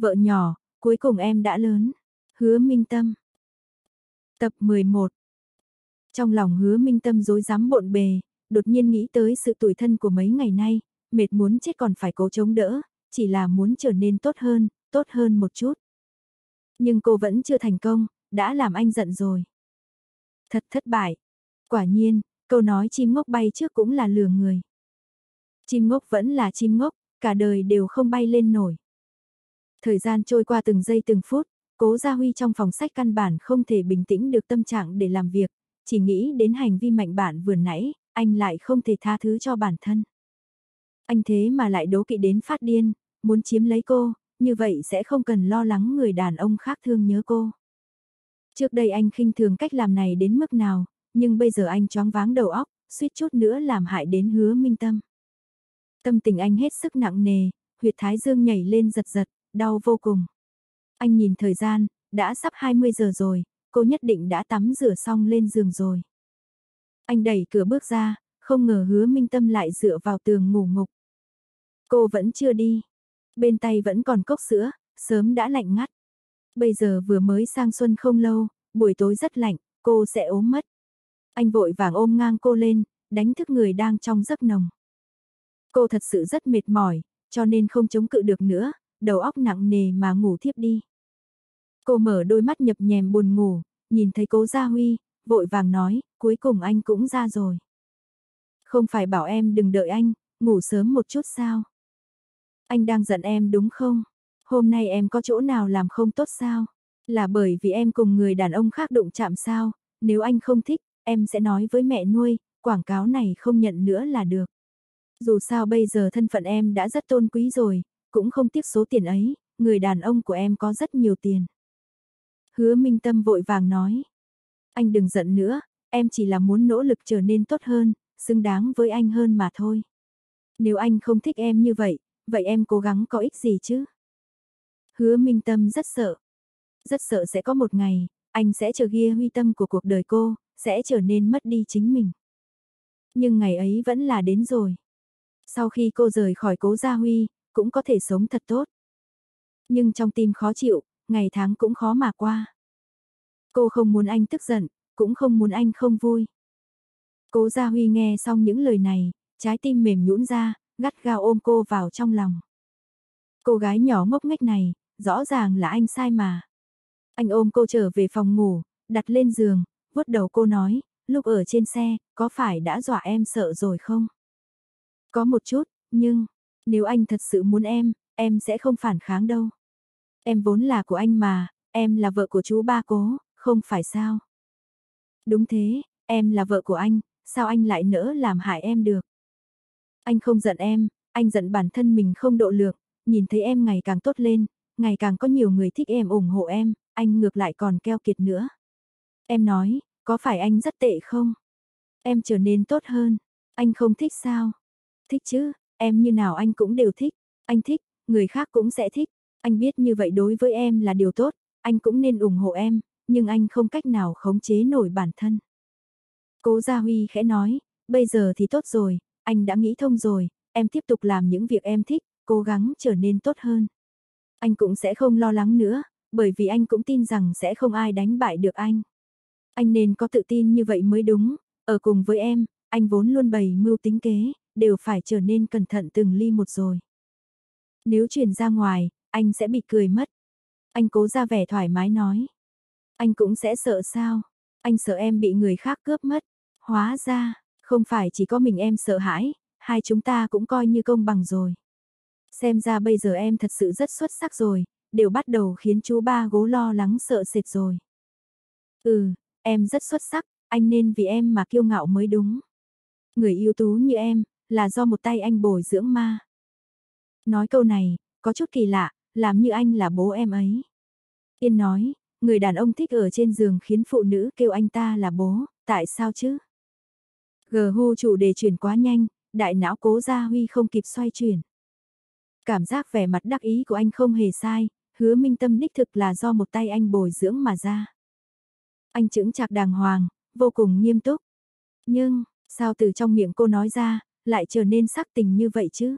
Vợ nhỏ, cuối cùng em đã lớn. Hứa Minh Tâm. Tập 11. Trong lòng Hứa Minh Tâm rối rắm bộn bề, đột nhiên nghĩ tới sự tủi thân của mấy ngày nay, mệt muốn chết còn phải cố chống đỡ, chỉ là muốn trở nên tốt hơn, tốt hơn một chút. Nhưng cô vẫn chưa thành công, đã làm anh giận rồi. Thật thất bại. Quả nhiên, câu nói chim ngốc bay trước cũng là lừa người. Chim ngốc vẫn là chim ngốc, cả đời đều không bay lên nổi. Thời gian trôi qua từng giây từng phút, cố Gia Huy trong phòng sách căn bản không thể bình tĩnh được tâm trạng để làm việc, chỉ nghĩ đến hành vi mạnh bạn vừa nãy, anh lại không thể tha thứ cho bản thân. Anh thế mà lại đố kỵ đến phát điên, muốn chiếm lấy cô, như vậy sẽ không cần lo lắng người đàn ông khác thương nhớ cô. Trước đây anh khinh thường cách làm này đến mức nào, nhưng bây giờ anh choáng váng đầu óc, suýt chút nữa làm hại đến hứa minh tâm. Tâm tình anh hết sức nặng nề, huyệt thái dương nhảy lên giật giật, đau vô cùng. Anh nhìn thời gian, đã sắp 20 giờ rồi, cô nhất định đã tắm rửa xong lên giường rồi. Anh đẩy cửa bước ra, không ngờ hứa minh tâm lại dựa vào tường ngủ ngục. Cô vẫn chưa đi. Bên tay vẫn còn cốc sữa, sớm đã lạnh ngắt. Bây giờ vừa mới sang xuân không lâu, buổi tối rất lạnh, cô sẽ ốm mất. Anh vội vàng ôm ngang cô lên, đánh thức người đang trong giấc nồng. Cô thật sự rất mệt mỏi, cho nên không chống cự được nữa, đầu óc nặng nề mà ngủ thiếp đi. Cô mở đôi mắt nhập nhèm buồn ngủ, nhìn thấy cố Gia Huy, vội vàng nói, cuối cùng anh cũng ra rồi. Không phải bảo em đừng đợi anh, ngủ sớm một chút sao? Anh đang giận em đúng không? Hôm nay em có chỗ nào làm không tốt sao? Là bởi vì em cùng người đàn ông khác đụng chạm sao? Nếu anh không thích, em sẽ nói với mẹ nuôi, quảng cáo này không nhận nữa là được. Dù sao bây giờ thân phận em đã rất tôn quý rồi, cũng không tiếc số tiền ấy, người đàn ông của em có rất nhiều tiền. Hứa Minh Tâm vội vàng nói, anh đừng giận nữa, em chỉ là muốn nỗ lực trở nên tốt hơn, xứng đáng với anh hơn mà thôi. Nếu anh không thích em như vậy, vậy em cố gắng có ích gì chứ? Hứa Minh Tâm rất sợ. Rất sợ sẽ có một ngày, anh sẽ trở ghi huy tâm của cuộc đời cô, sẽ trở nên mất đi chính mình. Nhưng ngày ấy vẫn là đến rồi. Sau khi cô rời khỏi cố gia huy, cũng có thể sống thật tốt. Nhưng trong tim khó chịu, ngày tháng cũng khó mà qua. Cô không muốn anh tức giận, cũng không muốn anh không vui. Cố Gia Huy nghe xong những lời này, trái tim mềm nhũn ra, gắt gao ôm cô vào trong lòng. Cô gái nhỏ ngốc nghếch này, rõ ràng là anh sai mà. Anh ôm cô trở về phòng ngủ, đặt lên giường, vuốt đầu cô nói, lúc ở trên xe, có phải đã dọa em sợ rồi không? Có một chút, nhưng, nếu anh thật sự muốn em, em sẽ không phản kháng đâu. Em vốn là của anh mà, em là vợ của chú ba cố, không phải sao? Đúng thế, em là vợ của anh, sao anh lại nỡ làm hại em được? Anh không giận em, anh giận bản thân mình không độ lượng, nhìn thấy em ngày càng tốt lên, ngày càng có nhiều người thích em ủng hộ em, anh ngược lại còn keo kiệt nữa. Em nói, có phải anh rất tệ không? Em trở nên tốt hơn, anh không thích sao? Thích chứ, em như nào anh cũng đều thích, anh thích, người khác cũng sẽ thích, anh biết như vậy đối với em là điều tốt, anh cũng nên ủng hộ em, nhưng anh không cách nào khống chế nổi bản thân. Cố Gia Huy khẽ nói, bây giờ thì tốt rồi, anh đã nghĩ thông rồi, em tiếp tục làm những việc em thích, cố gắng trở nên tốt hơn. Anh cũng sẽ không lo lắng nữa, bởi vì anh cũng tin rằng sẽ không ai đánh bại được anh. Anh nên có tự tin như vậy mới đúng, ở cùng với em, anh vốn luôn bày mưu tính kế, đều phải trở nên cẩn thận từng ly một rồi. Nếu truyền ra ngoài, anh sẽ bị cười mất. Anh cố ra vẻ thoải mái nói. Anh cũng sẽ sợ sao? Anh sợ em bị người khác cướp mất. Hóa ra, không phải chỉ có mình em sợ hãi, hai chúng ta cũng coi như công bằng rồi. Xem ra bây giờ em thật sự rất xuất sắc rồi, đều bắt đầu khiến chú ba gố lo lắng sợ sệt rồi. Ừ, em rất xuất sắc, anh nên vì em mà kiêu ngạo mới đúng. Người ưu tú như em, là do một tay anh bồi dưỡng ma. Nói câu này, có chút kỳ lạ, làm như anh là bố em ấy. Yên nói, người đàn ông thích ở trên giường khiến phụ nữ kêu anh ta là bố, tại sao chứ? Gờ hô chủ đề chuyển quá nhanh, đại não cố gia huy không kịp xoay chuyển. Cảm giác vẻ mặt đắc ý của anh không hề sai, hứa minh tâm đích thực là do một tay anh bồi dưỡng mà ra. Anh chứng chạc đàng hoàng, vô cùng nghiêm túc. Nhưng, sao từ trong miệng cô nói ra, lại trở nên sắc tình như vậy chứ?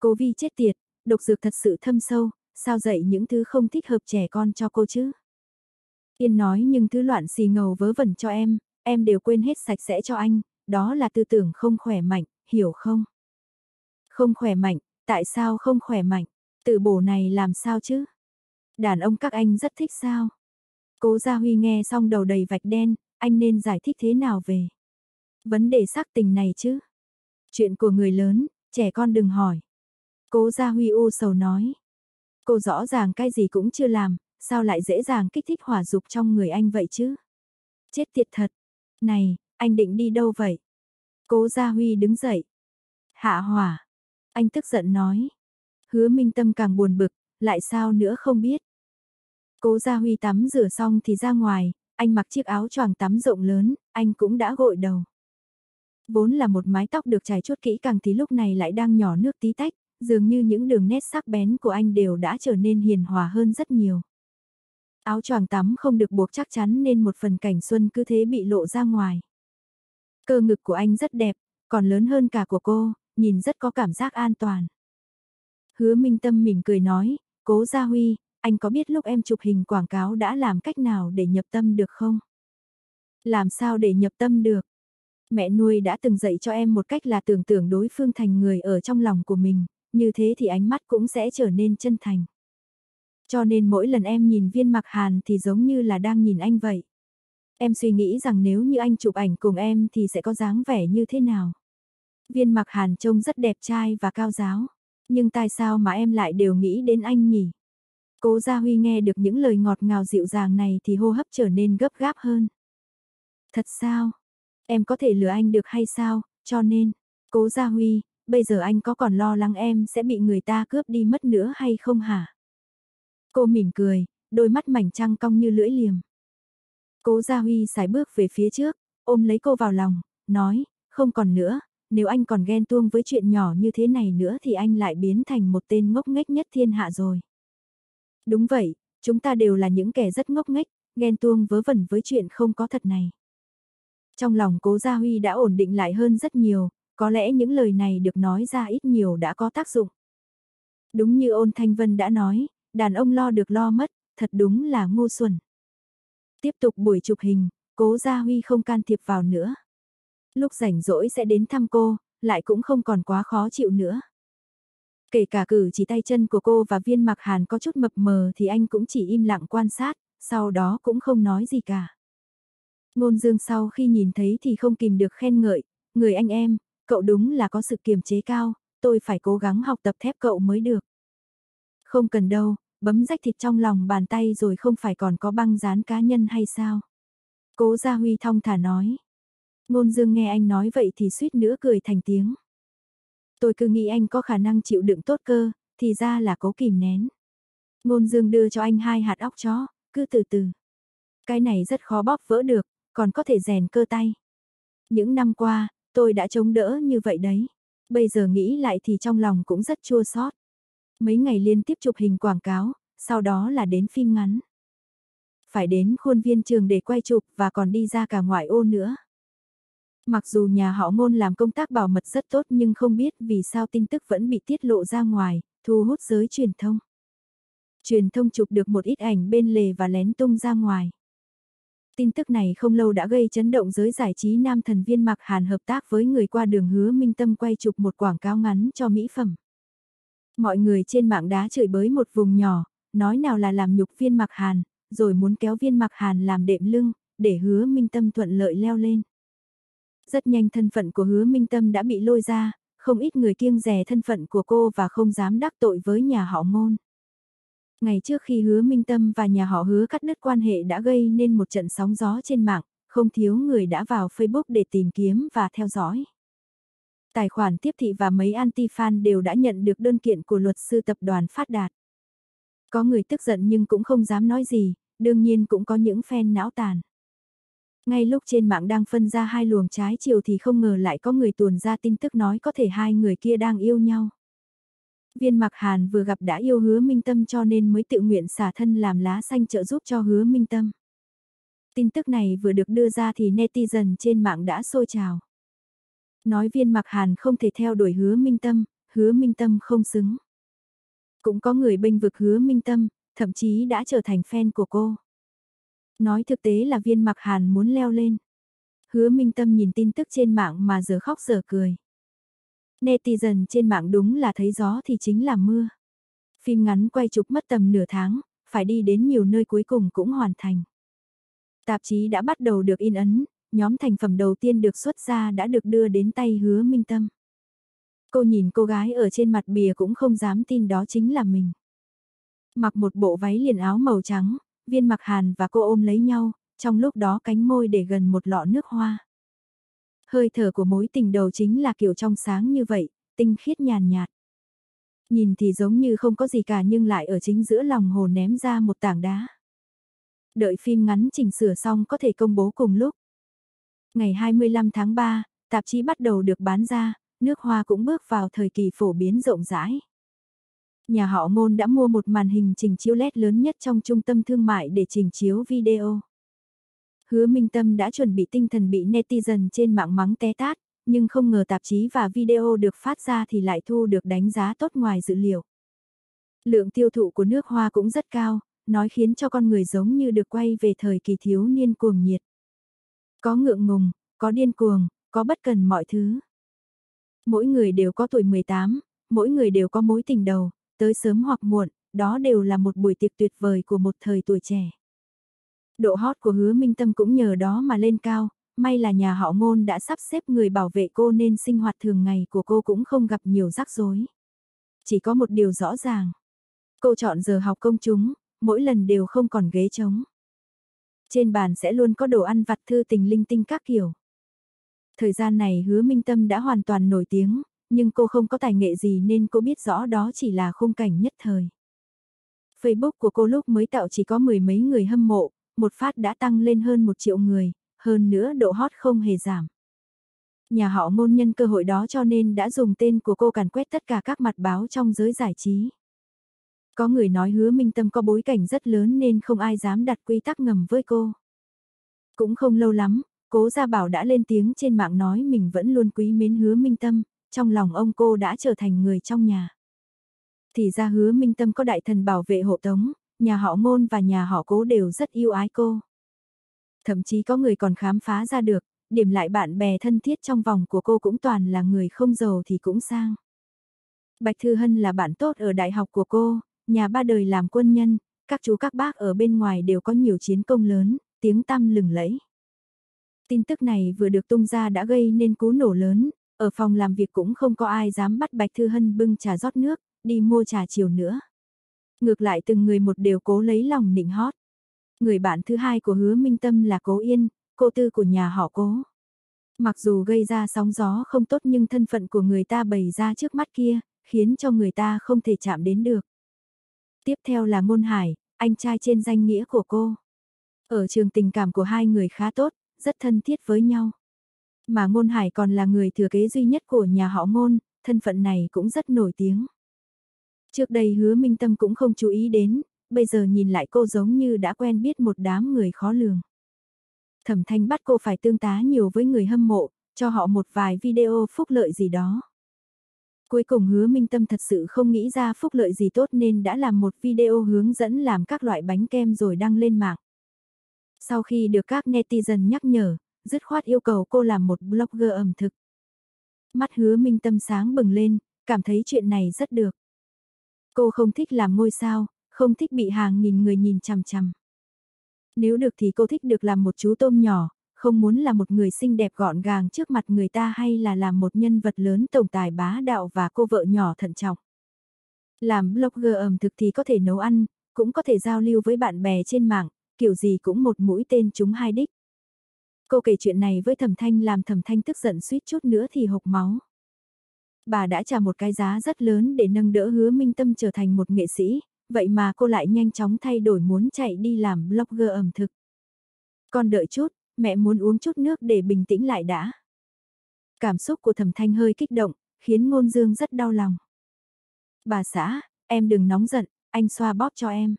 Cố vi chết tiệt, độc dược thật sự thâm sâu, sao dạy những thứ không thích hợp trẻ con cho cô chứ? Yên nói nhưng thứ loạn xì ngầu vớ vẩn cho em, em đều quên hết sạch sẽ cho anh, đó là tư tưởng không khỏe mạnh, hiểu không? Không khỏe mạnh, tại sao không khỏe mạnh? Tự bổ này làm sao chứ? Đàn ông các anh rất thích sao? Cố Gia Huy nghe xong đầu đầy vạch đen, anh nên giải thích thế nào về? Vấn đề xác tình này chứ? Chuyện của người lớn, trẻ con đừng hỏi. Cố Gia Huy u sầu nói. Cô rõ ràng cái gì cũng chưa làm, sao lại dễ dàng kích thích hỏa dục trong người anh vậy chứ? Chết tiệt thật. Này, anh định đi đâu vậy? Cố Gia Huy đứng dậy. Hạ hỏa. Anh tức giận nói. Hứa Minh Tâm càng buồn bực, lại sao nữa không biết. Cố Gia Huy tắm rửa xong thì ra ngoài, anh mặc chiếc áo choàng tắm rộng lớn, anh cũng đã gội đầu. Vốn là một mái tóc được trải chuốt kỹ càng thì lúc này lại đang nhỏ nước tí tách, dường như những đường nét sắc bén của anh đều đã trở nên hiền hòa hơn rất nhiều. Áo choàng tắm không được buộc chắc chắn nên một phần cảnh xuân cứ thế bị lộ ra ngoài. Cơ ngực của anh rất đẹp, còn lớn hơn cả của cô, nhìn rất có cảm giác an toàn. Hứa Minh Tâm mỉm cười nói, cố Gia Huy, anh có biết lúc em chụp hình quảng cáo đã làm cách nào để nhập tâm được không? Làm sao để nhập tâm được? Mẹ nuôi đã từng dạy cho em một cách là tưởng tượng đối phương thành người ở trong lòng của mình, như thế thì ánh mắt cũng sẽ trở nên chân thành. Cho nên mỗi lần em nhìn viên mặc hàn thì giống như là đang nhìn anh vậy. Em suy nghĩ rằng nếu như anh chụp ảnh cùng em thì sẽ có dáng vẻ như thế nào. Viên mặc hàn trông rất đẹp trai và cao giáo. Nhưng tại sao mà em lại đều nghĩ đến anh nhỉ? Cố Gia Huy nghe được những lời ngọt ngào dịu dàng này thì hô hấp trở nên gấp gáp hơn. Thật sao? Em có thể lừa anh được hay sao? Cho nên, Cố Gia Huy, bây giờ anh có còn lo lắng em sẽ bị người ta cướp đi mất nữa hay không hả? Cô mỉm cười, đôi mắt mảnh trăng cong như lưỡi liềm. Cố Gia Huy sải bước về phía trước, ôm lấy cô vào lòng, nói, không còn nữa, nếu anh còn ghen tuông với chuyện nhỏ như thế này nữa thì anh lại biến thành một tên ngốc nghếch nhất thiên hạ rồi. Đúng vậy, chúng ta đều là những kẻ rất ngốc nghếch, ghen tuông vớ vẩn với chuyện không có thật này. Trong lòng cố Gia Huy đã ổn định lại hơn rất nhiều, có lẽ những lời này được nói ra ít nhiều đã có tác dụng. Đúng như ôn Thanh Vân đã nói, đàn ông lo được lo mất, thật đúng là ngu xuẩn. Tiếp tục buổi chụp hình, cố Gia Huy không can thiệp vào nữa. Lúc rảnh rỗi sẽ đến thăm cô, lại cũng không còn quá khó chịu nữa. Kể cả cử chỉ tay chân của cô và viên mặc hàn có chút mập mờ thì anh cũng chỉ im lặng quan sát, sau đó cũng không nói gì cả. Ngôn dương sau khi nhìn thấy thì không kìm được khen ngợi, người anh em, cậu đúng là có sự kiềm chế cao, tôi phải cố gắng học tập thép cậu mới được. Không cần đâu, bấm rách thịt trong lòng bàn tay rồi không phải còn có băng dán cá nhân hay sao? Cố Gia Huy thong thả nói. Ngôn dương nghe anh nói vậy thì suýt nữa cười thành tiếng. Tôi cứ nghĩ anh có khả năng chịu đựng tốt cơ, thì ra là cố kìm nén. Ngôn dương đưa cho anh hai hạt óc chó, cứ từ từ. Cái này rất khó bóp vỡ được, còn có thể rèn cơ tay. Những năm qua, tôi đã chống đỡ như vậy đấy. Bây giờ nghĩ lại thì trong lòng cũng rất chua xót. Mấy ngày liên tiếp chụp hình quảng cáo, sau đó là đến phim ngắn. Phải đến khuôn viên trường để quay chụp và còn đi ra cả ngoại ô nữa. Mặc dù nhà họ ngôn làm công tác bảo mật rất tốt nhưng không biết vì sao tin tức vẫn bị tiết lộ ra ngoài, thu hút giới truyền thông. Truyền thông chụp được một ít ảnh bên lề và lén tung ra ngoài. Tin tức này không lâu đã gây chấn động giới giải trí nam thần viên Mạc Hàn hợp tác với người qua đường hứa Minh Tâm quay chụp một quảng cáo ngắn cho mỹ phẩm. Mọi người trên mạng đá chửi bới một vùng nhỏ, nói nào là làm nhục viên Mạc Hàn, rồi muốn kéo viên Mạc Hàn làm đệm lưng, để hứa Minh Tâm thuận lợi leo lên. Rất nhanh thân phận của hứa Minh Tâm đã bị lôi ra, không ít người kiêng rè thân phận của cô và không dám đắc tội với nhà họ ngôn. Ngày trước khi hứa Minh Tâm và nhà họ hứa cắt đứt quan hệ đã gây nên một trận sóng gió trên mạng, không thiếu người đã vào Facebook để tìm kiếm và theo dõi. Tài khoản tiếp thị và mấy anti-fan đều đã nhận được đơn kiện của luật sư tập đoàn Phát Đạt. Có người tức giận nhưng cũng không dám nói gì, đương nhiên cũng có những fan não tàn. Ngay lúc trên mạng đang phân ra hai luồng trái chiều thì không ngờ lại có người tuồn ra tin tức nói có thể hai người kia đang yêu nhau. Viên Mặc Hàn vừa gặp đã yêu hứa minh tâm cho nên mới tự nguyện xả thân làm lá xanh trợ giúp cho hứa minh tâm. Tin tức này vừa được đưa ra thì netizen trên mạng đã sôi trào. Nói viên Mặc Hàn không thể theo đuổi hứa minh tâm, hứa minh tâm không xứng. Cũng có người bênh vực hứa minh tâm, thậm chí đã trở thành fan của cô. Nói thực tế là viên mặc hàn muốn leo lên. Hứa minh tâm nhìn tin tức trên mạng mà giờ khóc giờ cười. Netizen trên mạng đúng là thấy gió thì chính là mưa. Phim ngắn quay chụp mất tầm nửa tháng, phải đi đến nhiều nơi cuối cùng cũng hoàn thành. Tạp chí đã bắt đầu được in ấn, nhóm thành phẩm đầu tiên được xuất ra đã được đưa đến tay hứa minh tâm. Cô nhìn cô gái ở trên mặt bìa cũng không dám tin đó chính là mình. Mặc một bộ váy liền áo màu trắng, viên mặc hàn và cô ôm lấy nhau, trong lúc đó cánh môi để gần một lọ nước hoa. Hơi thở của mối tình đầu chính là kiểu trong sáng như vậy, tinh khiết nhàn nhạt. Nhìn thì giống như không có gì cả nhưng lại ở chính giữa lòng hồ ném ra một tảng đá. Đợi phim ngắn chỉnh sửa xong có thể công bố cùng lúc. Ngày 25 tháng 3, tạp chí bắt đầu được bán ra, nước hoa cũng bước vào thời kỳ phổ biến rộng rãi. Nhà họ ngôn đã mua một màn hình trình chiếu LED lớn nhất trong trung tâm thương mại để trình chiếu video. Hứa Minh Tâm đã chuẩn bị tinh thần bị netizen trên mạng mắng té tát, nhưng không ngờ tạp chí và video được phát ra thì lại thu được đánh giá tốt ngoài dự liệu. Lượng tiêu thụ của nước hoa cũng rất cao, nói khiến cho con người giống như được quay về thời kỳ thiếu niên cuồng nhiệt. Có ngượng ngùng, có điên cuồng, có bất cần mọi thứ. Mỗi người đều có tuổi 18, mỗi người đều có mối tình đầu, tới sớm hoặc muộn, đó đều là một buổi tiệc tuyệt vời của một thời tuổi trẻ. Độ hot của hứa minh tâm cũng nhờ đó mà lên cao, may là nhà họ ngôn đã sắp xếp người bảo vệ cô nên sinh hoạt thường ngày của cô cũng không gặp nhiều rắc rối. Chỉ có một điều rõ ràng. Cô chọn giờ học công chúng, mỗi lần đều không còn ghế trống. Trên bàn sẽ luôn có đồ ăn vặt thư tình linh tinh các kiểu. Thời gian này hứa minh tâm đã hoàn toàn nổi tiếng, nhưng cô không có tài nghệ gì nên cô biết rõ đó chỉ là khung cảnh nhất thời. Facebook của cô lúc mới tạo chỉ có mười mấy người hâm mộ, một phát đã tăng lên hơn một triệu người, hơn nữa độ hot không hề giảm. Nhà họ ngôn nhân cơ hội đó cho nên đã dùng tên của cô càn quét tất cả các mặt báo trong giới giải trí. Có người nói hứa minh tâm có bối cảnh rất lớn nên không ai dám đặt quy tắc ngầm với cô. Cũng không lâu lắm, cố gia bảo đã lên tiếng trên mạng nói mình vẫn luôn quý mến hứa minh tâm, trong lòng ông cô đã trở thành người trong nhà. Thì ra hứa minh tâm có đại thần bảo vệ hộ tống, nhà họ ngôn và nhà họ cố đều rất yêu ái cô. Thậm chí có người còn khám phá ra được, điểm lại bạn bè thân thiết trong vòng của cô cũng toàn là người không giàu thì cũng sang. Bạch Thư Hân là bạn tốt ở đại học của cô, nhà ba đời làm quân nhân, các chú các bác ở bên ngoài đều có nhiều chiến công lớn, tiếng tăm lừng lẫy. Tin tức này vừa được tung ra đã gây nên cú nổ lớn, ở phòng làm việc cũng không có ai dám bắt Bạch Thư Hân bưng trà rót nước, đi mua trà chiều nữa. Ngược lại từng người một đều cố lấy lòng nịnh hót. Người bạn thứ hai của hứa minh tâm là Cố Yên, cô tư của nhà họ Cố. Mặc dù gây ra sóng gió không tốt nhưng thân phận của người ta bày ra trước mắt kia, khiến cho người ta không thể chạm đến được. Tiếp theo là Ngôn Hải, anh trai trên danh nghĩa của cô. Ở trường tình cảm của hai người khá tốt, rất thân thiết với nhau. Mà Ngôn Hải còn là người thừa kế duy nhất của nhà họ Ngôn, thân phận này cũng rất nổi tiếng. Trước đây hứa minh tâm cũng không chú ý đến, bây giờ nhìn lại cô giống như đã quen biết một đám người khó lường. Thẩm thanh bắt cô phải tương tá nhiều với người hâm mộ, cho họ một vài video phúc lợi gì đó. Cuối cùng hứa minh tâm thật sự không nghĩ ra phúc lợi gì tốt nên đã làm một video hướng dẫn làm các loại bánh kem rồi đăng lên mạng. Sau khi được các netizen nhắc nhở, dứt khoát yêu cầu cô làm một blogger ẩm thực. Mắt hứa minh tâm sáng bừng lên, cảm thấy chuyện này rất được. Cô không thích làm ngôi sao, không thích bị hàng nghìn người nhìn chằm chằm. Nếu được thì cô thích được làm một chú tôm nhỏ, không muốn là một người xinh đẹp gọn gàng trước mặt người ta hay là làm một nhân vật lớn tổng tài bá đạo và cô vợ nhỏ thận trọng. Làm blogger ẩm thực thì có thể nấu ăn, cũng có thể giao lưu với bạn bè trên mạng, kiểu gì cũng một mũi tên trúng hai đích. Cô kể chuyện này với thẩm thanh làm thẩm thanh tức giận suýt chút nữa thì hộc máu. Bà đã trả một cái giá rất lớn để nâng đỡ hứa minh tâm trở thành một nghệ sĩ, vậy mà cô lại nhanh chóng thay đổi muốn chạy đi làm blogger ẩm thực. Con đợi chút, mẹ muốn uống chút nước để bình tĩnh lại đã. Cảm xúc của thẩm thanh hơi kích động, khiến ngôn dương rất đau lòng. Bà xã, em đừng nóng giận, anh xoa bóp cho em.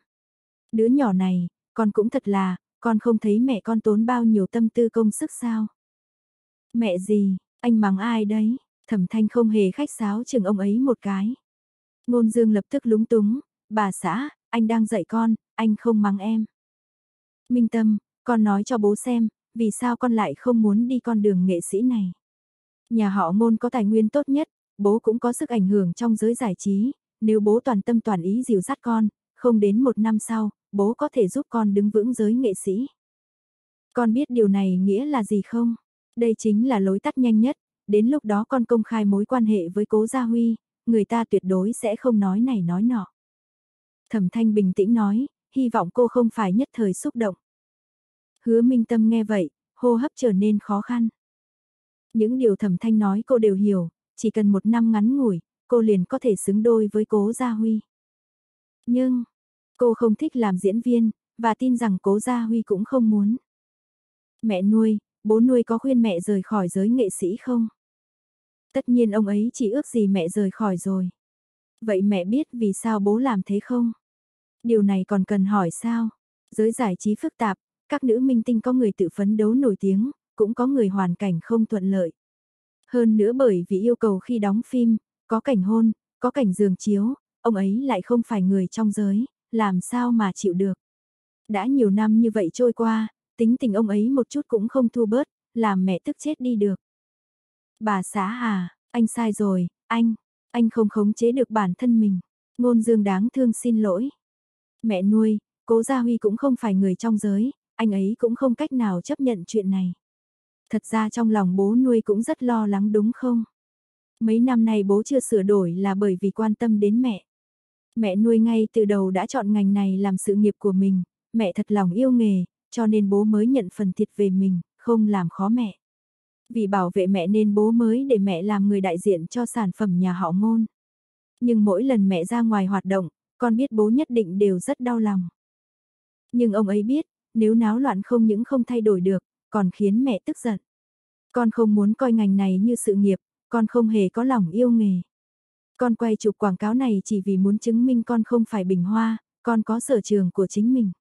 Đứa nhỏ này, con cũng thật là, con không thấy mẹ con tốn bao nhiêu tâm tư công sức sao. Mẹ gì, anh mắng ai đấy, thẩm thanh không hề khách sáo chừng ông ấy một cái. Ngôn dương lập tức lúng túng, bà xã, anh đang dạy con, anh không mắng em. Minh Tâm, con nói cho bố xem, vì sao con lại không muốn đi con đường nghệ sĩ này. Nhà họ ngôn có tài nguyên tốt nhất, bố cũng có sức ảnh hưởng trong giới giải trí, nếu bố toàn tâm toàn ý dìu dắt con, không đến một năm sau, bố có thể giúp con đứng vững giới nghệ sĩ. Con biết điều này nghĩa là gì không? Đây chính là lối tắt nhanh nhất, đến lúc đó con công khai mối quan hệ với cố Gia Huy, người ta tuyệt đối sẽ không nói này nói nọ. Thẩm Thanh bình tĩnh nói, hy vọng cô không phải nhất thời xúc động. Hứa Minh Tâm nghe vậy, hô hấp trở nên khó khăn. Những điều Thẩm Thanh nói cô đều hiểu, chỉ cần một năm ngắn ngủi, cô liền có thể xứng đôi với cố Gia Huy. Nhưng, cô không thích làm diễn viên, và tin rằng cố Gia Huy cũng không muốn. Mẹ nuôi, bố nuôi có khuyên mẹ rời khỏi giới nghệ sĩ không? Tất nhiên ông ấy chỉ ước gì mẹ rời khỏi rồi. Vậy mẹ biết vì sao bố làm thế không? Điều này còn cần hỏi sao? Giới giải trí phức tạp, các nữ minh tinh có người tự phấn đấu nổi tiếng, cũng có người hoàn cảnh không thuận lợi. Hơn nữa bởi vì yêu cầu khi đóng phim, có cảnh hôn, có cảnh giường chiếu, ông ấy lại không phải người trong giới, làm sao mà chịu được. Đã nhiều năm như vậy trôi qua, tính tình ông ấy một chút cũng không thu bớt, làm mẹ tức chết đi được. Bà xã à, anh sai rồi, anh, anh không khống chế được bản thân mình. Ngôn dương đáng thương xin lỗi. Mẹ nuôi, cố Gia Huy cũng không phải người trong giới, anh ấy cũng không cách nào chấp nhận chuyện này. Thật ra trong lòng bố nuôi cũng rất lo lắng đúng không? Mấy năm nay bố chưa sửa đổi là bởi vì quan tâm đến mẹ. Mẹ nuôi ngay từ đầu đã chọn ngành này làm sự nghiệp của mình, mẹ thật lòng yêu nghề, cho nên bố mới nhận phần thiệt về mình, không làm khó mẹ. Vì bảo vệ mẹ nên bố mới để mẹ làm người đại diện cho sản phẩm nhà họ ngôn. Nhưng mỗi lần mẹ ra ngoài hoạt động, con biết bố nhất định đều rất đau lòng. Nhưng ông ấy biết, nếu náo loạn không những không thay đổi được, còn khiến mẹ tức giận. Con không muốn coi ngành này như sự nghiệp, con không hề có lòng yêu nghề. Con quay chụp quảng cáo này chỉ vì muốn chứng minh con không phải bình hoa, con có sở trường của chính mình.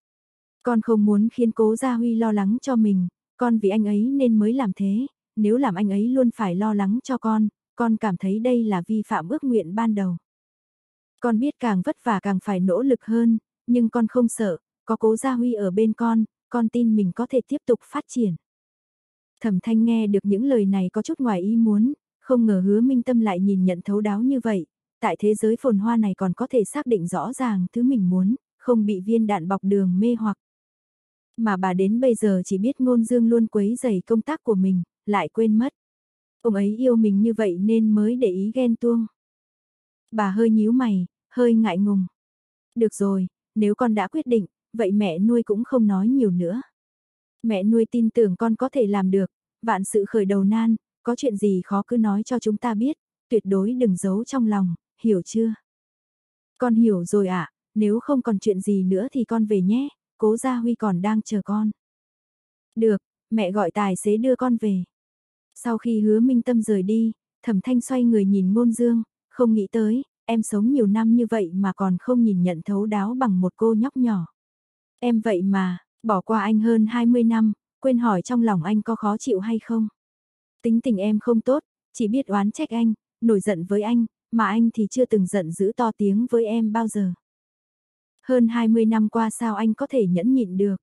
Con không muốn khiến cố Gia Huy lo lắng cho mình, con vì anh ấy nên mới làm thế, nếu làm anh ấy luôn phải lo lắng cho con, con cảm thấy đây là vi phạm ước nguyện ban đầu. Con biết càng vất vả càng phải nỗ lực hơn, nhưng con không sợ, có cố Gia Huy ở bên con, con tin mình có thể tiếp tục phát triển. Thẩm thanh nghe được những lời này có chút ngoài ý muốn, không ngờ hứa minh tâm lại nhìn nhận thấu đáo như vậy, tại thế giới phồn hoa này còn có thể xác định rõ ràng thứ mình muốn, không bị viên đạn bọc đường mê hoặc. Mà bà đến bây giờ chỉ biết ngôn dương luôn quấy dày công tác của mình, lại quên mất. Ông ấy yêu mình như vậy nên mới để ý ghen tuông. Bà hơi nhíu mày, hơi ngại ngùng. Được rồi, nếu con đã quyết định, vậy mẹ nuôi cũng không nói nhiều nữa. Mẹ nuôi tin tưởng con có thể làm được, vạn sự khởi đầu nan, có chuyện gì khó cứ nói cho chúng ta biết, tuyệt đối đừng giấu trong lòng, hiểu chưa? Con hiểu rồi ạ, à, nếu không còn chuyện gì nữa thì con về nhé, cố gia Huy còn đang chờ con. Được, mẹ gọi tài xế đưa con về. Sau khi hứa minh tâm rời đi, thẩm thanh xoay người nhìn ngôn dương, không nghĩ tới, em sống nhiều năm như vậy mà còn không nhìn nhận thấu đáo bằng một cô nhóc nhỏ. Em vậy mà, bỏ qua anh hơn 20 năm, quên hỏi trong lòng anh có khó chịu hay không. Tính tình em không tốt, chỉ biết oán trách anh, nổi giận với anh, mà anh thì chưa từng giận dữ to tiếng với em bao giờ. Hơn 20 năm qua sao anh có thể nhẫn nhịn được.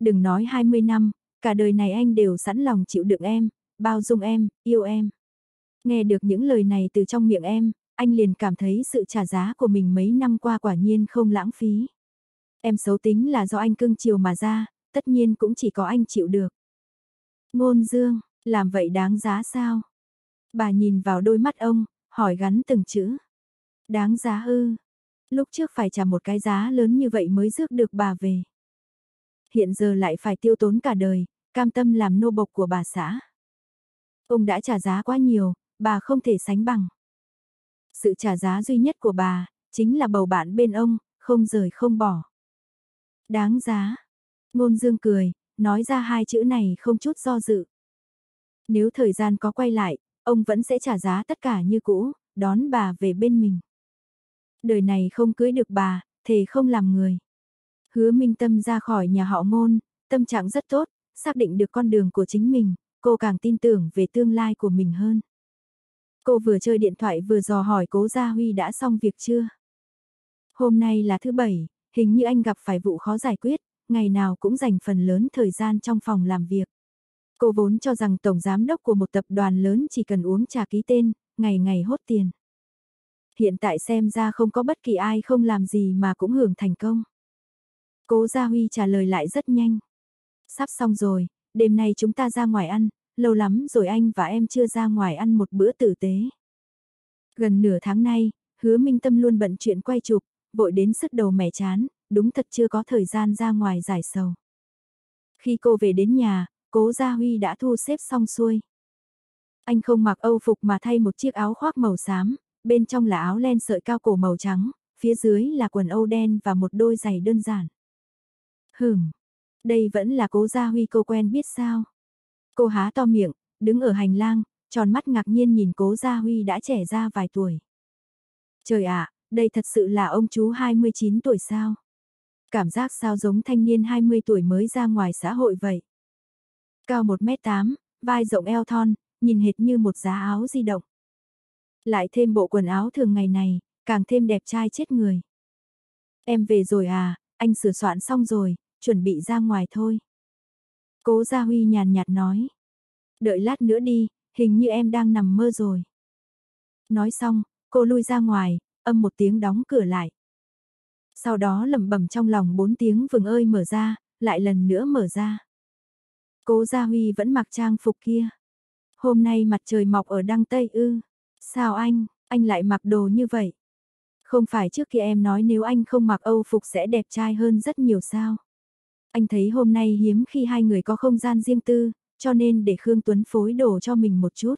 Đừng nói 20 năm, cả đời này anh đều sẵn lòng chịu đựng em, bao dung em, yêu em. Nghe được những lời này từ trong miệng em, anh liền cảm thấy sự trả giá của mình mấy năm qua quả nhiên không lãng phí. Em xấu tính là do anh cưng chiều mà ra, tất nhiên cũng chỉ có anh chịu được. Ngôn dương, làm vậy đáng giá sao? Bà nhìn vào đôi mắt ông, hỏi gắn từng chữ. Đáng giá ư. Lúc trước phải trả một cái giá lớn như vậy mới rước được bà về. Hiện giờ lại phải tiêu tốn cả đời, cam tâm làm nô bộc của bà xã. Ông đã trả giá quá nhiều, bà không thể sánh bằng. Sự trả giá duy nhất của bà, chính là bầu bạn bên ông, không rời không bỏ. Đáng giá. Ngôn dương cười, nói ra hai chữ này không chút do dự. Nếu thời gian có quay lại, ông vẫn sẽ trả giá tất cả như cũ, đón bà về bên mình. Đời này không cưới được bà, thề không làm người. Hứa Minh Tâm ra khỏi nhà họ ngôn, tâm trạng rất tốt, xác định được con đường của chính mình, cô càng tin tưởng về tương lai của mình hơn. Cô vừa chơi điện thoại vừa dò hỏi cố Gia Huy đã xong việc chưa. Hôm nay là thứ bảy, hình như anh gặp phải vụ khó giải quyết, ngày nào cũng dành phần lớn thời gian trong phòng làm việc. Cô vốn cho rằng tổng giám đốc của một tập đoàn lớn chỉ cần uống trà ký tên, ngày ngày hốt tiền. Hiện tại xem ra không có bất kỳ ai không làm gì mà cũng hưởng thành công. Cố Gia Huy trả lời lại rất nhanh. Sắp xong rồi, đêm nay chúng ta ra ngoài ăn, lâu lắm rồi anh và em chưa ra ngoài ăn một bữa tử tế. Gần nửa tháng nay, hứa Minh Tâm luôn bận chuyện quay chụp, vội đến sức đầu mẻ chán, đúng thật chưa có thời gian ra ngoài giải sầu. Khi cô về đến nhà, cố Gia Huy đã thu xếp xong xuôi. Anh không mặc âu phục mà thay một chiếc áo khoác màu xám, bên trong là áo len sợi cao cổ màu trắng, phía dưới là quần âu đen và một đôi giày đơn giản. Hừm, đây vẫn là cố Gia Huy cô quen biết sao. Cô há to miệng, đứng ở hành lang, tròn mắt ngạc nhiên nhìn cố Gia Huy đã trẻ ra vài tuổi. Trời ạ, đây thật sự là ông chú 29 tuổi sao? Cảm giác sao giống thanh niên 20 tuổi mới ra ngoài xã hội vậy? Cao 1m8, vai rộng eo thon, nhìn hệt như một giá áo di động. Lại thêm bộ quần áo thường ngày này, càng thêm đẹp trai chết người. Em về rồi à, anh sửa soạn xong rồi, chuẩn bị ra ngoài thôi. Cố Gia Huy nhàn nhạt nói. Đợi lát nữa đi, hình như em đang nằm mơ rồi. Nói xong, cô lui ra ngoài, âm một tiếng đóng cửa lại. Sau đó lẩm bẩm trong lòng bốn tiếng vừng ơi mở ra, lại lần nữa mở ra. Cố Gia Huy vẫn mặc trang phục kia. Hôm nay mặt trời mọc ở đăng Tây ư. Sao anh, anh lại mặc đồ như vậy? Không phải trước kia em nói nếu anh không mặc Âu phục sẽ đẹp trai hơn rất nhiều sao? Anh thấy hôm nay hiếm khi hai người có không gian riêng tư, cho nên để Khương Tuấn phối đồ cho mình một chút.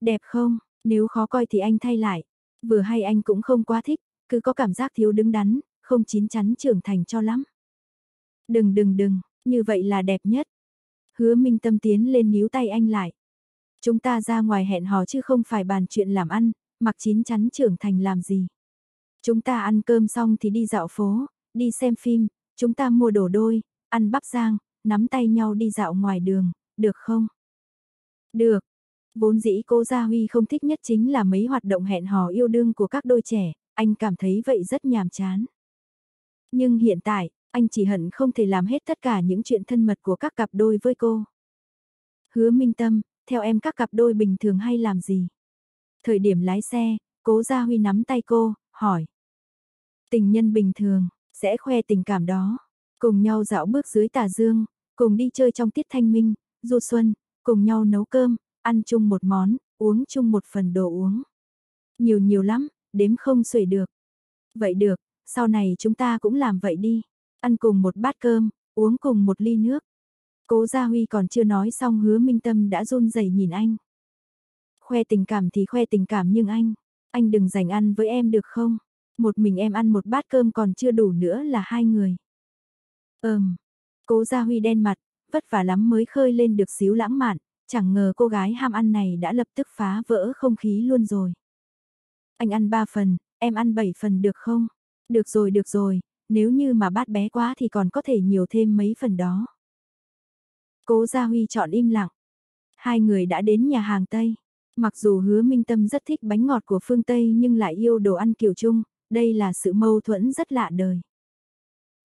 Đẹp không? Nếu khó coi thì anh thay lại. Vừa hay anh cũng không quá thích, cứ có cảm giác thiếu đứng đắn, không chín chắn trưởng thành cho lắm. Đừng đừng đừng, như vậy là đẹp nhất. Hứa Minh Tâm tiến lên níu tay anh lại. Chúng ta ra ngoài hẹn hò chứ không phải bàn chuyện làm ăn, mặc chín chắn trưởng thành làm gì. Chúng ta ăn cơm xong thì đi dạo phố, đi xem phim, chúng ta mua đồ đôi, ăn bắp rang, nắm tay nhau đi dạo ngoài đường, được không? Được. Vốn dĩ cô Gia Huy không thích nhất chính là mấy hoạt động hẹn hò yêu đương của các đôi trẻ, anh cảm thấy vậy rất nhàm chán. Nhưng hiện tại, anh chỉ hận không thể làm hết tất cả những chuyện thân mật của các cặp đôi với cô. Hứa Minh Tâm, theo em các cặp đôi bình thường hay làm gì? Thời điểm lái xe, cố Gia Huy nắm tay cô, hỏi. Tình nhân bình thường, sẽ khoe tình cảm đó. Cùng nhau dạo bước dưới tà dương, cùng đi chơi trong tiết thanh minh, du xuân, cùng nhau nấu cơm, ăn chung một món, uống chung một phần đồ uống. Nhiều nhiều lắm, đếm không xuể được. Vậy được, sau này chúng ta cũng làm vậy đi. Ăn cùng một bát cơm, uống cùng một ly nước. Cố Gia Huy còn chưa nói xong hứa minh tâm đã run rẩy nhìn anh. Khoe tình cảm thì khoe tình cảm nhưng anh, anh đừng dành ăn với em được không? Một mình em ăn một bát cơm còn chưa đủ nữa là hai người. Ừm, cố Gia Huy đen mặt, vất vả lắm mới khơi lên được xíu lãng mạn, chẳng ngờ cô gái ham ăn này đã lập tức phá vỡ không khí luôn rồi. Anh ăn ba phần, em ăn bảy phần được không? Được rồi được rồi, nếu như mà bát bé quá thì còn có thể nhiều thêm mấy phần đó. Cố Gia Huy chọn im lặng. Hai người đã đến nhà hàng Tây. Mặc dù hứa Minh Tâm rất thích bánh ngọt của phương Tây nhưng lại yêu đồ ăn kiểu Trung, đây là sự mâu thuẫn rất lạ đời.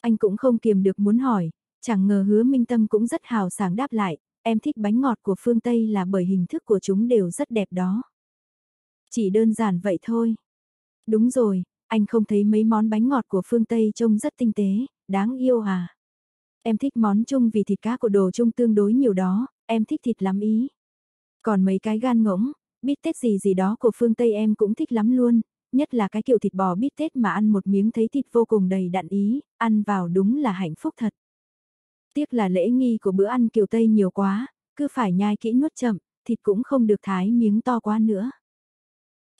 Anh cũng không kiềm được muốn hỏi, chẳng ngờ hứa Minh Tâm cũng rất hào sảng đáp lại, em thích bánh ngọt của phương Tây là bởi hình thức của chúng đều rất đẹp đó. Chỉ đơn giản vậy thôi. Đúng rồi, anh không thấy mấy món bánh ngọt của phương Tây trông rất tinh tế, đáng yêu à. Em thích món chung vì thịt cá của đồ chung tương đối nhiều đó, em thích thịt lắm ý. Còn mấy cái gan ngỗng, biết tết gì gì đó của phương Tây em cũng thích lắm luôn, nhất là cái kiểu thịt bò bít tết mà ăn một miếng thấy thịt vô cùng đầy đặn ý, ăn vào đúng là hạnh phúc thật. Tiếc là lễ nghi của bữa ăn kiểu Tây nhiều quá, cứ phải nhai kỹ nuốt chậm, thịt cũng không được thái miếng to quá nữa.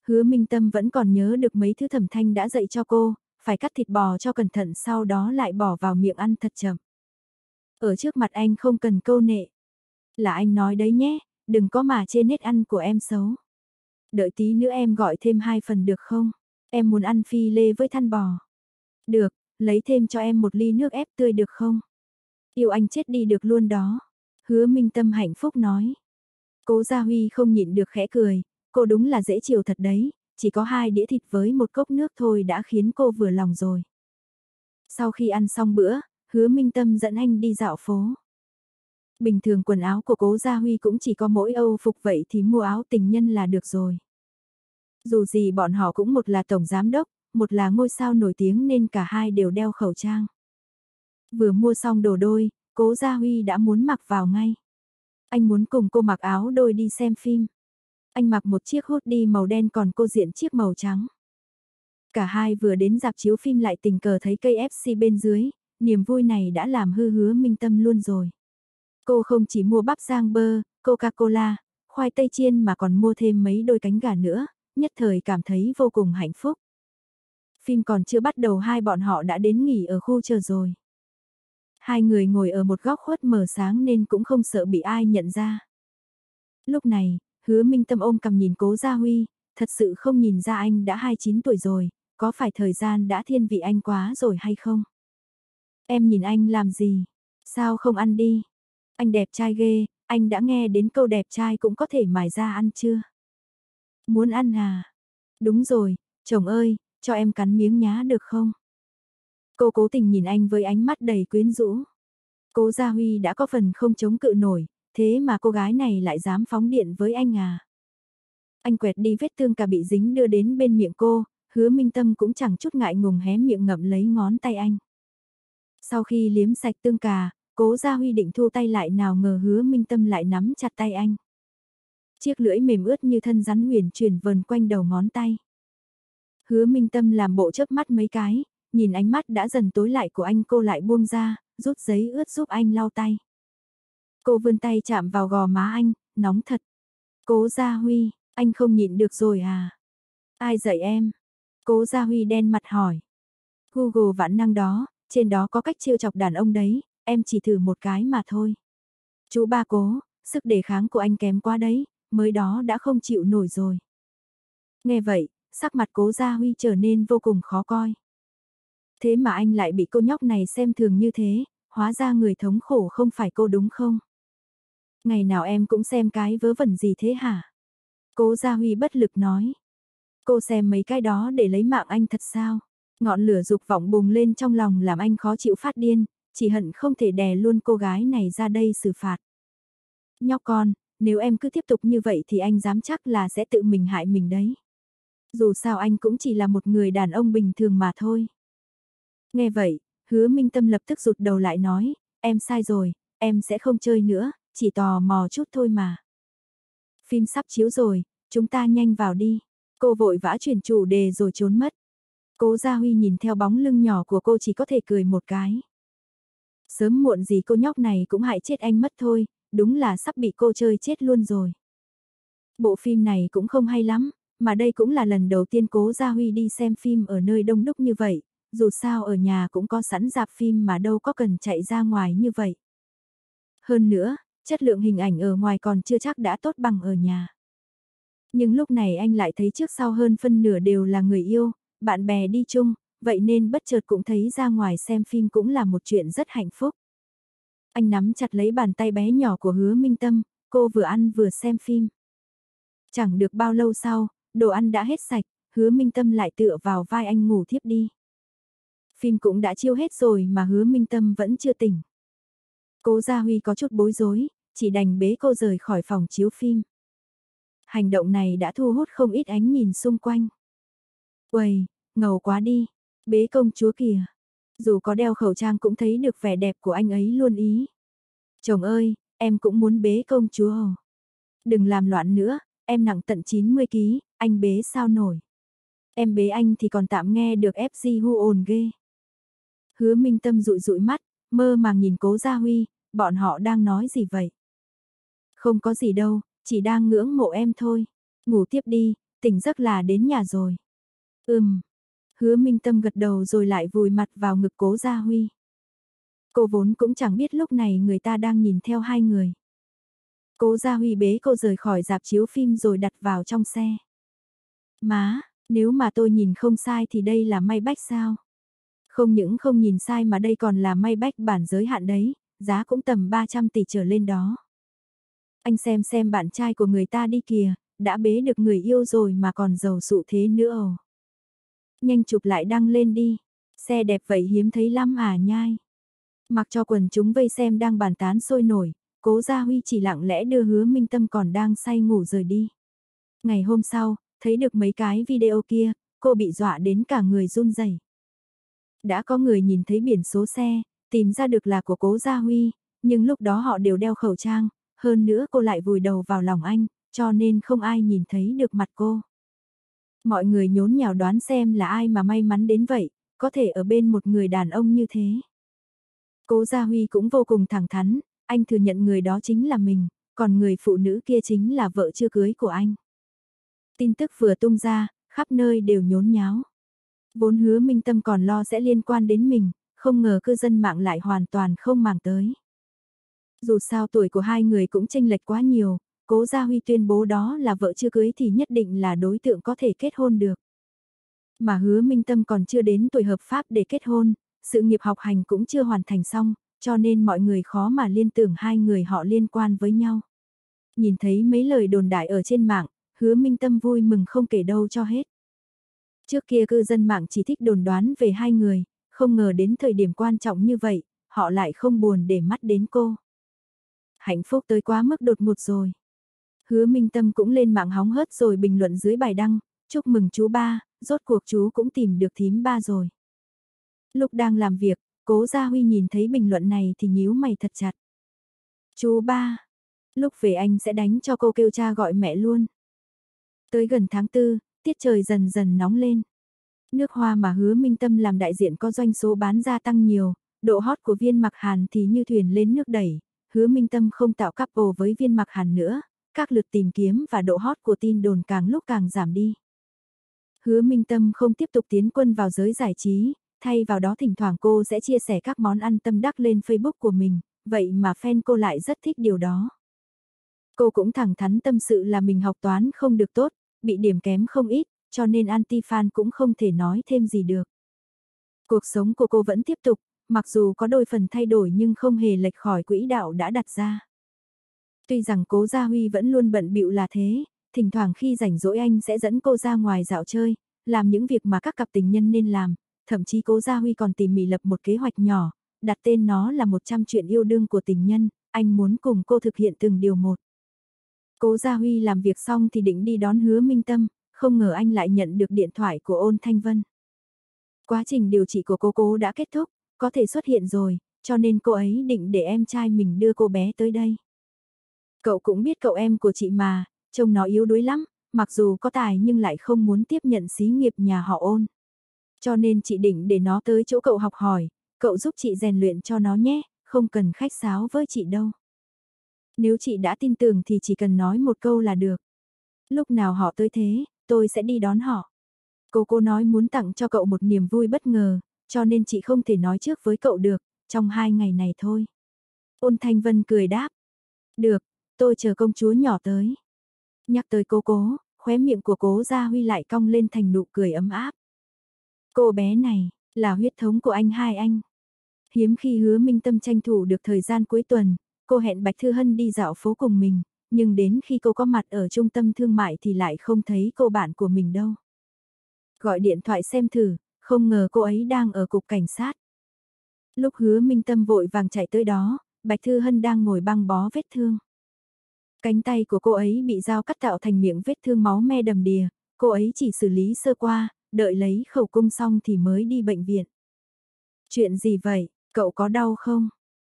Hứa Minh Tâm vẫn còn nhớ được mấy thứ thẩm thanh đã dạy cho cô, phải cắt thịt bò cho cẩn thận sau đó lại bỏ vào miệng ăn thật chậm. Ở trước mặt anh không cần câu nệ. Là anh nói đấy nhé, đừng có mà chê nết ăn của em xấu. Đợi tí nữa em gọi thêm hai phần được không? Em muốn ăn phi lê với than bò. Được, lấy thêm cho em một ly nước ép tươi được không? Yêu anh chết đi được luôn đó. Hứa Minh Tâm hạnh phúc nói. Cố Gia Huy không nhịn được khẽ cười, cô đúng là dễ chịu thật đấy, chỉ có hai đĩa thịt với một cốc nước thôi đã khiến cô vừa lòng rồi. Sau khi ăn xong bữa, hứa Minh Tâm dẫn anh đi dạo phố. Bình thường quần áo của cố Gia Huy cũng chỉ có mỗi Âu phục vậy thì mua áo tình nhân là được rồi. Dù gì bọn họ cũng một là tổng giám đốc, một là ngôi sao nổi tiếng nên cả hai đều đeo khẩu trang. Vừa mua xong đồ đôi, cố Gia Huy đã muốn mặc vào ngay. Anh muốn cùng cô mặc áo đôi đi xem phim. Anh mặc một chiếc hoodie màu đen còn cô diện chiếc màu trắng. Cả hai vừa đến dạp chiếu phim lại tình cờ thấy cây FC bên dưới, niềm vui này đã làm hư hứa minh tâm luôn rồi. Cô không chỉ mua bắp rang bơ, Coca-Cola, khoai tây chiên mà còn mua thêm mấy đôi cánh gà nữa, nhất thời cảm thấy vô cùng hạnh phúc. Phim còn chưa bắt đầu hai bọn họ đã đến nghỉ ở khu chờ rồi. Hai người ngồi ở một góc khuất mờ sáng nên cũng không sợ bị ai nhận ra. Lúc này, hứa minh tâm ôm cầm nhìn cố Gia Huy, thật sự không nhìn ra anh đã 29 tuổi rồi, có phải thời gian đã thiên vị anh quá rồi hay không? Em nhìn anh làm gì? Sao không ăn đi? Anh đẹp trai ghê, anh đã nghe đến câu đẹp trai cũng có thể mài ra ăn chưa? Muốn ăn à? Đúng rồi, chồng ơi, cho em cắn miếng nhá được không? Cô cố tình nhìn anh với ánh mắt đầy quyến rũ. Cố Gia Huy đã có phần không chống cự nổi, thế mà cô gái này lại dám phóng điện với anh à? Anh quẹt đi vết thương cả bị dính đưa đến bên miệng cô, hứa minh tâm cũng chẳng chút ngại ngùng hé miệng ngậm lấy ngón tay anh. Sau khi liếm sạch tương cà, cố Gia Huy định thu tay lại nào ngờ hứa minh tâm lại nắm chặt tay anh. Chiếc lưỡi mềm ướt như thân rắn huyền chuyển vần quanh đầu ngón tay. Hứa minh tâm làm bộ chớp mắt mấy cái, nhìn ánh mắt đã dần tối lại của anh cô lại buông ra, rút giấy ướt giúp anh lau tay. Cô vươn tay chạm vào gò má anh, nóng thật. Cố Gia Huy, anh không nhịn được rồi à? Ai dạy em? Cố Gia Huy đen mặt hỏi. Google vạn năng đó, trên đó có cách chiêu chọc đàn ông đấy, em chỉ thử một cái mà thôi. Chú ba cố, sức đề kháng của anh kém quá đấy, mới đó đã không chịu nổi rồi. Nghe vậy, sắc mặt cố Gia Huy trở nên vô cùng khó coi. Thế mà anh lại bị cô nhóc này xem thường như thế, hóa ra người thống khổ không phải cô đúng không? Ngày nào em cũng xem cái vớ vẩn gì thế hả? Cố Gia Huy bất lực nói. Cô xem mấy cái đó để lấy mạng anh thật sao? Ngọn lửa dục vọng bùng lên trong lòng làm anh khó chịu phát điên, chỉ hận không thể đè luôn cô gái này ra đây xử phạt. Nhóc con, nếu em cứ tiếp tục như vậy thì anh dám chắc là sẽ tự mình hại mình đấy. Dù sao anh cũng chỉ là một người đàn ông bình thường mà thôi. Nghe vậy, hứa minh tâm lập tức rụt đầu lại nói, em sai rồi, em sẽ không chơi nữa, chỉ tò mò chút thôi mà. Phim sắp chiếu rồi, chúng ta nhanh vào đi. Cô vội vã chuyển chủ đề rồi trốn mất. Cố Gia Huy nhìn theo bóng lưng nhỏ của cô chỉ có thể cười một cái. Sớm muộn gì cô nhóc này cũng hại chết anh mất thôi, đúng là sắp bị cô chơi chết luôn rồi. Bộ phim này cũng không hay lắm, mà đây cũng là lần đầu tiên cố Gia Huy đi xem phim ở nơi đông đúc như vậy, dù sao ở nhà cũng có sẵn dạp phim mà đâu có cần chạy ra ngoài như vậy. Hơn nữa, chất lượng hình ảnh ở ngoài còn chưa chắc đã tốt bằng ở nhà. Nhưng lúc này anh lại thấy trước sau hơn phân nửa đều là người yêu, bạn bè đi chung, vậy nên bất chợt cũng thấy ra ngoài xem phim cũng là một chuyện rất hạnh phúc. Anh nắm chặt lấy bàn tay bé nhỏ của hứa minh tâm, cô vừa ăn vừa xem phim. Chẳng được bao lâu sau, đồ ăn đã hết sạch, hứa minh tâm lại tựa vào vai anh ngủ thiếp đi. Phim cũng đã chiêu hết rồi mà hứa minh tâm vẫn chưa tỉnh. Cố Gia Huy có chút bối rối, chỉ đành bế cô rời khỏi phòng chiếu phim. Hành động này đã thu hút không ít ánh nhìn xung quanh. Uầy, ngầu quá đi, bế công chúa kìa. Dù có đeo khẩu trang cũng thấy được vẻ đẹp của anh ấy luôn ý. Chồng ơi, em cũng muốn bế công chúa hầu Đừng làm loạn nữa, em nặng tận 90 kg, anh bế sao nổi. Em bế anh thì còn tạm nghe được FG hu ồn ghê. Hứa Minh Tâm dụi dụi mắt, mơ màng nhìn Cố Gia Huy, bọn họ đang nói gì vậy? Không có gì đâu, chỉ đang ngưỡng mộ em thôi. Ngủ tiếp đi, tỉnh giấc là đến nhà rồi. Ừm. Hứa Minh Tâm gật đầu rồi lại vùi mặt vào ngực Cố Gia Huy. Cô vốn cũng chẳng biết lúc này người ta đang nhìn theo hai người. Cố Gia Huy bế cô rời khỏi dạp chiếu phim rồi đặt vào trong xe. Má, nếu mà tôi nhìn không sai thì đây là may bách sao? Không những không nhìn sai mà đây còn là may bách bản giới hạn đấy, giá cũng tầm 300 tỷ trở lên đó. Anh xem xem bạn trai của người ta đi kìa, đã bế được người yêu rồi mà còn giàu sụ thế nữa ồ. Nhanh chụp lại đăng lên đi, xe đẹp vậy hiếm thấy lắm à nhai. Mặc cho quần chúng vây xem đang bàn tán sôi nổi, cố gia huy chỉ lặng lẽ đưa hứa minh tâm còn đang say ngủ rời đi. Ngày hôm sau, thấy được mấy cái video kia, cô bị dọa đến cả người run rẩy. Đã có người nhìn thấy biển số xe, tìm ra được là của cố Gia Huy, nhưng lúc đó họ đều đeo khẩu trang, hơn nữa cô lại vùi đầu vào lòng anh, cho nên không ai nhìn thấy được mặt cô. Mọi người nhốn nhào đoán xem là ai mà may mắn đến vậy, có thể ở bên một người đàn ông như thế. Cố Gia Huy cũng vô cùng thẳng thắn, anh thừa nhận người đó chính là mình, còn người phụ nữ kia chính là vợ chưa cưới của anh. Tin tức vừa tung ra, khắp nơi đều nhốn nháo. Vốn hứa minh tâm còn lo sẽ liên quan đến mình, không ngờ cư dân mạng lại hoàn toàn không màng tới. Dù sao tuổi của hai người cũng chênh lệch quá nhiều, cố Gia Huy tuyên bố đó là vợ chưa cưới thì nhất định là đối tượng có thể kết hôn được. Mà hứa minh tâm còn chưa đến tuổi hợp pháp để kết hôn, sự nghiệp học hành cũng chưa hoàn thành xong, cho nên mọi người khó mà liên tưởng hai người họ liên quan với nhau. Nhìn thấy mấy lời đồn đại ở trên mạng, hứa minh tâm vui mừng không kể đâu cho hết. Trước kia cư dân mạng chỉ thích đồn đoán về hai người, không ngờ đến thời điểm quan trọng như vậy, họ lại không buồn để mắt đến cô. Hạnh phúc tới quá mức đột ngột rồi. Hứa Minh Tâm cũng lên mạng hóng hớt rồi bình luận dưới bài đăng, chúc mừng chú ba, rốt cuộc chú cũng tìm được thím ba rồi. Lúc đang làm việc, cố Gia Huy nhìn thấy bình luận này thì nhíu mày thật chặt. Chú ba, lúc về anh sẽ đánh cho cô kêu cha gọi mẹ luôn. Tới gần tháng tư, tiết trời dần dần nóng lên. Nước hoa mà hứa minh tâm làm đại diện có doanh số bán gia tăng nhiều, độ hot của viên mặc hàn thì như thuyền lên nước đẩy, hứa minh tâm không tạo couple với viên mặc hàn nữa, các lượt tìm kiếm và độ hot của tin đồn càng lúc càng giảm đi. Hứa minh tâm không tiếp tục tiến quân vào giới giải trí, thay vào đó thỉnh thoảng cô sẽ chia sẻ các món ăn tâm đắc lên Facebook của mình, vậy mà fan cô lại rất thích điều đó. Cô cũng thẳng thắn tâm sự là mình học toán không được tốt, bị điểm kém không ít, cho nên anti-fan cũng không thể nói thêm gì được. Cuộc sống của cô vẫn tiếp tục, mặc dù có đôi phần thay đổi nhưng không hề lệch khỏi quỹ đạo đã đặt ra. Tuy rằng cố Gia Huy vẫn luôn bận bịu là thế, thỉnh thoảng khi rảnh rỗi anh sẽ dẫn cô ra ngoài dạo chơi, làm những việc mà các cặp tình nhân nên làm, thậm chí cố Gia Huy còn tỉ mỉ lập một kế hoạch nhỏ, đặt tên nó là 100 chuyện yêu đương của tình nhân, anh muốn cùng cô thực hiện từng điều một. Cố Gia Huy làm việc xong thì định đi đón hứa Minh Tâm, không ngờ anh lại nhận được điện thoại của ôn Thanh Vân. Quá trình điều trị của cô cố đã kết thúc, có thể xuất hiện rồi, cho nên cô ấy định để em trai mình đưa cô bé tới đây. Cậu cũng biết cậu em của chị mà, trông nó yếu đuối lắm, mặc dù có tài nhưng lại không muốn tiếp nhận xí nghiệp nhà họ ôn. Cho nên chị định để nó tới chỗ cậu học hỏi, cậu giúp chị rèn luyện cho nó nhé, không cần khách sáo với chị đâu. Nếu chị đã tin tưởng thì chỉ cần nói một câu là được. Lúc nào họ tới thế, tôi sẽ đi đón họ. Cô cô nói muốn tặng cho cậu một niềm vui bất ngờ, cho nên chị không thể nói trước với cậu được, trong hai ngày này thôi. Ôn Thanh Vân cười đáp. Được, tôi chờ công chúa nhỏ tới. Nhắc tới cô cố, khóe miệng của cố Gia Huy lại cong lên thành nụ cười ấm áp. Cô bé này, là huyết thống của anh hai anh. Hiếm khi hứa minh tâm tranh thủ được thời gian cuối tuần, cô hẹn Bạch Thư Hân đi dạo phố cùng mình, nhưng đến khi cô có mặt ở trung tâm thương mại thì lại không thấy cô bạn của mình đâu. Gọi điện thoại xem thử, không ngờ cô ấy đang ở cục cảnh sát. Lúc hứa minh tâm vội vàng chạy tới đó, Bạch Thư Hân đang ngồi băng bó vết thương. Cánh tay của cô ấy bị dao cắt tạo thành miệng vết thương máu me đầm đìa, cô ấy chỉ xử lý sơ qua, đợi lấy khẩu cung xong thì mới đi bệnh viện. Chuyện gì vậy, cậu có đau không?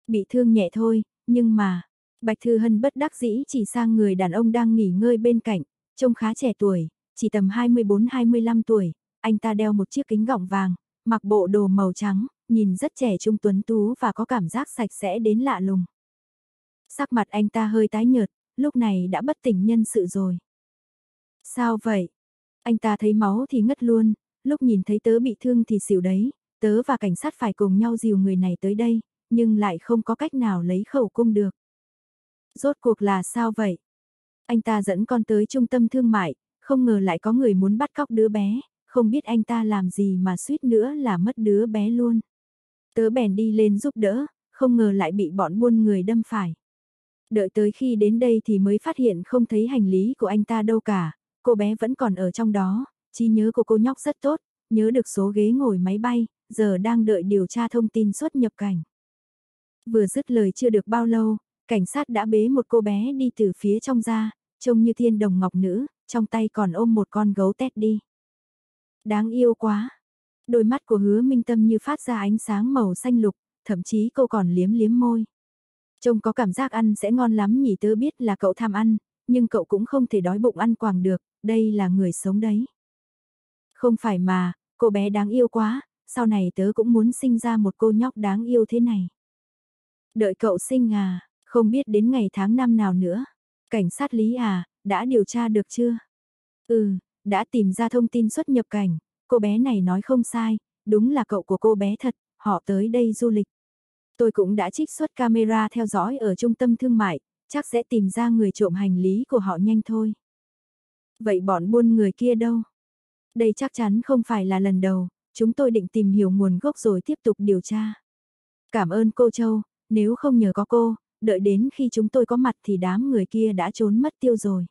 Bị thương nhẹ thôi, nhưng mà, Bạch Thư Hân bất đắc dĩ chỉ sang người đàn ông đang nghỉ ngơi bên cạnh, trông khá trẻ tuổi, chỉ tầm 24-25 tuổi, anh ta đeo một chiếc kính gọng vàng, mặc bộ đồ màu trắng, nhìn rất trẻ trung tuấn tú và có cảm giác sạch sẽ đến lạ lùng. Sắc mặt anh ta hơi tái nhợt, lúc này đã bất tỉnh nhân sự rồi. Sao vậy? Anh ta thấy máu thì ngất luôn, lúc nhìn thấy tớ bị thương thì xỉu đấy, tớ và cảnh sát phải cùng nhau dìu người này tới đây, nhưng lại không có cách nào lấy khẩu cung được. Rốt cuộc là sao vậy? Anh ta dẫn con tới trung tâm thương mại, không ngờ lại có người muốn bắt cóc đứa bé, không biết anh ta làm gì mà suýt nữa là mất đứa bé luôn. Tớ bèn đi lên giúp đỡ, không ngờ lại bị bọn buôn người đâm phải. Đợi tới khi đến đây thì mới phát hiện không thấy hành lý của anh ta đâu cả, cô bé vẫn còn ở trong đó, trí nhớ của cô nhóc rất tốt, nhớ được số ghế ngồi máy bay, giờ đang đợi điều tra thông tin xuất nhập cảnh. Vừa dứt lời chưa được bao lâu, cảnh sát đã bế một cô bé đi từ phía trong ra, trông như thiên đồng ngọc nữ, trong tay còn ôm một con gấu tét đi. Đáng yêu quá. Đôi mắt của hứa minh tâm như phát ra ánh sáng màu xanh lục, thậm chí cô còn liếm liếm môi. Trông có cảm giác ăn sẽ ngon lắm nhỉ tớ biết là cậu tham ăn, nhưng cậu cũng không thể đói bụng ăn quàng được, đây là người sống đấy. Không phải mà, cô bé đáng yêu quá, sau này tớ cũng muốn sinh ra một cô nhóc đáng yêu thế này. Đợi cậu sinh à, không biết đến ngày tháng năm nào nữa. Cảnh sát Lý à, đã điều tra được chưa? Ừ, đã tìm ra thông tin xuất nhập cảnh, cô bé này nói không sai, đúng là cậu của cô bé thật, họ tới đây du lịch. Tôi cũng đã trích xuất camera theo dõi ở trung tâm thương mại, chắc sẽ tìm ra người trộm hành lý của họ nhanh thôi. Vậy bọn buôn người kia đâu? Đây chắc chắn không phải là lần đầu, chúng tôi định tìm hiểu nguồn gốc rồi tiếp tục điều tra. Cảm ơn cô Châu, nếu không nhờ có cô, đợi đến khi chúng tôi có mặt thì đám người kia đã trốn mất tiêu rồi.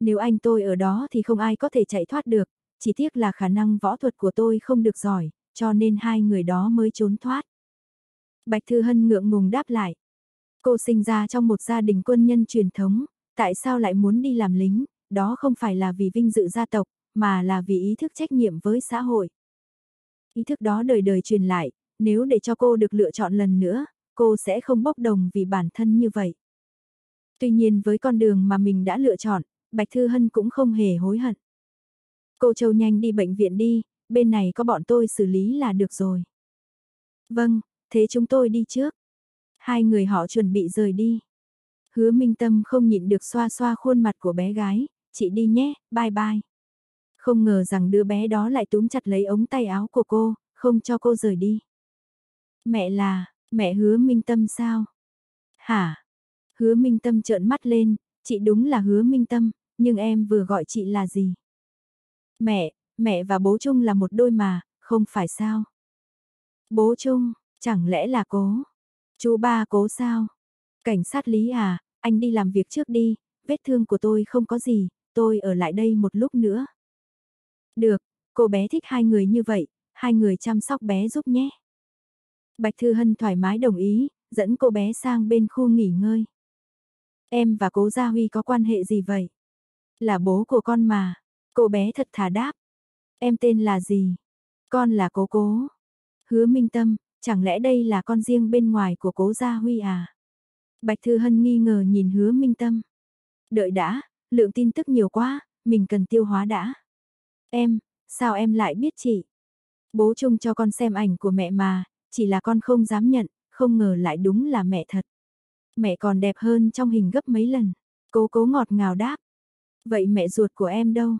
Nếu anh tôi ở đó thì không ai có thể chạy thoát được, chỉ tiếc là khả năng võ thuật của tôi không được giỏi, cho nên hai người đó mới trốn thoát. Bạch Thư Hân ngượng ngùng đáp lại. Cô sinh ra trong một gia đình quân nhân truyền thống, tại sao lại muốn đi làm lính, đó không phải là vì vinh dự gia tộc, mà là vì ý thức trách nhiệm với xã hội. Ý thức đó đời đời truyền lại, nếu để cho cô được lựa chọn lần nữa, cô sẽ không bốc đồng vì bản thân như vậy. Tuy nhiên với con đường mà mình đã lựa chọn, Bạch Thư Hân cũng không hề hối hận. Cô Châu nhanh đi bệnh viện đi, bên này có bọn tôi xử lý là được rồi. Vâng, thế chúng tôi đi trước. Hai người họ chuẩn bị rời đi. Hứa Minh Tâm không nhịn được xoa xoa khuôn mặt của bé gái, chị đi nhé, bye bye. Không ngờ rằng đứa bé đó lại túm chặt lấy ống tay áo của cô, không cho cô rời đi. Mẹ là, mẹ hứa Minh Tâm sao? Hả? Hứa Minh Tâm trợn mắt lên, chị đúng là hứa Minh Tâm, nhưng em vừa gọi chị là gì? Mẹ, mẹ và bố Trung là một đôi mà, không phải sao? Bố Trung, chẳng lẽ là cố? Chú ba cố sao? Cảnh sát Lý à, anh đi làm việc trước đi, vết thương của tôi không có gì, tôi ở lại đây một lúc nữa. Được, cô bé thích hai người như vậy, hai người chăm sóc bé giúp nhé. Bạch Thư Hân thoải mái đồng ý, dẫn cô bé sang bên khu nghỉ ngơi. Em và cố Gia Huy có quan hệ gì vậy? Là bố của con mà. Cô bé thật thà đáp. Em tên là gì? Con là cố cố. Hứa Minh Tâm, chẳng lẽ đây là con riêng bên ngoài của cố Gia Huy à? Bạch Thư Hân nghi ngờ nhìn hứa Minh Tâm. Đợi đã, lượng tin tức nhiều quá, mình cần tiêu hóa đã. Em, sao em lại biết chị? Bố chung cho con xem ảnh của mẹ mà, chỉ là con không dám nhận, không ngờ lại đúng là mẹ thật. Mẹ còn đẹp hơn trong hình gấp mấy lần. Cố cố ngọt ngào đáp. Vậy mẹ ruột của em đâu?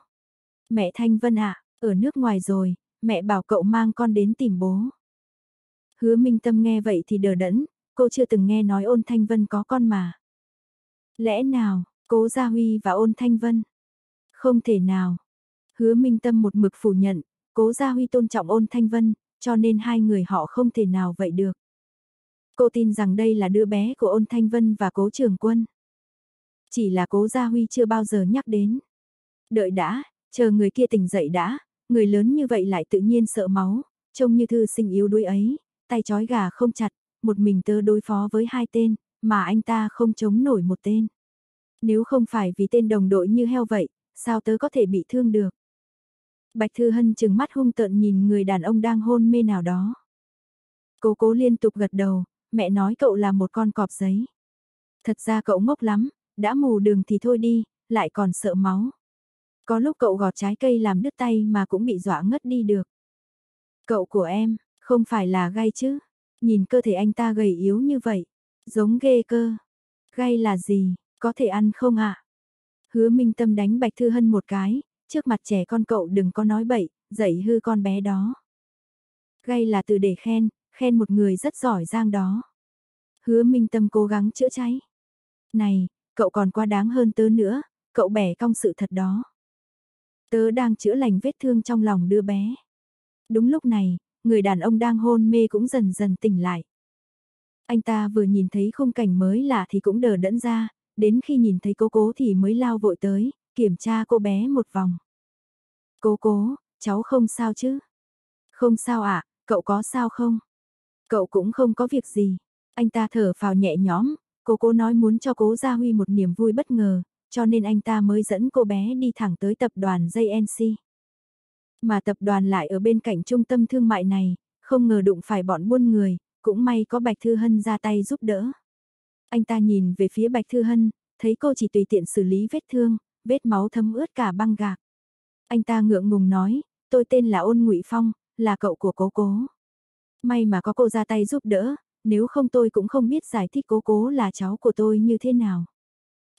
Mẹ Thanh Vân ạ, ở nước ngoài rồi, mẹ bảo cậu mang con đến tìm bố. Hứa Minh Tâm nghe vậy thì đờ đẫn, cô chưa từng nghe nói ôn Thanh Vân có con mà. Lẽ nào, cố Gia Huy và ôn Thanh Vân? Không thể nào. Hứa Minh Tâm một mực phủ nhận, cố Gia Huy tôn trọng ôn Thanh Vân, cho nên hai người họ không thể nào vậy được. Cô tin rằng đây là đứa bé của ôn Thanh Vân và cố trường quân. Chỉ là cố Gia Huy chưa bao giờ nhắc đến. Đợi đã, chờ người kia tỉnh dậy đã, người lớn như vậy lại tự nhiên sợ máu, trông như thư sinh yếu đuối ấy, tay chói gà không chặt, một mình tớ đối phó với hai tên, mà anh ta không chống nổi một tên. Nếu không phải vì tên đồng đội như heo vậy, sao tớ có thể bị thương được? Bạch Thư Hân chừng mắt hung tợn nhìn người đàn ông đang hôn mê nào đó. Cố cố liên tục gật đầu, mẹ nói cậu là một con cọp giấy. Thật ra cậu ngốc lắm, đã mù đường thì thôi đi, lại còn sợ máu. Có lúc cậu gọt trái cây làm đứt tay mà cũng bị dọa ngất đi được. Cậu của em, không phải là gai chứ? Nhìn cơ thể anh ta gầy yếu như vậy, giống ghê cơ. Gai là gì, có thể ăn không ạ? Hứa Minh Tâm đánh Bạch Thư Hân một cái, trước mặt trẻ con cậu đừng có nói bậy, dạy hư con bé đó. Gai là từ để khen, khen một người rất giỏi giang đó. Hứa Minh Tâm cố gắng chữa cháy. Này, cậu còn quá đáng hơn tớ nữa, cậu bẻ cong sự thật đó. Tớ đang chữa lành vết thương trong lòng đứa bé. Đúng lúc này, người đàn ông đang hôn mê cũng dần dần tỉnh lại. Anh ta vừa nhìn thấy khung cảnh mới lạ thì cũng đờ đẫn ra, đến khi nhìn thấy cô cố thì mới lao vội tới, kiểm tra cô bé một vòng. Cô cố, cháu không sao chứ? Không sao ạ, à, cậu có sao không? Cậu cũng không có việc gì. Anh ta thở phào nhẹ nhõm, cô cố nói muốn cho cố Gia Huy một niềm vui bất ngờ, cho nên anh ta mới dẫn cô bé đi thẳng tới tập đoàn JNC. Mà tập đoàn lại ở bên cạnh trung tâm thương mại này, không ngờ đụng phải bọn buôn người, cũng may có Bạch Thư Hân ra tay giúp đỡ. Anh ta nhìn về phía Bạch Thư Hân, thấy cô chỉ tùy tiện xử lý vết thương, vết máu thấm ướt cả băng gạc. Anh ta ngượng ngùng nói, tôi tên là Ôn Ngụy Phong, là cậu của cố cố. May mà có cô ra tay giúp đỡ, nếu không tôi cũng không biết giải thích cố cố là cháu của tôi như thế nào.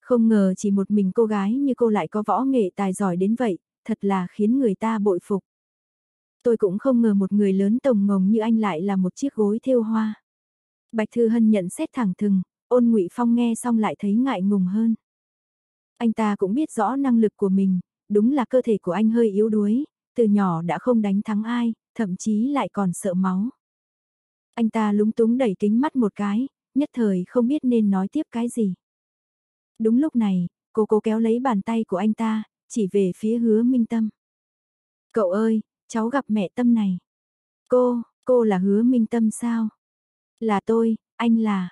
Không ngờ chỉ một mình cô gái như cô lại có võ nghệ tài giỏi đến vậy, thật là khiến người ta bội phục. Tôi cũng không ngờ một người lớn tổng ngồng như anh lại là một chiếc gối thêu hoa. Bạch Thư Hân nhận xét thẳng thừng, ôn ngụy Phong nghe xong lại thấy ngại ngùng hơn. Anh ta cũng biết rõ năng lực của mình, đúng là cơ thể của anh hơi yếu đuối, từ nhỏ đã không đánh thắng ai, thậm chí lại còn sợ máu. Anh ta lúng túng đẩy kính mắt một cái, nhất thời không biết nên nói tiếp cái gì. Đúng lúc này, cô cố kéo lấy bàn tay của anh ta, chỉ về phía hứa minh tâm. Cậu ơi, cháu gặp mẹ tâm này. Cô, cô là hứa minh tâm sao? Là tôi, anh là.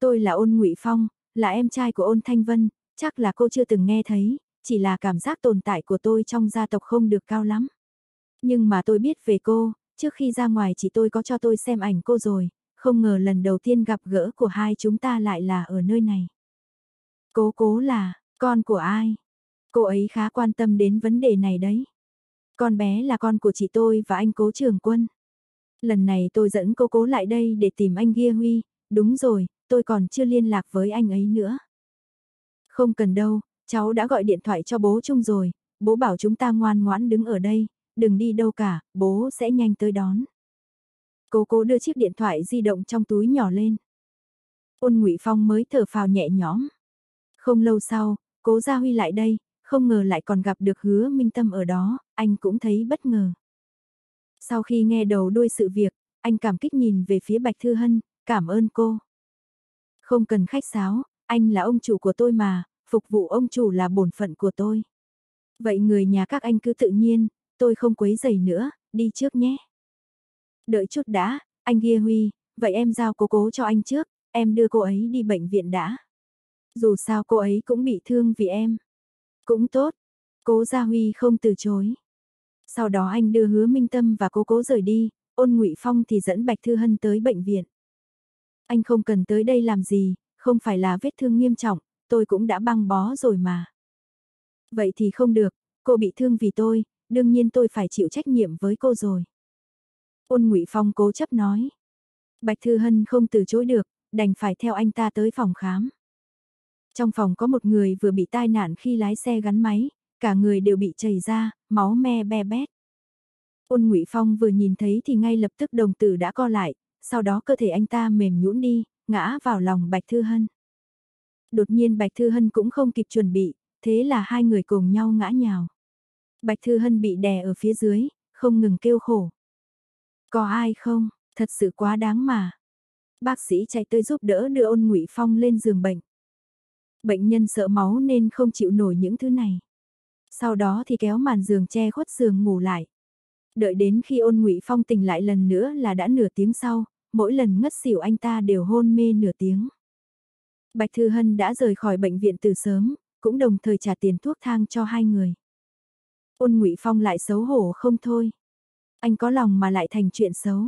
Tôi là ôn ngụy Phong, là em trai của ôn Thanh Vân, chắc là cô chưa từng nghe thấy, chỉ là cảm giác tồn tại của tôi trong gia tộc không được cao lắm. Nhưng mà tôi biết về cô, trước khi ra ngoài chỉ tôi có cho tôi xem ảnh cô rồi, không ngờ lần đầu tiên gặp gỡ của hai chúng ta lại là ở nơi này. Cố cố là, con của ai? Cô ấy khá quan tâm đến vấn đề này đấy. Con bé là con của chị tôi và anh cố trường quân. Lần này tôi dẫn cô cố lại đây để tìm anh Gia Huy, đúng rồi, tôi còn chưa liên lạc với anh ấy nữa. Không cần đâu, cháu đã gọi điện thoại cho bố chung rồi, bố bảo chúng ta ngoan ngoãn đứng ở đây, đừng đi đâu cả, bố sẽ nhanh tới đón. cô cố đưa chiếc điện thoại di động trong túi nhỏ lên. Ôn Ngụy Phong mới thở phào nhẹ nhõm. Không lâu sau, cố Gia Huy lại đây, không ngờ lại còn gặp được hứa minh tâm ở đó, anh cũng thấy bất ngờ. Sau khi nghe đầu đuôi sự việc, anh cảm kích nhìn về phía Bạch Thư Hân, cảm ơn cô. Không cần khách sáo, anh là ông chủ của tôi mà, phục vụ ông chủ là bổn phận của tôi. Vậy người nhà các anh cứ tự nhiên, tôi không quấy giày nữa, đi trước nhé. Đợi chút đã, anh Gia Huy, vậy em giao cô cố cho anh trước, em đưa cô ấy đi bệnh viện đã. Dù sao cô ấy cũng bị thương vì em. Cũng tốt. Cố Gia Huy không từ chối. Sau đó anh đưa hứa Minh Tâm và cố cố rời đi, ôn ngụy Phong thì dẫn Bạch Thư Hân tới bệnh viện. Anh không cần tới đây làm gì, không phải là vết thương nghiêm trọng, tôi cũng đã băng bó rồi mà. Vậy thì không được, cô bị thương vì tôi, đương nhiên tôi phải chịu trách nhiệm với cô rồi. Ôn ngụy Phong cố chấp nói. Bạch Thư Hân không từ chối được, đành phải theo anh ta tới phòng khám. Trong phòng có một người vừa bị tai nạn khi lái xe gắn máy, cả người đều bị chảy ra, máu me be bét. Ôn Ngụy Phong vừa nhìn thấy thì ngay lập tức đồng tử đã co lại, sau đó cơ thể anh ta mềm nhũn đi, ngã vào lòng Bạch Thư Hân. Đột nhiên Bạch Thư Hân cũng không kịp chuẩn bị, thế là hai người cùng nhau ngã nhào. Bạch Thư Hân bị đè ở phía dưới, không ngừng kêu khổ. Có ai không, thật sự quá đáng mà. Bác sĩ chạy tới giúp đỡ đưa ôn ngụy Phong lên giường bệnh bệnh nhân sợ máu nên không chịu nổi những thứ này. Sau đó thì kéo màn giường che khuất giường ngủ lại. Đợi đến khi ôn ngụy Phong tỉnh lại lần nữa là đã nửa tiếng sau, mỗi lần ngất xỉu anh ta đều hôn mê nửa tiếng. Bạch Thư Hân đã rời khỏi bệnh viện từ sớm, cũng đồng thời trả tiền thuốc thang cho hai người. Ôn ngụy Phong lại xấu hổ không thôi. Anh có lòng mà lại thành chuyện xấu.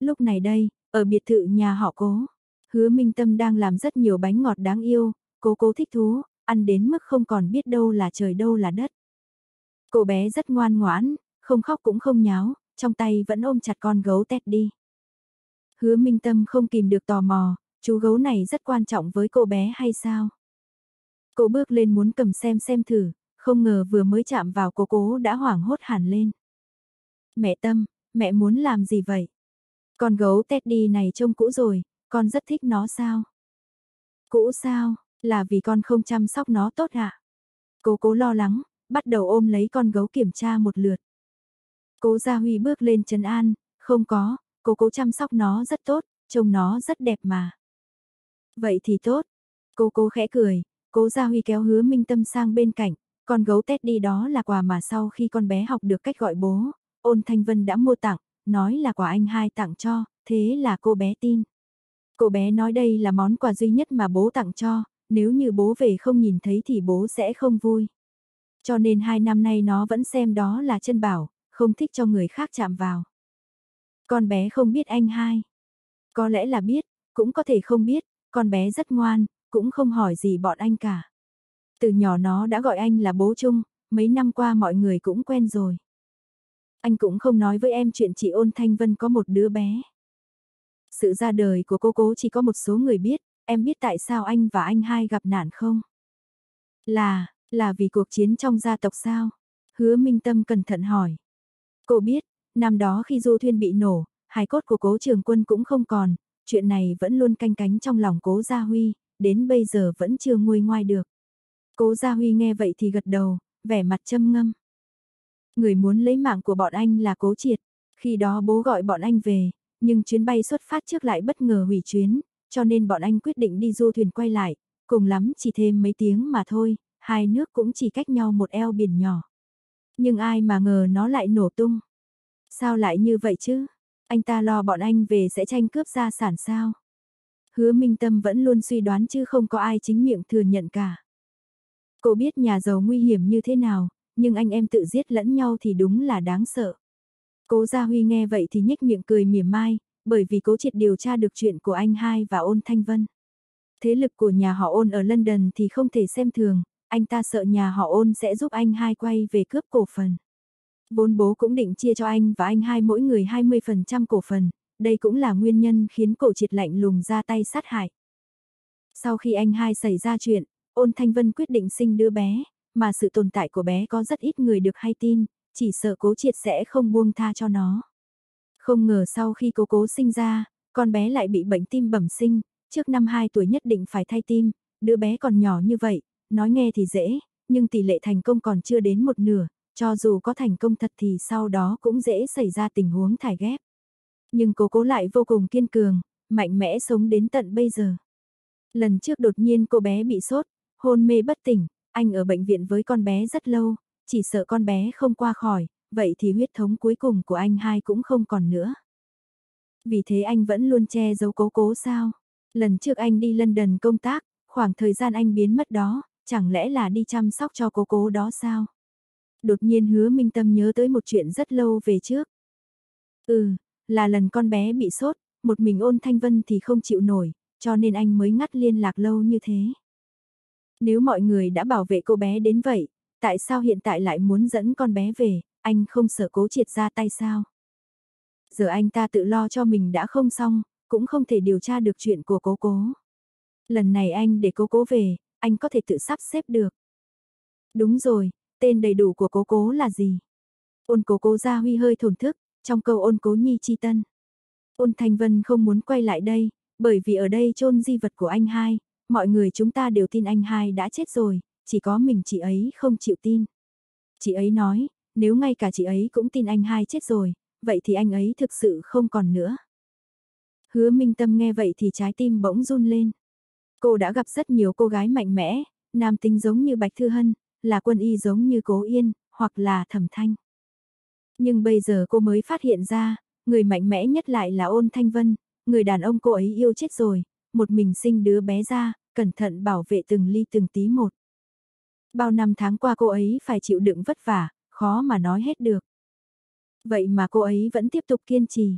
Lúc này đây, ở biệt thự nhà họ cố, hứa Minh Tâm đang làm rất nhiều bánh ngọt đáng yêu, Cô cố thích thú, ăn đến mức không còn biết đâu là trời đâu là đất. Cô bé rất ngoan ngoãn, không khóc cũng không nháo, trong tay vẫn ôm chặt con gấu tét đi. Hứa Minh Tâm không kìm được tò mò, chú gấu này rất quan trọng với cô bé hay sao? Cô bước lên muốn cầm xem xem thử, không ngờ vừa mới chạm vào cô cố đã hoảng hốt hẳn lên. Mẹ Tâm, mẹ muốn làm gì vậy? Con gấu Teddy này trông cũ rồi, con rất thích nó sao? Cũ sao? Là vì con không chăm sóc nó tốt ạ? À? Cố cố lo lắng, bắt đầu ôm lấy con gấu kiểm tra một lượt. Cố Gia Huy bước lên trấn an, không có, cố cố chăm sóc nó rất tốt, trông nó rất đẹp mà. Vậy thì tốt. Cô cố khẽ cười, cố Gia Huy kéo hứa minh tâm sang bên cạnh, con gấu Teddy đó là quà mà sau khi con bé học được cách gọi bố, ôn Thanh Vân đã mua tặng, nói là quà anh hai tặng cho, thế là cô bé tin. Cô bé nói đây là món quà duy nhất mà bố tặng cho, nếu như bố về không nhìn thấy thì bố sẽ không vui. Cho nên hai năm nay nó vẫn xem đó là chân bảo, không thích cho người khác chạm vào. Con bé không biết anh hai. Có lẽ là biết, cũng có thể không biết, con bé rất ngoan, cũng không hỏi gì bọn anh cả. Từ nhỏ nó đã gọi anh là bố chung, mấy năm qua mọi người cũng quen rồi. Anh cũng không nói với em chuyện chị ôn Thanh Vân có một đứa bé. Sự ra đời của cô cố chỉ có một số người biết, em biết tại sao anh và anh hai gặp nạn không? Là, là vì cuộc chiến trong gia tộc sao? Hứa Minh Tâm cẩn thận hỏi. Cô biết, năm đó khi du thuyền bị nổ, hài cốt của cố trường quân cũng không còn, chuyện này vẫn luôn canh cánh trong lòng cố Gia Huy, đến bây giờ vẫn chưa nguôi ngoai được. Cố Gia Huy nghe vậy thì gật đầu, vẻ mặt châm ngâm. Người muốn lấy mạng của bọn anh là cố triệt, khi đó bố gọi bọn anh về, nhưng chuyến bay xuất phát trước lại bất ngờ hủy chuyến, cho nên bọn anh quyết định đi du thuyền quay lại, cùng lắm chỉ thêm mấy tiếng mà thôi, hai nước cũng chỉ cách nhau một eo biển nhỏ. Nhưng ai mà ngờ nó lại nổ tung. Sao lại như vậy chứ? Anh ta lo bọn anh về sẽ tranh cướp gia sản sao? Hứa Minh Tâm vẫn luôn suy đoán chứ không có ai chính miệng thừa nhận cả. Cô biết nhà giàu nguy hiểm như thế nào, nhưng anh em tự giết lẫn nhau thì đúng là đáng sợ. Cố Gia Huy nghe vậy thì nhếch miệng cười mỉa mai, bởi vì cố triệt điều tra được chuyện của anh hai và ôn Thanh Vân. Thế lực của nhà họ ôn ở London thì không thể xem thường, anh ta sợ nhà họ ôn sẽ giúp anh hai quay về cướp cổ phần. Vốn bố cũng định chia cho anh và anh hai mỗi người 20% cổ phần, đây cũng là nguyên nhân khiến cổ triệt lạnh lùng ra tay sát hại. Sau khi anh hai xảy ra chuyện, ôn Thanh Vân quyết định sinh đứa bé, mà sự tồn tại của bé có rất ít người được hay tin, chỉ sợ cố triệt sẽ không buông tha cho nó. Không ngờ sau khi cố cố sinh ra, con bé lại bị bệnh tim bẩm sinh, trước năm 2 tuổi nhất định phải thay tim, đứa bé còn nhỏ như vậy, nói nghe thì dễ, nhưng tỷ lệ thành công còn chưa đến một nửa, cho dù có thành công thật thì sau đó cũng dễ xảy ra tình huống thải ghép. Nhưng cố cố lại vô cùng kiên cường, mạnh mẽ sống đến tận bây giờ. Lần trước đột nhiên cô bé bị sốt, hôn mê bất tỉnh, anh ở bệnh viện với con bé rất lâu, chỉ sợ con bé không qua khỏi, vậy thì huyết thống cuối cùng của anh hai cũng không còn nữa. Vì thế anh vẫn luôn che giấu cố cố sao? Lần trước anh đi London công tác, khoảng thời gian anh biến mất đó, chẳng lẽ là đi chăm sóc cho cố cố đó sao? Đột nhiên hứa minh tâm nhớ tới một chuyện rất lâu về trước. Ừ, là lần con bé bị sốt, một mình ôn thanh vân thì không chịu nổi, cho nên anh mới ngắt liên lạc lâu như thế. Nếu mọi người đã bảo vệ cô bé đến vậy, tại sao hiện tại lại muốn dẫn con bé về, anh không sợ cố triệt ra tay sao? Giờ anh ta tự lo cho mình đã không xong, cũng không thể điều tra được chuyện của cố cố. Lần này anh để cố cố về, anh có thể tự sắp xếp được. Đúng rồi, tên đầy đủ của cố cố là gì? Ôn cố cố ra huy hơi thổn thức, trong câu ôn cố nhi chi tân. Ôn Thanh Vân không muốn quay lại đây, bởi vì ở đây chôn di vật của anh hai, mọi người chúng ta đều tin anh hai đã chết rồi, chỉ có mình chị ấy không chịu tin. Chị ấy nói, nếu ngay cả chị ấy cũng tin anh hai chết rồi, vậy thì anh ấy thực sự không còn nữa. Hứa Minh Tâm nghe vậy thì trái tim bỗng run lên. Cô đã gặp rất nhiều cô gái mạnh mẽ, nam tính giống như Bạch Thư Hân, là quân y giống như Cố Yên, hoặc là Thẩm Thanh. Nhưng bây giờ cô mới phát hiện ra, người mạnh mẽ nhất lại là ôn Thanh Vân, người đàn ông cô ấy yêu chết rồi, một mình sinh đứa bé ra, cẩn thận bảo vệ từng ly từng tí một. Bao năm tháng qua cô ấy phải chịu đựng vất vả, khó mà nói hết được. Vậy mà cô ấy vẫn tiếp tục kiên trì.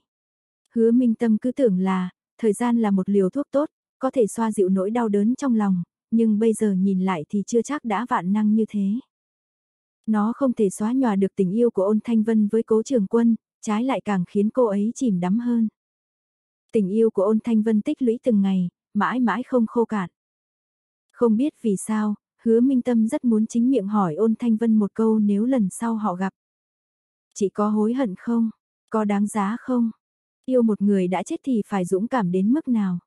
Hứa Minh Tâm cứ tưởng là, thời gian là một liều thuốc tốt, có thể xoa dịu nỗi đau đớn trong lòng, nhưng bây giờ nhìn lại thì chưa chắc đã vạn năng như thế. Nó không thể xóa nhòa được tình yêu của ôn thanh vân với cố trường quân, trái lại càng khiến cô ấy chìm đắm hơn. Tình yêu của ôn thanh vân tích lũy từng ngày, mãi mãi không khô cạn. Không biết vì sao, hứa minh tâm rất muốn chính miệng hỏi ôn thanh vân một câu nếu lần sau họ gặp. chị có hối hận không? Có đáng giá không? Yêu một người đã chết thì phải dũng cảm đến mức nào?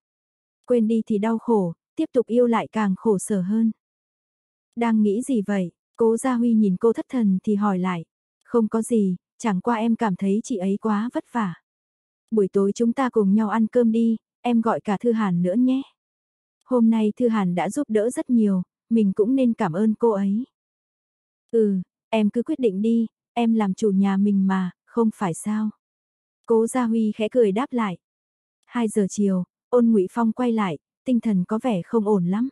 Quên đi thì đau khổ, tiếp tục yêu lại càng khổ sở hơn. Đang nghĩ gì vậy? Cố Gia Huy nhìn cô thất thần thì hỏi lại. Không có gì, chẳng qua em cảm thấy chị ấy quá vất vả. Buổi tối chúng ta cùng nhau ăn cơm đi, em gọi cả Thư Hàn nữa nhé. Hôm nay Thư Hàn đã giúp đỡ rất nhiều, mình cũng nên cảm ơn cô ấy. Ừ, em cứ quyết định đi, em làm chủ nhà mình mà, không phải sao. Cố Gia Huy khẽ cười đáp lại. 2 giờ chiều, ôn ngụy Phong quay lại, tinh thần có vẻ không ổn lắm.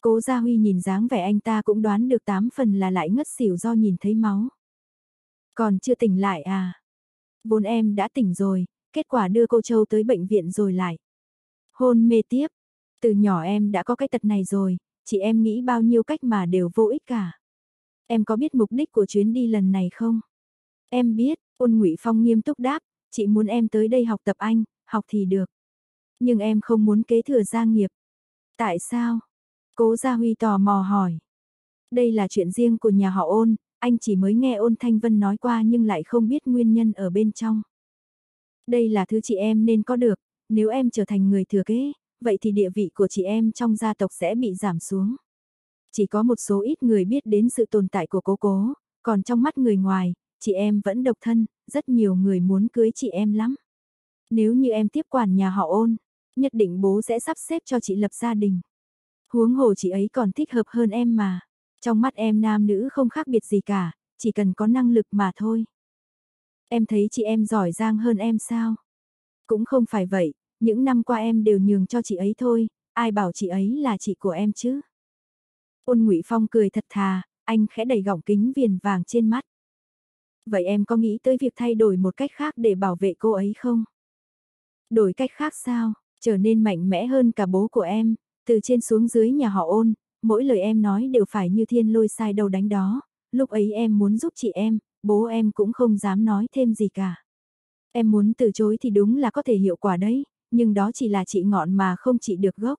Cố Gia Huy nhìn dáng vẻ anh ta cũng đoán được 8 phần là lại ngất xỉu do nhìn thấy máu. Còn chưa tỉnh lại à? Vốn em đã tỉnh rồi, kết quả đưa cô Châu tới bệnh viện rồi lại. Hôn mê tiếp. Từ nhỏ em đã có cái tật này rồi, chị em nghĩ bao nhiêu cách mà đều vô ích cả. Em có biết mục đích của chuyến đi lần này không? Em biết, ôn ngụy Phong nghiêm túc đáp, chị muốn em tới đây học tập Anh, học thì được. Nhưng em không muốn kế thừa gia nghiệp. Tại sao? Cố Gia Huy tò mò hỏi. Đây là chuyện riêng của nhà họ ôn, anh chỉ mới nghe ôn Thanh Vân nói qua nhưng lại không biết nguyên nhân ở bên trong. Đây là thứ chị em nên có được, nếu em trở thành người thừa kế, vậy thì địa vị của chị em trong gia tộc sẽ bị giảm xuống. Chỉ có một số ít người biết đến sự tồn tại của cố cố, còn trong mắt người ngoài, chị em vẫn độc thân, rất nhiều người muốn cưới chị em lắm. Nếu như em tiếp quản nhà họ ôn, nhất định bố sẽ sắp xếp cho chị lập gia đình. Huống hồ chị ấy còn thích hợp hơn em mà. Trong mắt em nam nữ không khác biệt gì cả, chỉ cần có năng lực mà thôi. Em thấy chị em giỏi giang hơn em sao? Cũng không phải vậy, những năm qua em đều nhường cho chị ấy thôi, ai bảo chị ấy là chị của em chứ? Ôn Ngụy Phong cười thật thà, anh khẽ đẩy gọng kính viền vàng trên mắt. Vậy em có nghĩ tới việc thay đổi một cách khác để bảo vệ cô ấy không? Đổi cách khác sao? Trở nên mạnh mẽ hơn cả bố của em, từ trên xuống dưới nhà họ ôn, mỗi lời em nói đều phải như thiên lôi sai đầu đánh đó, lúc ấy em muốn giúp chị em, bố em cũng không dám nói thêm gì cả. Em muốn từ chối thì đúng là có thể hiệu quả đấy, nhưng đó chỉ là chị ngọn mà không chị được gốc.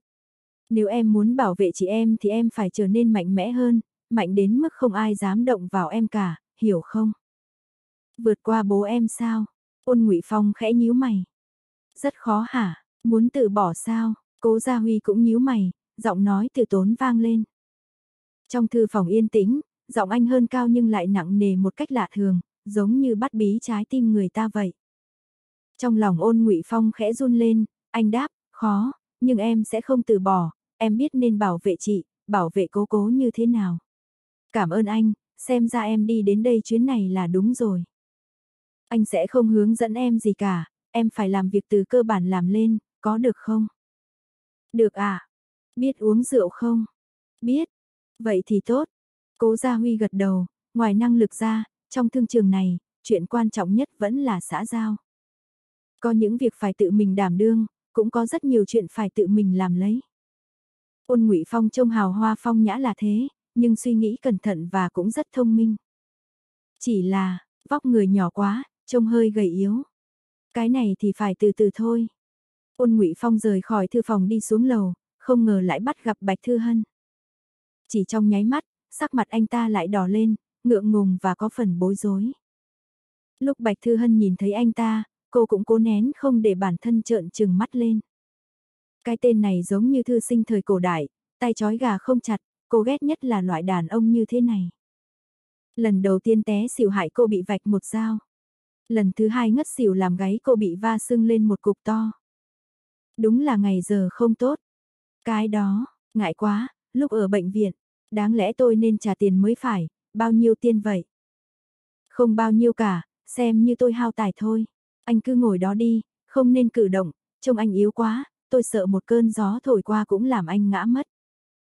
Nếu em muốn bảo vệ chị em thì em phải trở nên mạnh mẽ hơn, mạnh đến mức không ai dám động vào em cả, hiểu không? Vượt qua bố em sao? Ôn Ngụy Phong khẽ nhíu mày. Rất khó hả? Muốn tự bỏ sao? Cố Gia Huy cũng nhíu mày, giọng nói từ tốn vang lên. Trong thư phòng yên tĩnh, giọng anh hơn cao nhưng lại nặng nề một cách lạ thường, giống như bắt bí trái tim người ta vậy. Trong lòng ôn ngụy Phong khẽ run lên, anh đáp, khó, nhưng em sẽ không từ bỏ, em biết nên bảo vệ chị, bảo vệ cố cố như thế nào. Cảm ơn anh, xem ra em đi đến đây chuyến này là đúng rồi. Anh sẽ không hướng dẫn em gì cả, em phải làm việc từ cơ bản làm lên, có được không? Được à? Biết uống rượu không? Biết. Vậy thì tốt. Cố Gia Huy gật đầu, ngoài năng lực ra, trong thương trường này, chuyện quan trọng nhất vẫn là xã giao. Có những việc phải tự mình đảm đương, cũng có rất nhiều chuyện phải tự mình làm lấy. Ôn Ngụy Phong trông hào hoa phong nhã là thế, nhưng suy nghĩ cẩn thận và cũng rất thông minh. Chỉ là, vóc người nhỏ quá, trông hơi gầy yếu. Cái này thì phải từ từ thôi. Ôn Ngụy Phong rời khỏi thư phòng đi xuống lầu, không ngờ lại bắt gặp Bạch Thư Hân. Chỉ trong nháy mắt, sắc mặt anh ta lại đỏ lên, ngượng ngùng và có phần bối rối. Lúc Bạch Thư Hân nhìn thấy anh ta, cô cũng cố nén không để bản thân trợn trừng mắt lên. Cái tên này giống như thư sinh thời cổ đại, tay chói gà không chặt, cô ghét nhất là loại đàn ông như thế này. Lần đầu tiên té xỉu hại cô bị vạch một dao. Lần thứ hai ngất xỉu làm gáy cô bị va sưng lên một cục to. Đúng là ngày giờ không tốt. Cái đó, ngại quá, lúc ở bệnh viện, đáng lẽ tôi nên trả tiền mới phải, bao nhiêu tiền vậy? Không bao nhiêu cả, xem như tôi hao tài thôi. Anh cứ ngồi đó đi, không nên cử động, trông anh yếu quá, tôi sợ một cơn gió thổi qua cũng làm anh ngã mất.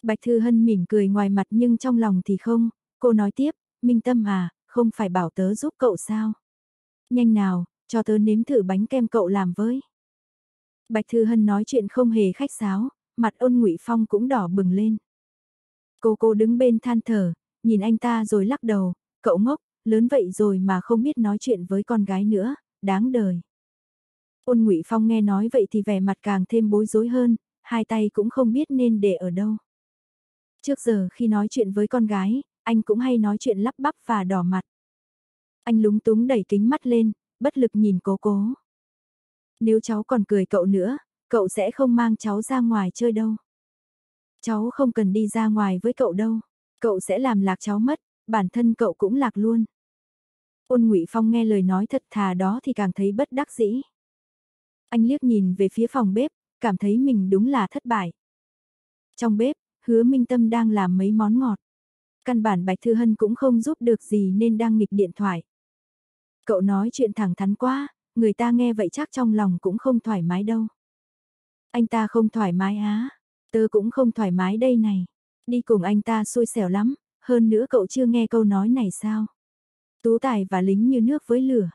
Bạch Thư Hân mỉm cười ngoài mặt nhưng trong lòng thì không, cô nói tiếp, Minh Tâm à, không phải bảo tớ giúp cậu sao? Nhanh nào, cho tớ nếm thử bánh kem cậu làm với. Bạch Thư Hân nói chuyện không hề khách sáo, mặt ôn ngụy Phong cũng đỏ bừng lên. Cô cô đứng bên than thở, nhìn anh ta rồi lắc đầu, cậu ngốc, lớn vậy rồi mà không biết nói chuyện với con gái nữa, đáng đời. Ôn ngụy Phong nghe nói vậy thì vẻ mặt càng thêm bối rối hơn, hai tay cũng không biết nên để ở đâu. Trước giờ khi nói chuyện với con gái, anh cũng hay nói chuyện lắp bắp và đỏ mặt. Anh lúng túng đẩy kính mắt lên, bất lực nhìn cố cố. Nếu cháu còn cười cậu nữa, cậu sẽ không mang cháu ra ngoài chơi đâu. Cháu không cần đi ra ngoài với cậu đâu, cậu sẽ làm lạc cháu mất, bản thân cậu cũng lạc luôn. Ôn Ngụy Phong nghe lời nói thật thà đó thì càng thấy bất đắc dĩ. Anh liếc nhìn về phía phòng bếp, cảm thấy mình đúng là thất bại. Trong bếp, hứa minh tâm đang làm mấy món ngọt. Căn bản Bạch Thư Hân cũng không giúp được gì nên đang nghịch điện thoại. Cậu nói chuyện thẳng thắn quá, người ta nghe vậy chắc trong lòng cũng không thoải mái đâu. Anh ta không thoải mái á, tớ cũng không thoải mái đây này. Đi cùng anh ta xui xẻo lắm, hơn nữa cậu chưa nghe câu nói này sao? Tú tài và lính như nước với lửa.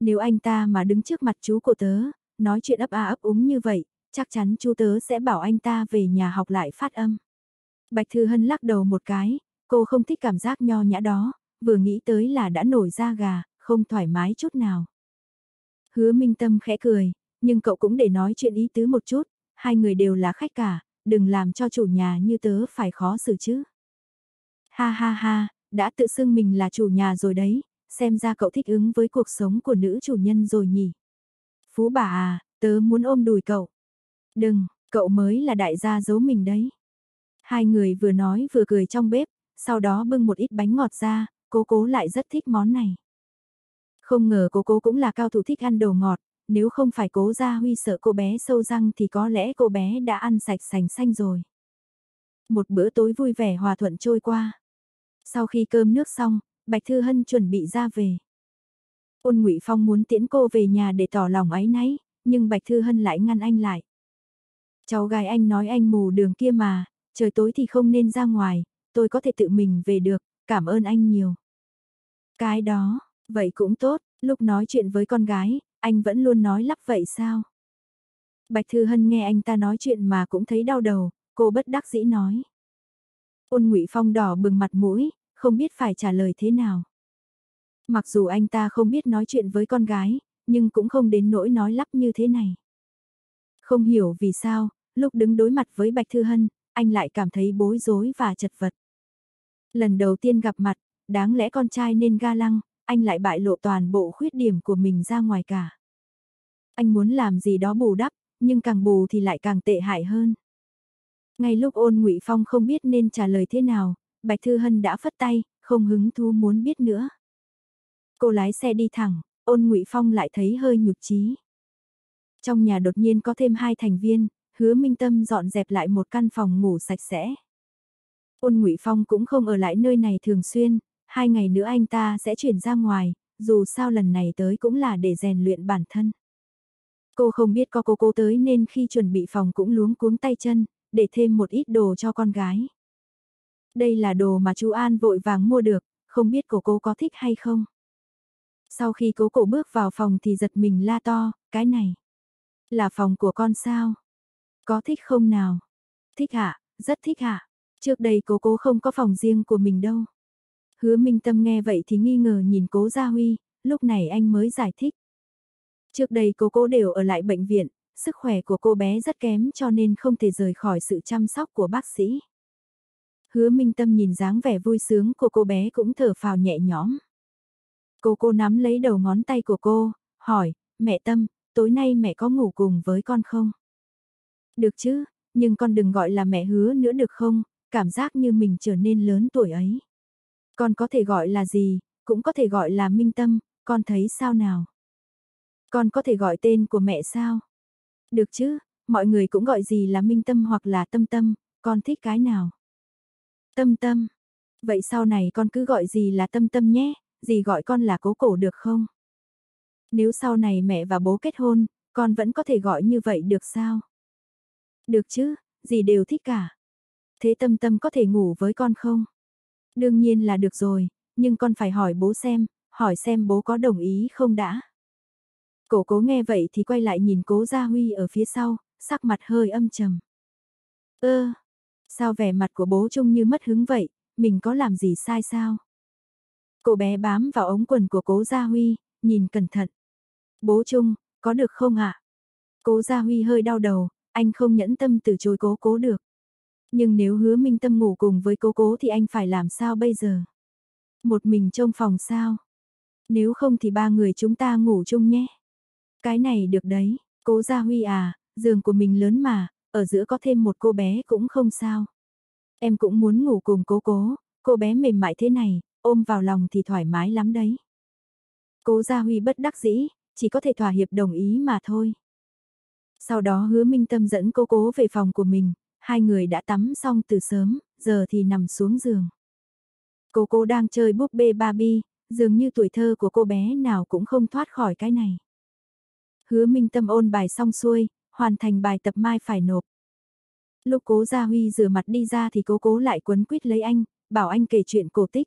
Nếu anh ta mà đứng trước mặt chú của tớ, nói chuyện ấp a ấp úng như vậy, chắc chắn chú tớ sẽ bảo anh ta về nhà học lại phát âm. Bạch Thư Hân lắc đầu một cái, cô không thích cảm giác nho nhã đó, vừa nghĩ tới là đã nổi da gà, không thoải mái chút nào. Hứa Minh Tâm khẽ cười, nhưng cậu cũng để nói chuyện ý tứ một chút, hai người đều là khách cả, đừng làm cho chủ nhà như tớ phải khó xử chứ. Ha ha ha, đã tự xưng mình là chủ nhà rồi đấy, xem ra cậu thích ứng với cuộc sống của nữ chủ nhân rồi nhỉ. Phú bà à, tớ muốn ôm đùi cậu. Đừng, cậu mới là đại gia giấu mình đấy. Hai người vừa nói vừa cười trong bếp, sau đó bưng một ít bánh ngọt ra, cố cố lại rất thích món này. Không ngờ cố cố cũng là cao thủ thích ăn đồ ngọt, nếu không phải cố gia huy sợ cô bé sâu răng thì có lẽ cô bé đã ăn sạch sành xanh rồi. Một bữa tối vui vẻ hòa thuận trôi qua. Sau khi cơm nước xong, Bạch Thư Hân chuẩn bị ra về. Ôn Ngụy Phong muốn tiễn cô về nhà để tỏ lòng ấy nấy, nhưng Bạch Thư Hân lại ngăn anh lại. Cháu gái anh nói anh mù đường kia mà, trời tối thì không nên ra ngoài, tôi có thể tự mình về được, cảm ơn anh nhiều. Cái đó, vậy cũng tốt, lúc nói chuyện với con gái, anh vẫn luôn nói lắp vậy sao? Bạch Thư Hân nghe anh ta nói chuyện mà cũng thấy đau đầu, cô bất đắc dĩ nói. Ôn Ngụy Phong đỏ bừng mặt mũi, không biết phải trả lời thế nào. Mặc dù anh ta không biết nói chuyện với con gái, nhưng cũng không đến nỗi nói lắp như thế này. Không hiểu vì sao, lúc đứng đối mặt với Bạch Thư Hân, anh lại cảm thấy bối rối và chật vật. Lần đầu tiên gặp mặt, đáng lẽ con trai nên ga lăng, anh lại bại lộ toàn bộ khuyết điểm của mình ra ngoài cả. Anh muốn làm gì đó bù đắp, nhưng càng bù thì lại càng tệ hại hơn. Ngay lúc ôn ngụy Phong không biết nên trả lời thế nào, Bạch Thư Hân đã phất tay, không hứng thú muốn biết nữa. Cô lái xe đi thẳng, ôn ngụy Phong lại thấy hơi nhục trí. Trong nhà đột nhiên có thêm hai thành viên, hứa minh tâm dọn dẹp lại một căn phòng ngủ sạch sẽ. Ôn ngụy Phong cũng không ở lại nơi này thường xuyên, hai ngày nữa anh ta sẽ chuyển ra ngoài, dù sao lần này tới cũng là để rèn luyện bản thân. Cô không biết có cô cô tới nên khi chuẩn bị phòng cũng luống cuống tay chân, để thêm một ít đồ cho con gái. Đây là đồ mà chú An vội vàng mua được, không biết cô cô có thích hay không. Sau khi cố cổ bước vào phòng thì giật mình la to, cái này. Là phòng của con sao? Có thích không nào? Thích hả? Rất thích hả? Trước đây cố cố không có phòng riêng của mình đâu. Hứa Minh Tâm nghe vậy thì nghi ngờ nhìn cố Gia Huy, lúc này anh mới giải thích. Trước đây cố cố đều ở lại bệnh viện, sức khỏe của cô bé rất kém cho nên không thể rời khỏi sự chăm sóc của bác sĩ. Hứa Minh Tâm nhìn dáng vẻ vui sướng của cô bé cũng thở phào nhẹ nhõm. Cô cô nắm lấy đầu ngón tay của cô, hỏi, mẹ Tâm, tối nay mẹ có ngủ cùng với con không? Được chứ, nhưng con đừng gọi là mẹ hứa nữa được không, cảm giác như mình trở nên lớn tuổi ấy. Con có thể gọi là gì, cũng có thể gọi là Minh Tâm, con thấy sao nào? Con có thể gọi tên của mẹ sao? Được chứ, mọi người cũng gọi gì là Minh Tâm hoặc là Tâm Tâm, con thích cái nào? Tâm Tâm. Vậy sau này con cứ gọi gì là Tâm Tâm nhé, gì gọi con là cố cổ được không? Nếu sau này mẹ và bố kết hôn, con vẫn có thể gọi như vậy được sao? Được chứ, gì đều thích cả. Thế tâm tâm có thể ngủ với con không? Đương nhiên là được rồi, nhưng con phải hỏi bố xem, hỏi xem bố có đồng ý không đã. Cổ cố nghe vậy thì quay lại nhìn cố Gia Huy ở phía sau, sắc mặt hơi âm trầm. Ơ, sao vẻ mặt của bố trông như mất hứng vậy, mình có làm gì sai sao? Cô bé bám vào ống quần của cố Gia Huy, nhìn cẩn thận. Bố Trung, có được không ạ? Cố Gia Huy hơi đau đầu, anh không nhẫn tâm từ chối cố cố được. Nhưng nếu hứa minh tâm ngủ cùng với cố cố thì anh phải làm sao bây giờ? Một mình trong phòng sao? Nếu không thì ba người chúng ta ngủ chung nhé. Cái này được đấy, cố Gia Huy à, giường của mình lớn mà, ở giữa có thêm một cô bé cũng không sao. Em cũng muốn ngủ cùng cố cố, cô bé mềm mại thế này, ôm vào lòng thì thoải mái lắm đấy. Cố Gia Huy bất đắc dĩ, chỉ có thể thỏa hiệp đồng ý mà thôi. Sau đó hứa minh tâm dẫn cô cố về phòng của mình, hai người đã tắm xong từ sớm, giờ thì nằm xuống giường. Cô cô đang chơi búp bê Barbie, dường như tuổi thơ của cô bé nào cũng không thoát khỏi cái này. Hứa Minh Tâm ôn bài xong xuôi, hoàn thành bài tập mai phải nộp. Lúc cố Gia Huy rửa mặt đi ra thì cố cố lại quấn quýt lấy anh, bảo anh kể chuyện cổ tích.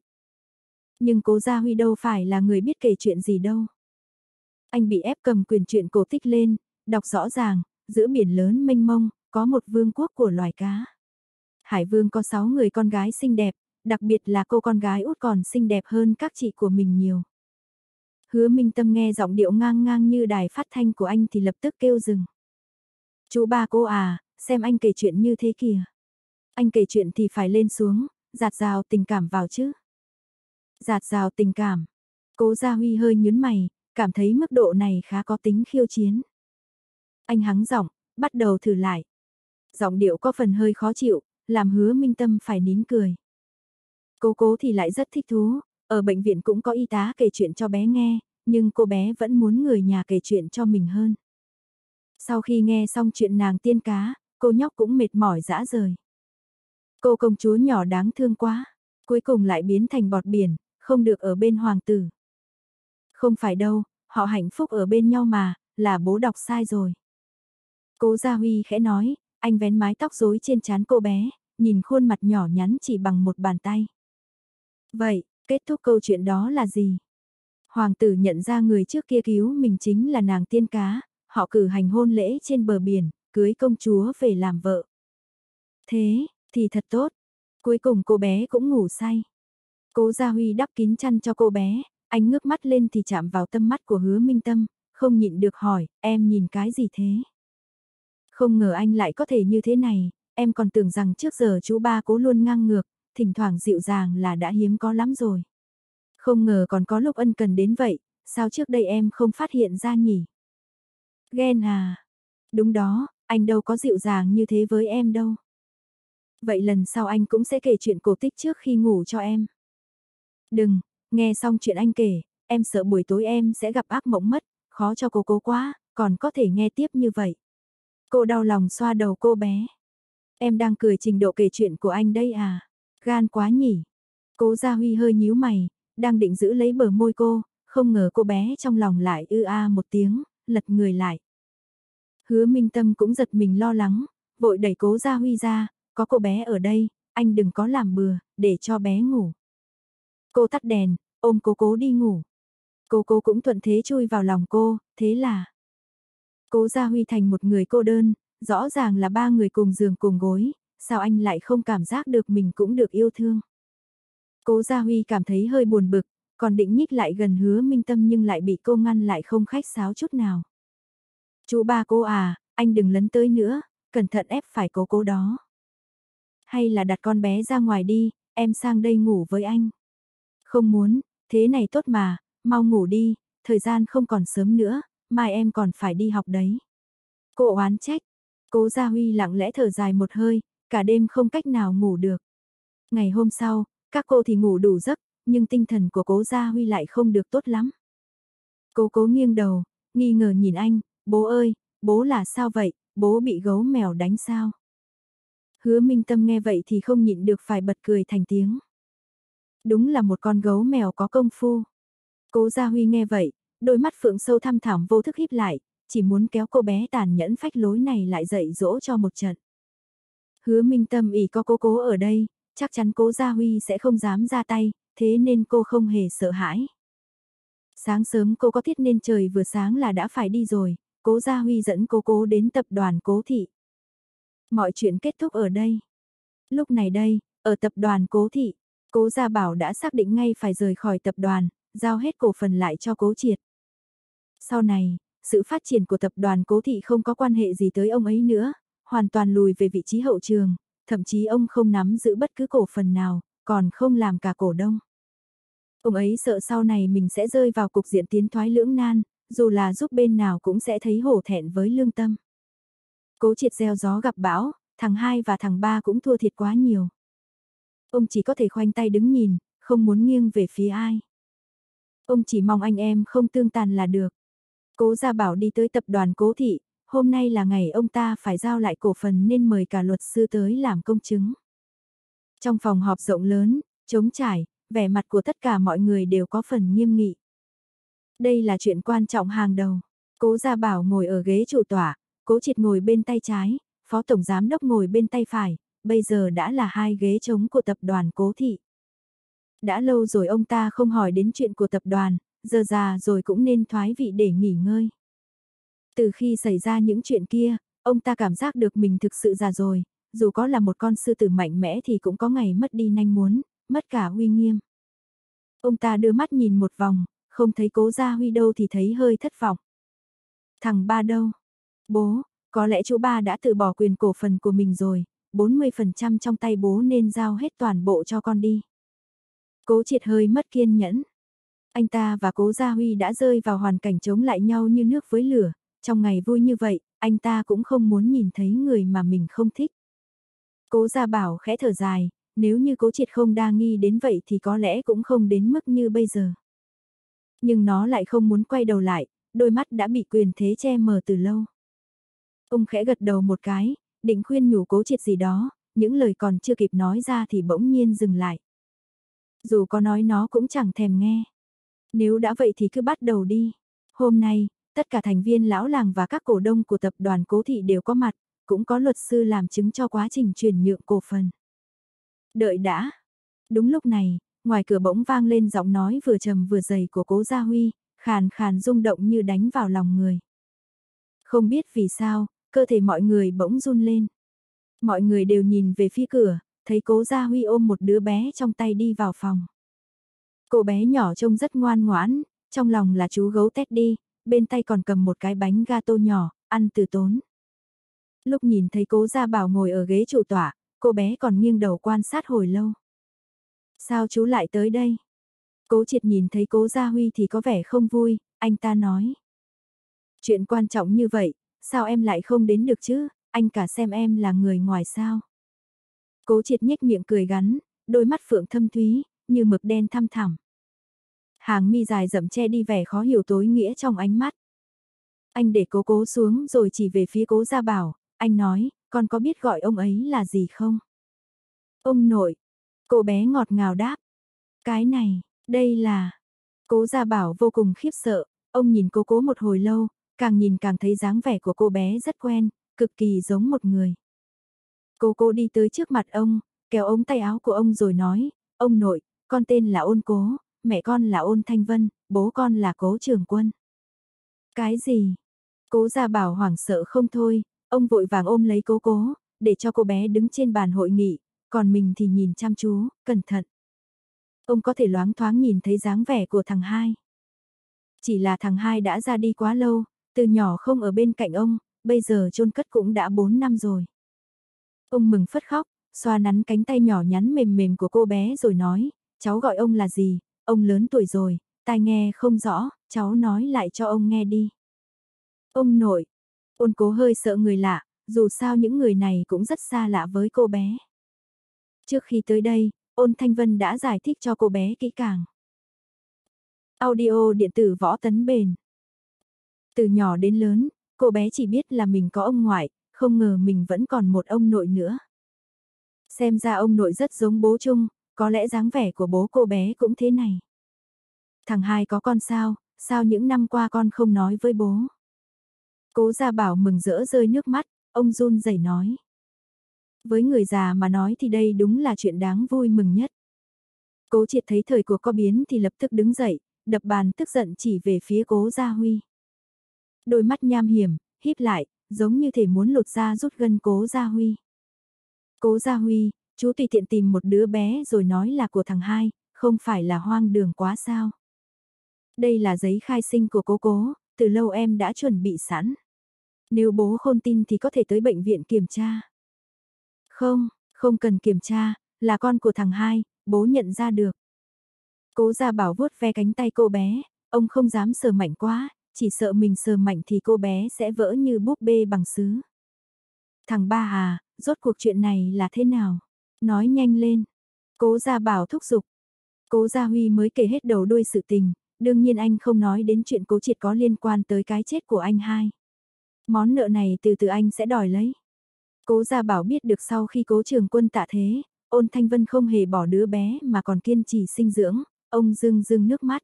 Nhưng cố Gia Huy đâu phải là người biết kể chuyện gì đâu. Anh bị ép cầm quyền chuyện cổ tích lên, đọc rõ ràng, giữa biển lớn mênh mông, có một vương quốc của loài cá. Hải vương có 6 người con gái xinh đẹp, đặc biệt là cô con gái út còn xinh đẹp hơn các chị của mình nhiều. Hứa Minh Tâm nghe giọng điệu ngang ngang như đài phát thanh của anh thì lập tức kêu dừng. Chú ba cô à, xem anh kể chuyện như thế kìa. Anh kể chuyện thì phải lên xuống, giạt rào tình cảm vào chứ. Giạt rào tình cảm. Cố Gia Huy hơi nhớn mày, cảm thấy mức độ này khá có tính khiêu chiến. Anh hắng giọng, bắt đầu thử lại. Giọng điệu có phần hơi khó chịu, làm hứa minh tâm phải nín cười. cố cố thì lại rất thích thú, ở bệnh viện cũng có y tá kể chuyện cho bé nghe, nhưng cô bé vẫn muốn người nhà kể chuyện cho mình hơn. Sau khi nghe xong chuyện nàng tiên cá, cô nhóc cũng mệt mỏi dã rời. Cô công chúa nhỏ đáng thương quá, cuối cùng lại biến thành bọt biển, không được ở bên hoàng tử. Không phải đâu, họ hạnh phúc ở bên nhau mà, là bố đọc sai rồi. Cố Gia Huy khẽ nói, anh vén mái tóc rối trên trán cô bé, nhìn khuôn mặt nhỏ nhắn chỉ bằng một bàn tay. Vậy, kết thúc câu chuyện đó là gì? Hoàng tử nhận ra người trước kia cứu mình chính là nàng tiên cá, họ cử hành hôn lễ trên bờ biển, cưới công chúa về làm vợ. Thế, thì thật tốt. Cuối cùng cô bé cũng ngủ say. Cố Gia Huy đắp kín chăn cho cô bé, anh ngước mắt lên thì chạm vào tâm mắt của hứa minh tâm, không nhịn được hỏi, em nhìn cái gì thế? Không ngờ anh lại có thể như thế này, em còn tưởng rằng trước giờ chú ba cố luôn ngang ngược, thỉnh thoảng dịu dàng là đã hiếm có lắm rồi. Không ngờ còn có lúc ân cần đến vậy, sao trước đây em không phát hiện ra nhỉ? Ghen à? Đúng đó, anh đâu có dịu dàng như thế với em đâu. Vậy lần sau anh cũng sẽ kể chuyện cổ tích trước khi ngủ cho em. Đừng, nghe xong chuyện anh kể, em sợ buổi tối em sẽ gặp ác mộng mất, khó cho cô cố quá, còn có thể nghe tiếp như vậy. Cô đau lòng xoa đầu cô bé. Em đang cười trình độ kể chuyện của anh đây à? Gan quá nhỉ? Cố Gia Huy hơi nhíu mày, đang định giữ lấy bờ môi cô, không ngờ cô bé trong lòng lại ư a một tiếng, lật người lại. Hứa Minh Tâm cũng giật mình lo lắng, vội đẩy Cố Gia Huy ra, có cô bé ở đây, anh đừng có làm bừa, để cho bé ngủ. Cô tắt đèn, ôm cố cố đi ngủ. Cô cố cũng thuận thế chui vào lòng cô, thế là... Cố Gia Huy thành một người cô đơn, rõ ràng là ba người cùng giường cùng gối, sao anh lại không cảm giác được mình cũng được yêu thương. Cố Gia Huy cảm thấy hơi buồn bực, còn định nhích lại gần hứa minh tâm nhưng lại bị cô ngăn lại không khách sáo chút nào. Chú ba cô à, anh đừng lấn tới nữa, cẩn thận ép phải cố cố đó. Hay là đặt con bé ra ngoài đi, em sang đây ngủ với anh. Không muốn, thế này tốt mà, mau ngủ đi, thời gian không còn sớm nữa, mai em còn phải đi học đấy. Cô oán trách, cố Gia Huy lặng lẽ thở dài một hơi, cả đêm không cách nào ngủ được. Ngày hôm sau, các cô thì ngủ đủ giấc, nhưng tinh thần của cố Gia Huy lại không được tốt lắm. Cô cố nghiêng đầu, nghi ngờ nhìn anh, bố ơi, bố là sao vậy, bố bị gấu mèo đánh sao? Hứa Minh Tâm nghe vậy thì không nhịn được phải bật cười thành tiếng. Đúng là một con gấu mèo có công phu. Cố Gia Huy nghe vậy, đôi mắt phượng sâu thăm thẳm vô thức híp lại, chỉ muốn kéo cô bé tàn nhẫn phách lối này lại dạy dỗ cho một trận. Hứa Minh Tâm ỉ có cô cố ở đây, chắc chắn cố Gia Huy sẽ không dám ra tay, thế nên cô không hề sợ hãi. Sáng sớm cô có thiết nên trời vừa sáng là đã phải đi rồi, cố Gia Huy dẫn cô cố đến tập đoàn cố thị. Mọi chuyện kết thúc ở đây. Lúc này đây, ở tập đoàn cố thị, cố Gia Bảo đã xác định ngay phải rời khỏi tập đoàn, giao hết cổ phần lại cho cố triệt. Sau này, sự phát triển của tập đoàn cố thị không có quan hệ gì tới ông ấy nữa, hoàn toàn lùi về vị trí hậu trường, thậm chí ông không nắm giữ bất cứ cổ phần nào, còn không làm cả cổ đông. Ông ấy sợ sau này mình sẽ rơi vào cục diện tiến thoái lưỡng nan, dù là giúp bên nào cũng sẽ thấy hổ thẹn với lương tâm. Cố triệt gieo gió gặp bão, thằng hai và thằng ba cũng thua thiệt quá nhiều. Ông chỉ có thể khoanh tay đứng nhìn, không muốn nghiêng về phía ai. Ông chỉ mong anh em không tương tàn là được. Cố Gia Bảo đi tới tập đoàn Cố Thị, hôm nay là ngày ông ta phải giao lại cổ phần nên mời cả luật sư tới làm công chứng. Trong phòng họp rộng lớn, trống trải, vẻ mặt của tất cả mọi người đều có phần nghiêm nghị. Đây là chuyện quan trọng hàng đầu. Cố Gia Bảo ngồi ở ghế chủ tọa, Cố Triệt ngồi bên tay trái, Phó Tổng Giám Đốc ngồi bên tay phải, bây giờ đã là hai ghế trống của tập đoàn Cố Thị. Đã lâu rồi ông ta không hỏi đến chuyện của tập đoàn, giờ già rồi cũng nên thoái vị để nghỉ ngơi. Từ khi xảy ra những chuyện kia, ông ta cảm giác được mình thực sự già rồi, dù có là một con sư tử mạnh mẽ thì cũng có ngày mất đi nhanh muốn, mất cả uy nghiêm. Ông ta đưa mắt nhìn một vòng, không thấy cố gia huy đâu thì thấy hơi thất vọng. Thằng ba đâu? Bố, có lẽ chú ba đã từ bỏ quyền cổ phần của mình rồi, 40% trong tay bố nên giao hết toàn bộ cho con đi. Cố triệt hơi mất kiên nhẫn. Anh ta và cố Gia Huy đã rơi vào hoàn cảnh chống lại nhau như nước với lửa, trong ngày vui như vậy, anh ta cũng không muốn nhìn thấy người mà mình không thích. Cố Gia Bảo khẽ thở dài, nếu như cố triệt không đa nghi đến vậy thì có lẽ cũng không đến mức như bây giờ. Nhưng nó lại không muốn quay đầu lại, đôi mắt đã bị quyền thế che mờ từ lâu. Ông khẽ gật đầu một cái, định khuyên nhủ cố triệt gì đó, những lời còn chưa kịp nói ra thì bỗng nhiên dừng lại. Dù có nói nó cũng chẳng thèm nghe. Nếu đã vậy thì cứ bắt đầu đi. Hôm nay, tất cả thành viên lão làng và các cổ đông của tập đoàn cố thị đều có mặt, cũng có luật sư làm chứng cho quá trình chuyển nhượng cổ phần. Đợi đã. Đúng lúc này, ngoài cửa bỗng vang lên giọng nói vừa trầm vừa dày của cố Gia Huy, khàn khàn rung động như đánh vào lòng người. Không biết vì sao, cơ thể mọi người bỗng run lên. Mọi người đều nhìn về phía cửa, thấy cố Gia Huy ôm một đứa bé trong tay đi vào phòng. Cô bé nhỏ trông rất ngoan ngoãn, trong lòng là chú gấu Teddy, bên tay còn cầm một cái bánh gato nhỏ, ăn từ tốn. Lúc nhìn thấy cố Gia Bảo ngồi ở ghế chủ tọa, cô bé còn nghiêng đầu quan sát hồi lâu. Sao chú lại tới đây? Cố triệt nhìn thấy cố Gia Huy thì có vẻ không vui, anh ta nói. Chuyện quan trọng như vậy, sao em lại không đến được chứ, anh cả xem em là người ngoài sao. Cố triệt nhếch miệng cười gắn, đôi mắt phượng thâm thúy, như mực đen thăm thẳm. Hàng mi dài rậm che đi vẻ khó hiểu tối nghĩa trong ánh mắt. Anh để cố cố xuống rồi chỉ về phía cố gia bảo, anh nói, con có biết gọi ông ấy là gì không? Ông nội. Cô bé ngọt ngào đáp. Cái này, đây là... Cố gia bảo vô cùng khiếp sợ, ông nhìn cô cố một hồi lâu, càng nhìn càng thấy dáng vẻ của cô bé rất quen, cực kỳ giống một người. Cô cô đi tới trước mặt ông, kéo ống tay áo của ông rồi nói, ông nội, con tên là ôn cố, mẹ con là ôn thanh vân, bố con là cố trường quân. Cái gì? Cố gia bảo hoảng sợ không thôi, ông vội vàng ôm lấy cố cố, để cho cô bé đứng trên bàn hội nghị, còn mình thì nhìn chăm chú, cẩn thận. Ông có thể loáng thoáng nhìn thấy dáng vẻ của thằng hai. Chỉ là thằng hai đã ra đi quá lâu, từ nhỏ không ở bên cạnh ông, bây giờ chôn cất cũng đã 4 năm rồi. Ông mừng phất khóc, xoa nắn cánh tay nhỏ nhắn mềm mềm của cô bé rồi nói, cháu gọi ông là gì, ông lớn tuổi rồi, tai nghe không rõ, cháu nói lại cho ông nghe đi. Ông nội, ôn cố hơi sợ người lạ, dù sao những người này cũng rất xa lạ với cô bé. Trước khi tới đây, ôn Thanh Vân đã giải thích cho cô bé kỹ càng. Audio điện tử võ tấn bền. Từ nhỏ đến lớn, cô bé chỉ biết là mình có ông ngoại, không ngờ mình vẫn còn một ông nội nữa. Xem ra ông nội rất giống bố chung, có lẽ dáng vẻ của bố cô bé cũng thế này. Thằng hai có con sao, sao những năm qua con không nói với bố? Cố gia bảo mừng rỡ rơi nước mắt, ông run rẩy nói. Với người già mà nói thì đây đúng là chuyện đáng vui mừng nhất. Cố triệt thấy thời của có biến thì lập tức đứng dậy, đập bàn tức giận chỉ về phía cố gia huy. Đôi mắt nham hiểm, híp lại, giống như thể muốn lột ra rút gân cố gia huy. Cố gia huy, chú tùy tiện tìm một đứa bé rồi nói là của thằng hai, không phải là hoang đường quá sao. Đây là giấy khai sinh của cố cố, từ lâu em đã chuẩn bị sẵn. Nếu bố không tin thì có thể tới bệnh viện kiểm tra. Không, không cần kiểm tra, là con của thằng hai, bố nhận ra được. Cố gia bảo vuốt ve cánh tay cô bé, ông không dám sờ mạnh quá, chỉ sợ mình sờ mạnh thì cô bé sẽ vỡ như búp bê bằng sứ. Thằng ba à, rốt cuộc chuyện này là thế nào? Nói nhanh lên. Cố gia bảo thúc giục. Cố gia huy mới kể hết đầu đuôi sự tình, đương nhiên anh không nói đến chuyện cố triệt có liên quan tới cái chết của anh hai. Món nợ này từ từ anh sẽ đòi lấy. Cố Gia Bảo biết được sau khi cố trường quân tạ thế, ôn Thanh Vân không hề bỏ đứa bé mà còn kiên trì sinh dưỡng, ông dưng dưng nước mắt.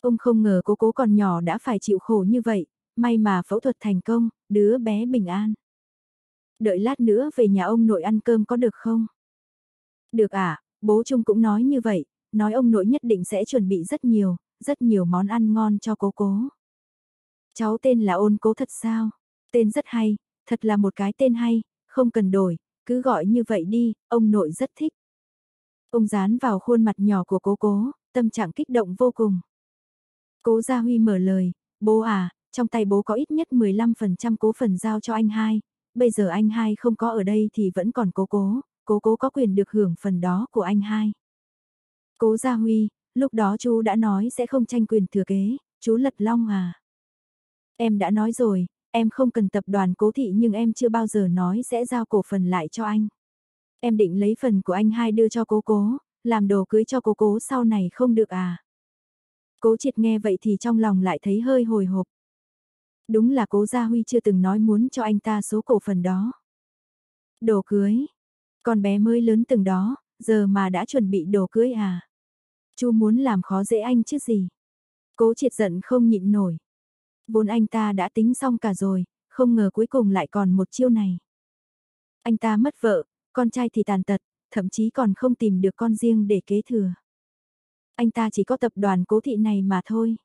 Ông không ngờ cố cố còn nhỏ đã phải chịu khổ như vậy, may mà phẫu thuật thành công, đứa bé bình an. Đợi lát nữa về nhà ông nội ăn cơm có được không? Được à, bố Trung cũng nói như vậy, nói ông nội nhất định sẽ chuẩn bị rất nhiều, rất nhiều món ăn ngon cho cố cố. Cháu tên là ôn cố thật sao? Tên rất hay, thật là một cái tên hay, không cần đổi, cứ gọi như vậy đi, ông nội rất thích. Ông dán vào khuôn mặt nhỏ của cố cố, tâm trạng kích động vô cùng. Cố Gia Huy mở lời, bố à, trong tay bố có ít nhất 15% cố phần giao cho anh hai, bây giờ anh hai không có ở đây thì vẫn còn cố cố, cố cố có quyền được hưởng phần đó của anh hai. Cố Gia Huy, lúc đó chú đã nói sẽ không tranh quyền thừa kế, chú lật long à. Em đã nói rồi, em không cần tập đoàn cố thị nhưng em chưa bao giờ nói sẽ giao cổ phần lại cho anh. Em định lấy phần của anh hai đưa cho cố cố, làm đồ cưới cho cố cố sau này không được à. Cố triệt nghe vậy thì trong lòng lại thấy hơi hồi hộp. Đúng là cố Gia Huy chưa từng nói muốn cho anh ta số cổ phần đó. Đồ cưới. Con bé mới lớn từng đó, giờ mà đã chuẩn bị đồ cưới à. Chú muốn làm khó dễ anh chứ gì. Cố triệt giận không nhịn nổi. Vốn anh ta đã tính xong cả rồi, không ngờ cuối cùng lại còn một chiêu này. Anh ta mất vợ, con trai thì tàn tật, thậm chí còn không tìm được con riêng để kế thừa. Anh ta chỉ có tập đoàn cố thị này mà thôi.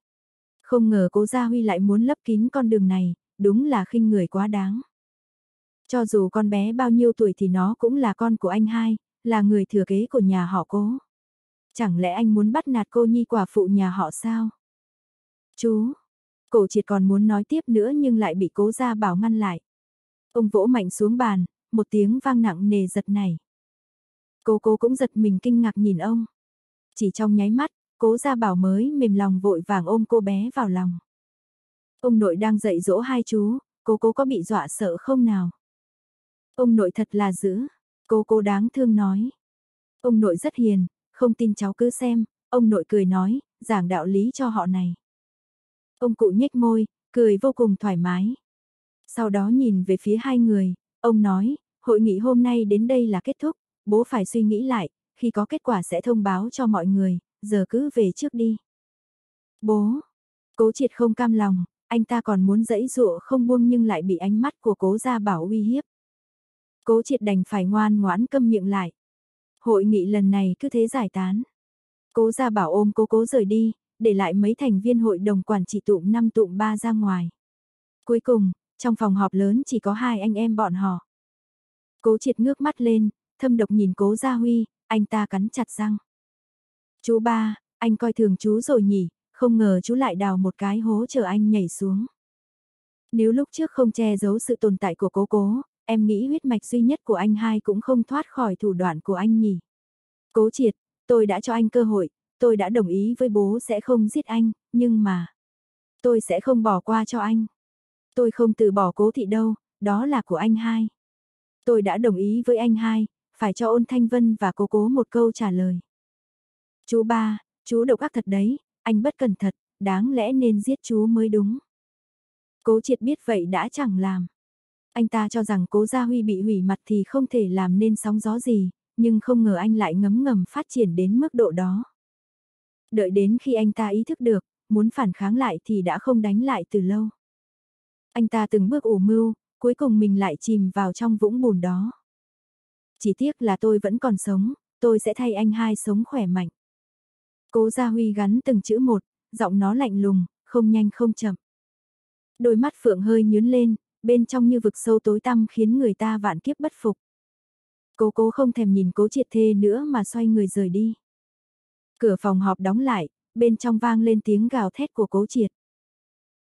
Không ngờ cố Gia Huy lại muốn lấp kín con đường này, đúng là khinh người quá đáng. Cho dù con bé bao nhiêu tuổi thì nó cũng là con của anh hai, là người thừa kế của nhà họ cố. Chẳng lẽ anh muốn bắt nạt cô nhi quả phụ nhà họ sao? Chú, cổ triệt còn muốn nói tiếp nữa nhưng lại bị cố gia bảo ngăn lại. Ông vỗ mạnh xuống bàn, một tiếng vang nặng nề giật này. Cô cô cũng giật mình kinh ngạc nhìn ông. Chỉ trong nháy mắt, cố gia bảo mới mềm lòng vội vàng ôm cô bé vào lòng. Ông nội đang dạy dỗ hai chú, cô cố có bị dọa sợ không nào? Ông nội thật là dữ, cô cô đáng thương nói. Ông nội rất hiền, không tin cháu cứ xem, ông nội cười nói, giảng đạo lý cho họ này. Ông cụ nhếch môi, cười vô cùng thoải mái. Sau đó nhìn về phía hai người, ông nói, hội nghị hôm nay đến đây là kết thúc, bố phải suy nghĩ lại, khi có kết quả sẽ thông báo cho mọi người, giờ cứ về trước đi. Bố, cố triệt không cam lòng, anh ta còn muốn dẫy dụa không buông nhưng lại bị ánh mắt của cố gia bảo uy hiếp. Cố triệt đành phải ngoan ngoãn câm miệng lại. Hội nghị lần này cứ thế giải tán. Cố gia bảo ôm cố cố rời đi, để lại mấy thành viên hội đồng quản trị tụm năm tụm ba ra ngoài. Cuối cùng, trong phòng họp lớn chỉ có hai anh em bọn họ. Cố triệt ngước mắt lên, thâm độc nhìn cố gia huy, anh ta cắn chặt răng. Chú ba, anh coi thường chú rồi nhỉ, không ngờ chú lại đào một cái hố chờ anh nhảy xuống. Nếu lúc trước không che giấu sự tồn tại của cố cố, em nghĩ huyết mạch duy nhất của anh hai cũng không thoát khỏi thủ đoạn của anh nhỉ. Cố triệt, tôi đã cho anh cơ hội, tôi đã đồng ý với bố sẽ không giết anh, nhưng mà... Tôi sẽ không bỏ qua cho anh. Tôi không từ bỏ cố thị đâu, đó là của anh hai. Tôi đã đồng ý với anh hai, phải cho ôn thanh vân và cố cố một câu trả lời. Chú ba, chú độc ác thật đấy, anh bất cẩn thật, đáng lẽ nên giết chú mới đúng. Cố triệt biết vậy đã chẳng làm. Anh ta cho rằng cố gia huy bị hủy mặt thì không thể làm nên sóng gió gì, nhưng không ngờ anh lại ngấm ngầm phát triển đến mức độ đó. Đợi đến khi anh ta ý thức được, muốn phản kháng lại thì đã không đánh lại từ lâu. Anh ta từng bước ủ mưu, cuối cùng mình lại chìm vào trong vũng bùn đó. Chỉ tiếc là tôi vẫn còn sống, tôi sẽ thay anh hai sống khỏe mạnh. Cố Gia Huy gắn từng chữ một, giọng nó lạnh lùng, không nhanh không chậm. Đôi mắt Phượng hơi nhướn lên, bên trong như vực sâu tối tăm khiến người ta vạn kiếp bất phục. Cố cố không thèm nhìn cố triệt thê nữa mà xoay người rời đi. Cửa phòng họp đóng lại, bên trong vang lên tiếng gào thét của cố triệt.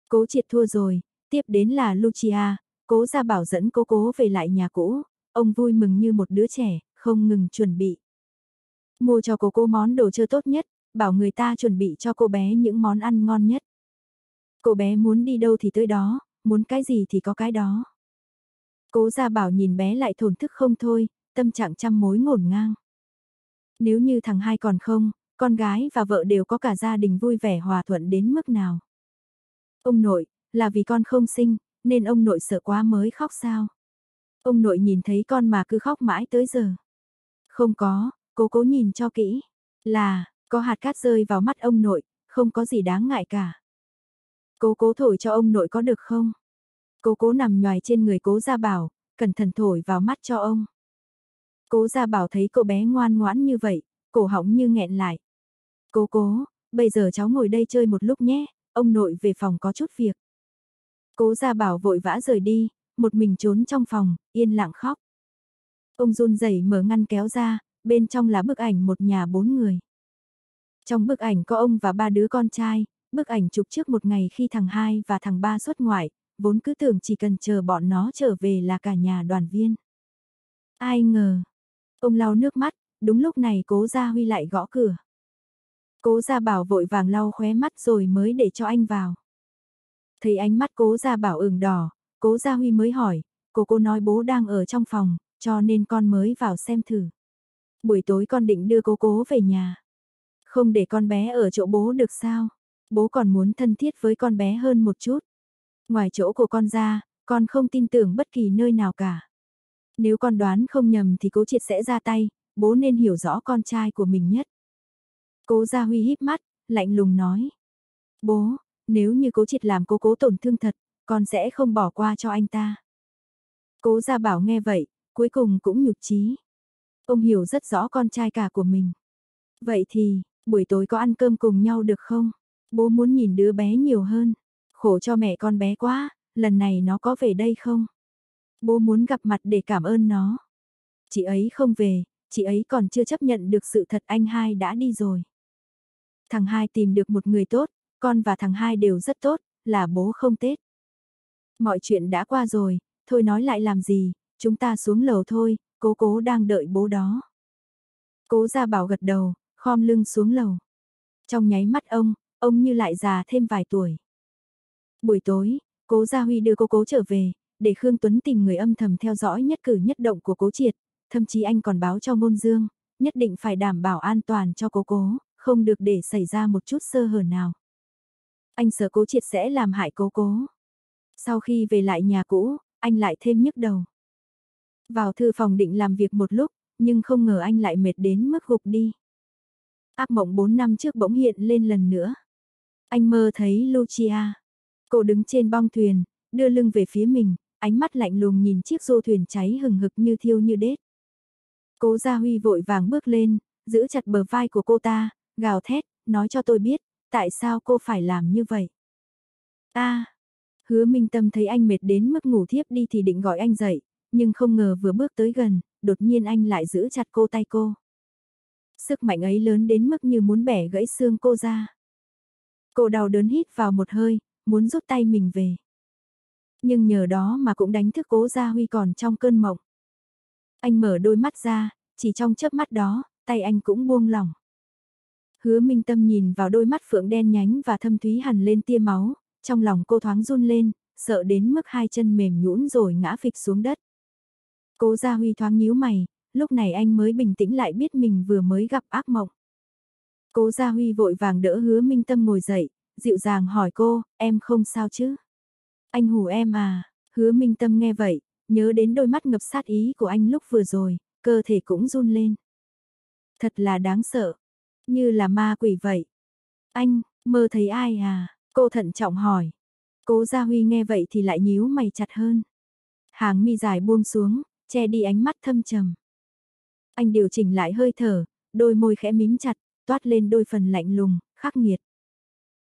Cố triệt thua rồi, tiếp đến là Lucia, cố ra bảo dẫn cố cố về lại nhà cũ, ông vui mừng như một đứa trẻ, không ngừng chuẩn bị. Mua cho cô cô món đồ chơi tốt nhất, bảo người ta chuẩn bị cho cô bé những món ăn ngon nhất. Cô bé muốn đi đâu thì tới đó, muốn cái gì thì có cái đó. Cố gia bảo nhìn bé lại thổn thức không thôi, tâm trạng trăm mối ngổn ngang. Nếu như thằng hai còn không, con gái và vợ đều có cả gia đình vui vẻ hòa thuận đến mức nào. Ông nội, là vì con không sinh, nên ông nội sợ quá mới khóc sao? Ông nội nhìn thấy con mà cứ khóc mãi tới giờ. Không có, cố cố nhìn cho kỹ. Là, có hạt cát rơi vào mắt ông nội, không có gì đáng ngại cả. Cố cố thổi cho ông nội có được không? Cố cố nằm nhòi trên người cố gia bảo, cẩn thận thổi vào mắt cho ông. Cố gia bảo thấy cô bé ngoan ngoãn như vậy, cổ họng như nghẹn lại. Cố cố, bây giờ cháu ngồi đây chơi một lúc nhé, ông nội về phòng có chút việc. Cố gia bảo vội vã rời đi, một mình trốn trong phòng, yên lặng khóc. Ông run rẩy mở ngăn kéo ra, bên trong là bức ảnh một nhà bốn người. Trong bức ảnh có ông và ba đứa con trai, bức ảnh chụp trước một ngày khi thằng hai và thằng ba xuất ngoại, vốn cứ tưởng chỉ cần chờ bọn nó trở về là cả nhà đoàn viên. Ai ngờ, ông lau nước mắt, đúng lúc này cố gia huy lại gõ cửa. Cố gia bảo vội vàng lau khóe mắt rồi mới để cho anh vào. Thấy ánh mắt cố gia bảo ửng đỏ, cố gia huy mới hỏi, cô cô nói bố đang ở trong phòng, cho nên con mới vào xem thử. Buổi tối con định đưa cô cố về nhà. Không để con bé ở chỗ bố được sao? Bố còn muốn thân thiết với con bé hơn một chút. Ngoài chỗ của con ra, con không tin tưởng bất kỳ nơi nào cả. Nếu con đoán không nhầm thì cố triệt sẽ ra tay, bố nên hiểu rõ con trai của mình nhất. Cố Gia Huy híp mắt, lạnh lùng nói. Bố, nếu như cố triệt làm cố cố tổn thương thật, con sẽ không bỏ qua cho anh ta. Cố Gia Bảo nghe vậy, cuối cùng cũng nhục chí. Ông hiểu rất rõ con trai cả của mình. Vậy thì, buổi tối có ăn cơm cùng nhau được không? Bố muốn nhìn đứa bé nhiều hơn. Khổ cho mẹ con bé quá, lần này nó có về đây không? Bố muốn gặp mặt để cảm ơn nó. Chị ấy không về, chị ấy còn chưa chấp nhận được sự thật anh hai đã đi rồi. Thằng hai tìm được một người tốt, con và thằng hai đều rất tốt, là bố không tết. Mọi chuyện đã qua rồi, thôi nói lại làm gì, chúng ta xuống lầu thôi, cố cố đang đợi bố đó. Cố ra bảo gật đầu, khom lưng xuống lầu. Trong nháy mắt ông, ông như lại già thêm vài tuổi. Buổi tối, cố Gia Huy đưa cô cố trở về, để Khương Tuấn tìm người âm thầm theo dõi nhất cử nhất động của cố triệt, thậm chí anh còn báo cho ngôn dương, nhất định phải đảm bảo an toàn cho cố cố, không được để xảy ra một chút sơ hở nào. Anh sợ cố triệt sẽ làm hại cố cố. Sau khi về lại nhà cũ, anh lại thêm nhức đầu. Vào thư phòng định làm việc một lúc, nhưng không ngờ anh lại mệt đến mức gục đi. Ác mộng 4 năm trước bỗng hiện lên lần nữa. Anh mơ thấy Lucia. Cô đứng trên bong thuyền, đưa lưng về phía mình, ánh mắt lạnh lùng nhìn chiếc du thuyền cháy hừng hực như thiêu như đết. Cố Gia Huy vội vàng bước lên, giữ chặt bờ vai của cô ta, gào thét, nói cho tôi biết, tại sao cô phải làm như vậy. a hứa minh tâm thấy anh mệt đến mức ngủ thiếp đi thì định gọi anh dậy, nhưng không ngờ vừa bước tới gần, đột nhiên anh lại giữ chặt cô tay cô. Sức mạnh ấy lớn đến mức như muốn bẻ gãy xương cô ra. Cô đau đớn hít vào một hơi, muốn rút tay mình về. Nhưng nhờ đó mà cũng đánh thức cố Gia Huy còn trong cơn mộng. Anh mở đôi mắt ra, chỉ trong chớp mắt đó, tay anh cũng buông lỏng. Hứa Minh Tâm nhìn vào đôi mắt phượng đen nhánh và thâm thúy hằn lên tia máu, trong lòng cô thoáng run lên, sợ đến mức hai chân mềm nhũn rồi ngã phịch xuống đất. Cố Gia Huy thoáng nhíu mày, lúc này anh mới bình tĩnh lại biết mình vừa mới gặp ác mộng. Cố Gia Huy vội vàng đỡ hứa Minh Tâm ngồi dậy, dịu dàng hỏi cô, em không sao chứ? Anh hù em à, hứa Minh Tâm nghe vậy, nhớ đến đôi mắt ngập sát ý của anh lúc vừa rồi, cơ thể cũng run lên. Thật là đáng sợ, như là ma quỷ vậy. Anh, mơ thấy ai à? Cô thận trọng hỏi. Cố Gia Huy nghe vậy thì lại nhíu mày chặt hơn. Hàng mi dài buông xuống, che đi ánh mắt thâm trầm. Anh điều chỉnh lại hơi thở, đôi môi khẽ mím chặt, toát lên đôi phần lạnh lùng, khắc nghiệt.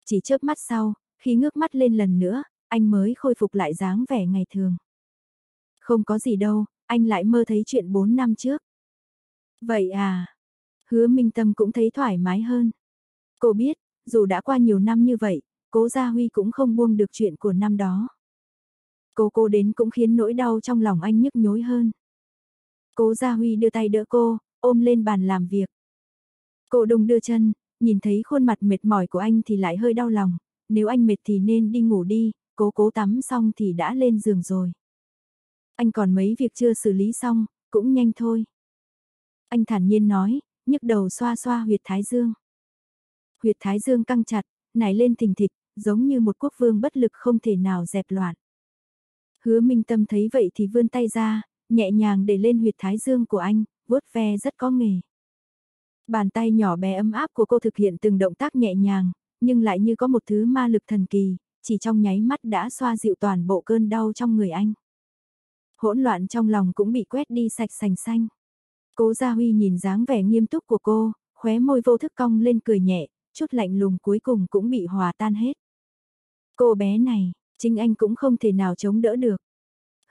Chỉ chớp mắt sau, khi ngước mắt lên lần nữa, anh mới khôi phục lại dáng vẻ ngày thường. Không có gì đâu, anh lại mơ thấy chuyện 4 năm trước. Vậy à, hứa minh tâm cũng thấy thoải mái hơn. Cô biết, dù đã qua nhiều năm như vậy, cố Gia Huy cũng không buông được chuyện của năm đó. Cô cô đến cũng khiến nỗi đau trong lòng anh nhức nhối hơn. Cố Gia Huy đưa tay đỡ cô, ôm lên bàn làm việc. Cô đông đưa chân, nhìn thấy khuôn mặt mệt mỏi của anh thì lại hơi đau lòng, nếu anh mệt thì nên đi ngủ đi, cố cố tắm xong thì đã lên giường rồi. Anh còn mấy việc chưa xử lý xong, cũng nhanh thôi. Anh thản nhiên nói, nhức đầu xoa xoa huyệt thái dương. Huyệt thái dương căng chặt, nảy lên thình thịch, giống như một quốc vương bất lực không thể nào dẹp loạn. Hứa Minh Tâm thấy vậy thì vươn tay ra, nhẹ nhàng để lên huyệt thái dương của anh, vuốt ve rất có nghề. Bàn tay nhỏ bé ấm áp của cô thực hiện từng động tác nhẹ nhàng, nhưng lại như có một thứ ma lực thần kỳ, chỉ trong nháy mắt đã xoa dịu toàn bộ cơn đau trong người anh. Hỗn loạn trong lòng cũng bị quét đi sạch sành xanh. Cố Gia Huy nhìn dáng vẻ nghiêm túc của cô, khóe môi vô thức cong lên cười nhẹ, chút lạnh lùng cuối cùng cũng bị hòa tan hết. Cô bé này, chính anh cũng không thể nào chống đỡ được.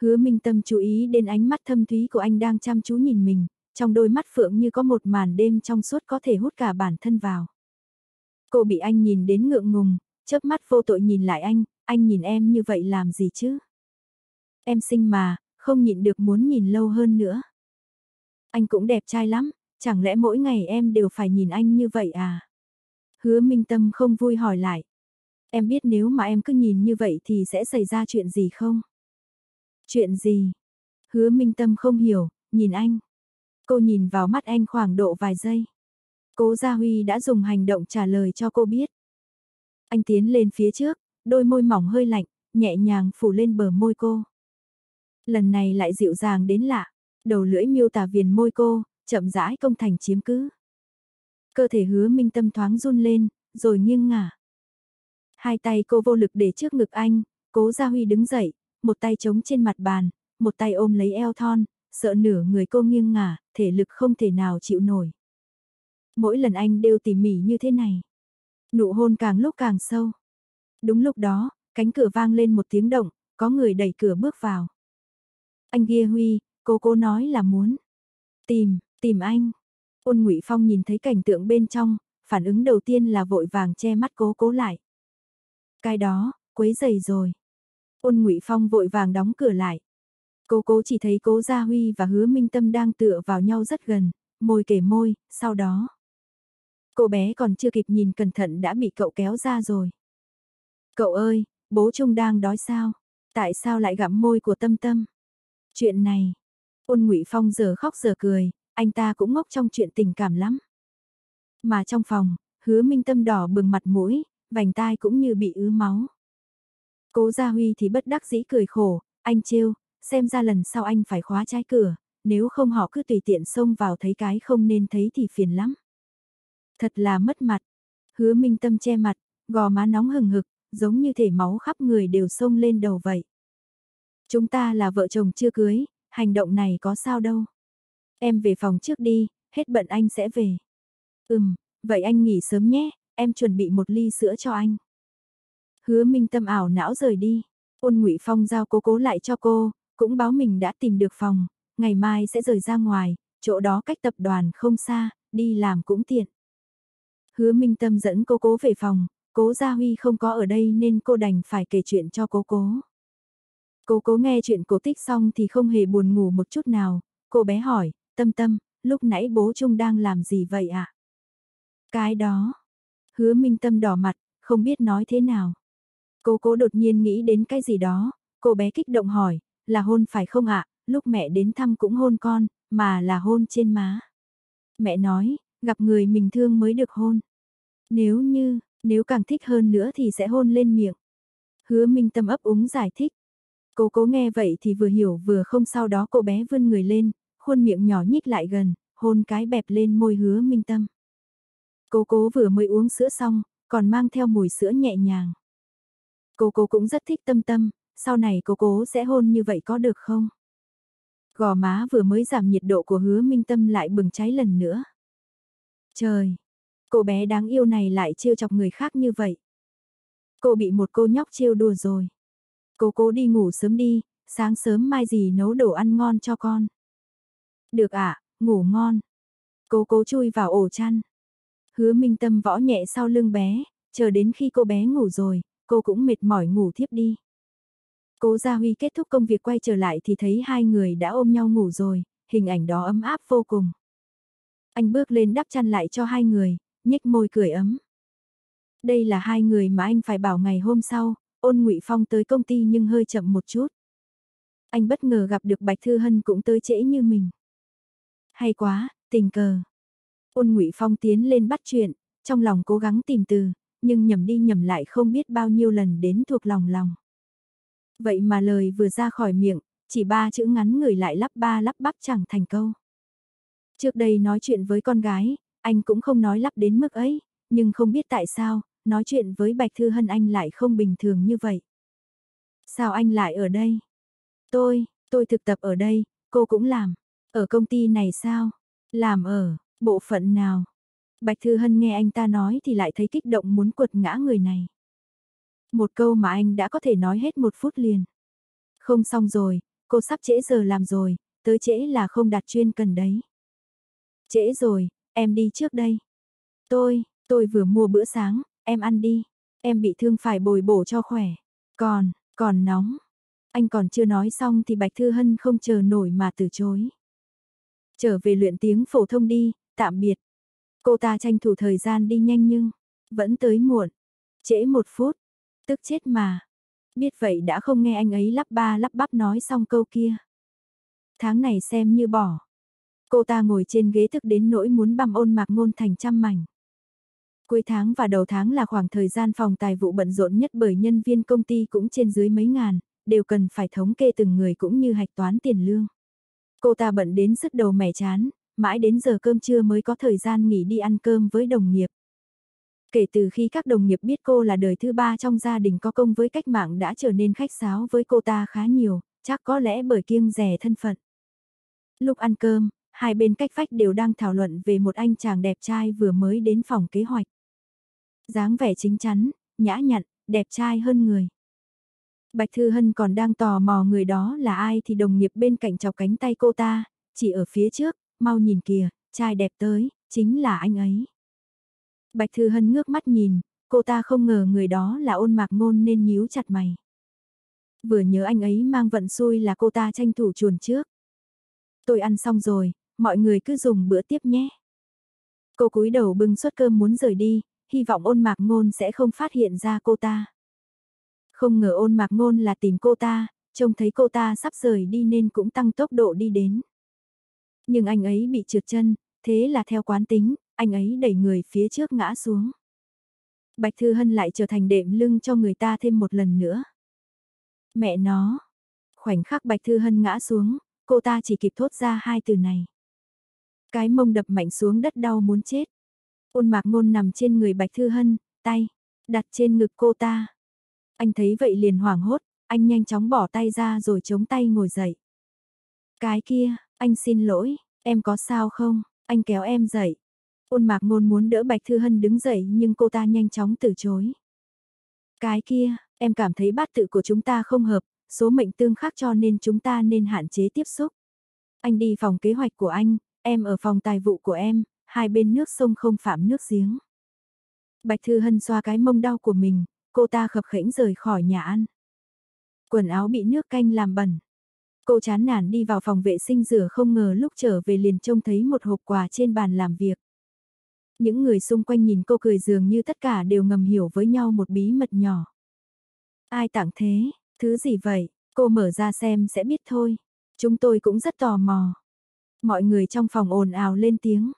Hứa Minh Tâm chú ý đến ánh mắt thâm thúy của anh đang chăm chú nhìn mình, trong đôi mắt phượng như có một màn đêm trong suốt có thể hút cả bản thân vào. Cô bị anh nhìn đến ngượng ngùng, chớp mắt vô tội nhìn lại anh, anh nhìn em như vậy làm gì chứ? Em xinh mà, không nhịn được muốn nhìn lâu hơn nữa. Anh cũng đẹp trai lắm, chẳng lẽ mỗi ngày em đều phải nhìn anh như vậy à? Hứa Minh Tâm không vui hỏi lại. Em biết nếu mà em cứ nhìn như vậy thì sẽ xảy ra chuyện gì không? Chuyện gì? Hứa Minh Tâm không hiểu, nhìn anh. Cô nhìn vào mắt anh khoảng độ vài giây. Cố Gia Huy đã dùng hành động trả lời cho cô biết. Anh tiến lên phía trước, đôi môi mỏng hơi lạnh, nhẹ nhàng phủ lên bờ môi cô. Lần này lại dịu dàng đến lạ, đầu lưỡi miêu tả viền môi cô, chậm rãi công thành chiếm cứ. Cơ thể hứa minh tâm thoáng run lên, rồi nghiêng ngả. Hai tay cô vô lực để trước ngực anh, cố Gia Huy đứng dậy, một tay chống trên mặt bàn, một tay ôm lấy eo thon, sợ nửa người cô nghiêng ngả, thể lực không thể nào chịu nổi. Mỗi lần anh đều tỉ mỉ như thế này. Nụ hôn càng lúc càng sâu. Đúng lúc đó, cánh cửa vang lên một tiếng động, có người đẩy cửa bước vào. Anh kia Huy, cô cô nói là muốn. Tìm, tìm anh. Ôn Ngụy Phong nhìn thấy cảnh tượng bên trong, phản ứng đầu tiên là vội vàng che mắt cố cố lại. Cái đó, quấy giày rồi. Ôn Ngụy Phong vội vàng đóng cửa lại cô cố chỉ thấy cố Gia Huy và hứa Minh Tâm đang tựa vào nhau rất gần, môi kể môi, sau đó. Cô bé còn chưa kịp nhìn cẩn thận đã bị cậu kéo ra rồi. Cậu ơi, bố Trung đang đói sao? Tại sao lại gặm môi của Tâm Tâm? Chuyện này, ôn ngụy Phong giờ khóc giờ cười, anh ta cũng ngốc trong chuyện tình cảm lắm. Mà trong phòng, hứa minh tâm đỏ bừng mặt mũi, vành tai cũng như bị ứ máu. Cố Gia Huy thì bất đắc dĩ cười khổ, anh trêu, xem ra lần sau anh phải khóa trái cửa, nếu không họ cứ tùy tiện xông vào thấy cái không nên thấy thì phiền lắm. Thật là mất mặt. Hứa Minh Tâm che mặt, gò má nóng hừng hực, giống như thể máu khắp người đều xông lên đầu vậy. Chúng ta là vợ chồng chưa cưới, hành động này có sao đâu. Em về phòng trước đi, hết bận anh sẽ về. Ừm, vậy anh nghỉ sớm nhé, em chuẩn bị một ly sữa cho anh. Hứa Minh Tâm ảo não rời đi. Ôn Ngụy Phong giao cố cố lại cho cô, cũng báo mình đã tìm được phòng, ngày mai sẽ rời ra ngoài, chỗ đó cách tập đoàn không xa, đi làm cũng tiện. Hứa Minh Tâm dẫn cô cố về phòng, cố Gia Huy không có ở đây nên cô đành phải kể chuyện cho cố cố. cố cố nghe chuyện cổ tích xong thì không hề buồn ngủ một chút nào, cô bé hỏi, tâm tâm, lúc nãy bố Trung đang làm gì vậy ạ? À? Cái đó, hứa minh tâm đỏ mặt, không biết nói thế nào. cố cố đột nhiên nghĩ đến cái gì đó, cô bé kích động hỏi, là hôn phải không ạ, lúc mẹ đến thăm cũng hôn con, mà là hôn trên má. Mẹ nói, gặp người mình thương mới được hôn. Nếu như, nếu càng thích hơn nữa thì sẽ hôn lên miệng. Hứa Minh Tâm ấp úng giải thích. Cô cố nghe vậy thì vừa hiểu vừa không sau đó cô bé vươn người lên, khuôn miệng nhỏ nhích lại gần, hôn cái bẹp lên môi hứa Minh Tâm. Cô cố vừa mới uống sữa xong, còn mang theo mùi sữa nhẹ nhàng. Cô cố cũng rất thích tâm tâm, sau này cô cố sẽ hôn như vậy có được không? Gò má vừa mới giảm nhiệt độ của hứa minh tâm lại bừng cháy lần nữa. Trời, cô bé đáng yêu này lại trêu chọc người khác như vậy. Cô bị một cô nhóc trêu đùa rồi. Cô cố đi ngủ sớm đi, sáng sớm mai gì nấu đồ ăn ngon cho con. Được ạ, à, ngủ ngon. Cô cố chui vào ổ chăn. Hứa minh tâm võ nhẹ sau lưng bé, chờ đến khi cô bé ngủ rồi, cô cũng mệt mỏi ngủ thiếp đi. Cố Gia Huy kết thúc công việc quay trở lại thì thấy hai người đã ôm nhau ngủ rồi, hình ảnh đó ấm áp vô cùng. Anh bước lên đắp chăn lại cho hai người, nhếch môi cười ấm. Đây là hai người mà anh phải bảo ngày hôm sau, ôn ngụy Phong tới công ty nhưng hơi chậm một chút. Anh bất ngờ gặp được Bạch Thư Hân cũng tới trễ như mình. Hay quá, tình cờ. Ôn ngụy Phong tiến lên bắt chuyện, trong lòng cố gắng tìm từ, nhưng nhầm đi nhầm lại không biết bao nhiêu lần đến thuộc lòng lòng. Vậy mà lời vừa ra khỏi miệng, chỉ ba chữ ngắn người lại lắp ba lắp bắp chẳng thành câu. Trước đây nói chuyện với con gái, anh cũng không nói lắp đến mức ấy, nhưng không biết tại sao, nói chuyện với Bạch Thư Hân anh lại không bình thường như vậy. Sao anh lại ở đây? Tôi, tôi thực tập ở đây, cô cũng làm. Ở công ty này sao? Làm ở, bộ phận nào? Bạch Thư Hân nghe anh ta nói thì lại thấy kích động muốn quật ngã người này. Một câu mà anh đã có thể nói hết một phút liền. Không xong rồi, cô sắp trễ giờ làm rồi, tới trễ là không đặt chuyên cần đấy. Trễ rồi, em đi trước đây. Tôi, tôi vừa mua bữa sáng, em ăn đi. Em bị thương phải bồi bổ cho khỏe. Còn, còn nóng. Anh còn chưa nói xong thì Bạch Thư Hân không chờ nổi mà từ chối. Trở về luyện tiếng phổ thông đi, tạm biệt. Cô ta tranh thủ thời gian đi nhanh nhưng, vẫn tới muộn. Trễ một phút, tức chết mà. Biết vậy đã không nghe anh ấy lắp ba lắp bắp nói xong câu kia. Tháng này xem như bỏ. Cô ta ngồi trên ghế thức đến nỗi muốn băm ôn mạc ngôn thành trăm mảnh. Cuối tháng và đầu tháng là khoảng thời gian phòng tài vụ bận rộn nhất bởi nhân viên công ty cũng trên dưới mấy ngàn, đều cần phải thống kê từng người cũng như hạch toán tiền lương. Cô ta bận đến sức đầu mẻ chán, mãi đến giờ cơm trưa mới có thời gian nghỉ đi ăn cơm với đồng nghiệp. Kể từ khi các đồng nghiệp biết cô là đời thứ ba trong gia đình có công với cách mạng đã trở nên khách sáo với cô ta khá nhiều, chắc có lẽ bởi kiêng rẻ thân phận. Lúc ăn cơm, hai bên cách vách đều đang thảo luận về một anh chàng đẹp trai vừa mới đến phòng kế hoạch. dáng vẻ chính chắn, nhã nhặn, đẹp trai hơn người. Bạch Thư Hân còn đang tò mò người đó là ai thì đồng nghiệp bên cạnh chọc cánh tay cô ta, chỉ ở phía trước, mau nhìn kìa, trai đẹp tới, chính là anh ấy. Bạch Thư Hân ngước mắt nhìn, cô ta không ngờ người đó là ôn mạc ngôn nên nhíu chặt mày. Vừa nhớ anh ấy mang vận xui là cô ta tranh thủ chuồn trước. Tôi ăn xong rồi, mọi người cứ dùng bữa tiếp nhé. Cô cúi đầu bưng suất cơm muốn rời đi, hy vọng ôn mạc ngôn sẽ không phát hiện ra cô ta. Không ngờ ôn mạc ngôn là tìm cô ta, trông thấy cô ta sắp rời đi nên cũng tăng tốc độ đi đến. Nhưng anh ấy bị trượt chân, thế là theo quán tính, anh ấy đẩy người phía trước ngã xuống. Bạch Thư Hân lại trở thành đệm lưng cho người ta thêm một lần nữa. Mẹ nó. Khoảnh khắc Bạch Thư Hân ngã xuống, cô ta chỉ kịp thốt ra hai từ này. Cái mông đập mạnh xuống đất đau muốn chết. Ôn mạc ngôn nằm trên người Bạch Thư Hân, tay, đặt trên ngực cô ta. Anh thấy vậy liền hoảng hốt, anh nhanh chóng bỏ tay ra rồi chống tay ngồi dậy. Cái kia, anh xin lỗi, em có sao không? Anh kéo em dậy. Ôn mạc ngôn muốn đỡ Bạch Thư Hân đứng dậy nhưng cô ta nhanh chóng từ chối. Cái kia, em cảm thấy bát tự của chúng ta không hợp, số mệnh tương khắc cho nên chúng ta nên hạn chế tiếp xúc. Anh đi phòng kế hoạch của anh, em ở phòng tài vụ của em, hai bên nước sông không phạm nước giếng. Bạch Thư Hân xoa cái mông đau của mình, cô ta khập khẽnh rời khỏi nhà ăn. Quần áo bị nước canh làm bẩn. Cô chán nản đi vào phòng vệ sinh rửa không ngờ lúc trở về liền trông thấy một hộp quà trên bàn làm việc. Những người xung quanh nhìn cô cười dường như tất cả đều ngầm hiểu với nhau một bí mật nhỏ. Ai tặng thế, thứ gì vậy, cô mở ra xem sẽ biết thôi. Chúng tôi cũng rất tò mò. Mọi người trong phòng ồn ào lên tiếng.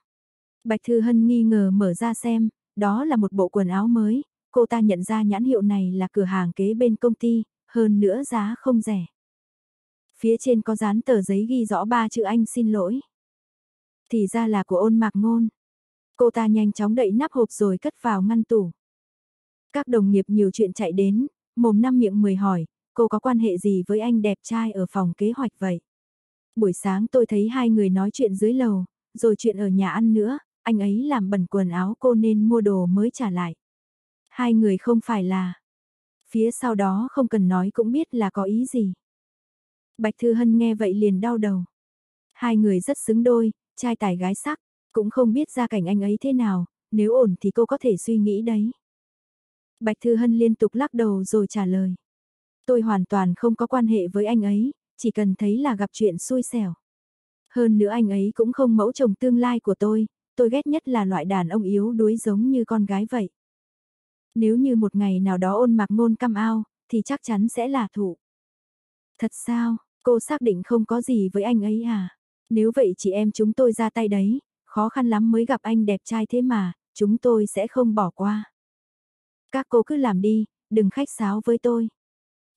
Bạch Thư Hân nghi ngờ mở ra xem, đó là một bộ quần áo mới, cô ta nhận ra nhãn hiệu này là cửa hàng kế bên công ty, hơn nữa giá không rẻ. Phía trên có dán tờ giấy ghi rõ ba chữ anh xin lỗi. Thì ra là của ôn mạc ngôn. Cô ta nhanh chóng đậy nắp hộp rồi cất vào ngăn tủ. Các đồng nghiệp nhiều chuyện chạy đến, mồm năm miệng mười hỏi, cô có quan hệ gì với anh đẹp trai ở phòng kế hoạch vậy? Buổi sáng tôi thấy hai người nói chuyện dưới lầu, rồi chuyện ở nhà ăn nữa, anh ấy làm bẩn quần áo cô nên mua đồ mới trả lại. Hai người không phải là... Phía sau đó không cần nói cũng biết là có ý gì. Bạch Thư Hân nghe vậy liền đau đầu. Hai người rất xứng đôi, trai tài gái sắc, cũng không biết ra cảnh anh ấy thế nào, nếu ổn thì cô có thể suy nghĩ đấy. Bạch Thư Hân liên tục lắc đầu rồi trả lời. Tôi hoàn toàn không có quan hệ với anh ấy, chỉ cần thấy là gặp chuyện xui xẻo. Hơn nữa anh ấy cũng không mẫu chồng tương lai của tôi, tôi ghét nhất là loại đàn ông yếu đuối giống như con gái vậy. Nếu như một ngày nào đó ôn mạc ngôn căm ao, thì chắc chắn sẽ là thủ. Thật sao, cô xác định không có gì với anh ấy à? Nếu vậy chị em chúng tôi ra tay đấy, khó khăn lắm mới gặp anh đẹp trai thế mà, chúng tôi sẽ không bỏ qua. Các cô cứ làm đi, đừng khách sáo với tôi.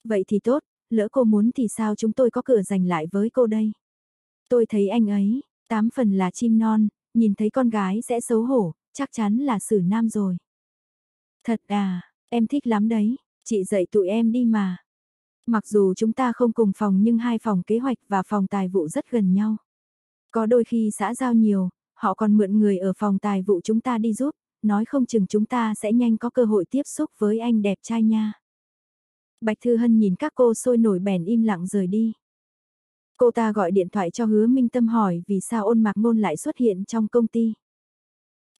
Vậy thì tốt, lỡ cô muốn thì sao chúng tôi có cửa giành lại với cô đây. Tôi thấy anh ấy, tám phần là chim non, nhìn thấy con gái sẽ xấu hổ, chắc chắn là xử nam rồi. Thật à, em thích lắm đấy, chị dạy tụi em đi mà. Mặc dù chúng ta không cùng phòng nhưng hai phòng kế hoạch và phòng tài vụ rất gần nhau. Có đôi khi xã giao nhiều, họ còn mượn người ở phòng tài vụ chúng ta đi giúp, nói không chừng chúng ta sẽ nhanh có cơ hội tiếp xúc với anh đẹp trai nha. Bạch Thư Hân nhìn các cô sôi nổi bèn im lặng rời đi. Cô ta gọi điện thoại cho hứa Minh Tâm hỏi vì sao ôn mạc ngôn lại xuất hiện trong công ty.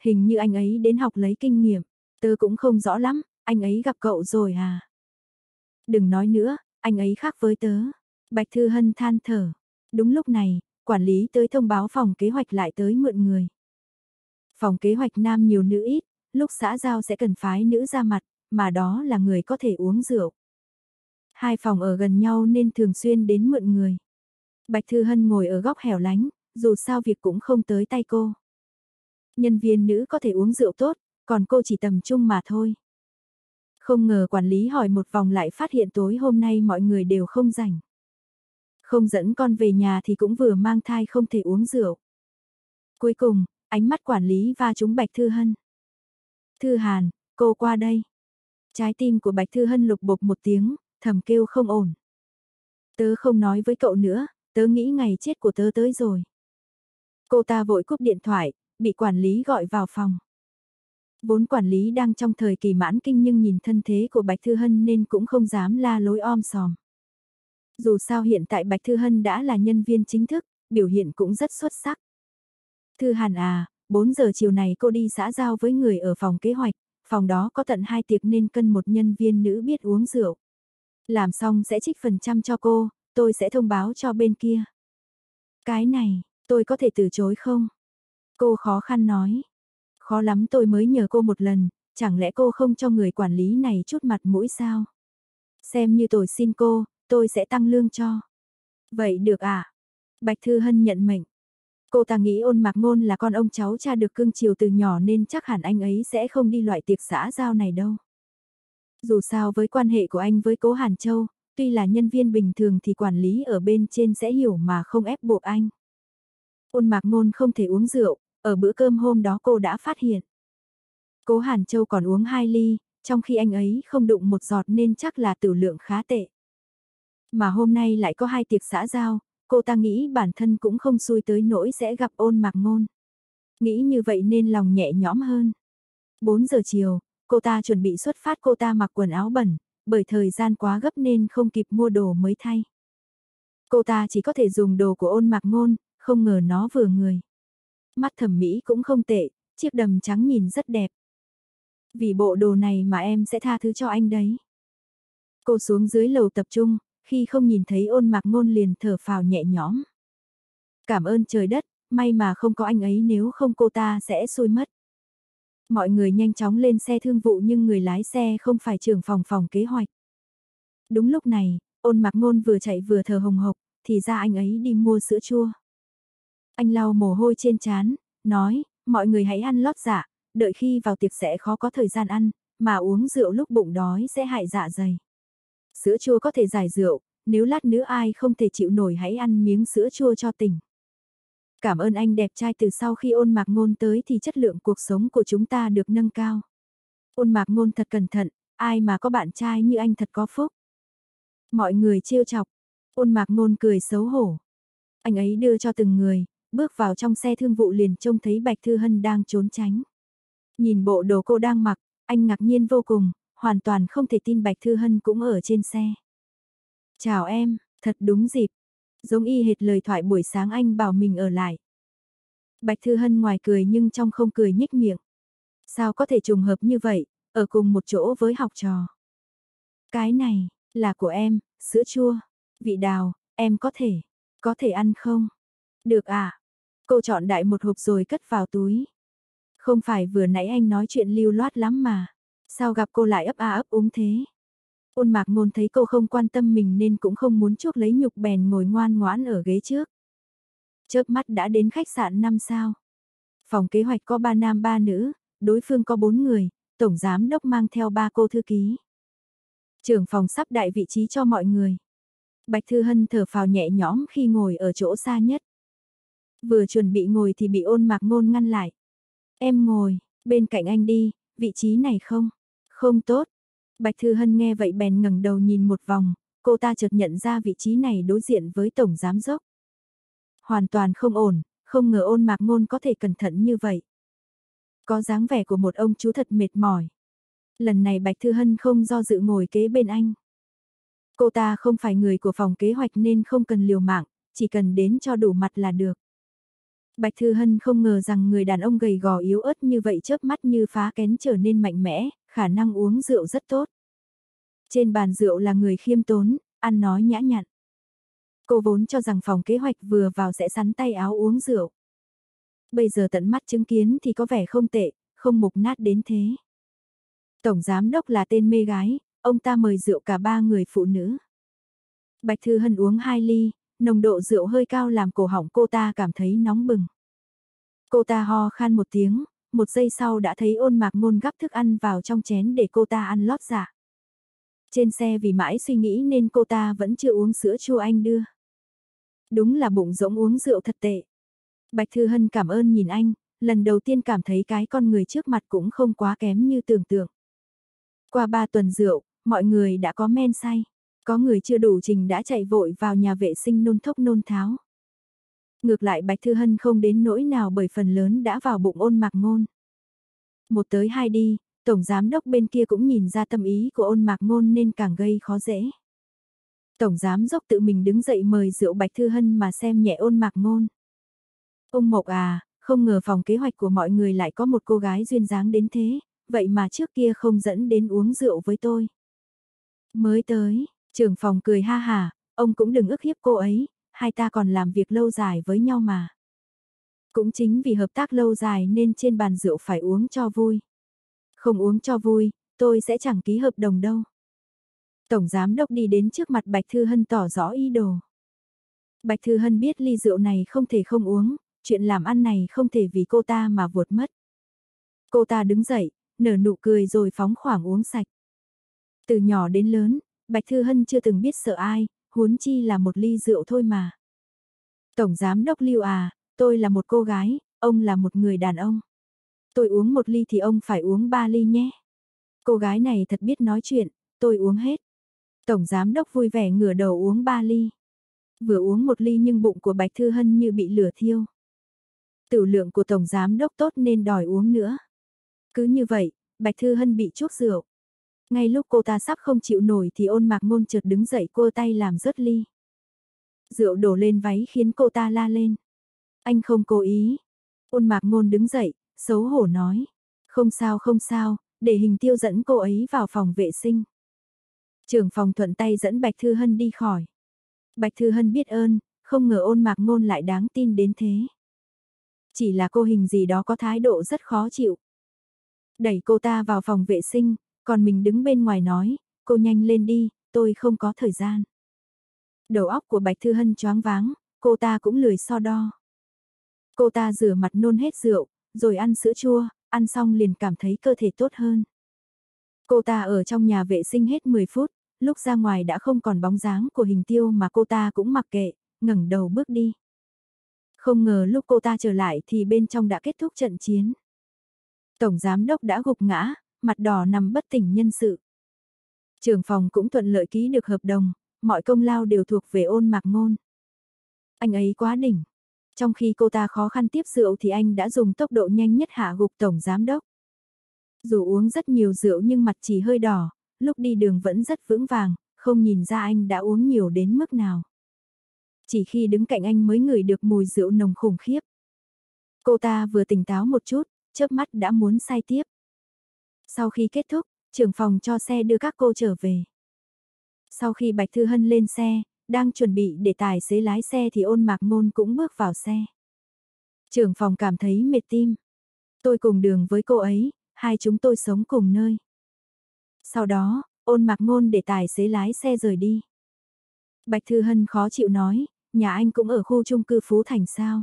Hình như anh ấy đến học lấy kinh nghiệm, tớ cũng không rõ lắm, anh ấy gặp cậu rồi à. Đừng nói nữa, anh ấy khác với tớ. Bạch Thư Hân than thở. Đúng lúc này, quản lý tới thông báo phòng kế hoạch lại tới mượn người. Phòng kế hoạch nam nhiều nữ ít, lúc xã giao sẽ cần phái nữ ra mặt, mà đó là người có thể uống rượu. Hai phòng ở gần nhau nên thường xuyên đến mượn người. Bạch Thư Hân ngồi ở góc hẻo lánh, dù sao việc cũng không tới tay cô. Nhân viên nữ có thể uống rượu tốt, còn cô chỉ tầm trung mà thôi. Không ngờ quản lý hỏi một vòng lại phát hiện tối hôm nay mọi người đều không rảnh. Không dẫn con về nhà thì cũng vừa mang thai không thể uống rượu. Cuối cùng, ánh mắt quản lý va trúng Bạch Thư Hân. Thư Hàn, cô qua đây. Trái tim của Bạch Thư Hân lục bục một tiếng, thầm kêu không ổn. Tớ không nói với cậu nữa, tớ nghĩ ngày chết của tớ tới rồi. Cô ta vội cúp điện thoại, bị quản lý gọi vào phòng. Vốn quản lý đang trong thời kỳ mãn kinh nhưng nhìn thân thế của Bạch Thư Hân nên cũng không dám la lối om sòm. Dù sao hiện tại Bạch Thư Hân đã là nhân viên chính thức, biểu hiện cũng rất xuất sắc. Thư Hàn à, 4 giờ chiều này cô đi xã giao với người ở phòng kế hoạch, phòng đó có tận hai tiệc nên cân một nhân viên nữ biết uống rượu. Làm xong sẽ trích phần trăm cho cô, tôi sẽ thông báo cho bên kia. Cái này, tôi có thể từ chối không? Cô khó khăn nói. Khó lắm tôi mới nhờ cô một lần, chẳng lẽ cô không cho người quản lý này chút mặt mũi sao? Xem như tôi xin cô, tôi sẽ tăng lương cho. Vậy được à? Bạch Thư Hân nhận mệnh. Cô ta nghĩ ôn mạc ngôn là con ông cháu cha được cưng chiều từ nhỏ nên chắc hẳn anh ấy sẽ không đi loại tiệc xã giao này đâu. Dù sao với quan hệ của anh với cố Hàn Châu, tuy là nhân viên bình thường thì quản lý ở bên trên sẽ hiểu mà không ép buộc anh. Ôn mạc ngôn không thể uống rượu, ở bữa cơm hôm đó cô đã phát hiện. Cố Hàn Châu còn uống hai ly, trong khi anh ấy không đụng một giọt nên chắc là tử lượng khá tệ. Mà hôm nay lại có hai tiệc xã giao, cô ta nghĩ bản thân cũng không xui tới nỗi sẽ gặp ôn mạc ngôn. Nghĩ như vậy nên lòng nhẹ nhõm hơn. 4 giờ chiều, cô ta chuẩn bị xuất phát cô ta mặc quần áo bẩn, bởi thời gian quá gấp nên không kịp mua đồ mới thay. Cô ta chỉ có thể dùng đồ của ôn mạc ngôn, không ngờ nó vừa người. Mắt thẩm mỹ cũng không tệ, chiếc đầm trắng nhìn rất đẹp. Vì bộ đồ này mà em sẽ tha thứ cho anh đấy. Cô xuống dưới lầu tập trung, khi không nhìn thấy ôn mạc ngôn liền thở phào nhẹ nhõm. Cảm ơn trời đất, may mà không có anh ấy nếu không cô ta sẽ xui mất. Mọi người nhanh chóng lên xe thương vụ nhưng người lái xe không phải trưởng phòng phòng kế hoạch. Đúng lúc này, ôn mạc ngôn vừa chạy vừa thở hồng hộc, thì ra anh ấy đi mua sữa chua. Anh lau mồ hôi trên trán, nói, mọi người hãy ăn lót dạ, đợi khi vào tiệc sẽ khó có thời gian ăn, mà uống rượu lúc bụng đói sẽ hại dạ dày. Sữa chua có thể giải rượu, nếu lát nữa ai không thể chịu nổi hãy ăn miếng sữa chua cho tỉnh. Cảm ơn anh đẹp trai từ sau khi ôn mạc ngôn tới thì chất lượng cuộc sống của chúng ta được nâng cao. Ôn mạc ngôn thật cẩn thận, ai mà có bạn trai như anh thật có phúc. Mọi người trêu chọc, ôn mạc ngôn cười xấu hổ. Anh ấy đưa cho từng người, bước vào trong xe thương vụ liền trông thấy Bạch Thư Hân đang trốn tránh. Nhìn bộ đồ cô đang mặc, anh ngạc nhiên vô cùng, hoàn toàn không thể tin Bạch Thư Hân cũng ở trên xe. Chào em, thật đúng dịp. Giống y hệt lời thoại buổi sáng anh bảo mình ở lại. Bạch Thư Hân ngoài cười nhưng trong không cười nhích miệng. Sao có thể trùng hợp như vậy, ở cùng một chỗ với học trò. Cái này, là của em, sữa chua, vị đào, em có thể, có thể ăn không? Được à? Cô chọn đại một hộp rồi cất vào túi. Không phải vừa nãy anh nói chuyện lưu loát lắm mà. Sao gặp cô lại ấp a ấp úng thế? Ôn mạc ngôn thấy cô không quan tâm mình nên cũng không muốn chuốc lấy nhục bèn ngồi ngoan ngoãn ở ghế trước. Chớp mắt đã đến khách sạn 5 sao. Phòng kế hoạch có 3 nam 3 nữ, đối phương có 4 người, tổng giám đốc mang theo ba cô thư ký. Trưởng phòng sắp đại vị trí cho mọi người. Bạch Thư Hân thở phào nhẹ nhõm khi ngồi ở chỗ xa nhất. Vừa chuẩn bị ngồi thì bị ôn mạc ngôn ngăn lại. Em ngồi, bên cạnh anh đi, vị trí này không? Không tốt. Bạch Thư Hân nghe vậy bèn ngẩng đầu nhìn một vòng, cô ta chợt nhận ra vị trí này đối diện với tổng giám dốc. Hoàn toàn không ổn, không ngờ ôn mạc ngôn có thể cẩn thận như vậy. Có dáng vẻ của một ông chú thật mệt mỏi. Lần này Bạch Thư Hân không do dự ngồi kế bên anh. Cô ta không phải người của phòng kế hoạch nên không cần liều mạng, chỉ cần đến cho đủ mặt là được. Bạch Thư Hân không ngờ rằng người đàn ông gầy gò yếu ớt như vậy chớp mắt như phá kén trở nên mạnh mẽ, khả năng uống rượu rất tốt. Trên bàn rượu là người khiêm tốn, ăn nói nhã nhặn. Cô vốn cho rằng phòng kế hoạch vừa vào sẽ sắn tay áo uống rượu. Bây giờ tận mắt chứng kiến thì có vẻ không tệ, không mục nát đến thế. Tổng giám đốc là tên mê gái, ông ta mời rượu cả ba người phụ nữ. Bạch Thư Hân uống hai ly, nồng độ rượu hơi cao làm cổ họng cô ta cảm thấy nóng bừng. Cô ta ho khan một tiếng, một giây sau đã thấy ôn mạc ngôn gắp thức ăn vào trong chén để cô ta ăn lót dạ. Trên xe vì mãi suy nghĩ nên cô ta vẫn chưa uống sữa chua anh đưa. Đúng là bụng rỗng uống rượu thật tệ. Bạch Thư Hân cảm ơn nhìn anh, lần đầu tiên cảm thấy cái con người trước mặt cũng không quá kém như tưởng tượng. Qua ba tuần rượu, mọi người đã có men say. Có người chưa đủ trình đã chạy vội vào nhà vệ sinh nôn thốc nôn tháo. Ngược lại Bạch Thư Hân không đến nỗi nào bởi phần lớn đã vào bụng ôn mạc ngôn. Một tới hai đi, Tổng Giám Đốc bên kia cũng nhìn ra tâm ý của ôn mạc ngôn nên càng gây khó dễ. Tổng Giám Đốc tự mình đứng dậy mời rượu Bạch Thư Hân mà xem nhẹ ôn mạc ngôn. Ông Mộc à, không ngờ phòng kế hoạch của mọi người lại có một cô gái duyên dáng đến thế, vậy mà trước kia không dẫn đến uống rượu với tôi. Mới tới, trưởng phòng cười ha hà, ông cũng đừng ức hiếp cô ấy, hai ta còn làm việc lâu dài với nhau mà. Cũng chính vì hợp tác lâu dài nên trên bàn rượu phải uống cho vui. Không uống cho vui, tôi sẽ chẳng ký hợp đồng đâu. Tổng giám đốc đi đến trước mặt Bạch Thư Hân tỏ rõ ý đồ. Bạch Thư Hân biết ly rượu này không thể không uống, chuyện làm ăn này không thể vì cô ta mà vụt mất. Cô ta đứng dậy, nở nụ cười rồi phóng khoảng uống sạch. Từ nhỏ đến lớn, Bạch Thư Hân chưa từng biết sợ ai, huống chi là một ly rượu thôi mà. Tổng Giám Đốc Lưu à, tôi là một cô gái, ông là một người đàn ông. Tôi uống một ly thì ông phải uống ba ly nhé. Cô gái này thật biết nói chuyện, tôi uống hết. Tổng Giám Đốc vui vẻ ngửa đầu uống ba ly. Vừa uống một ly nhưng bụng của Bạch Thư Hân như bị lửa thiêu. Tử lượng của Tổng Giám Đốc tốt nên đòi uống nữa. Cứ như vậy, Bạch Thư Hân bị chuốc rượu. Ngay lúc cô ta sắp không chịu nổi thì ôn mạc ngôn chợt đứng dậy cô tay làm rớt ly. Rượu đổ lên váy khiến cô ta la lên. Anh không cố ý. Ôn mạc ngôn đứng dậy, xấu hổ nói. Không sao không sao, để hình tiêu dẫn cô ấy vào phòng vệ sinh. Trưởng phòng thuận tay dẫn Bạch Thư Hân đi khỏi. Bạch Thư Hân biết ơn, không ngờ ôn mạc ngôn lại đáng tin đến thế. Chỉ là cô hình gì đó có thái độ rất khó chịu. Đẩy cô ta vào phòng vệ sinh, còn mình đứng bên ngoài nói, cô nhanh lên đi, tôi không có thời gian. Đầu óc của Bạch Thư Hân choáng váng, cô ta cũng lười so đo. Cô ta rửa mặt nôn hết rượu, rồi ăn sữa chua, ăn xong liền cảm thấy cơ thể tốt hơn. Cô ta ở trong nhà vệ sinh hết 10 phút, lúc ra ngoài đã không còn bóng dáng của hình tiêu mà cô ta cũng mặc kệ, ngẩng đầu bước đi. Không ngờ lúc cô ta trở lại thì bên trong đã kết thúc trận chiến. Tổng giám đốc đã gục ngã, mặt đỏ nằm bất tỉnh nhân sự. Trưởng phòng cũng thuận lợi ký được hợp đồng, mọi công lao đều thuộc về ôn mạc ngôn. Anh ấy quá đỉnh. Trong khi cô ta khó khăn tiếp rượu thì anh đã dùng tốc độ nhanh nhất hạ gục tổng giám đốc. Dù uống rất nhiều rượu nhưng mặt chỉ hơi đỏ, lúc đi đường vẫn rất vững vàng, không nhìn ra anh đã uống nhiều đến mức nào. Chỉ khi đứng cạnh anh mới ngửi được mùi rượu nồng khủng khiếp. Cô ta vừa tỉnh táo một chút, chớp mắt đã muốn say tiếp. Sau khi kết thúc, trưởng phòng cho xe đưa các cô trở về. Sau khi Bạch Thư Hân lên xe, đang chuẩn bị để tài xế lái xe thì ôn mạc ngôn cũng bước vào xe. Trưởng phòng cảm thấy mệt tim. Tôi cùng đường với cô ấy, hai chúng tôi sống cùng nơi. Sau đó, ôn mạc ngôn để tài xế lái xe rời đi. Bạch Thư Hân khó chịu nói, nhà anh cũng ở khu chung cư Phú Thành sao?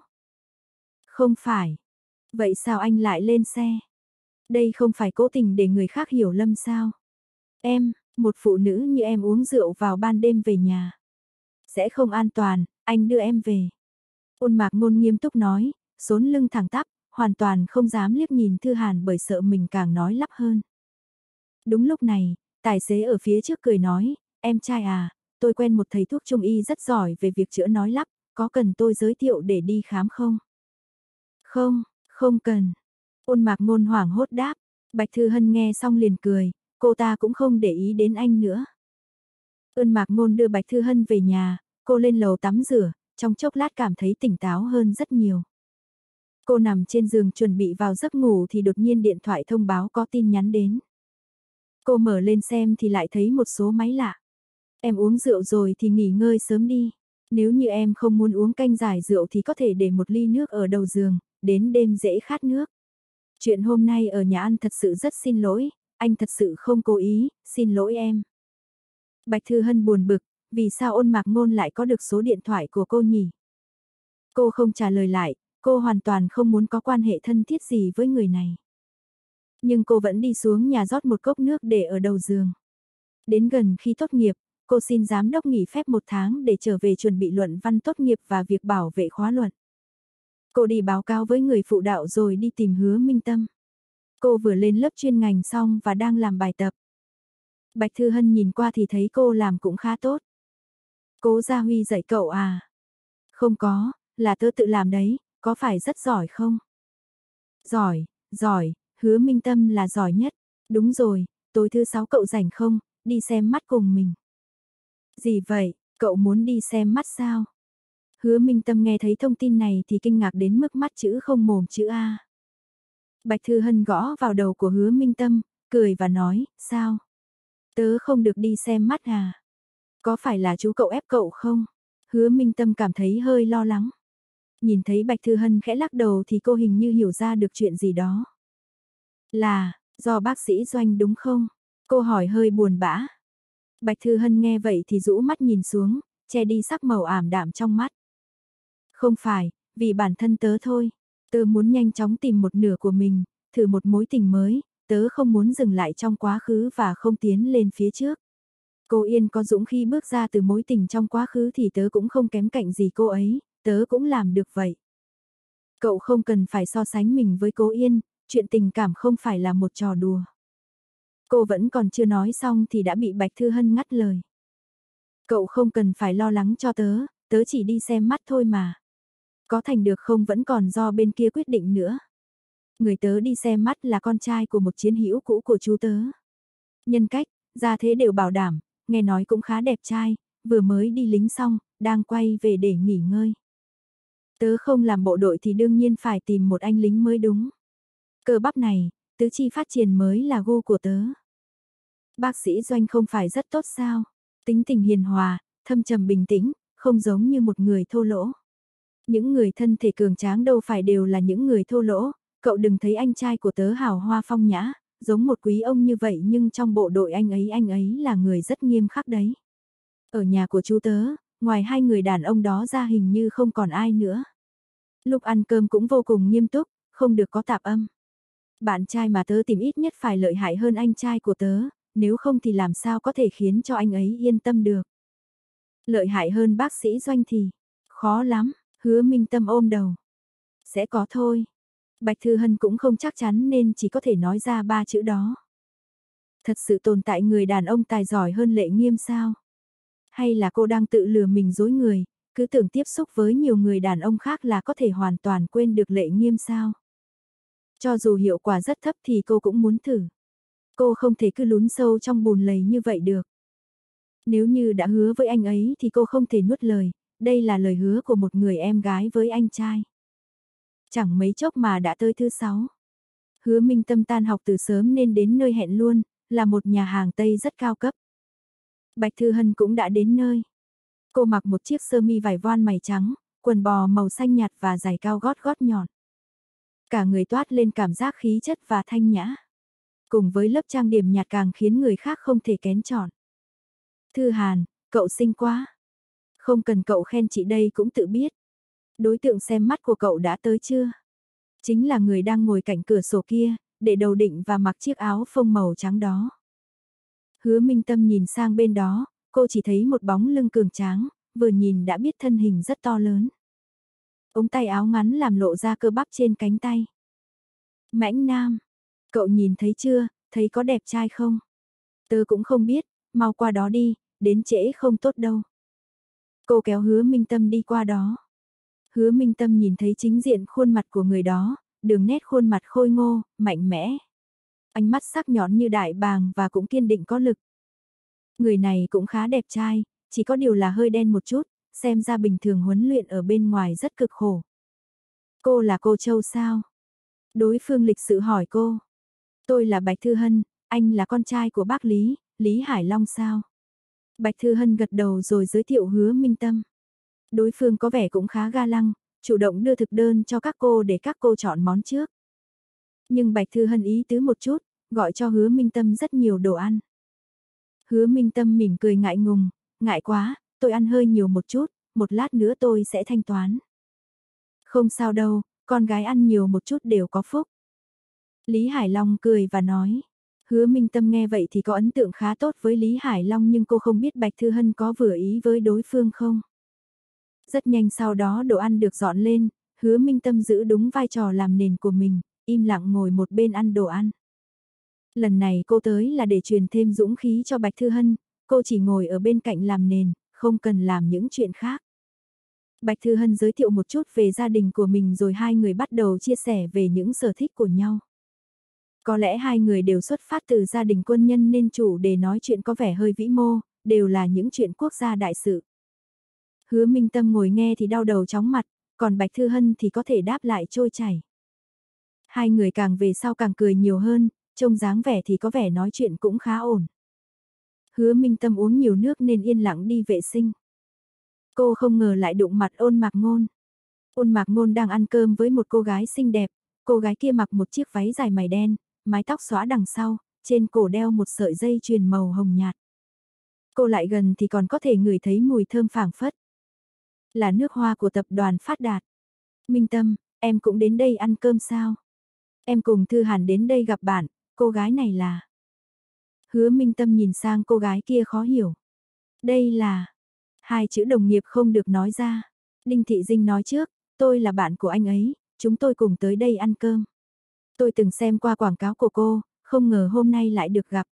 Không phải. Vậy sao anh lại lên xe? Đây không phải cố tình để người khác hiểu lầm sao? Em, một phụ nữ như em uống rượu vào ban đêm về nhà. Sẽ không an toàn, anh đưa em về. Ôn mạc ngôn nghiêm túc nói, sốn lưng thẳng tắp, hoàn toàn không dám liếc nhìn Thư Hàn bởi sợ mình càng nói lắp hơn. Đúng lúc này, tài xế ở phía trước cười nói, em trai à, tôi quen một thầy thuốc trung y rất giỏi về việc chữa nói lắp, có cần tôi giới thiệu để đi khám không? Không, không cần. Ôn mạc ngôn hoảng hốt đáp, Bạch Thư Hân nghe xong liền cười, cô ta cũng không để ý đến anh nữa. Ôn mạc ngôn đưa Bạch Thư Hân về nhà, cô lên lầu tắm rửa, trong chốc lát cảm thấy tỉnh táo hơn rất nhiều. Cô nằm trên giường chuẩn bị vào giấc ngủ thì đột nhiên điện thoại thông báo có tin nhắn đến. Cô mở lên xem thì lại thấy một số máy lạ. Em uống rượu rồi thì nghỉ ngơi sớm đi. Nếu như em không muốn uống canh giải rượu thì có thể để một ly nước ở đầu giường, đến đêm dễ khát nước. Chuyện hôm nay ở nhà ăn thật sự rất xin lỗi, anh thật sự không cố ý, xin lỗi em. Bạch Thư Hân buồn bực, vì sao ôn mạc ngôn lại có được số điện thoại của cô nhỉ? Cô không trả lời lại, cô hoàn toàn không muốn có quan hệ thân thiết gì với người này. Nhưng cô vẫn đi xuống nhà rót một cốc nước để ở đầu giường. Đến gần khi tốt nghiệp, cô xin giám đốc nghỉ phép một tháng để trở về chuẩn bị luận văn tốt nghiệp và việc bảo vệ khóa luận. Cô đi báo cáo với người phụ đạo rồi đi tìm hứa minh tâm. Cô vừa lên lớp chuyên ngành xong và đang làm bài tập. Bạch Thư Hân nhìn qua thì thấy cô làm cũng khá tốt. Cố Gia Huy dạy cậu à? Không có, là tớ tự làm đấy, có phải rất giỏi không? Giỏi, giỏi, hứa minh tâm là giỏi nhất. Đúng rồi, tối thứ sáu cậu rảnh không, đi xem mắt cùng mình. Gì vậy, cậu muốn đi xem mắt sao? Hứa Minh Tâm nghe thấy thông tin này thì kinh ngạc đến mức mắt chữ không mồm chữ A. Bạch Thư Hân gõ vào đầu của hứa Minh Tâm, cười và nói, sao? Tớ không được đi xem mắt à? Có phải là chú cậu ép cậu không? Hứa Minh Tâm cảm thấy hơi lo lắng. Nhìn thấy Bạch Thư Hân khẽ lắc đầu thì cô hình như hiểu ra được chuyện gì đó. Là, do bác sĩ Doanh đúng không? Cô hỏi hơi buồn bã. Bạch Thư Hân nghe vậy thì rũ mắt nhìn xuống, che đi sắc màu ảm đạm trong mắt. Không phải, vì bản thân tớ thôi. Tớ muốn nhanh chóng tìm một nửa của mình, thử một mối tình mới, tớ không muốn dừng lại trong quá khứ và không tiến lên phía trước. Cô Yên có dũng khi bước ra từ mối tình trong quá khứ thì tớ cũng không kém cạnh gì cô ấy, tớ cũng làm được vậy. Cậu không cần phải so sánh mình với cô Yên, chuyện tình cảm không phải là một trò đùa. Cô vẫn còn chưa nói xong thì đã bị Bạch Thư Hân ngắt lời. Cậu không cần phải lo lắng cho tớ, tớ chỉ đi xem mắt thôi mà. Có thành được không vẫn còn do bên kia quyết định nữa. Người tớ đi xem mắt là con trai của một chiến hữu cũ của chú tớ. Nhân cách, gia thế đều bảo đảm, nghe nói cũng khá đẹp trai, vừa mới đi lính xong, đang quay về để nghỉ ngơi. Tớ không làm bộ đội thì đương nhiên phải tìm một anh lính mới đúng. Cơ bắp này, tứ chi phát triển mới là gu của tớ. Bác sĩ Doanh không phải rất tốt sao? Tính tình hiền hòa, thâm trầm bình tĩnh, không giống như một người thô lỗ. Những người thân thể cường tráng đâu phải đều là những người thô lỗ, cậu đừng thấy anh trai của tớ hào hoa phong nhã, giống một quý ông như vậy nhưng trong bộ đội anh ấy anh ấy là người rất nghiêm khắc đấy. Ở nhà của chú tớ, ngoài hai người đàn ông đó ra hình như không còn ai nữa. Lúc ăn cơm cũng vô cùng nghiêm túc, không được có tạp âm. Bạn trai mà tớ tìm ít nhất phải lợi hại hơn anh trai của tớ, nếu không thì làm sao có thể khiến cho anh ấy yên tâm được. Lợi hại hơn bác sĩ doanh thì, khó lắm. Hứa Minh Tâm ôm đầu. Sẽ có thôi. Bạch Thư Hân cũng không chắc chắn nên chỉ có thể nói ra ba chữ đó. Thật sự tồn tại người đàn ông tài giỏi hơn lệ nghiêm sao? Hay là cô đang tự lừa mình dối người, cứ tưởng tiếp xúc với nhiều người đàn ông khác là có thể hoàn toàn quên được lệ nghiêm sao? Cho dù hiệu quả rất thấp thì cô cũng muốn thử. Cô không thể cứ lún sâu trong bùn lầy như vậy được. Nếu như đã hứa với anh ấy thì cô không thể nuốt lời, đây là lời hứa của một người em gái với anh trai. Chẳng mấy chốc mà đã tới thứ sáu. Hứa Minh Tâm tan học từ sớm nên đến nơi hẹn luôn, là một nhà hàng Tây rất cao cấp. Bạch Thư Hân cũng đã đến nơi. Cô mặc một chiếc sơ mi vải voan mày trắng, quần bò màu xanh nhạt và giày cao gót gót nhọn. Cả người toát lên cảm giác khí chất và thanh nhã. Cùng với lớp trang điểm nhạt càng khiến người khác không thể kén chọn. Thư Hàn, cậu xinh quá. Không cần cậu khen chị đây cũng tự biết. Đối tượng xem mắt của cậu đã tới chưa? Chính là người đang ngồi cạnh cửa sổ kia, để đầu định và mặc chiếc áo phông màu trắng đó. Hứa Minh Tâm nhìn sang bên đó, cô chỉ thấy một bóng lưng cường tráng, vừa nhìn đã biết thân hình rất to lớn. Ống tay áo ngắn làm lộ ra cơ bắp trên cánh tay. Mãnh Nam, cậu nhìn thấy chưa, thấy có đẹp trai không? Tớ cũng không biết, mau qua đó đi, đến trễ không tốt đâu. Cô kéo hứa minh tâm đi qua đó. Hứa minh tâm nhìn thấy chính diện khuôn mặt của người đó, đường nét khuôn mặt khôi ngô, mạnh mẽ. Ánh mắt sắc nhọn như đại bàng và cũng kiên định có lực. Người này cũng khá đẹp trai, chỉ có điều là hơi đen một chút, xem ra bình thường huấn luyện ở bên ngoài rất cực khổ. Cô là cô Châu sao? Đối phương lịch sự hỏi cô. Tôi là Bạch Thư Hân, anh là con trai của bác Lý, Lý Hải Long sao? Bạch Thư Hân gật đầu rồi giới thiệu hứa minh tâm. Đối phương có vẻ cũng khá ga lăng, chủ động đưa thực đơn cho các cô để các cô chọn món trước. Nhưng Bạch Thư Hân ý tứ một chút, gọi cho hứa minh tâm rất nhiều đồ ăn. Hứa minh tâm mỉm cười ngại ngùng, ngại quá, tôi ăn hơi nhiều một chút, một lát nữa tôi sẽ thanh toán. Không sao đâu, con gái ăn nhiều một chút đều có phúc. Lý Hải Long cười và nói. Hứa Minh Tâm nghe vậy thì có ấn tượng khá tốt với Lý Hải Long nhưng cô không biết Bạch Thư Hân có vừa ý với đối phương không. Rất nhanh sau đó đồ ăn được dọn lên, hứa Minh Tâm giữ đúng vai trò làm nền của mình, im lặng ngồi một bên ăn đồ ăn. Lần này cô tới là để truyền thêm dũng khí cho Bạch Thư Hân, cô chỉ ngồi ở bên cạnh làm nền, không cần làm những chuyện khác. Bạch Thư Hân giới thiệu một chút về gia đình của mình rồi hai người bắt đầu chia sẻ về những sở thích của nhau. Có lẽ hai người đều xuất phát từ gia đình quân nhân nên chủ đề nói chuyện có vẻ hơi vĩ mô, đều là những chuyện quốc gia đại sự. Hứa Minh Tâm ngồi nghe thì đau đầu chóng mặt, còn Bạch Thư Hân thì có thể đáp lại trôi chảy. Hai người càng về sau càng cười nhiều hơn, trông dáng vẻ thì có vẻ nói chuyện cũng khá ổn. Hứa Minh Tâm uống nhiều nước nên yên lặng đi vệ sinh. Cô không ngờ lại đụng mặt ôn mạc ngôn. Ôn mạc ngôn đang ăn cơm với một cô gái xinh đẹp, cô gái kia mặc một chiếc váy dài mày đen, mái tóc xóa đằng sau, trên cổ đeo một sợi dây chuyền màu hồng nhạt. Cô lại gần thì còn có thể ngửi thấy mùi thơm phảng phất. Là nước hoa của tập đoàn Phát Đạt. Minh Tâm, em cũng đến đây ăn cơm sao? Em cùng Thư Hàn đến đây gặp bạn, cô gái này là... Hứa Minh Tâm nhìn sang cô gái kia khó hiểu. Đây là... Hai chữ đồng nghiệp không được nói ra. Đinh Thị Dinh nói trước, tôi là bạn của anh ấy, chúng tôi cùng tới đây ăn cơm. Tôi từng xem qua quảng cáo của cô, không ngờ hôm nay lại được gặp.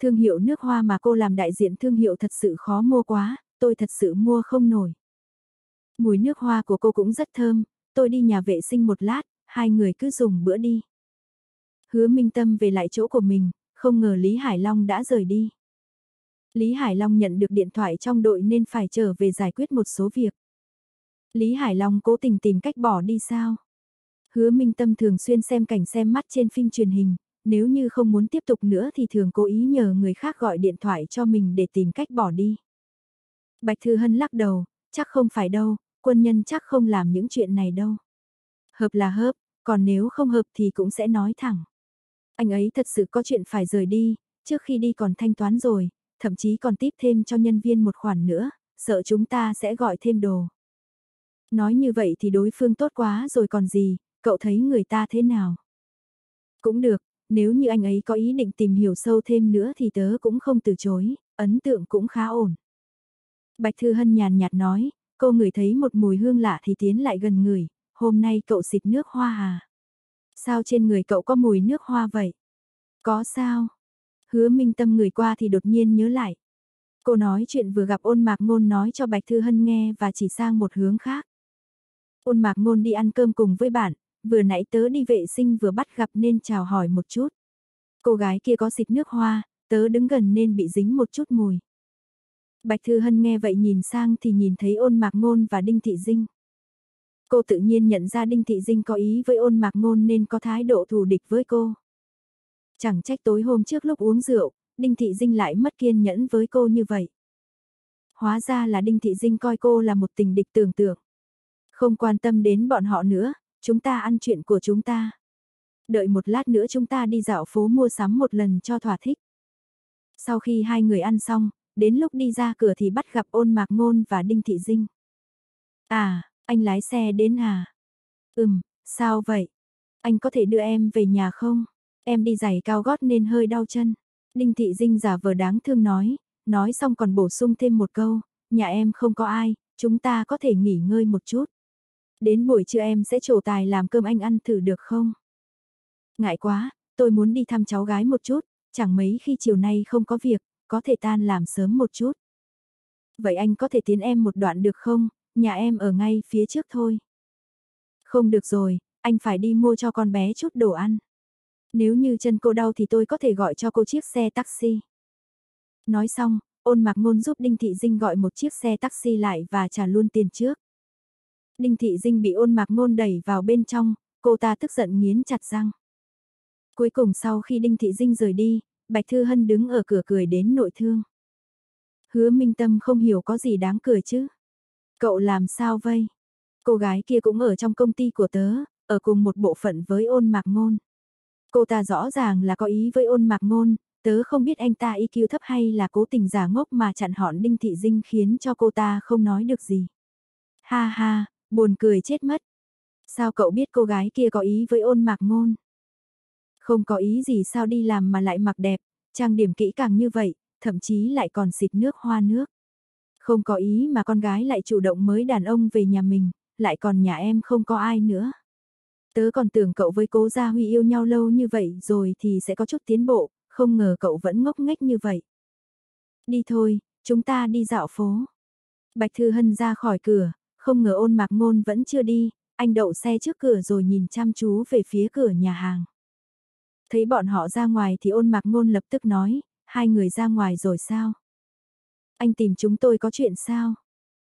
Thương hiệu nước hoa mà cô làm đại diện thương hiệu thật sự khó mua quá, tôi thật sự mua không nổi. Mùi nước hoa của cô cũng rất thơm, tôi đi nhà vệ sinh một lát, hai người cứ dùng bữa đi. Hứa Minh Tâm về lại chỗ của mình, không ngờ Lý Hải Long đã rời đi. Lý Hải Long nhận được điện thoại trong đội nên phải trở về giải quyết một số việc. Lý Hải Long cố tình tìm cách bỏ đi sao? Hứa Minh Tâm thường xuyên xem cảnh xem mắt trên phim truyền hình, nếu như không muốn tiếp tục nữa thì thường cố ý nhờ người khác gọi điện thoại cho mình để tìm cách bỏ đi. Bạch Thư Hân lắc đầu, chắc không phải đâu, quân nhân chắc không làm những chuyện này đâu. Hợp là hợp, còn nếu không hợp thì cũng sẽ nói thẳng. Anh ấy thật sự có chuyện phải rời đi, trước khi đi còn thanh toán rồi, thậm chí còn tiếp thêm cho nhân viên một khoản nữa, sợ chúng ta sẽ gọi thêm đồ. Nói như vậy thì đối phương tốt quá rồi còn gì, cậu thấy người ta thế nào? Cũng được, nếu như anh ấy có ý định tìm hiểu sâu thêm nữa thì tớ cũng không từ chối, ấn tượng cũng khá ổn. Bạch Thư Hân nhàn nhạt nói, cô ngửi thấy một mùi hương lạ thì tiến lại gần người, hôm nay cậu xịt nước hoa à? Sao trên người cậu có mùi nước hoa vậy? Có sao? Hứa minh tâm người qua thì đột nhiên nhớ lại. Cô nói chuyện vừa gặp ôn mạc ngôn nói cho Bạch Thư Hân nghe và chỉ sang một hướng khác. Ôn mạc ngôn đi ăn cơm cùng với bạn, vừa nãy tớ đi vệ sinh vừa bắt gặp nên chào hỏi một chút. Cô gái kia có xịt nước hoa, tớ đứng gần nên bị dính một chút mùi. Bạch Thư Hân nghe vậy nhìn sang thì nhìn thấy ôn mạc ngôn và Đinh Thị Dinh. Cô tự nhiên nhận ra Đinh Thị Dinh có ý với ôn mạc ngôn nên có thái độ thù địch với cô. Chẳng trách tối hôm trước lúc uống rượu, Đinh Thị Dinh lại mất kiên nhẫn với cô như vậy. Hóa ra là Đinh Thị Dinh coi cô là một tình địch tưởng tượng. Không quan tâm đến bọn họ nữa, chúng ta ăn chuyện của chúng ta. Đợi một lát nữa chúng ta đi dạo phố mua sắm một lần cho thỏa thích. Sau khi hai người ăn xong, đến lúc đi ra cửa thì bắt gặp ôn mạc ngôn và Đinh Thị Dinh. À, anh lái xe đến à? Ừm, sao vậy? Anh có thể đưa em về nhà không? Em đi giày cao gót nên hơi đau chân. Đinh Thị Dinh giả vờ đáng thương nói, nói xong còn bổ sung thêm một câu, nhà em không có ai, chúng ta có thể nghỉ ngơi một chút. Đến buổi trưa em sẽ trổ tài làm cơm anh ăn thử được không? Ngại quá, tôi muốn đi thăm cháu gái một chút, chẳng mấy khi chiều nay không có việc, có thể tan làm sớm một chút. Vậy anh có thể tiến em một đoạn được không, nhà em ở ngay phía trước thôi. Không được rồi, anh phải đi mua cho con bé chút đồ ăn. Nếu như chân cô đau thì tôi có thể gọi cho cô chiếc xe taxi. Nói xong, ôn mạc ngôn giúp Đinh Thị Dinh gọi một chiếc xe taxi lại và trả luôn tiền trước. Đinh Thị Dinh bị ôn mạc ngôn đẩy vào bên trong, cô ta tức giận nghiến chặt răng. Cuối cùng sau khi Đinh Thị Dinh rời đi, Bạch Thư Hân đứng ở cửa cười đến nội thương. Hứa Minh Tâm không hiểu có gì đáng cười chứ. Cậu làm sao vây? Cô gái kia cũng ở trong công ty của tớ, ở cùng một bộ phận với ôn mạc ngôn. Cô ta rõ ràng là có ý với ôn mạc ngôn, tớ không biết anh ta IQ thấp hay là cố tình giả ngốc mà chặn họn Đinh Thị Dinh khiến cho cô ta không nói được gì. Ha ha, buồn cười chết mất. Sao cậu biết cô gái kia có ý với ôn mạc ngôn? Không có ý gì sao đi làm mà lại mặc đẹp, trang điểm kỹ càng như vậy, thậm chí lại còn xịt nước hoa nước. Không có ý mà con gái lại chủ động mới đàn ông về nhà mình, lại còn nhà em không có ai nữa. Tớ còn tưởng cậu với cố gia huy yêu nhau lâu như vậy rồi thì sẽ có chút tiến bộ, không ngờ cậu vẫn ngốc nghếch như vậy. Đi thôi, chúng ta đi dạo phố. Bạch Thư Hân ra khỏi cửa, không ngờ ôn mạc ngôn vẫn chưa đi, anh đậu xe trước cửa rồi nhìn chăm chú về phía cửa nhà hàng. Thấy bọn họ ra ngoài thì ôn mạc ngôn lập tức nói, hai người ra ngoài rồi sao? Anh tìm chúng tôi có chuyện sao?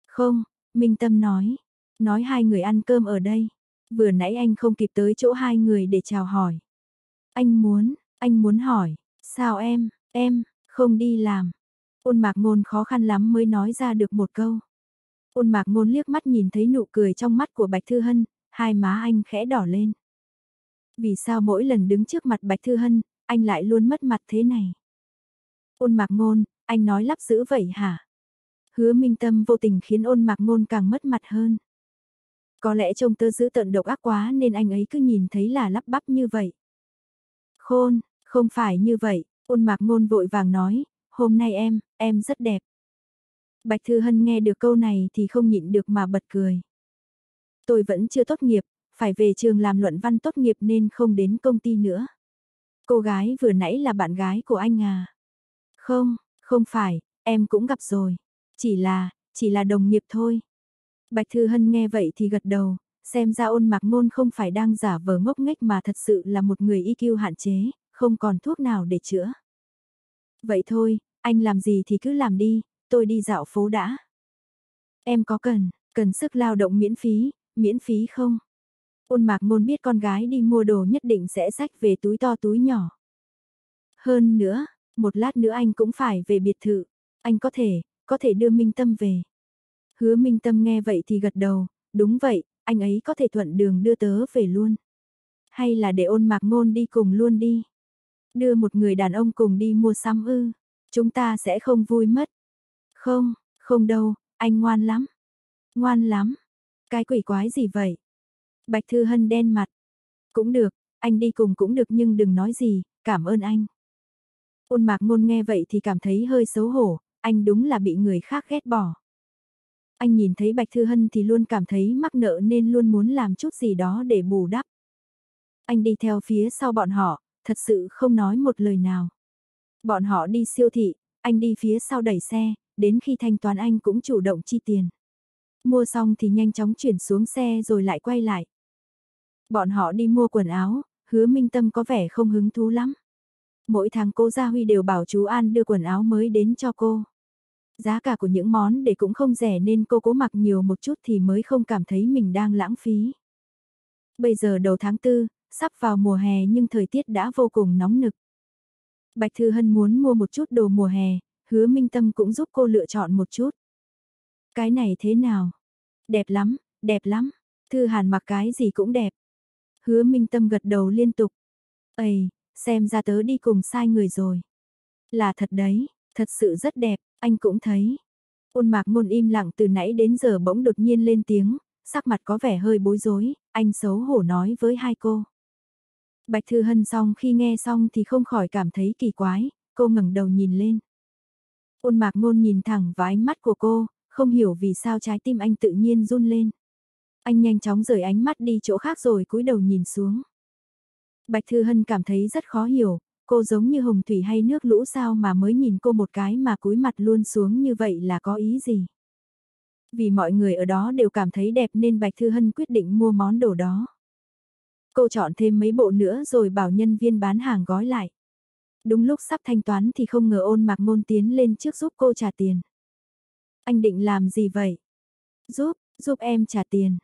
Không, Minh Tâm nói, nói hai người ăn cơm ở đây. Vừa nãy anh không kịp tới chỗ hai người để chào hỏi. Anh muốn, anh muốn hỏi, sao em, em, không đi làm. Ôn mạc ngôn khó khăn lắm mới nói ra được một câu. Ôn mạc ngôn liếc mắt nhìn thấy nụ cười trong mắt của Bạch Thư Hân, hai má anh khẽ đỏ lên. Vì sao mỗi lần đứng trước mặt Bạch Thư Hân, anh lại luôn mất mặt thế này? Ôn mạc ngôn, anh nói lắp giữ vậy hả? Hứa minh tâm vô tình khiến ôn mạc ngôn càng mất mặt hơn. Có lẽ trông tơ giữ tận độc ác quá nên anh ấy cứ nhìn thấy là lắp bắp như vậy. Khôn, không phải như vậy, ôn mạc ngôn vội vàng nói, hôm nay em, em rất đẹp. Bạch Thư Hân nghe được câu này thì không nhịn được mà bật cười. Tôi vẫn chưa tốt nghiệp, phải về trường làm luận văn tốt nghiệp nên không đến công ty nữa. Cô gái vừa nãy là bạn gái của anh à? Không, không phải, em cũng gặp rồi. Chỉ là, chỉ là đồng nghiệp thôi. Bạch Thư Hân nghe vậy thì gật đầu, xem ra ôn mạc ngôn không phải đang giả vờ ngốc nghếch mà thật sự là một người IQ hạn chế, không còn thuốc nào để chữa. Vậy thôi, anh làm gì thì cứ làm đi, tôi đi dạo phố đã. Em có cần, cần sức lao động miễn phí, miễn phí không? Ôn mạc ngôn biết con gái đi mua đồ nhất định sẽ sách về túi to túi nhỏ. Hơn nữa, một lát nữa anh cũng phải về biệt thự, anh có thể, có thể đưa Minh Tâm về. Hứa Minh Tâm nghe vậy thì gật đầu, đúng vậy, anh ấy có thể thuận đường đưa tớ về luôn. Hay là để ôn mạc ngôn đi cùng luôn đi. Đưa một người đàn ông cùng đi mua sắm ư, chúng ta sẽ không vui mất. Không, không đâu, anh ngoan lắm. Ngoan lắm. Cái quỷ quái gì vậy? Bạch Thư Hân đen mặt. Cũng được, anh đi cùng cũng được nhưng đừng nói gì, cảm ơn anh. Ôn mạc ngôn nghe vậy thì cảm thấy hơi xấu hổ, anh đúng là bị người khác ghét bỏ. Anh nhìn thấy Bạch Thư Hân thì luôn cảm thấy mắc nợ nên luôn muốn làm chút gì đó để bù đắp. Anh đi theo phía sau bọn họ, thật sự không nói một lời nào. Bọn họ đi siêu thị, anh đi phía sau đẩy xe, đến khi thanh toán anh cũng chủ động chi tiền. Mua xong thì nhanh chóng chuyển xuống xe rồi lại quay lại. Bọn họ đi mua quần áo, hứa minh tâm có vẻ không hứng thú lắm. Mỗi tháng cô Gia Huy đều bảo chú An đưa quần áo mới đến cho cô. Giá cả của những món để cũng không rẻ nên cô cố mặc nhiều một chút thì mới không cảm thấy mình đang lãng phí. Bây giờ đầu tháng 4, sắp vào mùa hè nhưng thời tiết đã vô cùng nóng nực. Bạch Thư Hân muốn mua một chút đồ mùa hè, hứa Minh Tâm cũng giúp cô lựa chọn một chút. Cái này thế nào? Đẹp lắm, đẹp lắm. Thư Hàn mặc cái gì cũng đẹp. Hứa Minh Tâm gật đầu liên tục. Ây, xem ra tớ đi cùng sai người rồi. Là thật đấy, thật sự rất đẹp, anh cũng thấy. Ôn mạc ngôn im lặng từ nãy đến giờ bỗng đột nhiên lên tiếng, sắc mặt có vẻ hơi bối rối, anh xấu hổ nói với hai cô. Bạch Thư Hân xong khi nghe xong thì không khỏi cảm thấy kỳ quái, cô ngẩng đầu nhìn lên. Ôn mạc ngôn nhìn thẳng vào ánh mắt của cô, không hiểu vì sao trái tim anh tự nhiên run lên. Anh nhanh chóng rời ánh mắt đi chỗ khác rồi cúi đầu nhìn xuống. Bạch Thư Hân cảm thấy rất khó hiểu, cô giống như hồng thủy hay nước lũ sao mà mới nhìn cô một cái mà cúi mặt luôn xuống như vậy là có ý gì? Vì mọi người ở đó đều cảm thấy đẹp nên Bạch Thư Hân quyết định mua món đồ đó. Cô chọn thêm mấy bộ nữa rồi bảo nhân viên bán hàng gói lại. Đúng lúc sắp thanh toán thì không ngờ ôn mạc ngôn tiến lên trước giúp cô trả tiền. Anh định làm gì vậy? Giúp, giúp em trả tiền.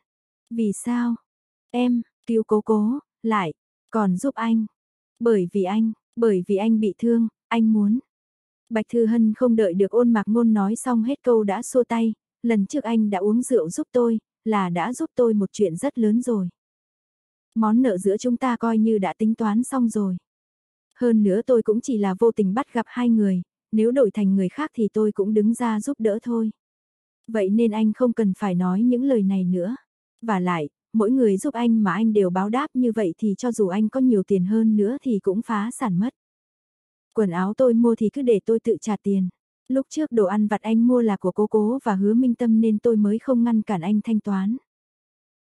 Vì sao? Em, cứu cố cố, lại, còn giúp anh. Bởi vì anh, bởi vì anh bị thương, anh muốn. Bạch Thư Hân không đợi được ôn mạc ngôn nói xong hết câu đã xua tay, lần trước anh đã uống rượu giúp tôi, là đã giúp tôi một chuyện rất lớn rồi. Món nợ giữa chúng ta coi như đã tính toán xong rồi. Hơn nữa tôi cũng chỉ là vô tình bắt gặp hai người, nếu đổi thành người khác thì tôi cũng đứng ra giúp đỡ thôi. Vậy nên anh không cần phải nói những lời này nữa. Và lại, mỗi người giúp anh mà anh đều báo đáp như vậy thì cho dù anh có nhiều tiền hơn nữa thì cũng phá sản mất. Quần áo tôi mua thì cứ để tôi tự trả tiền. Lúc trước đồ ăn vặt anh mua là của cố cố và hứa minh tâm nên tôi mới không ngăn cản anh thanh toán.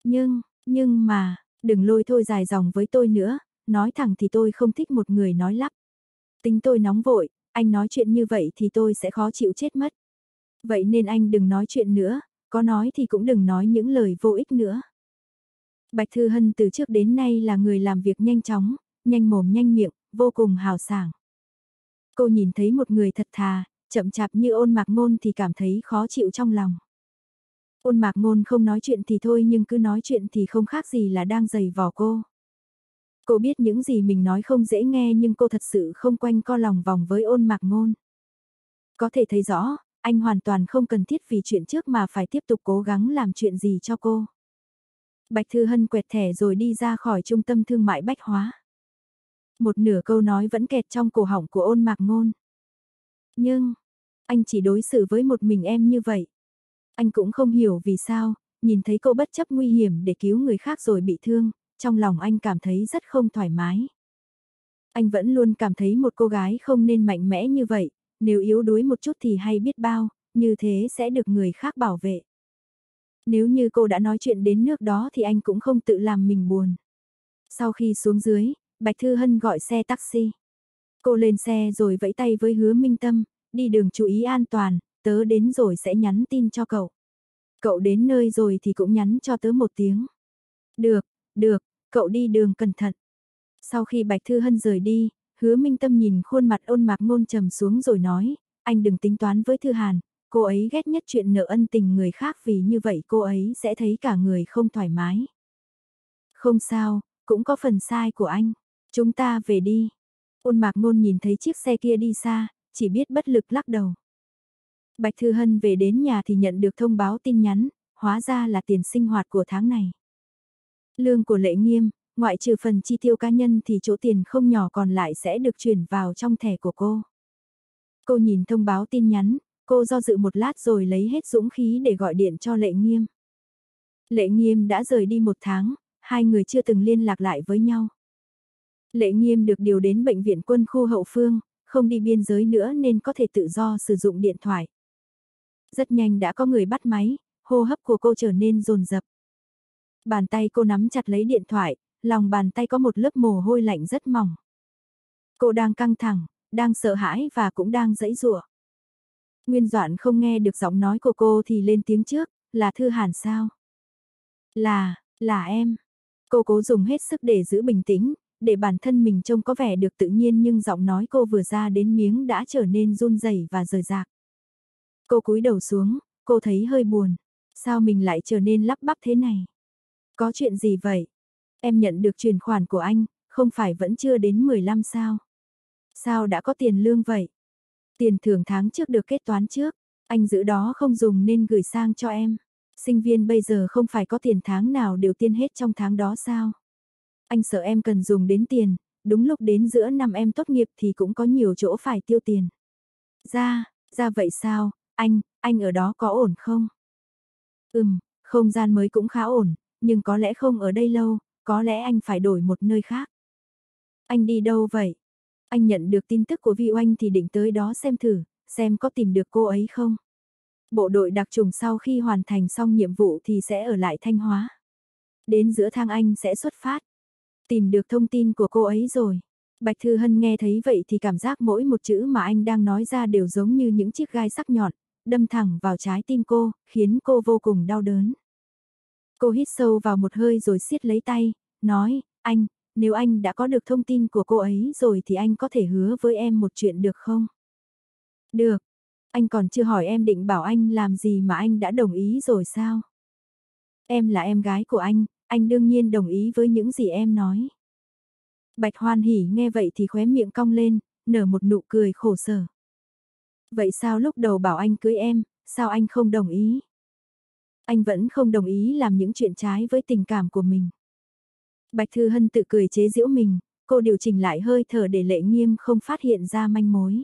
Nhưng, nhưng mà, đừng lôi thôi dài dòng với tôi nữa, nói thẳng thì tôi không thích một người nói lắp. Tính tôi nóng vội, anh nói chuyện như vậy thì tôi sẽ khó chịu chết mất. Vậy nên anh đừng nói chuyện nữa, có nói thì cũng đừng nói những lời vô ích nữa. Bạch Thư Hân từ trước đến nay là người làm việc nhanh chóng, nhanh mồm nhanh miệng, vô cùng hào sảng. Cô nhìn thấy một người thật thà, chậm chạp như ôn mạc ngôn thì cảm thấy khó chịu trong lòng. Ôn mạc ngôn không nói chuyện thì thôi nhưng cứ nói chuyện thì không khác gì là đang giày vò cô. Cô biết những gì mình nói không dễ nghe nhưng cô thật sự không quanh co lòng vòng với ôn mạc ngôn. Có thể thấy rõ, anh hoàn toàn không cần thiết vì chuyện trước mà phải tiếp tục cố gắng làm chuyện gì cho cô. Bạch Thư Hân quẹt thẻ rồi đi ra khỏi trung tâm thương mại bách hóa. Một nửa câu nói vẫn kẹt trong cổ họng của ôn mạc ngôn. Nhưng, anh chỉ đối xử với một mình em như vậy. Anh cũng không hiểu vì sao, nhìn thấy cô bất chấp nguy hiểm để cứu người khác rồi bị thương, trong lòng anh cảm thấy rất không thoải mái. Anh vẫn luôn cảm thấy một cô gái không nên mạnh mẽ như vậy, nếu yếu đuối một chút thì hay biết bao, như thế sẽ được người khác bảo vệ. Nếu như cô đã nói chuyện đến nước đó thì anh cũng không tự làm mình buồn. Sau khi xuống dưới, Bạch Thư Hân gọi xe taxi. Cô lên xe rồi vẫy tay với hứa minh tâm, đi đường chú ý an toàn, tớ đến rồi sẽ nhắn tin cho cậu. Cậu đến nơi rồi thì cũng nhắn cho tớ một tiếng. Được, được, cậu đi đường cẩn thận. Sau khi Bạch Thư Hân rời đi, hứa minh tâm nhìn khuôn mặt ôn mạc ngôn trầm xuống rồi nói, anh đừng tính toán với Thư Hàn, cô ấy ghét nhất chuyện nợ ân tình người khác vì như vậy cô ấy sẽ thấy cả người không thoải mái. Không sao, cũng có phần sai của anh. Chúng ta về đi. Ôn mạc ngôn nhìn thấy chiếc xe kia đi xa, chỉ biết bất lực lắc đầu. Bạch Thư Hân về đến nhà thì nhận được thông báo tin nhắn, hóa ra là tiền sinh hoạt của tháng này. Lương của lệ nghiêm, ngoại trừ phần chi tiêu cá nhân thì chỗ tiền không nhỏ còn lại sẽ được chuyển vào trong thẻ của cô. Cô nhìn thông báo tin nhắn, cô do dự một lát rồi lấy hết dũng khí để gọi điện cho lệ nghiêm. Lệ nghiêm đã rời đi một tháng, hai người chưa từng liên lạc lại với nhau. Lệ nghiêm được điều đến bệnh viện quân khu hậu phương, không đi biên giới nữa nên có thể tự do sử dụng điện thoại. Rất nhanh đã có người bắt máy, hô hấp của cô trở nên rồn rập. Bàn tay cô nắm chặt lấy điện thoại, lòng bàn tay có một lớp mồ hôi lạnh rất mỏng. Cô đang căng thẳng, đang sợ hãi và cũng đang dẫy rủa. Nguyên Doãn không nghe được giọng nói của cô thì lên tiếng trước, là Thư Hàn sao? Là, là em. Cô cố dùng hết sức để giữ bình tĩnh, để bản thân mình trông có vẻ được tự nhiên nhưng giọng nói cô vừa ra đến miếng đã trở nên run rẩy và rời rạc. Cô cúi đầu xuống, cô thấy hơi buồn. Sao mình lại trở nên lắp bắp thế này? Có chuyện gì vậy? Em nhận được chuyển khoản của anh, không phải vẫn chưa đến 15 sao? Sao đã có tiền lương vậy? Tiền thưởng tháng trước được kết toán trước, anh giữ đó không dùng nên gửi sang cho em. Sinh viên bây giờ không phải có tiền tháng nào đều tiên hết trong tháng đó sao? Anh sợ em cần dùng đến tiền, đúng lúc đến giữa năm em tốt nghiệp thì cũng có nhiều chỗ phải tiêu tiền. Ra, ra vậy sao, anh, anh ở đó có ổn không? Ừm, không gian mới cũng khá ổn, nhưng có lẽ không ở đây lâu, có lẽ anh phải đổi một nơi khác. Anh đi đâu vậy? Anh nhận được tin tức của Vi Oanh thì định tới đó xem thử, xem có tìm được cô ấy không? Bộ đội đặc trùng sau khi hoàn thành xong nhiệm vụ thì sẽ ở lại Thanh Hóa. Đến giữa tháng anh sẽ xuất phát. Tìm được thông tin của cô ấy rồi. Bạch Thư Hân nghe thấy vậy thì cảm giác mỗi một chữ mà anh đang nói ra đều giống như những chiếc gai sắc nhọn, đâm thẳng vào trái tim cô, khiến cô vô cùng đau đớn. Cô hít sâu vào một hơi rồi siết lấy tay, nói, anh, nếu anh đã có được thông tin của cô ấy rồi thì anh có thể hứa với em một chuyện được không? Được, anh còn chưa hỏi em định bảo anh làm gì mà anh đã đồng ý rồi sao? Em là em gái của anh, anh đương nhiên đồng ý với những gì em nói. Bạch hoan hỉ nghe vậy thì khóe miệng cong lên, nở một nụ cười khổ sở. Vậy sao lúc đầu bảo anh cưới em, sao anh không đồng ý? Anh vẫn không đồng ý làm những chuyện trái với tình cảm của mình. Bạch Thư Hân tự cười chế giễu mình, cô điều chỉnh lại hơi thở để lệ nghiêm không phát hiện ra manh mối.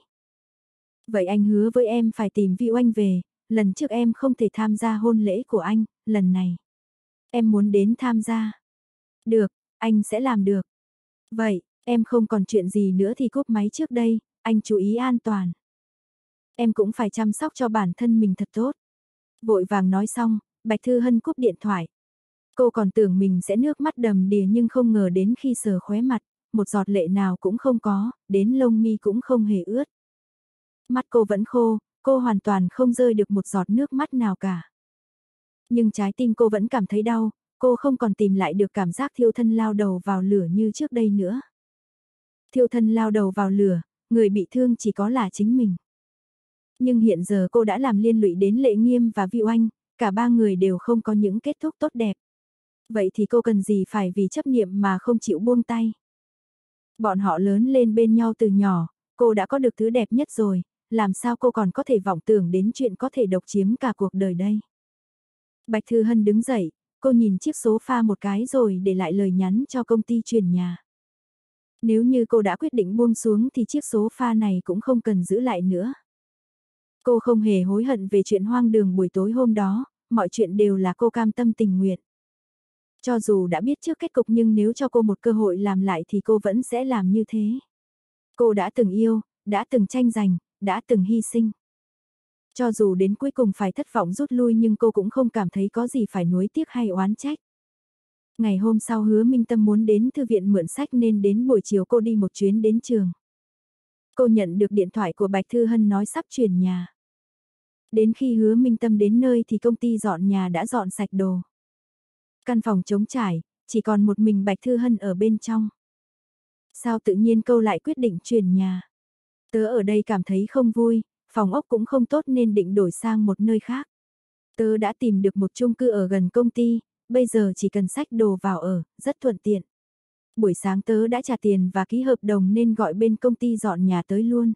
Vậy anh hứa với em phải tìm Vi Oanh về, lần trước em không thể tham gia hôn lễ của anh, lần này. Em muốn đến tham gia. Được, anh sẽ làm được. Vậy, em không còn chuyện gì nữa thì cúp máy trước đây, anh chú ý an toàn. Em cũng phải chăm sóc cho bản thân mình thật tốt. Vội vàng nói xong, Bạch Thư Hân cúp điện thoại. Cô còn tưởng mình sẽ nước mắt đầm đìa nhưng không ngờ đến khi sờ khóe mặt, một giọt lệ nào cũng không có, đến lông mi cũng không hề ướt. Mắt cô vẫn khô, cô hoàn toàn không rơi được một giọt nước mắt nào cả. Nhưng trái tim cô vẫn cảm thấy đau, cô không còn tìm lại được cảm giác thiêu thân lao đầu vào lửa như trước đây nữa. Thiêu thân lao đầu vào lửa, người bị thương chỉ có là chính mình. Nhưng hiện giờ cô đã làm liên lụy đến lệ nghiêm và vi oanh, cả ba người đều không có những kết thúc tốt đẹp. Vậy thì cô cần gì phải vì chấp niệm mà không chịu buông tay. Bọn họ lớn lên bên nhau từ nhỏ, cô đã có được thứ đẹp nhất rồi, làm sao cô còn có thể vọng tưởng đến chuyện có thể độc chiếm cả cuộc đời đây. Bạch Thư Hân đứng dậy, cô nhìn chiếc số pha một cái rồi để lại lời nhắn cho công ty chuyển nhà. Nếu như cô đã quyết định buông xuống thì chiếc số pha này cũng không cần giữ lại nữa. Cô không hề hối hận về chuyện hoang đường buổi tối hôm đó, mọi chuyện đều là cô cam tâm tình nguyện. Cho dù đã biết trước kết cục nhưng nếu cho cô một cơ hội làm lại thì cô vẫn sẽ làm như thế. Cô đã từng yêu, đã từng tranh giành, đã từng hy sinh. Cho dù đến cuối cùng phải thất vọng rút lui nhưng cô cũng không cảm thấy có gì phải nuối tiếc hay oán trách. Ngày hôm sau hứa Minh Tâm muốn đến thư viện mượn sách nên đến buổi chiều cô đi một chuyến đến trường. Cô nhận được điện thoại của Bạch Thư Hân nói sắp chuyển nhà. Đến khi hứa Minh Tâm đến nơi thì công ty dọn nhà đã dọn sạch đồ. Căn phòng trống trải, chỉ còn một mình Bạch Thư Hân ở bên trong. Sao tự nhiên câu lại quyết định chuyển nhà? Tớ ở đây cảm thấy không vui, phòng ốc cũng không tốt nên định đổi sang một nơi khác. Tớ đã tìm được một chung cư ở gần công ty, bây giờ chỉ cần sách đồ vào ở, rất thuận tiện. Buổi sáng tớ đã trả tiền và ký hợp đồng nên gọi bên công ty dọn nhà tới luôn.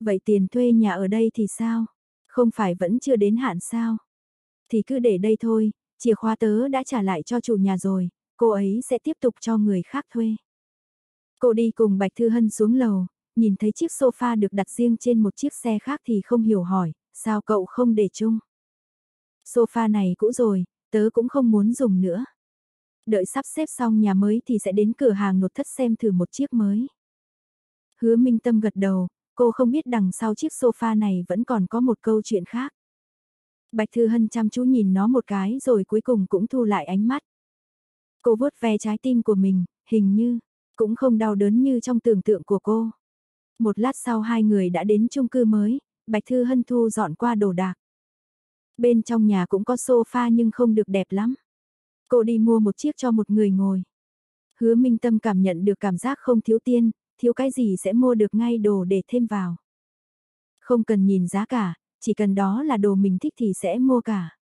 Vậy tiền thuê nhà ở đây thì sao? Không phải vẫn chưa đến hạn sao? Thì cứ để đây thôi, chìa khóa tớ đã trả lại cho chủ nhà rồi, cô ấy sẽ tiếp tục cho người khác thuê. Cô đi cùng Bạch Thư Hân xuống lầu, nhìn thấy chiếc sofa được đặt riêng trên một chiếc xe khác thì không hiểu hỏi, sao cậu không để chung? Sofa này cũ rồi, tớ cũng không muốn dùng nữa. Đợi sắp xếp xong nhà mới thì sẽ đến cửa hàng nột thất xem thử một chiếc mới. Hứa Minh Tâm gật đầu, cô không biết đằng sau chiếc sofa này vẫn còn có một câu chuyện khác. Bạch Thư Hân chăm chú nhìn nó một cái rồi cuối cùng cũng thu lại ánh mắt. Cô vuốt ve trái tim của mình, hình như, cũng không đau đớn như trong tưởng tượng của cô. Một lát sau hai người đã đến chung cư mới, Bạch Thư Hân thu dọn qua đồ đạc. Bên trong nhà cũng có sofa nhưng không được đẹp lắm. Cô đi mua một chiếc cho một người ngồi. Hứa Minh Tâm cảm nhận được cảm giác không thiếu tiền, thiếu cái gì sẽ mua được ngay đồ để thêm vào. Không cần nhìn giá cả, chỉ cần đó là đồ mình thích thì sẽ mua cả.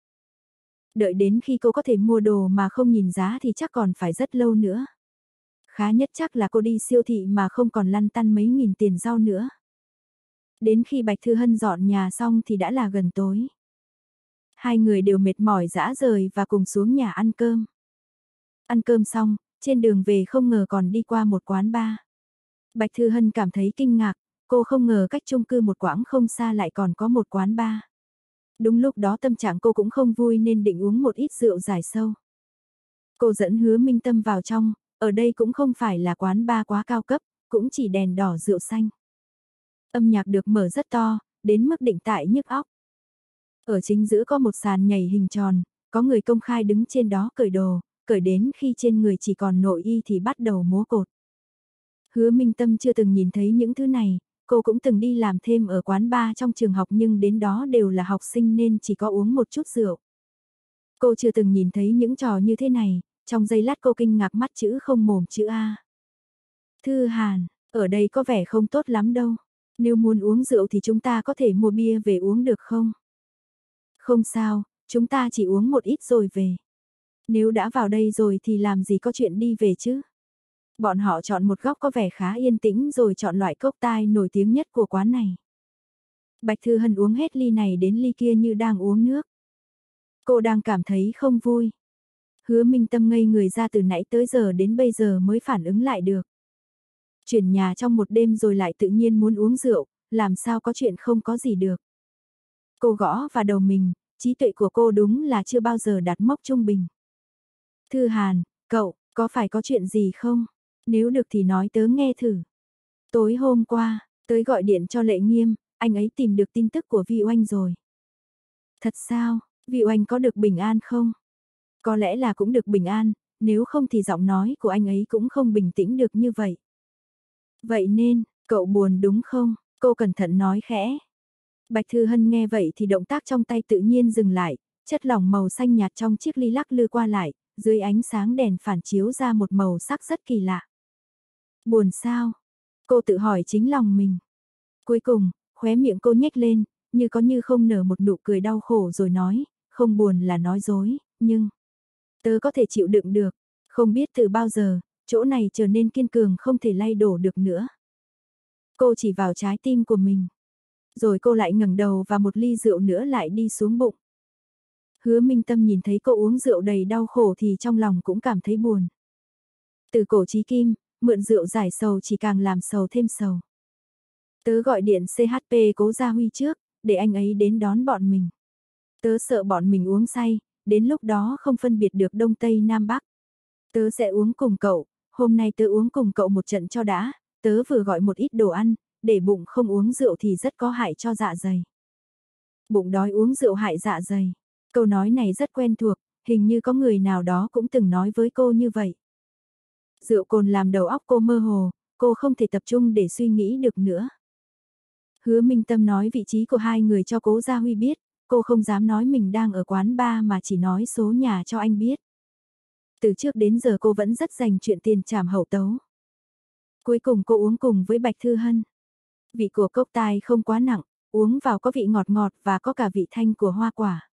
Đợi đến khi cô có thể mua đồ mà không nhìn giá thì chắc còn phải rất lâu nữa. Khá nhất chắc là cô đi siêu thị mà không còn lăn tăn mấy nghìn tiền rau nữa. Đến khi Bạch Thư Hân dọn nhà xong thì đã là gần tối. Hai người đều mệt mỏi dã rời và cùng xuống nhà ăn cơm. Ăn cơm xong, trên đường về không ngờ còn đi qua một quán bar. Bạch Thư Hân cảm thấy kinh ngạc, cô không ngờ cách chung cư một quãng không xa lại còn có một quán bar. Đúng lúc đó tâm trạng cô cũng không vui nên định uống một ít rượu giải sâu. Cô dẫn hứa minh tâm vào trong, ở đây cũng không phải là quán bar quá cao cấp, cũng chỉ đèn đỏ rượu xanh. Âm nhạc được mở rất to, đến mức định tại nhức óc. Ở chính giữa có một sàn nhảy hình tròn, có người công khai đứng trên đó cởi đồ, cởi đến khi trên người chỉ còn nội y thì bắt đầu múa cột. Hứa Minh Tâm chưa từng nhìn thấy những thứ này, cô cũng từng đi làm thêm ở quán bar trong trường học nhưng đến đó đều là học sinh nên chỉ có uống một chút rượu. Cô chưa từng nhìn thấy những trò như thế này, trong giây lát cô kinh ngạc mắt chữ không mồm chữ A. Thư Hàn, ở đây có vẻ không tốt lắm đâu. Nếu muốn uống rượu thì chúng ta có thể mua bia về uống được không? Không sao, chúng ta chỉ uống một ít rồi về. Nếu đã vào đây rồi thì làm gì có chuyện đi về chứ? Bọn họ chọn một góc có vẻ khá yên tĩnh rồi chọn loại cốc tai nổi tiếng nhất của quán này. Bạch Thư Hân uống hết ly này đến ly kia như đang uống nước. Cô đang cảm thấy không vui. Hứa Minh Tâm ngây người ra từ nãy tới giờ đến bây giờ mới phản ứng lại được. Chuyển nhà trong một đêm rồi lại tự nhiên muốn uống rượu, làm sao có chuyện không có gì được. Cô gõ vào đầu mình, trí tuệ của cô đúng là chưa bao giờ đạt mốc trung bình. Thư Hàn, cậu, có phải có chuyện gì không? Nếu được thì nói tớ nghe thử. Tối hôm qua, tới gọi điện cho Lệ Nghiêm, anh ấy tìm được tin tức của Vi Oanh rồi. Thật sao, Vi Oanh có được bình an không? Có lẽ là cũng được bình an, nếu không thì giọng nói của anh ấy cũng không bình tĩnh được như vậy. Vậy nên, cậu buồn đúng không? Cô cẩn thận nói khẽ. Bạch Thư Hân nghe vậy thì động tác trong tay tự nhiên dừng lại, chất lỏng màu xanh nhạt trong chiếc ly lắc lư qua lại, dưới ánh sáng đèn phản chiếu ra một màu sắc rất kỳ lạ. Buồn sao? Cô tự hỏi chính lòng mình. Cuối cùng, khóe miệng cô nhếch lên, như có như không nở một nụ cười đau khổ rồi nói, không buồn là nói dối, nhưng... Tớ có thể chịu đựng được, không biết từ bao giờ, chỗ này trở nên kiên cường không thể lay đổ được nữa. Cô chỉ vào trái tim của mình. Rồi cô lại ngẩng đầu và một ly rượu nữa lại đi xuống bụng. Hứa Minh Tâm nhìn thấy cô uống rượu đầy đau khổ thì trong lòng cũng cảm thấy buồn. Từ cổ chí kim, mượn rượu giải sầu chỉ càng làm sầu thêm sầu. Tớ gọi điện CHP cố Gia Huy trước, để anh ấy đến đón bọn mình. Tớ sợ bọn mình uống say, đến lúc đó không phân biệt được Đông Tây Nam Bắc. Tớ sẽ uống cùng cậu, hôm nay tớ uống cùng cậu một trận cho đã, tớ vừa gọi một ít đồ ăn, để bụng không uống rượu thì rất có hại cho dạ dày. Bụng đói uống rượu hại dạ dày. Câu nói này rất quen thuộc, hình như có người nào đó cũng từng nói với cô như vậy. Rượu cồn làm đầu óc cô mơ hồ, cô không thể tập trung để suy nghĩ được nữa. Hứa Minh Tâm nói vị trí của hai người cho cố Gia Huy biết, cô không dám nói mình đang ở quán ba mà chỉ nói số nhà cho anh biết. Từ trước đến giờ cô vẫn rất dành chuyện tiền trảm hậu tấu. Cuối cùng cô uống cùng với Bạch Thư Hân. Vị của cốc tai không quá nặng, uống vào có vị ngọt ngọt và có cả vị thanh của hoa quả.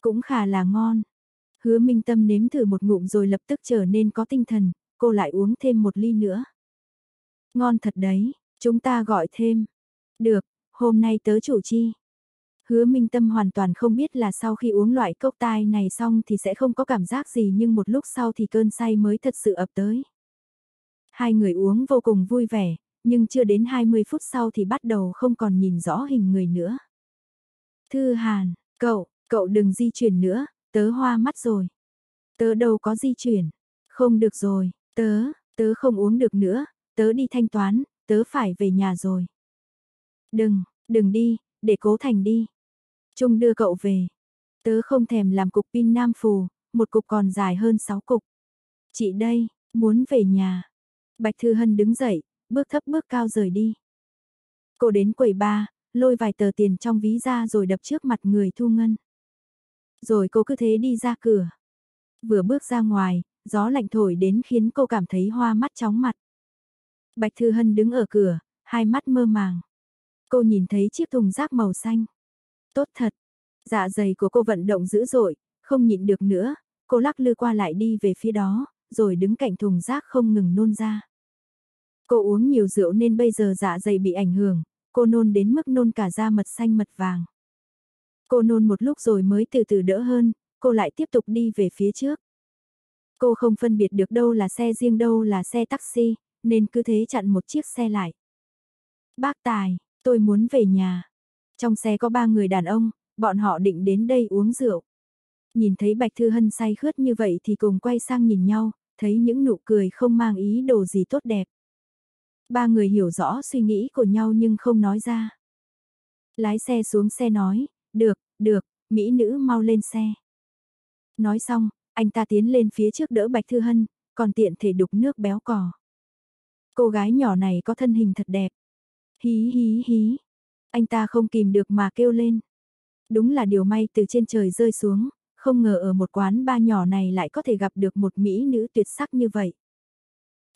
Cũng khá là ngon. Hứa Minh Tâm nếm thử một ngụm rồi lập tức trở nên có tinh thần, cô lại uống thêm một ly nữa. Ngon thật đấy, chúng ta gọi thêm. Được, hôm nay tớ chủ chi. Hứa Minh Tâm hoàn toàn không biết là sau khi uống loại cốc tai này xong thì sẽ không có cảm giác gì nhưng một lúc sau thì cơn say mới thật sự ập tới. Hai người uống vô cùng vui vẻ, nhưng chưa đến 20 phút sau thì bắt đầu không còn nhìn rõ hình người nữa. Thư Hàn, cậu, cậu đừng di chuyển nữa, tớ hoa mắt rồi. Tớ đâu có di chuyển. Không được rồi, tớ, tớ không uống được nữa, tớ đi thanh toán, tớ phải về nhà rồi. Đừng, đừng đi, để cố thành đi. Trung đưa cậu về. Tớ không thèm làm cục pin nam phù, một cục còn dài hơn 6 cục. Chị đây, muốn về nhà. Bạch Thư Hân đứng dậy, bước thấp bước cao rời đi. Cô đến quầy ba, lôi vài tờ tiền trong ví ra rồi đập trước mặt người thu ngân. Rồi cô cứ thế đi ra cửa. Vừa bước ra ngoài, gió lạnh thổi đến khiến cô cảm thấy hoa mắt chóng mặt. Bạch Thư Hân đứng ở cửa, hai mắt mơ màng. Cô nhìn thấy chiếc thùng rác màu xanh. Tốt thật. Dạ dày của cô vận động dữ dội, không nhịn được nữa, cô lắc lư qua lại đi về phía đó, rồi đứng cạnh thùng rác không ngừng nôn ra. Cô uống nhiều rượu nên bây giờ dạ dày bị ảnh hưởng, cô nôn đến mức nôn cả da mật xanh mật vàng. Cô nôn một lúc rồi mới từ từ đỡ hơn, cô lại tiếp tục đi về phía trước. Cô không phân biệt được đâu là xe riêng đâu là xe taxi, nên cứ thế chặn một chiếc xe lại. Bác Tài, tôi muốn về nhà. Trong xe có ba người đàn ông, bọn họ định đến đây uống rượu. Nhìn thấy Bạch Thư Hân say khướt như vậy thì cùng quay sang nhìn nhau, thấy những nụ cười không mang ý đồ gì tốt đẹp. Ba người hiểu rõ suy nghĩ của nhau nhưng không nói ra. Lái xe xuống xe nói, được, được, mỹ nữ mau lên xe. Nói xong, anh ta tiến lên phía trước đỡ Bạch Thư Hân, còn tiện thể đục nước béo cò. Cô gái nhỏ này có thân hình thật đẹp. Hí hí hí. Anh ta không kìm được mà kêu lên. Đúng là điều may từ trên trời rơi xuống, không ngờ ở một quán ba nhỏ này lại có thể gặp được một mỹ nữ tuyệt sắc như vậy.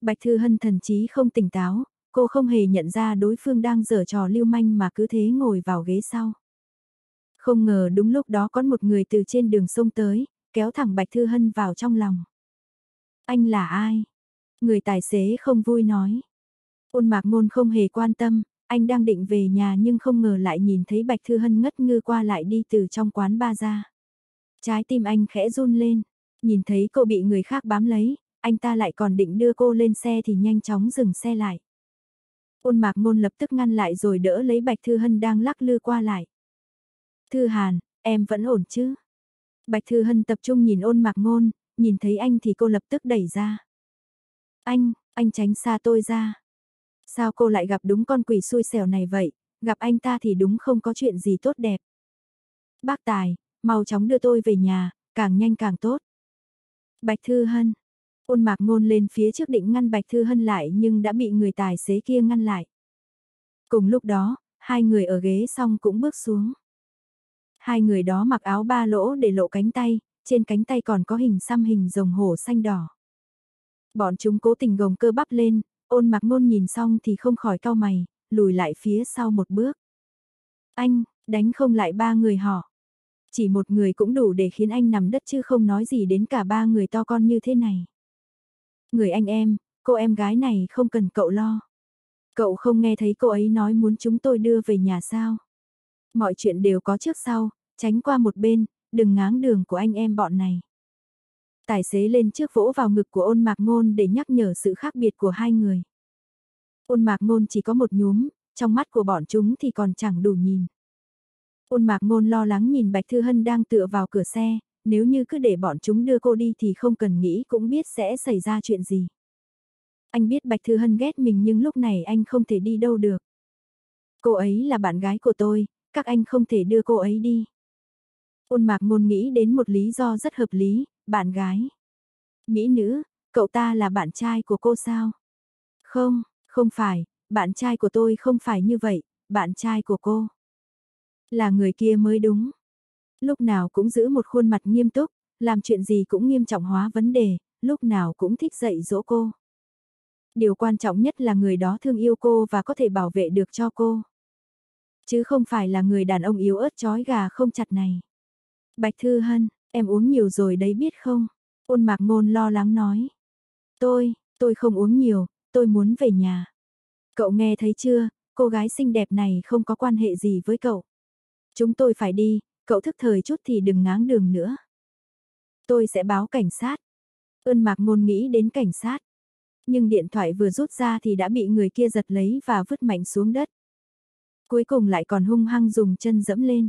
Bạch Thư Hân thần chí không tỉnh táo, cô không hề nhận ra đối phương đang giở trò lưu manh mà cứ thế ngồi vào ghế sau. Không ngờ đúng lúc đó có một người từ trên đường sông tới, kéo thẳng Bạch Thư Hân vào trong lòng. Anh là ai? Người tài xế không vui nói. Ôn mạc ngôn không hề quan tâm, anh đang định về nhà nhưng không ngờ lại nhìn thấy Bạch Thư Hân ngất ngư qua lại đi từ trong quán ba ra. Trái tim anh khẽ run lên, nhìn thấy cô bị người khác bám lấy, anh ta lại còn định đưa cô lên xe thì nhanh chóng dừng xe lại. Ôn mạc ngôn lập tức ngăn lại rồi đỡ lấy Bạch Thư Hân đang lắc lư qua lại. Thư Hàn, em vẫn ổn chứ? Bạch Thư Hân tập trung nhìn ôn mạc ngôn, nhìn thấy anh thì cô lập tức đẩy ra. Anh, anh tránh xa tôi ra. Sao cô lại gặp đúng con quỷ xui xẻo này vậy, gặp anh ta thì đúng không có chuyện gì tốt đẹp. Bác Tài, mau chóng đưa tôi về nhà, càng nhanh càng tốt. Bạch Thư Hân, ôn mạc ngôn lên phía trước định ngăn Bạch Thư Hân lại nhưng đã bị người tài xế kia ngăn lại. Cùng lúc đó, hai người ở ghế xong cũng bước xuống. Hai người đó mặc áo ba lỗ để lộ cánh tay, trên cánh tay còn có hình xăm hình rồng hổ xanh đỏ. Bọn chúng cố tình gồng cơ bắp lên, ôn mặc ngôn nhìn xong thì không khỏi cau mày, lùi lại phía sau một bước. Anh, đánh không lại ba người họ. Chỉ một người cũng đủ để khiến anh nằm đất chứ không nói gì đến cả ba người to con như thế này. Người anh em, cô em gái này không cần cậu lo. Cậu không nghe thấy cô ấy nói muốn chúng tôi đưa về nhà sao. Mọi chuyện đều có trước sau, tránh qua một bên, đừng ngáng đường của anh em bọn này. Tài xế lên trước vỗ vào ngực của ôn mạc ngôn để nhắc nhở sự khác biệt của hai người. Ôn mạc ngôn chỉ có một nhúm, trong mắt của bọn chúng thì còn chẳng đủ nhìn. Ôn mạc ngôn lo lắng nhìn Bạch Thư Hân đang tựa vào cửa xe, nếu như cứ để bọn chúng đưa cô đi thì không cần nghĩ cũng biết sẽ xảy ra chuyện gì. Anh biết Bạch Thư Hân ghét mình nhưng lúc này anh không thể đi đâu được. Cô ấy là bạn gái của tôi, các anh không thể đưa cô ấy đi. Ôn mạc ngôn nghĩ đến một lý do rất hợp lý, bạn gái. Mỹ nữ, cậu ta là bạn trai của cô sao? Không, không phải, bạn trai của tôi không phải như vậy, bạn trai của cô. Là người kia mới đúng. Lúc nào cũng giữ một khuôn mặt nghiêm túc, làm chuyện gì cũng nghiêm trọng hóa vấn đề, lúc nào cũng thích dạy dỗ cô. Điều quan trọng nhất là người đó thương yêu cô và có thể bảo vệ được cho cô. Chứ không phải là người đàn ông yếu ớt chói gà không chặt này. Bạch Thư Hân, em uống nhiều rồi đấy biết không? Ôn mạc ngôn lo lắng nói. Tôi, tôi không uống nhiều, tôi muốn về nhà. Cậu nghe thấy chưa, cô gái xinh đẹp này không có quan hệ gì với cậu. Chúng tôi phải đi, cậu thức thời chút thì đừng ngáng đường nữa. Tôi sẽ báo cảnh sát. Ươn mạc ngôn nghĩ đến cảnh sát. Nhưng điện thoại vừa rút ra thì đã bị người kia giật lấy và vứt mạnh xuống đất. Cuối cùng lại còn hung hăng dùng chân dẫm lên.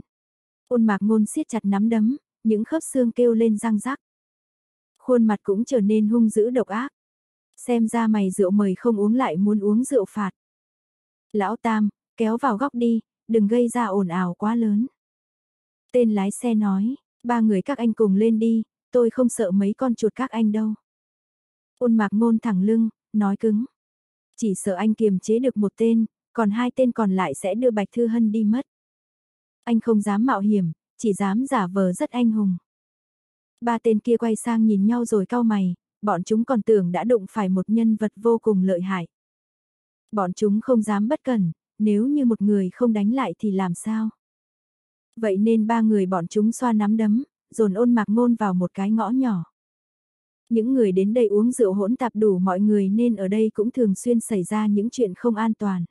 Ôn mạc ngôn siết chặt nắm đấm, những khớp xương kêu lên răng rắc. Khuôn mặt cũng trở nên hung dữ độc ác. Xem ra mày rượu mời không uống lại muốn uống rượu phạt. Lão Tam, kéo vào góc đi, đừng gây ra ồn ào quá lớn. Tên lái xe nói, ba người các anh cùng lên đi, tôi không sợ mấy con chuột các anh đâu. Ôn mạc ngôn thẳng lưng, nói cứng. Chỉ sợ anh kiềm chế được một tên, còn hai tên còn lại sẽ đưa Bạch Thư Hân đi mất. Anh không dám mạo hiểm, chỉ dám giả vờ rất anh hùng. Ba tên kia quay sang nhìn nhau rồi cau mày, bọn chúng còn tưởng đã đụng phải một nhân vật vô cùng lợi hại. Bọn chúng không dám bất cẩn, nếu như một người không đánh lại thì làm sao? Vậy nên ba người bọn chúng xoa nắm đấm, dồn ôn mạc ngôn vào một cái ngõ nhỏ. Những người đến đây uống rượu hỗn tạp đủ mọi người nên ở đây cũng thường xuyên xảy ra những chuyện không an toàn.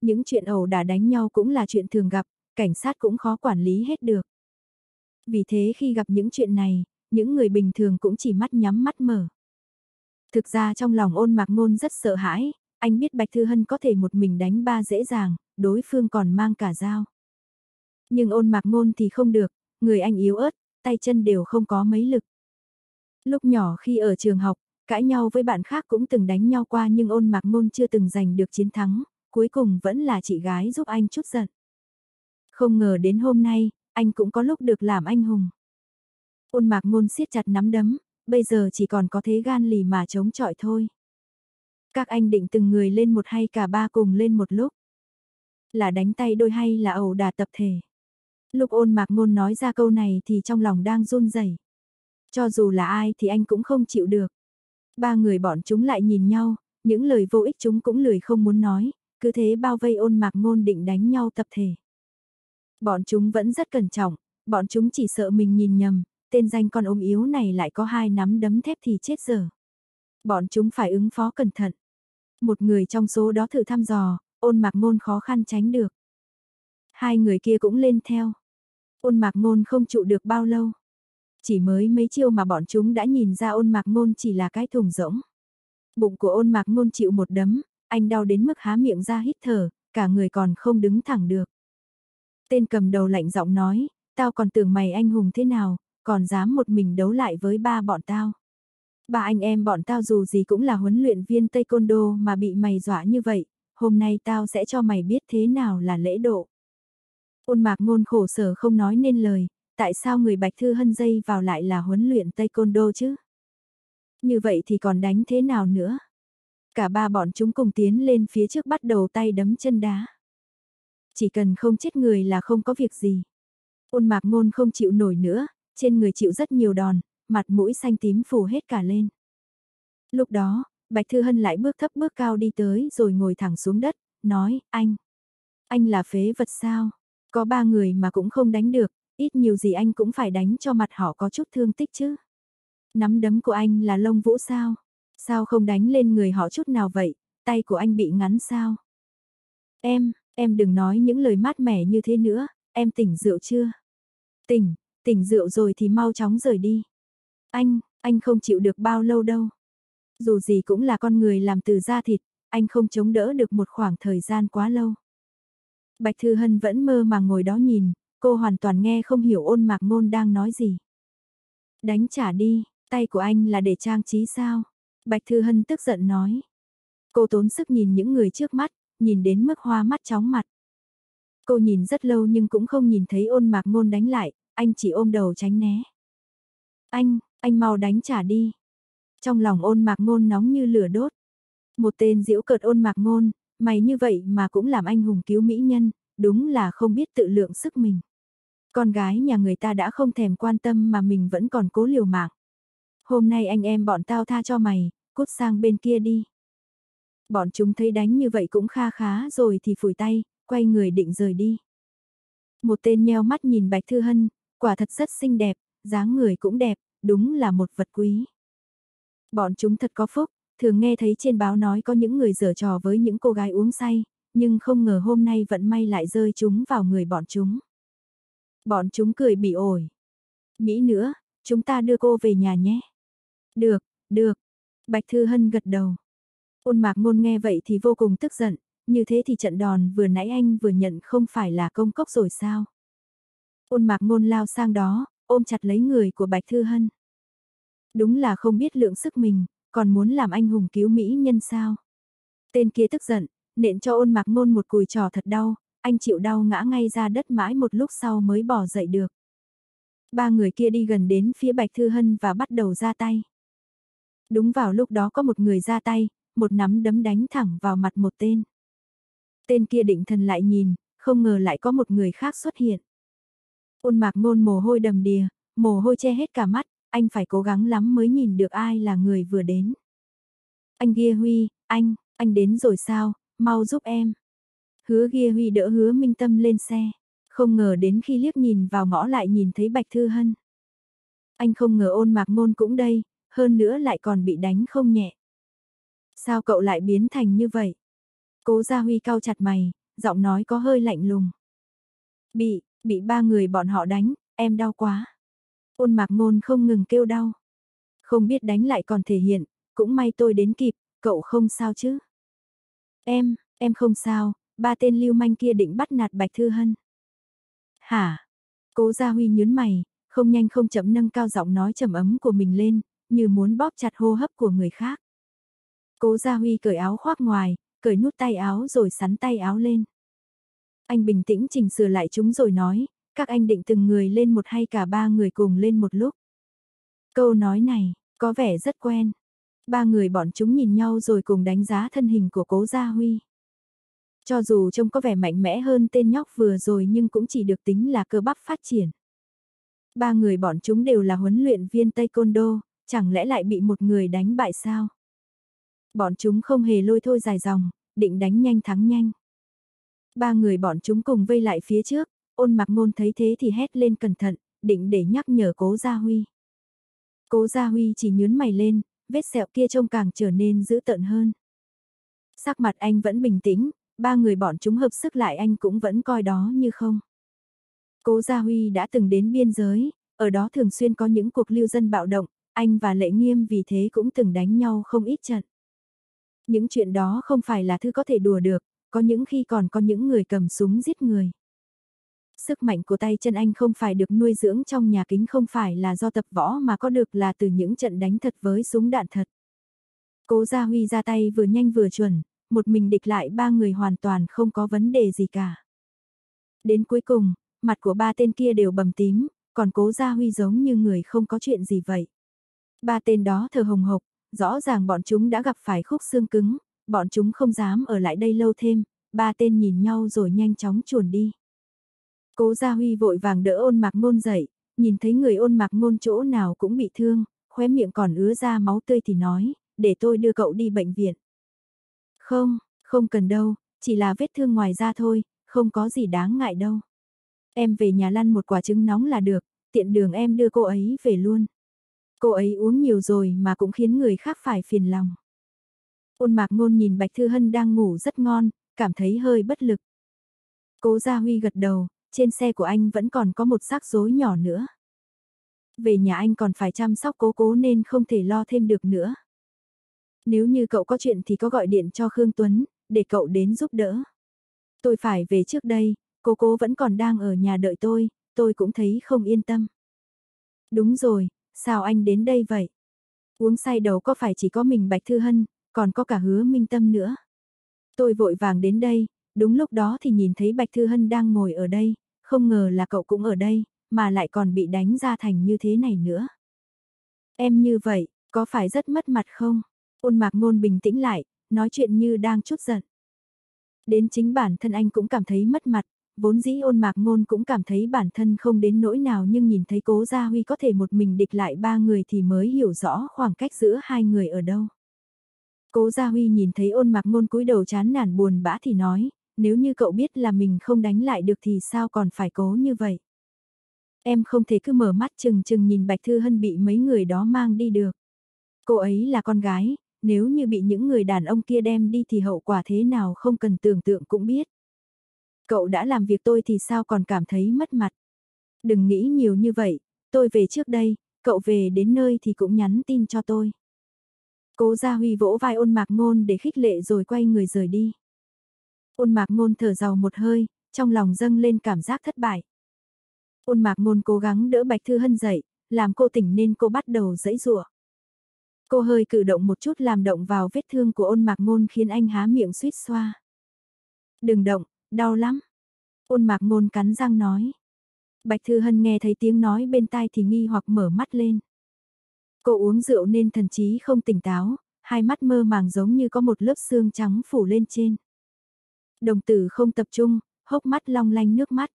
Những chuyện ẩu đả đánh nhau cũng là chuyện thường gặp, cảnh sát cũng khó quản lý hết được. Vì thế khi gặp những chuyện này, những người bình thường cũng chỉ mắt nhắm mắt mở. Thực ra trong lòng ôn mạc ngôn rất sợ hãi, anh biết Bạch Thư Hân có thể một mình đánh ba dễ dàng, đối phương còn mang cả dao. Nhưng ôn mạc ngôn thì không được, người anh yếu ớt, tay chân đều không có mấy lực. Lúc nhỏ khi ở trường học, cãi nhau với bạn khác cũng từng đánh nhau qua nhưng ôn mạc ngôn chưa từng giành được chiến thắng, cuối cùng vẫn là chị gái giúp anh chút giận. Không ngờ đến hôm nay, anh cũng có lúc được làm anh hùng. Ôn mạc ngôn siết chặt nắm đấm, bây giờ chỉ còn có thế gan lì mà chống chọi thôi. Các anh định từng người lên một hay cả ba cùng lên một lúc. Là đánh tay đôi hay là ẩu đả tập thể. Lúc ôn mạc ngôn nói ra câu này thì trong lòng đang run rẩy. Cho dù là ai thì anh cũng không chịu được. Ba người bọn chúng lại nhìn nhau, những lời vô ích chúng cũng lười không muốn nói, cứ thế bao vây ôn mạc ngôn định đánh nhau tập thể. Bọn chúng vẫn rất cẩn trọng, bọn chúng chỉ sợ mình nhìn nhầm, tên danh con ôm yếu này lại có hai nắm đấm thép thì chết dở. Bọn chúng phải ứng phó cẩn thận. Một người trong số đó thử thăm dò, ôn mạc ngôn khó khăn tránh được. Hai người kia cũng lên theo. Ôn mạc ngôn không trụ được bao lâu. Chỉ mới mấy chiêu mà bọn chúng đã nhìn ra ôn mạc ngôn chỉ là cái thùng rỗng. Bụng của ôn mạc ngôn chịu một đấm, anh đau đến mức há miệng ra hít thở, cả người còn không đứng thẳng được. Tên cầm đầu lạnh giọng nói, tao còn tưởng mày anh hùng thế nào, còn dám một mình đấu lại với ba bọn tao. Ba anh em bọn tao dù gì cũng là huấn luyện viên taekwondo mà bị mày dọa như vậy, hôm nay tao sẽ cho mày biết thế nào là lễ độ. Ôn mạc ngôn khổ sở không nói nên lời, tại sao người Bạch Thư Hân dây vào lại là huấn luyện taekwondo chứ? Như vậy thì còn đánh thế nào nữa? Cả ba bọn chúng cùng tiến lên phía trước bắt đầu tay đấm chân đá. Chỉ cần không chết người là không có việc gì. Ôn mạc ngôn không chịu nổi nữa, trên người chịu rất nhiều đòn, mặt mũi xanh tím phủ hết cả lên. Lúc đó, Bạch Thư Hân lại bước thấp bước cao đi tới rồi ngồi thẳng xuống đất, nói, anh, anh là phế vật sao? Có ba người mà cũng không đánh được, ít nhiều gì anh cũng phải đánh cho mặt họ có chút thương tích chứ. Nắm đấm của anh là lông vũ sao? Sao không đánh lên người họ chút nào vậy? Tay của anh bị ngắn sao? Em, em đừng nói những lời mát mẻ như thế nữa, em tỉnh rượu chưa? Tỉnh, tỉnh rượu rồi thì mau chóng rời đi. Anh, anh không chịu được bao lâu đâu. Dù gì cũng là con người làm từ da thịt, anh không chống đỡ được một khoảng thời gian quá lâu. Bạch Thư Hân vẫn mơ màng ngồi đó nhìn, cô hoàn toàn nghe không hiểu ôn mạc ngôn đang nói gì. Đánh trả đi, tay của anh là để trang trí sao? Bạch Thư Hân tức giận nói. Cô tốn sức nhìn những người trước mắt, nhìn đến mức hoa mắt chóng mặt. Cô nhìn rất lâu nhưng cũng không nhìn thấy ôn mạc ngôn đánh lại, anh chỉ ôm đầu tránh né. Anh, anh mau đánh trả đi. Trong lòng ôn mạc ngôn nóng như lửa đốt. Một tên diễu cợt ôn mạc ngôn, mày như vậy mà cũng làm anh hùng cứu mỹ nhân, đúng là không biết tự lượng sức mình. Con gái nhà người ta đã không thèm quan tâm mà mình vẫn còn cố liều mạng. Hôm nay anh em bọn tao tha cho mày, cút sang bên kia đi. Bọn chúng thấy đánh như vậy cũng kha khá rồi thì phủi tay, quay người định rời đi. Một tên nheo mắt nhìn Bạch Thư Hân, quả thật rất xinh đẹp, dáng người cũng đẹp, đúng là một vật quý. Bọn chúng thật có phúc, thường nghe thấy trên báo nói có những người dở trò với những cô gái uống say, nhưng không ngờ hôm nay vận may lại rơi chúng vào người bọn chúng. Bọn chúng cười bị ổi. Mỹ nữa, chúng ta đưa cô về nhà nhé. Được, được. Bạch Thư Hân gật đầu. Ôn mạc ngôn nghe vậy thì vô cùng tức giận, như thế thì trận đòn vừa nãy anh vừa nhận không phải là công cốc rồi sao? Ôn mạc ngôn lao sang đó, ôm chặt lấy người của Bạch Thư Hân. Đúng là không biết lượng sức mình, còn muốn làm anh hùng cứu Mỹ nhân sao? Tên kia tức giận, nện cho ôn mạc ngôn một cùi trò thật đau, anh chịu đau ngã ngay ra đất mãi một lúc sau mới bỏ dậy được. Ba người kia đi gần đến phía Bạch Thư Hân và bắt đầu ra tay. Đúng vào lúc đó có một người ra tay, một nắm đấm đánh thẳng vào mặt một tên. Tên kia định thần lại nhìn, không ngờ lại có một người khác xuất hiện. Ôn mạc ngôn mồ hôi đầm đìa, mồ hôi che hết cả mắt, anh phải cố gắng lắm mới nhìn được ai là người vừa đến. Anh Gia Huy, anh, anh đến rồi sao, mau giúp em. Hứa Gia Huy đỡ hứa minh tâm lên xe, không ngờ đến khi liếc nhìn vào ngõ lại nhìn thấy Bạch Thư Hân. Anh không ngờ ôn mạc ngôn cũng đây, hơn nữa lại còn bị đánh không nhẹ. Sao cậu lại biến thành như vậy? Cố Gia Huy cau chặt mày, giọng nói có hơi lạnh lùng. Bị, bị ba người bọn họ đánh, em đau quá. Ôn mạc ngôn không ngừng kêu đau. Không biết đánh lại còn thể hiện, cũng may tôi đến kịp, cậu không sao chứ. Em, em không sao, ba tên lưu manh kia định bắt nạt Bạch Thư Hân. Hả? Cố Gia Huy nhớn mày, không nhanh không chậm nâng cao giọng nói trầm ấm của mình lên, như muốn bóp chặt hô hấp của người khác. Cố Gia Huy cởi áo khoác ngoài, cởi nút tay áo rồi sắn tay áo lên. Anh bình tĩnh chỉnh sửa lại chúng rồi nói, các anh định từng người lên một hay cả ba người cùng lên một lúc. Câu nói này, có vẻ rất quen. Ba người bọn chúng nhìn nhau rồi cùng đánh giá thân hình của cố Gia Huy. Cho dù trông có vẻ mạnh mẽ hơn tên nhóc vừa rồi nhưng cũng chỉ được tính là cơ bắp phát triển. Ba người bọn chúng đều là huấn luyện viên Taekwondo, chẳng lẽ lại bị một người đánh bại sao? Bọn chúng không hề lôi thôi dài dòng, định đánh nhanh thắng nhanh. Ba người bọn chúng cùng vây lại phía trước, ôn mặc ngôn thấy thế thì hét lên cẩn thận, định để nhắc nhở cố Gia Huy. Cố Gia Huy chỉ nhớn mày lên, vết sẹo kia trông càng trở nên dữ tợn hơn. Sắc mặt anh vẫn bình tĩnh, ba người bọn chúng hợp sức lại anh cũng vẫn coi đó như không. Cố Gia Huy đã từng đến biên giới, ở đó thường xuyên có những cuộc lưu dân bạo động, anh và Lệ Nghiêm vì thế cũng từng đánh nhau không ít trận. Những chuyện đó không phải là thứ có thể đùa được, có những khi còn có những người cầm súng giết người. Sức mạnh của tay chân anh không phải được nuôi dưỡng trong nhà kính không phải là do tập võ mà có được là từ những trận đánh thật với súng đạn thật. Cố Gia Huy ra tay vừa nhanh vừa chuẩn, một mình địch lại ba người hoàn toàn không có vấn đề gì cả. Đến cuối cùng, mặt của ba tên kia đều bầm tím, còn cố Gia Huy giống như người không có chuyện gì vậy. Ba tên đó thở hồng hộc, rõ ràng bọn chúng đã gặp phải khúc xương cứng, bọn chúng không dám ở lại đây lâu thêm, ba tên nhìn nhau rồi nhanh chóng chuồn đi. Cố Gia Huy vội vàng đỡ ôn mạc ngôn dậy, nhìn thấy người ôn mạc ngôn chỗ nào cũng bị thương, khóe miệng còn ứa ra máu tươi thì nói, để tôi đưa cậu đi bệnh viện. Không, không cần đâu, chỉ là vết thương ngoài da thôi, không có gì đáng ngại đâu. Em về nhà lăn một quả trứng nóng là được, tiện đường em đưa cô ấy về luôn. Cô ấy uống nhiều rồi mà cũng khiến người khác phải phiền lòng. Ôn mạc ngôn nhìn Bạch Thư Hân đang ngủ rất ngon, cảm thấy hơi bất lực. Cố Gia Huy gật đầu, trên xe của anh vẫn còn có một rắc rối nhỏ nữa. Về nhà anh còn phải chăm sóc cố cố nên không thể lo thêm được nữa. Nếu như cậu có chuyện thì có gọi điện cho Khương Tuấn, để cậu đến giúp đỡ. Tôi phải về trước đây, cô cố vẫn còn đang ở nhà đợi tôi, tôi cũng thấy không yên tâm. Đúng rồi, sao anh đến đây vậy? Uống say đầu có phải chỉ có mình Bạch Thư Hân, còn có cả hứa minh tâm nữa. Tôi vội vàng đến đây, đúng lúc đó thì nhìn thấy Bạch Thư Hân đang ngồi ở đây, không ngờ là cậu cũng ở đây, mà lại còn bị đánh ra thành như thế này nữa. Em như vậy, có phải rất mất mặt không? Ôn mạc ngôn bình tĩnh lại, nói chuyện như đang chút giận. Đến chính bản thân anh cũng cảm thấy mất mặt, vốn dĩ ôn mạc ngôn cũng cảm thấy bản thân không đến nỗi nào nhưng nhìn thấy cố gia huy có thể một mình địch lại ba người thì mới hiểu rõ khoảng cách giữa hai người ở đâu. Cố gia huy nhìn thấy ôn mạc ngôn cúi đầu chán nản buồn bã thì nói, nếu như cậu biết là mình không đánh lại được thì sao còn phải cố như vậy. Em không thể cứ mở mắt chừng chừng nhìn Bạch Thư Hân bị mấy người đó mang đi được. Cô ấy là con gái, nếu như bị những người đàn ông kia đem đi thì hậu quả thế nào không cần tưởng tượng cũng biết. Cậu đã làm việc tôi thì sao còn cảm thấy mất mặt. Đừng nghĩ nhiều như vậy, tôi về trước đây, cậu về đến nơi thì cũng nhắn tin cho tôi. Cố Gia Huy vỗ vai ôn mạc ngôn để khích lệ rồi quay người rời đi. Ôn mạc ngôn thở giàu một hơi, trong lòng dâng lên cảm giác thất bại. Ôn mạc ngôn cố gắng đỡ Bạch Thư Hân dậy, làm cô tỉnh nên cô bắt đầu dãy rủa. Cô hơi cử động một chút làm động vào vết thương của ôn mạc ngôn khiến anh há miệng suýt xoa. Đừng động, đau lắm. Ôn mạc ngôn cắn răng nói. Bạch Thư Hân nghe thấy tiếng nói bên tai thì nghi hoặc mở mắt lên. Cô uống rượu nên thần trí không tỉnh táo, hai mắt mơ màng giống như có một lớp xương trắng phủ lên trên. Đồng tử không tập trung, hốc mắt long lanh nước mắt.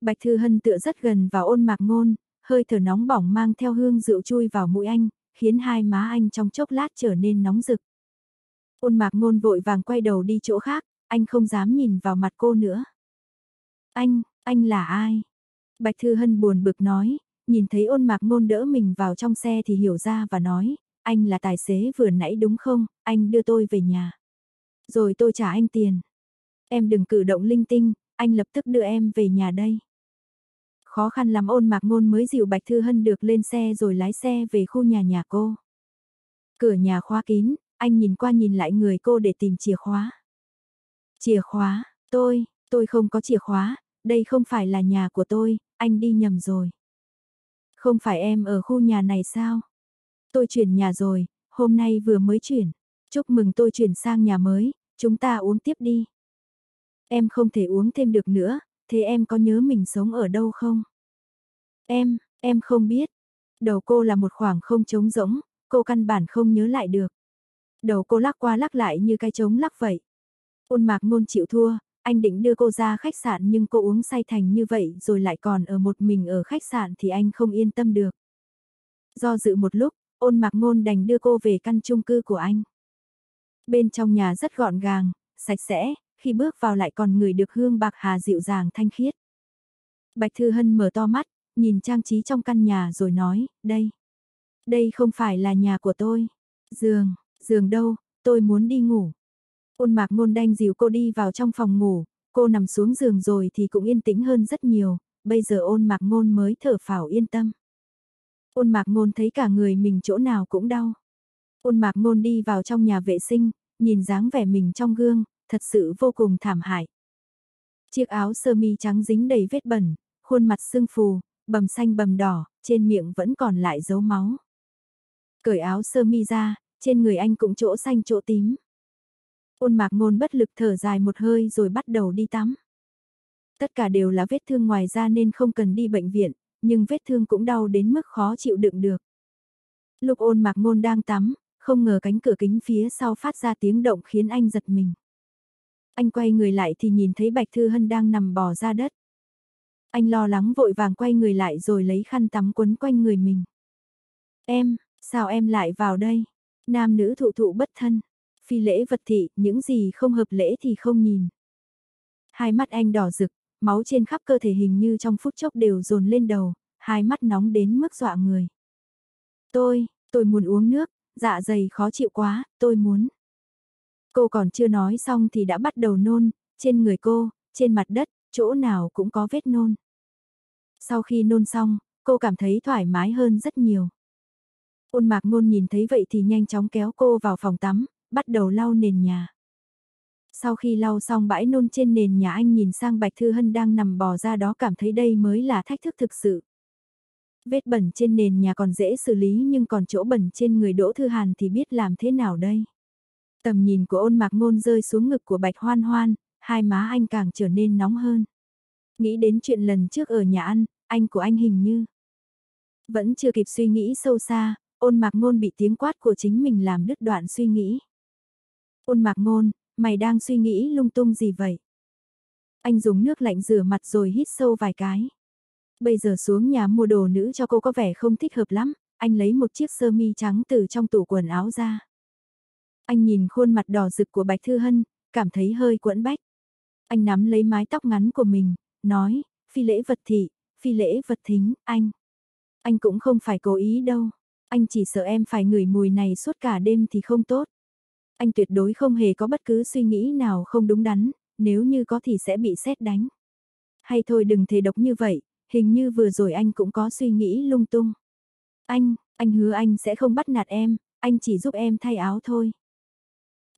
Bạch Thư Hân tựa rất gần vào ôn mạc ngôn, hơi thở nóng bỏng mang theo hương rượu chui vào mũi anh, khiến hai má anh trong chốc lát trở nên nóng rực. Ôn mạc ngôn vội vàng quay đầu đi chỗ khác, anh không dám nhìn vào mặt cô nữa. Anh, anh là ai? Bạch Thư Hân buồn bực nói, nhìn thấy ôn mạc ngôn đỡ mình vào trong xe thì hiểu ra và nói, anh là tài xế vừa nãy đúng không, anh đưa tôi về nhà. Rồi tôi trả anh tiền. Em đừng cử động linh tinh, anh lập tức đưa em về nhà đây. Khó khăn lắm ôn mạc ngôn mới dịu Bạch Thư Hân được lên xe rồi lái xe về khu nhà nhà cô. Cửa nhà khóa kín, anh nhìn qua nhìn lại người cô để tìm chìa khóa. Chìa khóa, tôi, tôi không có chìa khóa, đây không phải là nhà của tôi, anh đi nhầm rồi. Không phải em ở khu nhà này sao? Tôi chuyển nhà rồi, hôm nay vừa mới chuyển. Chúc mừng tôi chuyển sang nhà mới, chúng ta uống tiếp đi. Em không thể uống thêm được nữa, thế em có nhớ mình sống ở đâu không? Em, em không biết. Đầu cô là một khoảng không trống rỗng, cô căn bản không nhớ lại được. Đầu cô lắc qua lắc lại như cái trống lắc vậy. Ôn mạc ngôn chịu thua, anh định đưa cô ra khách sạn nhưng cô uống say thành như vậy rồi lại còn ở một mình ở khách sạn thì anh không yên tâm được. Do dự một lúc, ôn mạc ngôn đành đưa cô về căn chung cư của anh. Bên trong nhà rất gọn gàng, sạch sẽ, khi bước vào lại còn người được hương bạc hà dịu dàng thanh khiết. Bạch Thư Hân mở to mắt, nhìn trang trí trong căn nhà rồi nói, đây. Đây không phải là nhà của tôi. Giường, giường đâu, tôi muốn đi ngủ. Ôn mạc ngôn đanh dìu cô đi vào trong phòng ngủ, cô nằm xuống giường rồi thì cũng yên tĩnh hơn rất nhiều, bây giờ ôn mạc ngôn mới thở phào yên tâm. Ôn mạc ngôn thấy cả người mình chỗ nào cũng đau. Ôn mạc ngôn đi vào trong nhà vệ sinh, nhìn dáng vẻ mình trong gương, thật sự vô cùng thảm hại. Chiếc áo sơ mi trắng dính đầy vết bẩn, khuôn mặt sưng phù, bầm xanh bầm đỏ, trên miệng vẫn còn lại dấu máu. Cởi áo sơ mi ra, trên người anh cũng chỗ xanh chỗ tím. Ôn mạc ngôn bất lực thở dài một hơi rồi bắt đầu đi tắm. Tất cả đều là vết thương ngoài da nên không cần đi bệnh viện, nhưng vết thương cũng đau đến mức khó chịu đựng được. Lúc ôn mạc ngôn đang tắm, không ngờ cánh cửa kính phía sau phát ra tiếng động khiến anh giật mình. Anh quay người lại thì nhìn thấy Bạch Thư Hân đang nằm bò ra đất. Anh lo lắng vội vàng quay người lại rồi lấy khăn tắm quấn quanh người mình. Em, sao em lại vào đây? Nam nữ thụ thụ bất thân. Phi lễ vật thị, những gì không hợp lễ thì không nhìn. Hai mắt anh đỏ rực, máu trên khắp cơ thể hình như trong phút chốc đều dồn lên đầu, hai mắt nóng đến mức dọa người. Tôi, tôi muốn uống nước, dạ dày khó chịu quá, tôi muốn. Cô còn chưa nói xong thì đã bắt đầu nôn, trên người cô, trên mặt đất, chỗ nào cũng có vết nôn. Sau khi nôn xong, cô cảm thấy thoải mái hơn rất nhiều. Ôn mạc ngôn nhìn thấy vậy thì nhanh chóng kéo cô vào phòng tắm, bắt đầu lau nền nhà. Sau khi lau xong bãi nôn trên nền nhà anh nhìn sang Bạch Thư Hân đang nằm bò ra đó cảm thấy đây mới là thách thức thực sự. Vết bẩn trên nền nhà còn dễ xử lý nhưng còn chỗ bẩn trên người Đỗ Thư Hàn thì biết làm thế nào đây. Tầm nhìn của ôn mạc ngôn rơi xuống ngực của Bạch Hoan Hoan, hai má anh càng trở nên nóng hơn. Nghĩ đến chuyện lần trước ở nhà ăn, anh của anh hình như. Vẫn chưa kịp suy nghĩ sâu xa, ôn mạc ngôn bị tiếng quát của chính mình làm đứt đoạn suy nghĩ. Ôn mạc ngôn, mày đang suy nghĩ lung tung gì vậy? Anh dùng nước lạnh rửa mặt rồi hít sâu vài cái. Bây giờ xuống nhà mua đồ nữ cho cô có vẻ không thích hợp lắm, anh lấy một chiếc sơ mi trắng từ trong tủ quần áo ra. Anh nhìn khuôn mặt đỏ rực của Bạch Thư Hân, cảm thấy hơi quẫn bách. Anh nắm lấy mái tóc ngắn của mình, nói, phi lễ vật thị, phi lễ vật thính, anh. Anh cũng không phải cố ý đâu, anh chỉ sợ em phải ngửi mùi này suốt cả đêm thì không tốt. Anh tuyệt đối không hề có bất cứ suy nghĩ nào không đúng đắn, nếu như có thì sẽ bị xét đánh. Hay thôi đừng thề độc như vậy, hình như vừa rồi anh cũng có suy nghĩ lung tung. Anh, anh hứa anh sẽ không bắt nạt em, anh chỉ giúp em thay áo thôi.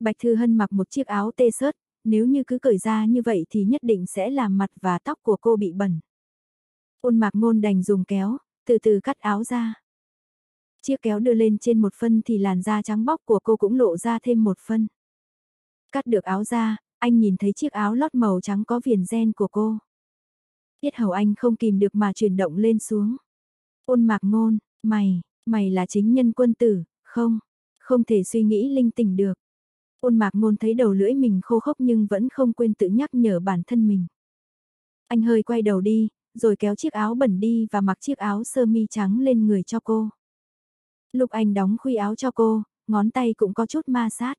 Bạch Thư Hân mặc một chiếc áo tê sớt, nếu như cứ cởi ra như vậy thì nhất định sẽ làm mặt và tóc của cô bị bẩn. Ôn mạc ngôn đành dùng kéo, từ từ cắt áo ra. Chiếc kéo đưa lên trên một phân thì làn da trắng bóc của cô cũng lộ ra thêm một phân. Cắt được áo ra, anh nhìn thấy chiếc áo lót màu trắng có viền gen của cô. Tiết hầu anh không kìm được mà chuyển động lên xuống. Ôn mạc ngôn, mày, mày là chính nhân quân tử, không, không thể suy nghĩ linh tinh được. Ôn mạc ngôn thấy đầu lưỡi mình khô khốc nhưng vẫn không quên tự nhắc nhở bản thân mình. Anh hơi quay đầu đi, rồi kéo chiếc áo bẩn đi và mặc chiếc áo sơ mi trắng lên người cho cô. Lúc anh đóng khuy áo cho cô, ngón tay cũng có chút ma sát.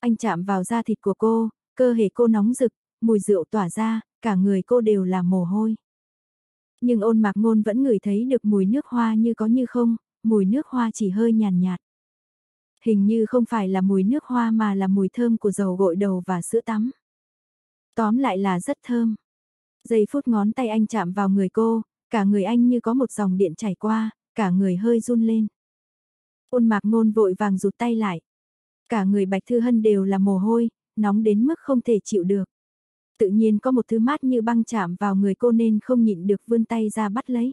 Anh chạm vào da thịt của cô, cơ thể cô nóng rực, mùi rượu tỏa ra, cả người cô đều là mồ hôi. Nhưng ôn mạc ngôn vẫn ngửi thấy được mùi nước hoa như có như không, mùi nước hoa chỉ hơi nhàn nhạt, nhạt. Hình như không phải là mùi nước hoa mà là mùi thơm của dầu gội đầu và sữa tắm. Tóm lại là rất thơm. Giây phút ngón tay anh chạm vào người cô, cả người anh như có một dòng điện chảy qua, cả người hơi run lên. Ôn mạc ngôn vội vàng rụt tay lại. Cả người Bạch Thư Hân đều là mồ hôi, nóng đến mức không thể chịu được. Tự nhiên có một thứ mát như băng chạm vào người cô nên không nhịn được vươn tay ra bắt lấy.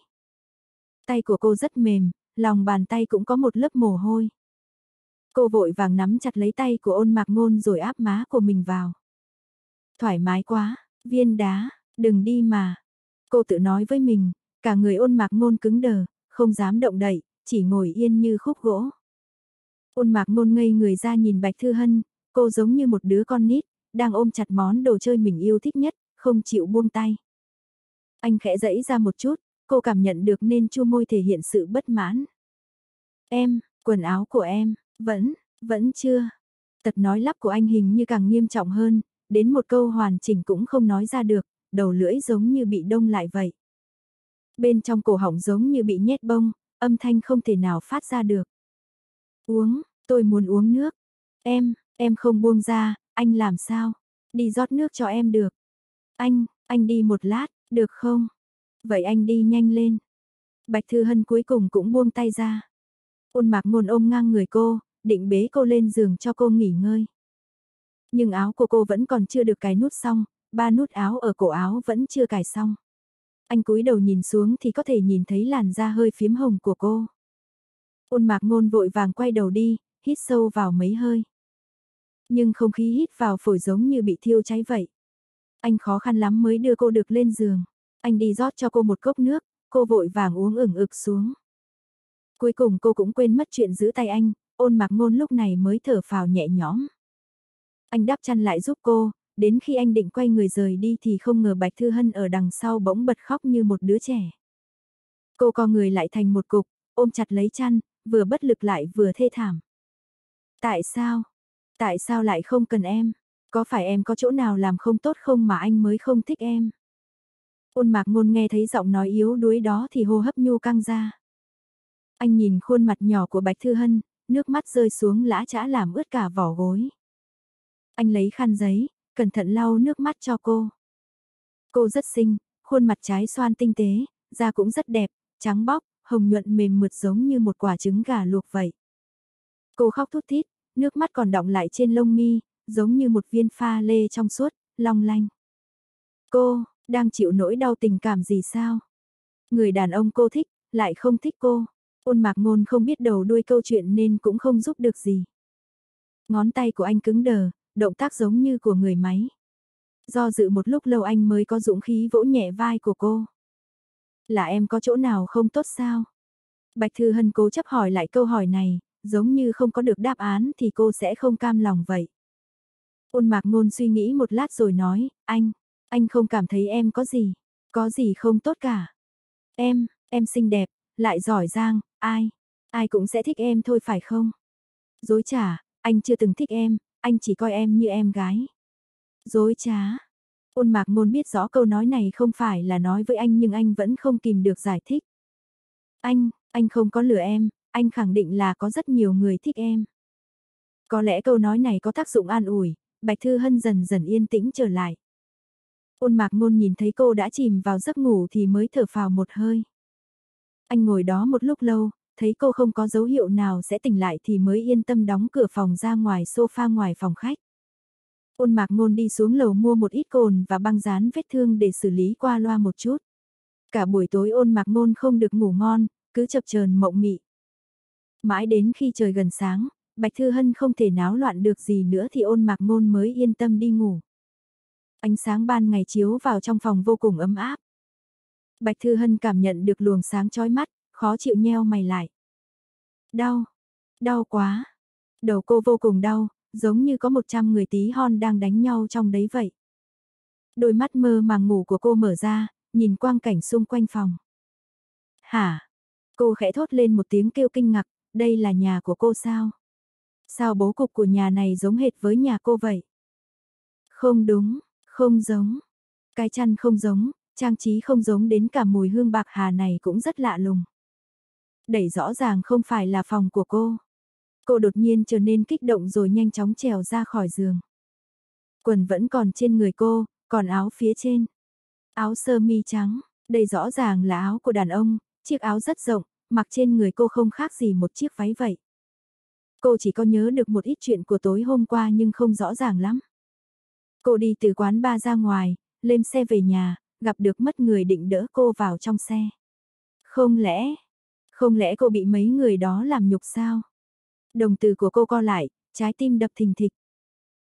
Tay của cô rất mềm, lòng bàn tay cũng có một lớp mồ hôi. Cô vội vàng nắm chặt lấy tay của ôn mạc ngôn rồi áp má của mình vào. Thoải mái quá, viên đá, Đừng đi mà. Cô tự nói với mình, cả người ôn mạc ngôn cứng đờ, không dám động đậy, chỉ ngồi yên như khúc gỗ. Ôn mạc ngôn ngây người ra nhìn Bạch Thư Hân, cô giống như một đứa con nít, đang ôm chặt món đồ chơi mình yêu thích nhất, không chịu buông tay. Anh khẽ dẫy ra một chút, cô cảm nhận được nên chua môi thể hiện sự bất mãn. Em, quần áo của em, vẫn, vẫn chưa. Tật nói lắp của anh hình như càng nghiêm trọng hơn, đến một câu hoàn chỉnh cũng không nói ra được, đầu lưỡi giống như bị đông lại vậy. Bên trong cổ họng giống như bị nhét bông, âm thanh không thể nào phát ra được. Uống, tôi muốn uống nước. Em, em không buông ra, anh làm sao? Đi rót nước cho em được. Anh, anh đi một lát, được không? Vậy anh đi nhanh lên. Bạch Thư Hân cuối cùng cũng buông tay ra. Ôn mạc ngôn ôm ngang người cô, định bế cô lên giường cho cô nghỉ ngơi. Nhưng áo của cô vẫn còn chưa được cài nút xong, ba nút áo ở cổ áo vẫn chưa cài xong. Anh cúi đầu nhìn xuống thì có thể nhìn thấy làn da hơi phiếm hồng của cô. Ôn mạc ngôn vội vàng quay đầu đi, hít sâu vào mấy hơi. Nhưng không khí hít vào phổi giống như bị thiêu cháy vậy. Anh khó khăn lắm mới đưa cô được lên giường. Anh đi rót cho cô một cốc nước, cô vội vàng uống ửng ực xuống. Cuối cùng cô cũng quên mất chuyện giữ tay anh, ôn mạc ngôn lúc này mới thở phào nhẹ nhõm. Anh đắp chăn lại giúp cô, đến khi anh định quay người rời đi thì không ngờ Bạch Thư Hân ở đằng sau bỗng bật khóc như một đứa trẻ. Cô co người lại thành một cục, ôm chặt lấy chăn, vừa bất lực lại vừa thê thảm. Tại sao? Tại sao lại không cần em? Có phải em có chỗ nào làm không tốt không mà anh mới không thích em? Ôn mạc ngôn nghe thấy giọng nói yếu đuối đó thì hô hấp nhu căng ra. Anh nhìn khuôn mặt nhỏ của Bạch Thư Hân, nước mắt rơi xuống lã chã làm ướt cả vỏ gối. Anh lấy khăn giấy, cẩn thận lau nước mắt cho cô. Cô rất xinh, khuôn mặt trái xoan tinh tế, da cũng rất đẹp, trắng bóc, hồng nhuận mềm mượt giống như một quả trứng gà luộc vậy. Cô khóc thút thít, nước mắt còn đọng lại trên lông mi, giống như một viên pha lê trong suốt, long lanh. Cô, đang chịu nỗi đau tình cảm gì sao? Người đàn ông cô thích, lại không thích cô. Ôn mạc ngôn không biết đầu đuôi câu chuyện nên cũng không giúp được gì. Ngón tay của anh cứng đờ, động tác giống như của người máy. Do dự một lúc lâu anh mới có dũng khí vỗ nhẹ vai của cô. Là em có chỗ nào không tốt sao? Bạch Thư Hân cố chấp hỏi lại câu hỏi này, giống như không có được đáp án thì cô sẽ không cam lòng vậy. Ôn mạc ngôn suy nghĩ một lát rồi nói, anh, anh không cảm thấy em có gì, có gì không tốt cả. Em, em xinh đẹp, lại giỏi giang, ai, ai cũng sẽ thích em thôi phải không? Dối trả, anh chưa từng thích em, anh chỉ coi em như em gái. Dối trá. Ôn mạc ngôn biết rõ câu nói này không phải là nói với anh nhưng anh vẫn không kìm được giải thích. Anh, anh không có lừa em, anh khẳng định là có rất nhiều người thích em. Có lẽ câu nói này có tác dụng an ủi, Bạch Thư Hân dần dần yên tĩnh trở lại. Ôn mạc ngôn nhìn thấy cô đã chìm vào giấc ngủ thì mới thở phào một hơi. Anh ngồi đó một lúc lâu, thấy cô không có dấu hiệu nào sẽ tỉnh lại thì mới yên tâm đóng cửa phòng ra ngoài sofa ngoài phòng khách. Ôn mạc ngôn đi xuống lầu mua một ít cồn và băng dán vết thương để xử lý qua loa một chút. Cả buổi tối ôn mạc ngôn không được ngủ ngon, cứ chập chờn mộng mị. Mãi đến khi trời gần sáng, Bạch Thư Hân không thể náo loạn được gì nữa thì ôn mạc ngôn mới yên tâm đi ngủ. Ánh sáng ban ngày chiếu vào trong phòng vô cùng ấm áp. Bạch Thư Hân cảm nhận được luồng sáng chói mắt, khó chịu nheo mày lại. Đau, đau quá. Đầu cô vô cùng đau, giống như có 100 người tí hon đang đánh nhau trong đấy vậy. Đôi mắt mơ màng ngủ của cô mở ra, nhìn quang cảnh xung quanh phòng. Hả? Cô khẽ thốt lên một tiếng kêu kinh ngạc, đây là nhà của cô sao? Sao bố cục của nhà này giống hệt với nhà cô vậy? Không đúng, không giống. Cái chăn không giống, trang trí không giống đến cả mùi hương bạc hà này cũng rất lạ lùng. Đẩy rõ ràng không phải là phòng của cô. Cô đột nhiên trở nên kích động rồi nhanh chóng trèo ra khỏi giường. Quần vẫn còn trên người cô, còn áo phía trên. Áo sơ mi trắng, đây rõ ràng là áo của đàn ông, chiếc áo rất rộng, mặc trên người cô không khác gì một chiếc váy vậy. Cô chỉ có nhớ được một ít chuyện của tối hôm qua nhưng không rõ ràng lắm. Cô đi từ quán ba ra ngoài, lên xe về nhà, gặp được mất người định đỡ cô vào trong xe. Không lẽ, không lẽ cô bị mấy người đó làm nhục sao? Đồng từ của cô co lại, trái tim đập thình thịch.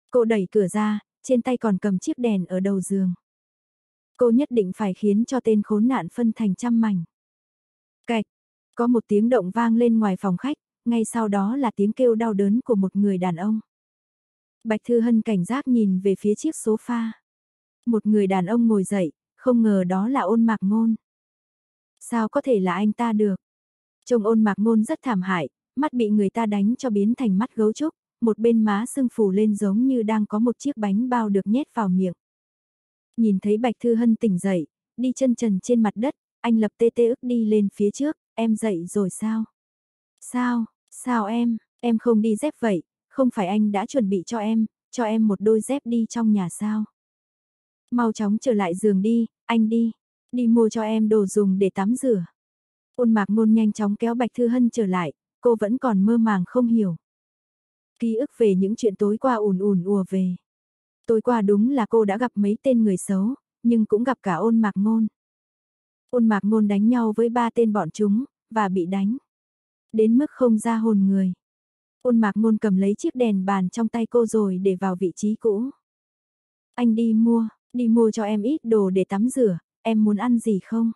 Cô đẩy cửa ra, trên tay còn cầm chiếc đèn ở đầu giường. Cô nhất định phải khiến cho tên khốn nạn phân thành trăm mảnh. Cạch, có một tiếng động vang lên ngoài phòng khách, ngay sau đó là tiếng kêu đau đớn của một người đàn ông. Bạch Thư Hân cảnh giác nhìn về phía chiếc sofa. Một người đàn ông ngồi dậy, không ngờ đó là ôn mạc ngôn. Sao có thể là anh ta được? Trông ôn mạc ngôn rất thảm hại, mắt bị người ta đánh cho biến thành mắt gấu trúc, một bên má sưng phù lên giống như đang có một chiếc bánh bao được nhét vào miệng. Nhìn thấy Bạch Thư Hân tỉnh dậy, đi chân trần trên mặt đất, anh lập tê tê ức đi lên phía trước, em dậy rồi sao? Sao, sao em, em không đi dép vậy, không phải anh đã chuẩn bị cho em, cho em một đôi dép đi trong nhà sao? Mau chóng trở lại giường đi, anh đi, đi mua cho em đồ dùng để tắm rửa. Ôn mạc ngôn nhanh chóng kéo Bạch Thư Hân trở lại, cô vẫn còn mơ màng không hiểu. Ký ức về những chuyện tối qua ùn ùn ùa về. Tối qua đúng là cô đã gặp mấy tên người xấu, nhưng cũng gặp cả ôn mạc ngôn. Ôn mạc ngôn đánh nhau với ba tên bọn chúng, và bị đánh. Đến mức không ra hồn người. Ôn mạc ngôn cầm lấy chiếc đèn bàn trong tay cô rồi để vào vị trí cũ. Anh đi mua, đi mua cho em ít đồ để tắm rửa, em muốn ăn gì không?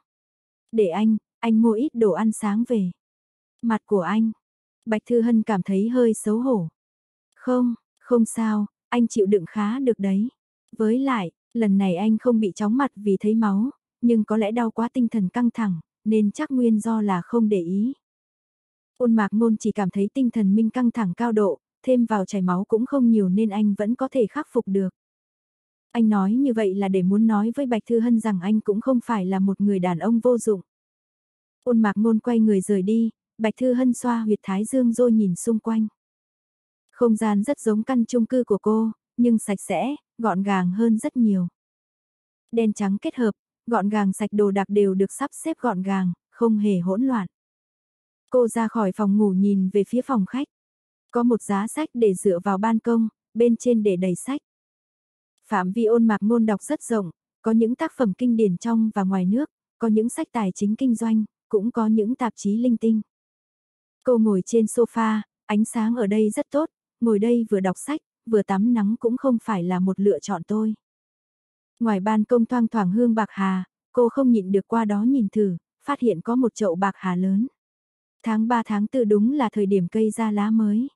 Để anh, anh mua ít đồ ăn sáng về. Mặt của anh. Bạch Thư Hân cảm thấy hơi xấu hổ. Không, không sao, anh chịu đựng khá được đấy. Với lại, lần này anh không bị chóng mặt vì thấy máu, nhưng có lẽ đau quá tinh thần căng thẳng, nên chắc nguyên do là không để ý. Ôn mạc ngôn chỉ cảm thấy tinh thần minh căng thẳng cao độ, thêm vào chảy máu cũng không nhiều nên anh vẫn có thể khắc phục được. Anh nói như vậy là để muốn nói với Bạch Thư Hân rằng anh cũng không phải là một người đàn ông vô dụng. Ôn mạc ngôn quay người rời đi, Bạch Thư Hân xoa huyệt thái dương rồi nhìn xung quanh. Không gian rất giống căn chung cư của cô, nhưng sạch sẽ, gọn gàng hơn rất nhiều. Đen trắng kết hợp, gọn gàng sạch đồ đạc đều được sắp xếp gọn gàng, không hề hỗn loạn. Cô ra khỏi phòng ngủ nhìn về phía phòng khách. Có một giá sách để dựa vào ban công, bên trên để đầy sách. Phạm vi ôn mạc ngôn đọc rất rộng, có những tác phẩm kinh điển trong và ngoài nước, có những sách tài chính kinh doanh, cũng có những tạp chí linh tinh. Cô ngồi trên sofa, ánh sáng ở đây rất tốt, ngồi đây vừa đọc sách, vừa tắm nắng cũng không phải là một lựa chọn tôi. Ngoài ban công thoang thoảng hương bạc hà, cô không nhịn được qua đó nhìn thử, phát hiện có một chậu bạc hà lớn. Tháng 3 tháng 4 đúng là thời điểm cây ra lá mới.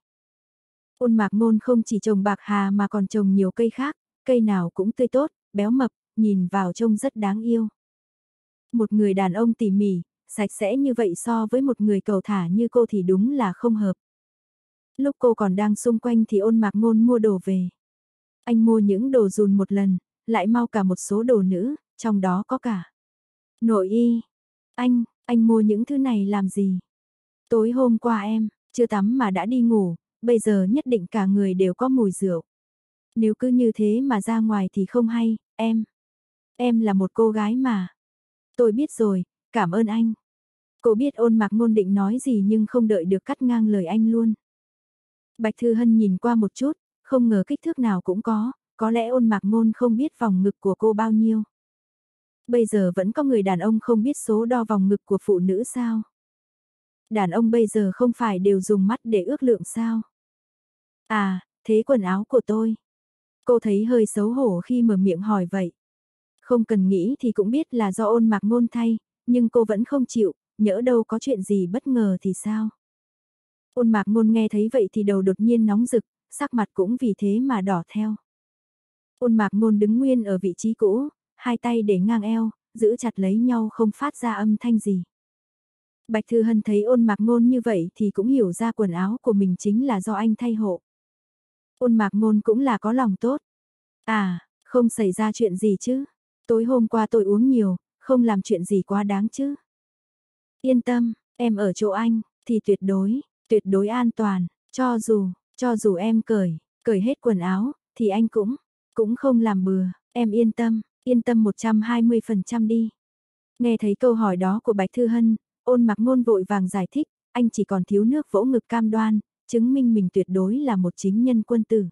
Ôn mạc ngôn không chỉ trồng bạc hà mà còn trồng nhiều cây khác, cây nào cũng tươi tốt, béo mập, nhìn vào trông rất đáng yêu. Một người đàn ông tỉ mỉ, sạch sẽ như vậy so với một người cầu thả như cô thì đúng là không hợp. Lúc cô còn đang xung quanh thì ôn mạc ngôn mua đồ về. Anh mua những đồ dùn một lần, lại mau cả một số đồ nữ, trong đó có cả nội y. Anh, anh mua những thứ này làm gì? Tối hôm qua em, chưa tắm mà đã đi ngủ, bây giờ nhất định cả người đều có mùi rượu. Nếu cứ như thế mà ra ngoài thì không hay, em. Em là một cô gái mà. Tôi biết rồi, cảm ơn anh. Cô biết ôn mạc ngôn định nói gì nhưng không đợi được cắt ngang lời anh luôn. Bạch Thư Hân nhìn qua một chút, không ngờ kích thước nào cũng có, có lẽ ôn mạc ngôn không biết vòng ngực của cô bao nhiêu. Bây giờ vẫn có người đàn ông không biết số đo vòng ngực của phụ nữ sao? Đàn ông bây giờ không phải đều dùng mắt để ước lượng sao? À, thế quần áo của tôi. Cô thấy hơi xấu hổ khi mở miệng hỏi vậy. Không cần nghĩ thì cũng biết là do ôn mạc ngôn thay, nhưng cô vẫn không chịu, nhỡ đâu có chuyện gì bất ngờ thì sao? Ôn mạc ngôn nghe thấy vậy thì đầu đột nhiên nóng rực, sắc mặt cũng vì thế mà đỏ theo. Ôn mạc ngôn đứng nguyên ở vị trí cũ, hai tay để ngang eo, giữ chặt lấy nhau không phát ra âm thanh gì. Bạch Thư Hân thấy ôn mạc ngôn như vậy thì cũng hiểu ra quần áo của mình chính là do anh thay hộ. Ôn mạc ngôn cũng là có lòng tốt. À, không xảy ra chuyện gì chứ. Tối hôm qua tôi uống nhiều, không làm chuyện gì quá đáng chứ. Yên tâm, em ở chỗ anh, thì tuyệt đối, tuyệt đối an toàn, cho dù, cho dù em cởi, cởi hết quần áo, thì anh cũng, cũng không làm bừa, em yên tâm, yên tâm 120% đi. Nghe thấy câu hỏi đó của Bạch Thư Hân, ôn mặc ngôn vội vàng giải thích, anh chỉ còn thiếu nước vỗ ngực cam đoan, chứng minh mình tuyệt đối là một chính nhân quân tử.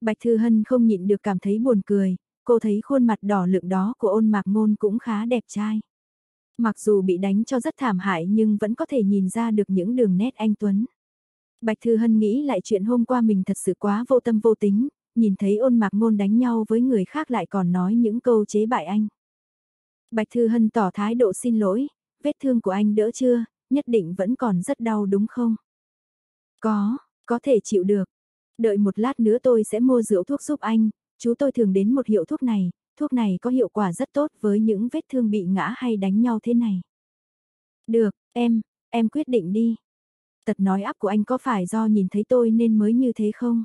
Bạch Thư Hân không nhịn được cảm thấy buồn cười, cô thấy khuôn mặt đỏ lượng đó của ôn mạc ngôn cũng khá đẹp trai. Mặc dù bị đánh cho rất thảm hại nhưng vẫn có thể nhìn ra được những đường nét anh Tuấn. Bạch Thư Hân nghĩ lại chuyện hôm qua mình thật sự quá vô tâm vô tính, nhìn thấy ôn mạc ngôn đánh nhau với người khác lại còn nói những câu chế bại anh. Bạch Thư Hân tỏ thái độ xin lỗi, vết thương của anh đỡ chưa, nhất định vẫn còn rất đau đúng không? Có, có thể chịu được. Đợi một lát nữa tôi sẽ mua rượu thuốc giúp anh, chú tôi thường đến một hiệu thuốc này, thuốc này có hiệu quả rất tốt với những vết thương bị ngã hay đánh nhau thế này. Được, em, em quyết định đi. Tật nói áp của anh có phải do nhìn thấy tôi nên mới như thế không?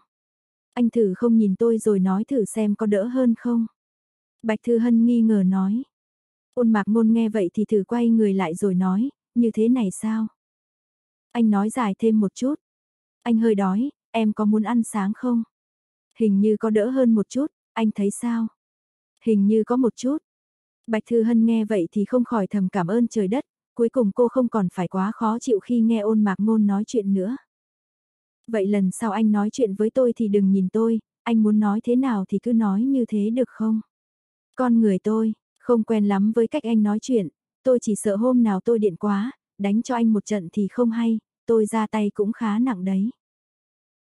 Anh thử không nhìn tôi rồi nói thử xem có đỡ hơn không? Bạch Thư Hân nghi ngờ nói. Ôn mạc ngôn nghe vậy thì thử quay người lại rồi nói, như thế này sao? Anh nói dài thêm một chút. Anh hơi đói, em có muốn ăn sáng không? Hình như có đỡ hơn một chút, anh thấy sao? Hình như có một chút. Bạch Thư Hân nghe vậy thì không khỏi thầm cảm ơn trời đất, cuối cùng cô không còn phải quá khó chịu khi nghe ôn mạc ngôn nói chuyện nữa. Vậy lần sau anh nói chuyện với tôi thì đừng nhìn tôi, anh muốn nói thế nào thì cứ nói như thế được không? Con người tôi, không quen lắm với cách anh nói chuyện, tôi chỉ sợ hôm nào tôi điện quá, đánh cho anh một trận thì không hay, tôi ra tay cũng khá nặng đấy.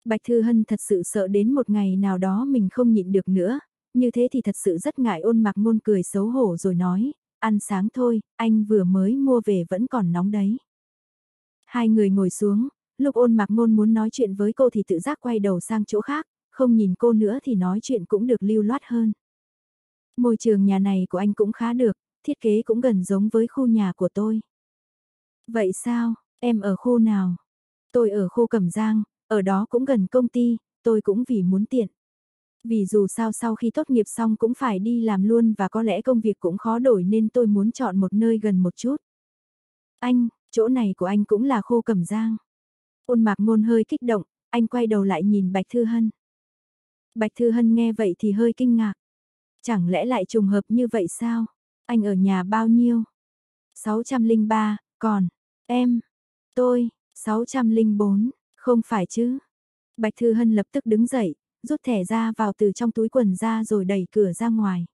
Bạch Thư Hân thật sự sợ đến một ngày nào đó mình không nhịn được nữa, như thế thì thật sự rất ngại ôn mặc ngôn cười xấu hổ rồi nói, ăn sáng thôi, anh vừa mới mua về vẫn còn nóng đấy. Hai người ngồi xuống, lúc ôn mặc ngôn muốn nói chuyện với cô thì tự giác quay đầu sang chỗ khác, không nhìn cô nữa thì nói chuyện cũng được lưu loát hơn. Môi trường nhà này của anh cũng khá được, thiết kế cũng gần giống với khu nhà của tôi. Vậy sao, em ở khu nào? Tôi ở khu Cẩm Giang, ở đó cũng gần công ty, tôi cũng vì muốn tiện. Vì dù sao sau khi tốt nghiệp xong cũng phải đi làm luôn và có lẽ công việc cũng khó đổi nên tôi muốn chọn một nơi gần một chút. Anh, chỗ này của anh cũng là khu Cẩm Giang. Ôn mạc ngôn hơi kích động, anh quay đầu lại nhìn Bạch Thư Hân. Bạch Thư Hân nghe vậy thì hơi kinh ngạc. Chẳng lẽ lại trùng hợp như vậy sao? Anh ở nhà bao nhiêu? 603, còn, em, tôi, 604, không phải chứ? Bạch Thư Hân lập tức đứng dậy, rút thẻ ra vào từ trong túi quần ra rồi đẩy cửa ra ngoài.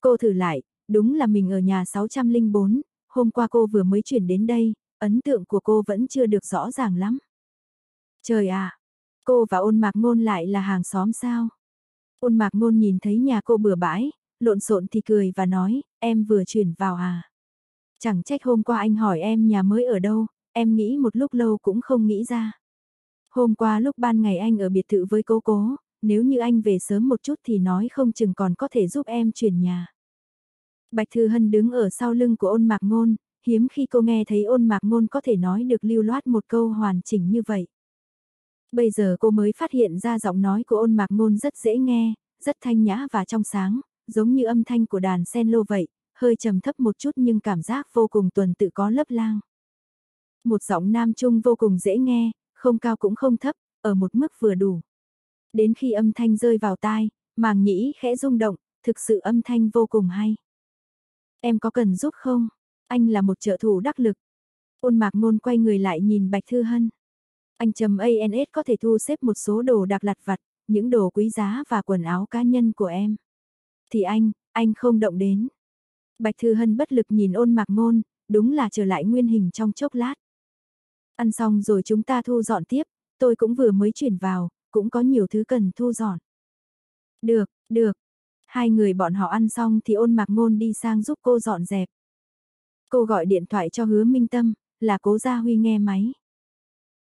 Cô thử lại, đúng là mình ở nhà 604, hôm qua cô vừa mới chuyển đến đây, ấn tượng của cô vẫn chưa được rõ ràng lắm. Trời ạ, cô và ôn mạc ngôn lại là hàng xóm sao? Ôn mạc ngôn nhìn thấy nhà cô bừa bãi, lộn xộn thì cười và nói, em vừa chuyển vào à? Chẳng trách hôm qua anh hỏi em nhà mới ở đâu, em nghĩ một lúc lâu cũng không nghĩ ra. Hôm qua lúc ban ngày anh ở biệt thự với cố cố, nếu như anh về sớm một chút thì nói không chừng còn có thể giúp em chuyển nhà. Bạch Thư Hân đứng ở sau lưng của ôn mạc ngôn, hiếm khi cô nghe thấy ôn mạc ngôn có thể nói được lưu loát một câu hoàn chỉnh như vậy. Bây giờ cô mới phát hiện ra giọng nói của ôn mạc ngôn rất dễ nghe, rất thanh nhã và trong sáng, giống như âm thanh của đàn sen lô vậy, hơi trầm thấp một chút nhưng cảm giác vô cùng tuần tự có lấp lang. Một giọng nam trung vô cùng dễ nghe, không cao cũng không thấp, ở một mức vừa đủ. Đến khi âm thanh rơi vào tai, màng nhĩ khẽ rung động, thực sự âm thanh vô cùng hay. Em có cần giúp không? Anh là một trợ thủ đắc lực. Ôn mạc ngôn quay người lại nhìn Bạch Thư Hân. Anh trầm ANS có thể thu xếp một số đồ đặc lặt vặt, những đồ quý giá và quần áo cá nhân của em. Thì anh, anh không động đến. Bạch Thư Hân bất lực nhìn ôn mạc ngôn, đúng là trở lại nguyên hình trong chốc lát. Ăn xong rồi chúng ta thu dọn tiếp, tôi cũng vừa mới chuyển vào, cũng có nhiều thứ cần thu dọn. Được, được. Hai người bọn họ ăn xong thì ôn mạc ngôn đi sang giúp cô dọn dẹp. Cô gọi điện thoại cho hứa Minh Tâm, là cố Gia Huy nghe máy.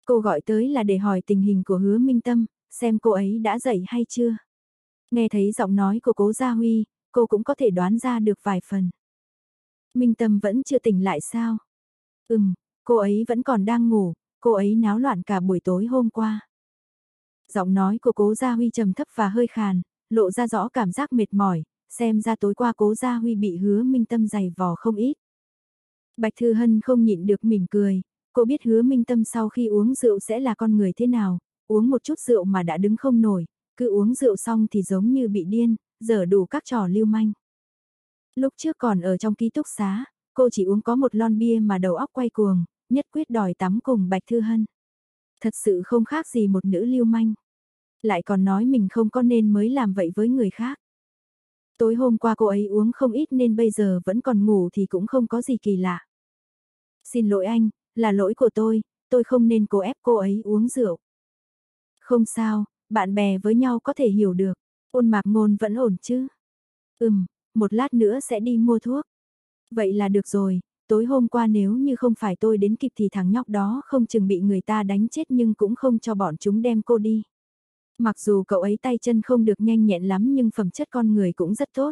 Cô gọi tới là để hỏi tình hình của hứa Minh Tâm, xem cô ấy đã dậy hay chưa. Nghe thấy giọng nói của cố Gia Huy, cô cũng có thể đoán ra được vài phần. Minh Tâm vẫn chưa tỉnh lại sao? Ừm, cô ấy vẫn còn đang ngủ, cô ấy náo loạn cả buổi tối hôm qua. Giọng nói của cố Gia Huy trầm thấp và hơi khàn, lộ ra rõ cảm giác mệt mỏi, xem ra tối qua cố Gia Huy bị hứa Minh Tâm dày vò không ít. Bạch Thư Hân không nhịn được mỉm cười, cô biết hứa Minh Tâm sau khi uống rượu sẽ là con người thế nào, uống một chút rượu mà đã đứng không nổi, cứ uống rượu xong thì giống như bị điên, dở đủ các trò lưu manh. Lúc trước còn ở trong ký túc xá, cô chỉ uống có một lon bia mà đầu óc quay cuồng, nhất quyết đòi tắm cùng Bạch Thư Hân. Thật sự không khác gì một nữ lưu manh. Lại còn nói mình không có nên mới làm vậy với người khác. Tối hôm qua cô ấy uống không ít nên bây giờ vẫn còn ngủ thì cũng không có gì kỳ lạ. Xin lỗi anh, là lỗi của tôi, tôi không nên cố ép cô ấy uống rượu. Không sao, bạn bè với nhau có thể hiểu được. Ôn mạc ngôn vẫn ổn chứ? Ừm, một lát nữa sẽ đi mua thuốc. Vậy là được rồi, tối hôm qua nếu như không phải tôi đến kịp thì thằng nhóc đó không chừng bị người ta đánh chết nhưng cũng không cho bọn chúng đem cô đi. Mặc dù cậu ấy tay chân không được nhanh nhẹn lắm nhưng phẩm chất con người cũng rất tốt.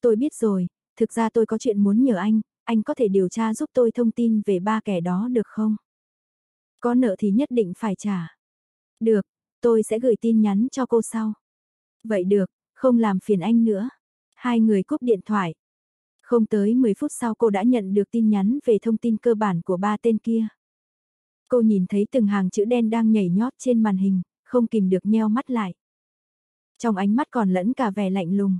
Tôi biết rồi, thực ra tôi có chuyện muốn nhờ anh, anh có thể điều tra giúp tôi thông tin về ba kẻ đó được không? Có nợ thì nhất định phải trả. Được, tôi sẽ gửi tin nhắn cho cô sau. Vậy được, không làm phiền anh nữa. Hai người cúp điện thoại. Không tới 10 phút sau cô đã nhận được tin nhắn về thông tin cơ bản của ba tên kia. Cô nhìn thấy từng hàng chữ đen đang nhảy nhót trên màn hình, không kìm được nheo mắt lại. Trong ánh mắt còn lẫn cả vẻ lạnh lùng.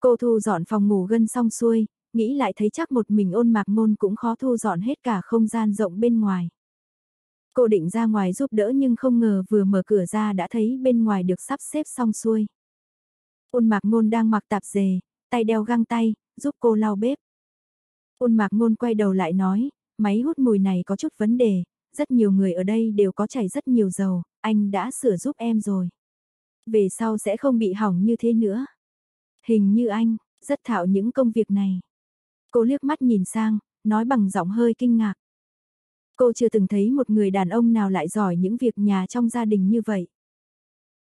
Cô thu dọn phòng ngủ gân xong xuôi, nghĩ lại thấy chắc một mình ôn mạc ngôn cũng khó thu dọn hết cả không gian rộng bên ngoài. Cô định ra ngoài giúp đỡ nhưng không ngờ vừa mở cửa ra đã thấy bên ngoài được sắp xếp xong xuôi. Ôn mạc ngôn đang mặc tạp dề, tay đeo găng tay, giúp cô lau bếp. Ôn mạc ngôn quay đầu lại nói, máy hút mùi này có chút vấn đề, rất nhiều người ở đây đều có chảy rất nhiều dầu, anh đã sửa giúp em rồi. Về sau sẽ không bị hỏng như thế nữa. Hình như anh, rất thạo những công việc này. Cô liếc mắt nhìn sang, nói bằng giọng hơi kinh ngạc. Cô chưa từng thấy một người đàn ông nào lại giỏi những việc nhà trong gia đình như vậy.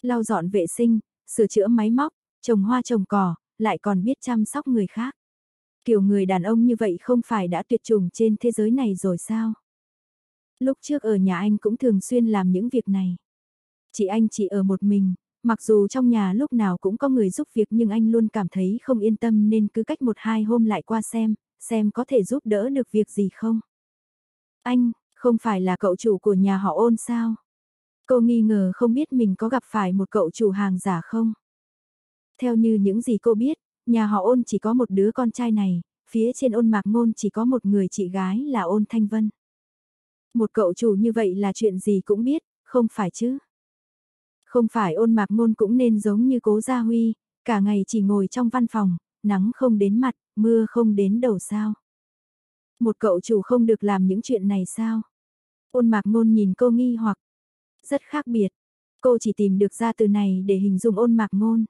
Lau dọn vệ sinh, sửa chữa máy móc, trồng hoa trồng cỏ, lại còn biết chăm sóc người khác. Kiểu người đàn ông như vậy không phải đã tuyệt chủng trên thế giới này rồi sao? Lúc trước ở nhà anh cũng thường xuyên làm những việc này. Chị anh chỉ ở một mình, mặc dù trong nhà lúc nào cũng có người giúp việc nhưng anh luôn cảm thấy không yên tâm nên cứ cách một hai hôm lại qua xem, xem có thể giúp đỡ được việc gì không. Anh, không phải là cậu chủ của nhà họ ôn sao? Cô nghi ngờ không biết mình có gặp phải một cậu chủ hàng giả không? Theo như những gì cô biết, nhà họ ôn chỉ có một đứa con trai này, phía trên ôn mạc ngôn chỉ có một người chị gái là ôn thanh vân. Một cậu chủ như vậy là chuyện gì cũng biết, không phải chứ? Không phải ôn mạc ngôn cũng nên giống như cố gia huy, cả ngày chỉ ngồi trong văn phòng, nắng không đến mặt, mưa không đến đầu sao. Một cậu chủ không được làm những chuyện này sao? Ôn mạc ngôn nhìn cô nghi hoặc. Rất khác biệt. Cô chỉ tìm được ra từ này để hình dung ôn mạc ngôn.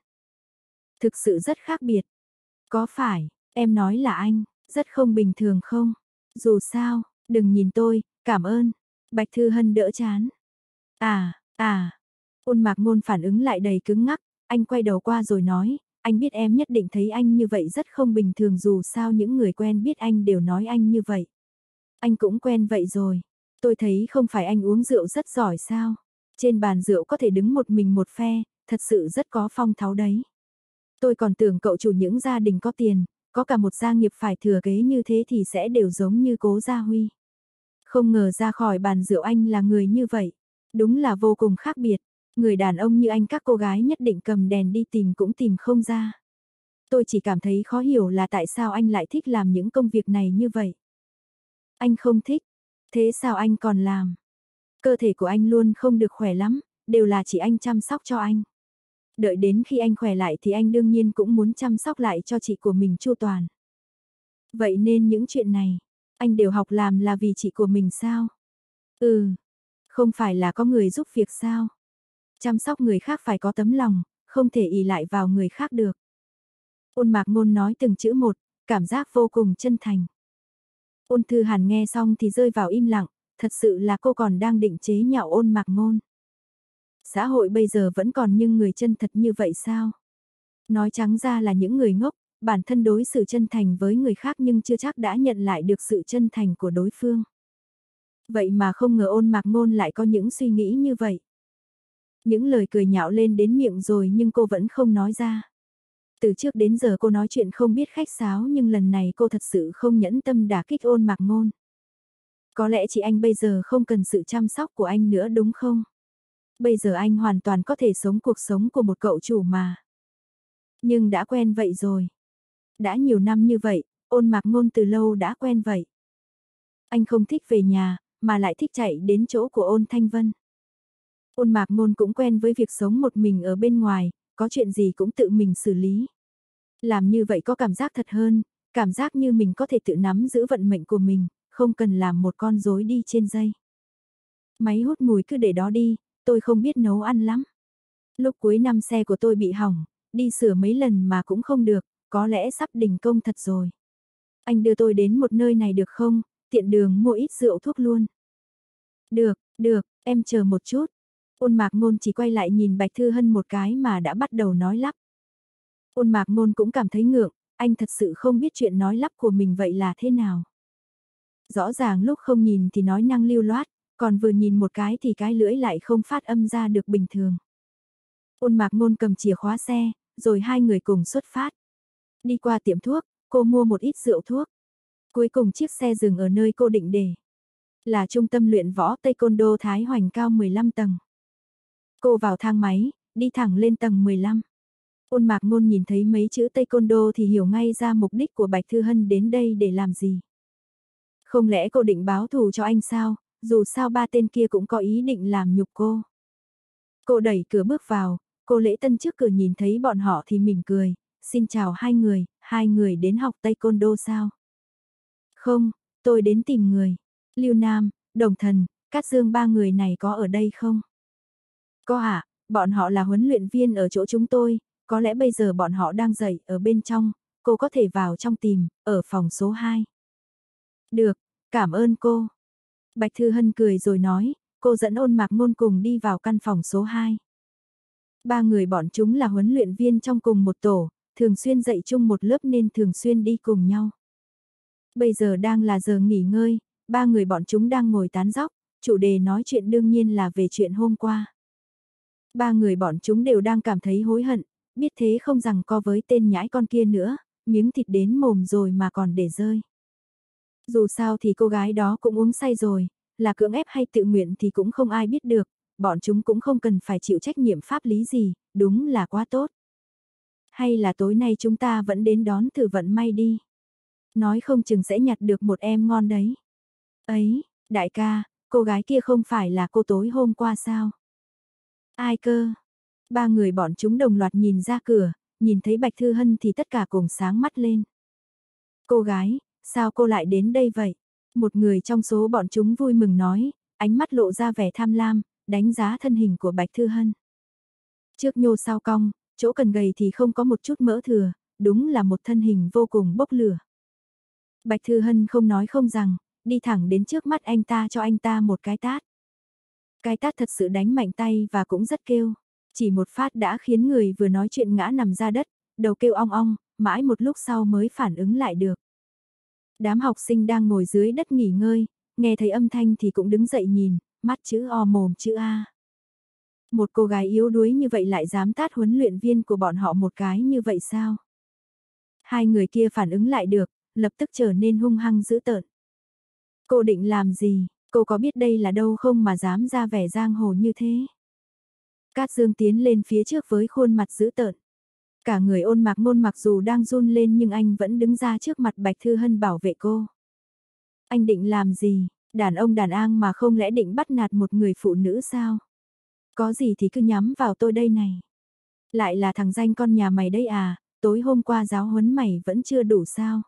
Thực sự rất khác biệt. Có phải, em nói là anh, rất không bình thường không? Dù sao, đừng nhìn tôi, cảm ơn. Bạch Thư Hân đỡ chán. À, à. Ôn mạc ngôn phản ứng lại đầy cứng ngắc, anh quay đầu qua rồi nói, anh biết em nhất định thấy anh như vậy rất không bình thường dù sao những người quen biết anh đều nói anh như vậy. Anh cũng quen vậy rồi. Tôi thấy không phải anh uống rượu rất giỏi sao. Trên bàn rượu có thể đứng một mình một phe, thật sự rất có phong tháo đấy. Tôi còn tưởng cậu chủ những gia đình có tiền, có cả một gia nghiệp phải thừa kế như thế thì sẽ đều giống như cố gia huy. Không ngờ ra khỏi bàn rượu anh là người như vậy. Đúng là vô cùng khác biệt. Người đàn ông như anh các cô gái nhất định cầm đèn đi tìm cũng tìm không ra. Tôi chỉ cảm thấy khó hiểu là tại sao anh lại thích làm những công việc này như vậy. Anh không thích. Thế sao anh còn làm? Cơ thể của anh luôn không được khỏe lắm, đều là chỉ anh chăm sóc cho anh. Đợi đến khi anh khỏe lại thì anh đương nhiên cũng muốn chăm sóc lại cho chị của mình chu toàn. Vậy nên những chuyện này, anh đều học làm là vì chị của mình sao? Ừ, không phải là có người giúp việc sao? Chăm sóc người khác phải có tấm lòng, không thể ỷ lại vào người khác được. Ôn mạc ngôn nói từng chữ một, cảm giác vô cùng chân thành. Ôn thư hàn nghe xong thì rơi vào im lặng, thật sự là cô còn đang định chế nhạo ôn mạc ngôn. Xã hội bây giờ vẫn còn những người chân thật như vậy sao? Nói trắng ra là những người ngốc, bản thân đối xử chân thành với người khác nhưng chưa chắc đã nhận lại được sự chân thành của đối phương. Vậy mà không ngờ ôn mạc ngôn lại có những suy nghĩ như vậy. Những lời cười nhạo lên đến miệng rồi nhưng cô vẫn không nói ra. Từ trước đến giờ cô nói chuyện không biết khách sáo nhưng lần này cô thật sự không nhẫn tâm đả kích ôn mạc ngôn. Có lẽ chị anh bây giờ không cần sự chăm sóc của anh nữa đúng không? Bây giờ anh hoàn toàn có thể sống cuộc sống của một cậu chủ mà. Nhưng đã quen vậy rồi. Đã nhiều năm như vậy, ôn mạc ngôn từ lâu đã quen vậy. Anh không thích về nhà, mà lại thích chạy đến chỗ của ôn thanh vân. Ôn mạc ngôn cũng quen với việc sống một mình ở bên ngoài, có chuyện gì cũng tự mình xử lý. Làm như vậy có cảm giác thật hơn, cảm giác như mình có thể tự nắm giữ vận mệnh của mình, không cần làm một con rối đi trên dây. Máy hút mùi cứ để đó đi, tôi không biết nấu ăn lắm. Lúc cuối năm xe của tôi bị hỏng, đi sửa mấy lần mà cũng không được, có lẽ sắp đình công thật rồi. Anh đưa tôi đến một nơi này được không, tiện đường mua ít rượu thuốc luôn. Được, được, em chờ một chút. Ôn mạc ngôn chỉ quay lại nhìn Bạch Thư Hân một cái mà đã bắt đầu nói lắp. Ôn mạc ngôn cũng cảm thấy ngượng, anh thật sự không biết chuyện nói lắp của mình vậy là thế nào. Rõ ràng lúc không nhìn thì nói năng lưu loát, còn vừa nhìn một cái thì cái lưỡi lại không phát âm ra được bình thường. Ôn mạc ngôn cầm chìa khóa xe, rồi hai người cùng xuất phát. Đi qua tiệm thuốc, cô mua một ít rượu thuốc. Cuối cùng chiếc xe dừng ở nơi cô định để. Là trung tâm luyện võ Taekwondo Thái Hoành cao 15 tầng. Cô vào thang máy, đi thẳng lên tầng 15. Ôn mạc ngôn nhìn thấy mấy chữ Taekwondo thì hiểu ngay ra mục đích của Bạch Thư Hân đến đây để làm gì. Không lẽ cô định báo thù cho anh sao, dù sao ba tên kia cũng có ý định làm nhục cô. Cô đẩy cửa bước vào, cô lễ tân trước cửa nhìn thấy bọn họ thì mỉm cười, xin chào hai người, hai người đến học Taekwondo sao? Không, tôi đến tìm người. Lưu Nam, Đồng Thần, Cát Dương ba người này có ở đây không? Có ạ, à, bọn họ là huấn luyện viên ở chỗ chúng tôi, có lẽ bây giờ bọn họ đang dậy ở bên trong, cô có thể vào trong tìm, ở phòng số 2. Được, cảm ơn cô. Bạch Thư Hân cười rồi nói, cô dẫn ôn mạc ngôn cùng đi vào căn phòng số 2. Ba người bọn chúng là huấn luyện viên trong cùng một tổ, thường xuyên dạy chung một lớp nên thường xuyên đi cùng nhau. Bây giờ đang là giờ nghỉ ngơi, ba người bọn chúng đang ngồi tán dóc, chủ đề nói chuyện đương nhiên là về chuyện hôm qua. Ba người bọn chúng đều đang cảm thấy hối hận, biết thế không rằng co với tên nhãi con kia nữa, miếng thịt đến mồm rồi mà còn để rơi. Dù sao thì cô gái đó cũng uống say rồi, là cưỡng ép hay tự nguyện thì cũng không ai biết được, bọn chúng cũng không cần phải chịu trách nhiệm pháp lý gì, đúng là quá tốt. Hay là tối nay chúng ta vẫn đến đón thử vận may đi. Nói không chừng sẽ nhặt được một em ngon đấy. Ấy, đại ca, cô gái kia không phải là cô tối hôm qua sao? Ai cơ? Ba người bọn chúng đồng loạt nhìn ra cửa, nhìn thấy Bạch Thư Hân thì tất cả cùng sáng mắt lên. Cô gái, sao cô lại đến đây vậy? Một người trong số bọn chúng vui mừng nói, ánh mắt lộ ra vẻ tham lam, đánh giá thân hình của Bạch Thư Hân. Trước nhô sau cong, chỗ cần gầy thì không có một chút mỡ thừa, đúng là một thân hình vô cùng bốc lửa. Bạch Thư Hân không nói không rằng, đi thẳng đến trước mắt anh ta cho anh ta một cái tát. Cái tát thật sự đánh mạnh tay và cũng rất kêu. Chỉ một phát đã khiến người vừa nói chuyện ngã nằm ra đất, đầu kêu ong ong, mãi một lúc sau mới phản ứng lại được. Đám học sinh đang ngồi dưới đất nghỉ ngơi, nghe thấy âm thanh thì cũng đứng dậy nhìn, mắt chữ O mồm chữ A. Một cô gái yếu đuối như vậy lại dám tát huấn luyện viên của bọn họ một cái như vậy sao? Hai người kia phản ứng lại được, lập tức trở nên hung hăng dữ tợn. Cô định làm gì, cô có biết đây là đâu không mà dám ra vẻ giang hồ như thế? Cát Dương tiến lên phía trước với khuôn mặt dữ tợn. Cả người ôn mạc ngôn mặc dù đang run lên nhưng anh vẫn đứng ra trước mặt Bạch Thư Hân bảo vệ cô. Anh định làm gì, đàn ông đàn an mà không lẽ định bắt nạt một người phụ nữ sao? Có gì thì cứ nhắm vào tôi đây này. Lại là thằng danh con nhà mày đây à, tối hôm qua giáo huấn mày vẫn chưa đủ sao?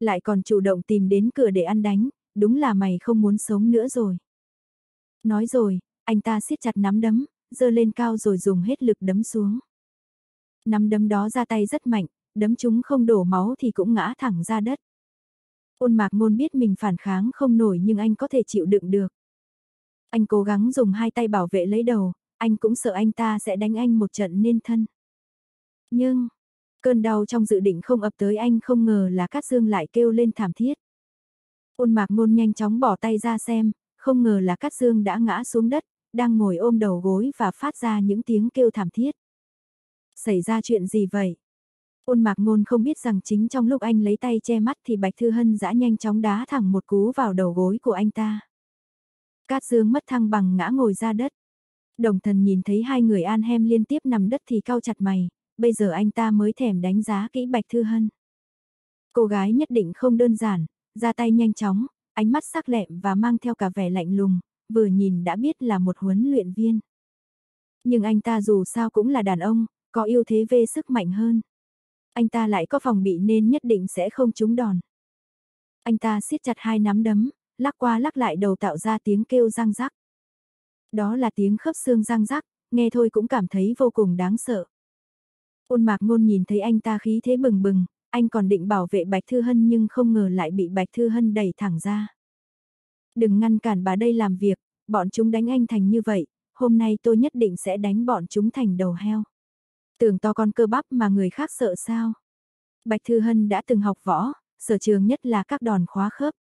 Lại còn chủ động tìm đến cửa để ăn đánh, đúng là mày không muốn sống nữa rồi. Nói rồi, anh ta siết chặt nắm đấm, giơ lên cao rồi dùng hết lực đấm xuống. Nắm đấm đó ra tay rất mạnh, đấm chúng không đổ máu thì cũng ngã thẳng ra đất. Ôn mạc ngôn biết mình phản kháng không nổi nhưng anh có thể chịu đựng được. Anh cố gắng dùng hai tay bảo vệ lấy đầu, anh cũng sợ anh ta sẽ đánh anh một trận nên thân. Nhưng, cơn đau trong dự định không ập tới anh không ngờ là Cát Dương lại kêu lên thảm thiết. Ôn mạc ngôn nhanh chóng bỏ tay ra xem, không ngờ là Cát Dương đã ngã xuống đất, đang ngồi ôm đầu gối và phát ra những tiếng kêu thảm thiết. Xảy ra chuyện gì vậy? Ôn mạc ngôn không biết rằng chính trong lúc anh lấy tay che mắt thì Bạch Thư Hân dã nhanh chóng đá thẳng một cú vào đầu gối của anh ta. Cát Dương mất thăng bằng ngã ngồi ra đất. Đồng thần nhìn thấy hai người an hem liên tiếp nằm đất thì cao chặt mày, bây giờ anh ta mới thèm đánh giá kỹ Bạch Thư Hân. Cô gái nhất định không đơn giản, ra tay nhanh chóng, ánh mắt sắc lẹm và mang theo cả vẻ lạnh lùng, vừa nhìn đã biết là một huấn luyện viên. Nhưng anh ta dù sao cũng là đàn ông, có ưu thế về sức mạnh hơn. Anh ta lại có phòng bị nên nhất định sẽ không trúng đòn. Anh ta siết chặt hai nắm đấm, lắc qua lắc lại đầu tạo ra tiếng kêu răng rắc. Đó là tiếng khớp xương răng rắc, nghe thôi cũng cảm thấy vô cùng đáng sợ. Ôn mạc ngôn nhìn thấy anh ta khí thế bừng bừng, anh còn định bảo vệ Bạch Thư Hân nhưng không ngờ lại bị Bạch Thư Hân đẩy thẳng ra. Đừng ngăn cản bà đây làm việc, bọn chúng đánh anh thành như vậy, hôm nay tôi nhất định sẽ đánh bọn chúng thành đầu heo. Tưởng to con cơ bắp mà người khác sợ sao. Bạch Thư Hân đã từng học võ, sở trường nhất là các đòn khóa khớp.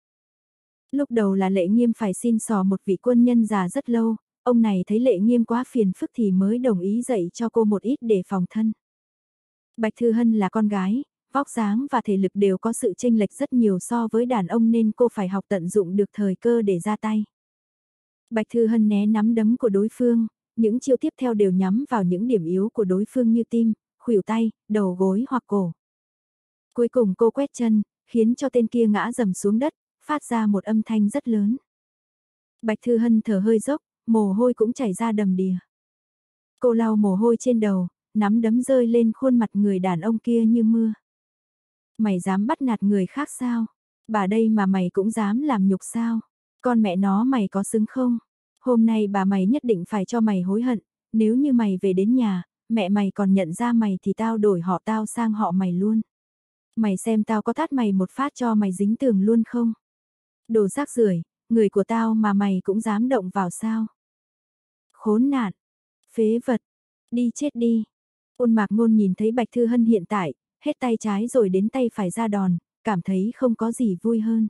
Lúc đầu là lệ nghiêm phải xin sò một vị quân nhân già rất lâu, ông này thấy lệ nghiêm quá phiền phức thì mới đồng ý dạy cho cô một ít để phòng thân. Bạch Thư Hân là con gái, vóc dáng và thể lực đều có sự chênh lệch rất nhiều so với đàn ông nên cô phải học tận dụng được thời cơ để ra tay. Bạch Thư Hân né nắm đấm của đối phương, những chiêu tiếp theo đều nhắm vào những điểm yếu của đối phương như tim, khuỷu tay, đầu gối hoặc cổ. Cuối cùng cô quét chân, khiến cho tên kia ngã dầm xuống đất, phát ra một âm thanh rất lớn. Bạch Thư Hân thở hơi dốc, mồ hôi cũng chảy ra đầm đìa. Cô lau mồ hôi trên đầu, nắm đấm rơi lên khuôn mặt người đàn ông kia như mưa. Mày dám bắt nạt người khác sao? Bà đây mà mày cũng dám làm nhục sao? Con mẹ nó mày có xứng không? Hôm nay bà mày nhất định phải cho mày hối hận, nếu như mày về đến nhà, mẹ mày còn nhận ra mày thì tao đổi họ tao sang họ mày luôn. Mày xem tao có tát mày một phát cho mày dính tường luôn không? Đồ rác rưởi, người của tao mà mày cũng dám động vào sao? Khốn nạn, phế vật, đi chết đi. Ôn mạc ngôn nhìn thấy Bạch Thư Hân hiện tại, hết tay trái rồi đến tay phải ra đòn, cảm thấy không có gì vui hơn.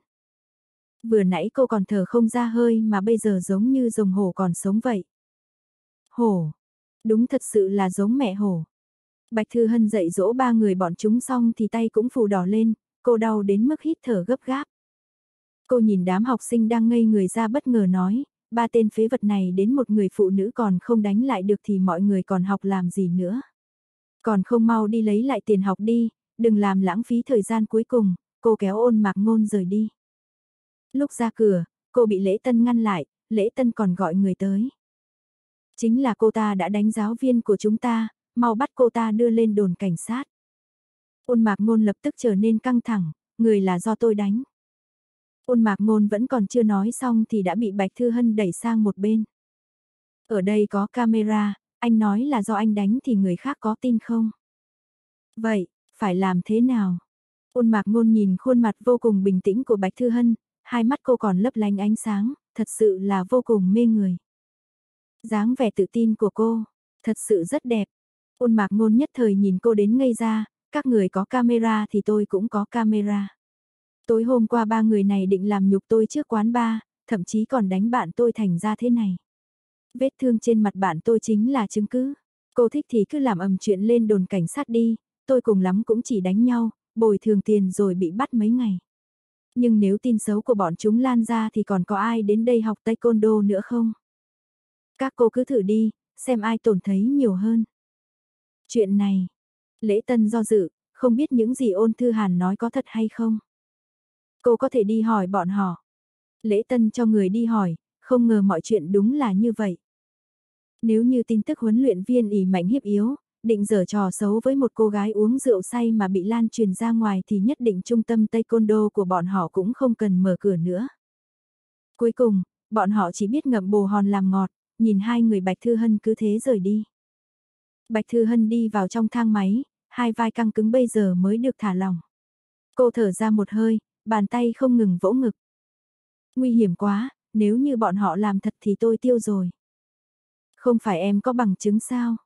Vừa nãy cô còn thở không ra hơi mà bây giờ giống như rồng hổ còn sống vậy. Hổ, đúng thật sự là giống mẹ hổ. Bạch Thư Hân dạy dỗ ba người bọn chúng xong thì tay cũng phù đỏ lên, cô đau đến mức hít thở gấp gáp. Cô nhìn đám học sinh đang ngây người ra bất ngờ nói, ba tên phế vật này đến một người phụ nữ còn không đánh lại được thì mọi người còn học làm gì nữa. Còn không mau đi lấy lại tiền học đi, đừng làm lãng phí thời gian cuối cùng, cô kéo ôn mạc ngôn rời đi. Lúc ra cửa, cô bị lễ tân ngăn lại, lễ tân còn gọi người tới. Chính là cô ta đã đánh giáo viên của chúng ta, mau bắt cô ta đưa lên đồn cảnh sát. Ôn mạc ngôn lập tức trở nên căng thẳng, người là do tôi đánh. Ôn mạc ngôn vẫn còn chưa nói xong thì đã bị Bạch Thư Hân đẩy sang một bên. Ở đây có camera, anh nói là do anh đánh thì người khác có tin không? Vậy, phải làm thế nào? Ôn mạc ngôn nhìn khuôn mặt vô cùng bình tĩnh của Bạch Thư Hân, hai mắt cô còn lấp lánh ánh sáng, thật sự là vô cùng mê người. dáng vẻ tự tin của cô, thật sự rất đẹp. Ôn mạc ngôn nhất thời nhìn cô đến ngây ra, các người có camera thì tôi cũng có camera. Tối hôm qua ba người này định làm nhục tôi trước quán ba, thậm chí còn đánh bạn tôi thành ra thế này. Vết thương trên mặt bạn tôi chính là chứng cứ. Cô thích thì cứ làm ầm chuyện lên đồn cảnh sát đi, tôi cùng lắm cũng chỉ đánh nhau, bồi thường tiền rồi bị bắt mấy ngày. Nhưng nếu tin xấu của bọn chúng lan ra thì còn có ai đến đây học taekwondo nữa không? Các cô cứ thử đi, xem ai tổn thấy nhiều hơn. Chuyện này, lễ tân do dự, không biết những gì ôn thư hàn nói có thật hay không. Cô có thể đi hỏi bọn họ. Lễ tân cho người đi hỏi, không ngờ mọi chuyện đúng là như vậy. Nếu như tin tức huấn luyện viên ỉ mạnh hiếp yếu, định dở trò xấu với một cô gái uống rượu say mà bị lan truyền ra ngoài thì nhất định trung tâm taekwondo của bọn họ cũng không cần mở cửa nữa. Cuối cùng, bọn họ chỉ biết ngậm bồ hòn làm ngọt, nhìn hai người Bạch Thư Hân cứ thế rời đi. Bạch Thư Hân đi vào trong thang máy, hai vai căng cứng bây giờ mới được thả lỏng. Cô thở ra một hơi, bàn tay không ngừng vỗ ngực. Nguy hiểm quá, nếu như bọn họ làm thật thì tôi tiêu rồi. Không phải em có bằng chứng sao?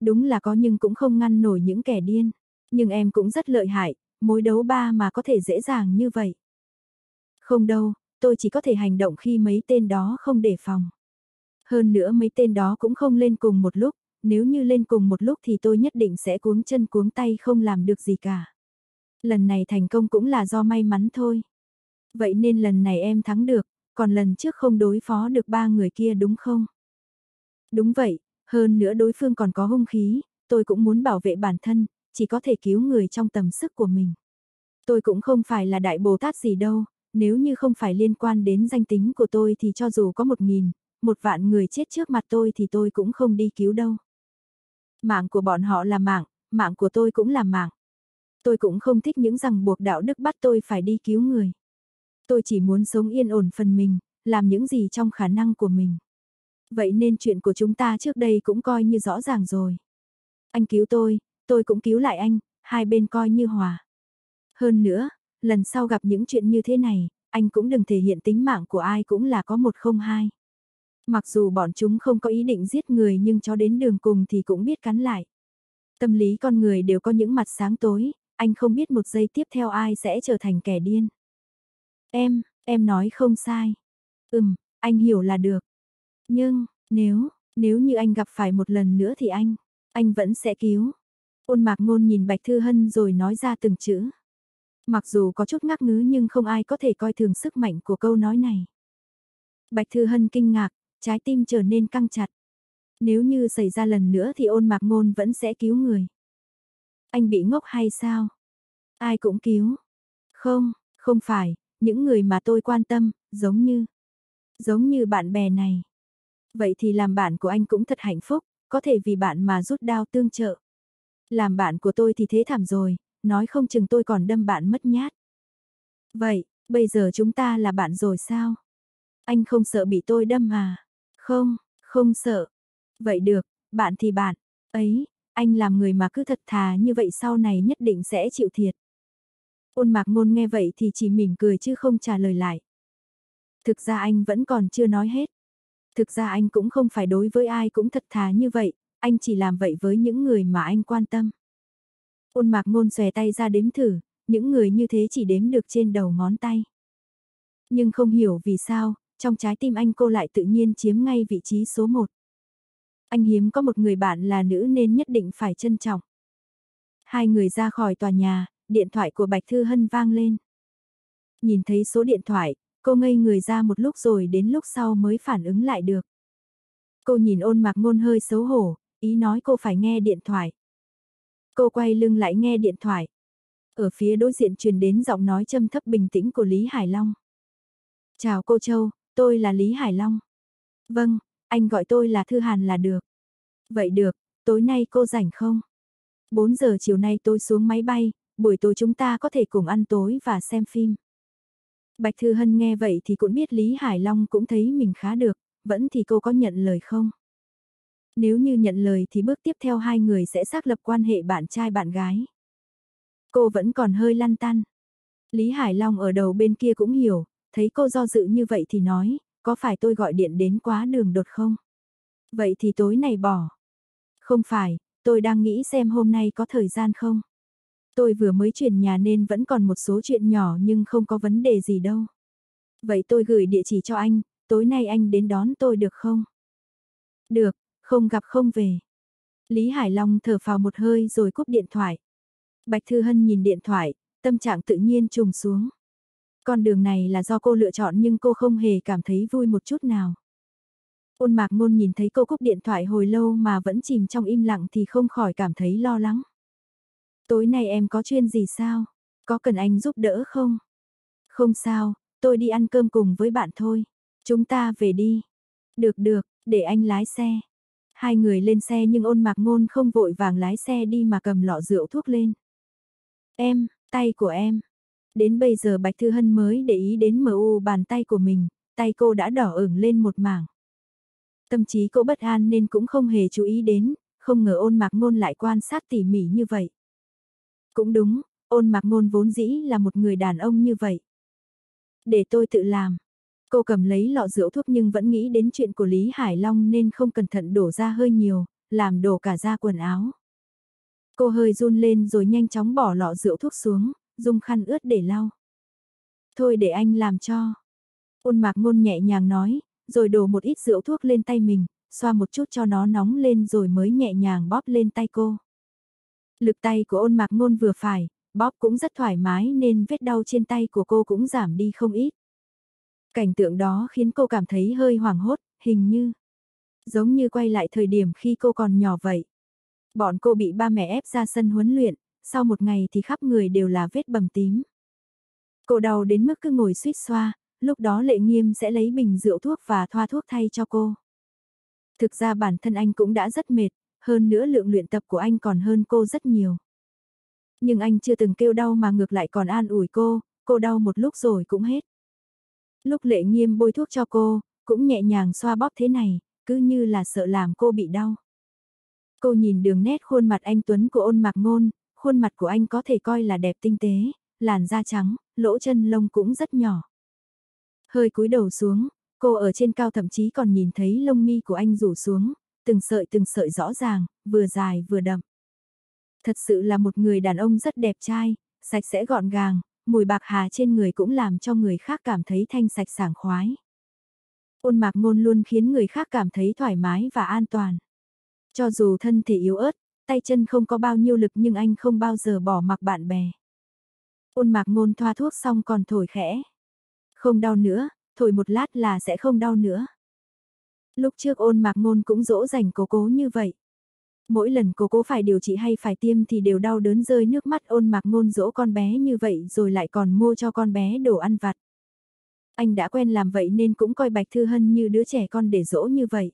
Đúng là có nhưng cũng không ngăn nổi những kẻ điên. Nhưng em cũng rất lợi hại, mối đấu ba mà có thể dễ dàng như vậy. Không đâu, tôi chỉ có thể hành động khi mấy tên đó không đề phòng. Hơn nữa mấy tên đó cũng không lên cùng một lúc, nếu như lên cùng một lúc thì tôi nhất định sẽ cuống chân cuống tay không làm được gì cả. Lần này thành công cũng là do may mắn thôi. Vậy nên lần này em thắng được, còn lần trước không đối phó được ba người kia đúng không? Đúng vậy, hơn nữa đối phương còn có hung khí, tôi cũng muốn bảo vệ bản thân, chỉ có thể cứu người trong tầm sức của mình. Tôi cũng không phải là đại Bồ Tát gì đâu, nếu như không phải liên quan đến danh tính của tôi thì cho dù có một nghìn, một vạn người chết trước mặt tôi thì tôi cũng không đi cứu đâu. Mạng của bọn họ là mạng, mạng của tôi cũng là mạng. Tôi cũng không thích những rằng buộc đạo đức bắt tôi phải đi cứu người. Tôi chỉ muốn sống yên ổn phần mình, làm những gì trong khả năng của mình. Vậy nên chuyện của chúng ta trước đây cũng coi như rõ ràng rồi. Anh cứu tôi, tôi cũng cứu lại anh, hai bên coi như hòa. Hơn nữa, lần sau gặp những chuyện như thế này, anh cũng đừng thể hiện tính mạng của ai cũng là có một không hai. Mặc dù bọn chúng không có ý định giết người nhưng cho đến đường cùng thì cũng biết cắn lại. Tâm lý con người đều có những mặt sáng tối, anh không biết một giây tiếp theo ai sẽ trở thành kẻ điên. Em, em nói không sai. Ừm, anh hiểu là được. Nhưng, nếu, nếu như anh gặp phải một lần nữa thì anh, anh vẫn sẽ cứu. Ôn mạc ngôn nhìn Bạch Thư Hân rồi nói ra từng chữ. Mặc dù có chút ngắc ngứ nhưng không ai có thể coi thường sức mạnh của câu nói này. Bạch Thư Hân kinh ngạc, trái tim trở nên căng chặt. Nếu như xảy ra lần nữa thì ôn mạc ngôn vẫn sẽ cứu người. Anh bị ngốc hay sao? Ai cũng cứu. Không, không phải, những người mà tôi quan tâm, giống như, giống như bạn bè này. Vậy thì làm bạn của anh cũng thật hạnh phúc, có thể vì bạn mà rút đao tương trợ. Làm bạn của tôi thì thế thảm rồi, nói không chừng tôi còn đâm bạn mất nhát. Vậy, bây giờ chúng ta là bạn rồi sao? Anh không sợ bị tôi đâm à? Không, không sợ. Vậy được, bạn thì bạn. Ấy, anh làm người mà cứ thật thà như vậy sau này nhất định sẽ chịu thiệt. Ôn mạc ngôn nghe vậy thì chỉ mỉm cười chứ không trả lời lại. Thực ra anh vẫn còn chưa nói hết. Thực ra anh cũng không phải đối với ai cũng thật thà như vậy, anh chỉ làm vậy với những người mà anh quan tâm. Ôn mạc ngôn xòe tay ra đếm thử, những người như thế chỉ đếm được trên đầu ngón tay. Nhưng không hiểu vì sao, trong trái tim anh cô lại tự nhiên chiếm ngay vị trí số một. Anh hiếm có một người bạn là nữ nên nhất định phải trân trọng. Hai người ra khỏi tòa nhà, điện thoại của Bạch Thư Hân vang lên. Nhìn thấy số điện thoại, cô ngây người ra một lúc rồi đến lúc sau mới phản ứng lại được. Cô nhìn ôn mạc ngôn hơi xấu hổ, ý nói cô phải nghe điện thoại. Cô quay lưng lại nghe điện thoại. Ở phía đối diện truyền đến giọng nói châm thấp bình tĩnh của Lý Hải Long. Chào cô Châu, tôi là Lý Hải Long. Vâng, anh gọi tôi là Thư Hàn là được. Vậy được, tối nay cô rảnh không? 4 giờ chiều nay tôi xuống máy bay, buổi tối chúng ta có thể cùng ăn tối và xem phim. Bạch Thư Hân nghe vậy thì cũng biết Lý Hải Long cũng thấy mình khá được, vẫn thì cô có nhận lời không? Nếu như nhận lời thì bước tiếp theo hai người sẽ xác lập quan hệ bạn trai bạn gái. Cô vẫn còn hơi lăn tăn. Lý Hải Long ở đầu bên kia cũng hiểu, thấy cô do dự như vậy thì nói, có phải tôi gọi điện đến quá đường đột không? Vậy thì tối này bỏ. Không phải, tôi đang nghĩ xem hôm nay có thời gian không? Tôi vừa mới chuyển nhà nên vẫn còn một số chuyện nhỏ nhưng không có vấn đề gì đâu. Vậy tôi gửi địa chỉ cho anh, tối nay anh đến đón tôi được không? Được, không gặp không về. Lý Hải Long thở phào một hơi rồi cúp điện thoại. Bạch Thư Hân nhìn điện thoại, tâm trạng tự nhiên trùng xuống. Con đường này là do cô lựa chọn nhưng cô không hề cảm thấy vui một chút nào. Ôn mạc ngôn nhìn thấy cô cúp điện thoại hồi lâu mà vẫn chìm trong im lặng thì không khỏi cảm thấy lo lắng. Tối nay em có chuyên gì sao? Có cần anh giúp đỡ không? Không sao, tôi đi ăn cơm cùng với bạn thôi. Chúng ta về đi. Được được, để anh lái xe. Hai người lên xe nhưng ôn mạc ngôn không vội vàng lái xe đi mà cầm lọ rượu thuốc lên. Em, tay của em. Đến bây giờ Bạch Thư Hân mới để ý đến mu bàn tay của mình, tay cô đã đỏ ửng lên một mảng. Tâm trí cô bất an nên cũng không hề chú ý đến, không ngờ ôn mạc ngôn lại quan sát tỉ mỉ như vậy. Cũng đúng, ôn mạc ngôn vốn dĩ là một người đàn ông như vậy. Để tôi tự làm. Cô cầm lấy lọ rượu thuốc nhưng vẫn nghĩ đến chuyện của Lý Hải Long nên không cẩn thận đổ ra hơi nhiều, làm đổ cả ra quần áo. Cô hơi run lên rồi nhanh chóng bỏ lọ rượu thuốc xuống, dùng khăn ướt để lau. Thôi để anh làm cho. Ôn mạc ngôn nhẹ nhàng nói, rồi đổ một ít rượu thuốc lên tay mình, xoa một chút cho nó nóng lên rồi mới nhẹ nhàng bóp lên tay cô. Lực tay của ôn mạc ngôn vừa phải, bóp cũng rất thoải mái nên vết đau trên tay của cô cũng giảm đi không ít. Cảnh tượng đó khiến cô cảm thấy hơi hoảng hốt, hình như giống như quay lại thời điểm khi cô còn nhỏ vậy. Bọn cô bị ba mẹ ép ra sân huấn luyện, sau một ngày thì khắp người đều là vết bầm tím. Cô đau đến mức cứ ngồi suýt xoa, lúc đó lệ nghiêm sẽ lấy bình rượu thuốc và thoa thuốc thay cho cô. Thực ra bản thân anh cũng đã rất mệt, hơn nữa lượng luyện tập của anh còn hơn cô rất nhiều. Nhưng anh chưa từng kêu đau mà ngược lại còn an ủi cô, cô đau một lúc rồi cũng hết. Lúc lệ nghiêm bôi thuốc cho cô, cũng nhẹ nhàng xoa bóp thế này, cứ như là sợ làm cô bị đau. Cô nhìn đường nét khuôn mặt anh Tuấn của ôn mạc ngôn, khuôn mặt của anh có thể coi là đẹp tinh tế, làn da trắng, lỗ chân lông cũng rất nhỏ. Hơi cúi đầu xuống, cô ở trên cao thậm chí còn nhìn thấy lông mi của anh rủ xuống, từng sợi từng sợi rõ ràng, vừa dài vừa đậm. Thật sự là một người đàn ông rất đẹp trai, sạch sẽ gọn gàng, mùi bạc hà trên người cũng làm cho người khác cảm thấy thanh sạch sảng khoái. Ôn mạc ngôn luôn khiến người khác cảm thấy thoải mái và an toàn. Cho dù thân thể yếu ớt, tay chân không có bao nhiêu lực nhưng anh không bao giờ bỏ mặc bạn bè. Ôn mạc ngôn thoa thuốc xong còn thổi khẽ. Không đau nữa, thổi một lát là sẽ không đau nữa. Lúc trước ôn mạc ngôn cũng dỗ dành cố cố như vậy. Mỗi lần cố cố phải điều trị hay phải tiêm thì đều đau đớn rơi nước mắt ôn mạc ngôn dỗ con bé như vậy rồi lại còn mua cho con bé đồ ăn vặt. Anh đã quen làm vậy nên cũng coi Bạch Thư Hân như đứa trẻ con để dỗ như vậy.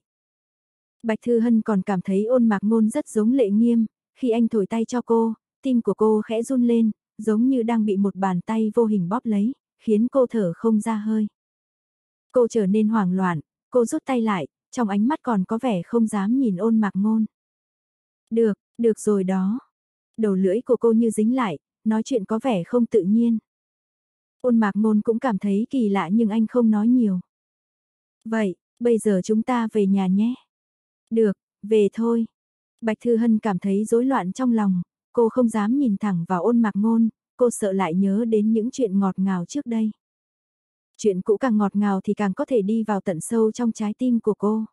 Bạch Thư Hân còn cảm thấy ôn mạc ngôn rất giống lệ nghiêm, khi anh thổi tay cho cô, tim của cô khẽ run lên, giống như đang bị một bàn tay vô hình bóp lấy, khiến cô thở không ra hơi. Cô trở nên hoảng loạn, cô rút tay lại, trong ánh mắt còn có vẻ không dám nhìn ôn mạc ngôn. Được, được rồi đó. Đầu lưỡi của cô như dính lại, nói chuyện có vẻ không tự nhiên. Ôn mạc ngôn cũng cảm thấy kỳ lạ nhưng anh không nói nhiều. Vậy, bây giờ chúng ta về nhà nhé. Được, về thôi. Bạch Thư Hân cảm thấy rối loạn trong lòng, cô không dám nhìn thẳng vào ôn mạc ngôn, cô sợ lại nhớ đến những chuyện ngọt ngào trước đây. Chuyện cũ càng ngọt ngào thì càng có thể đi vào tận sâu trong trái tim của cô.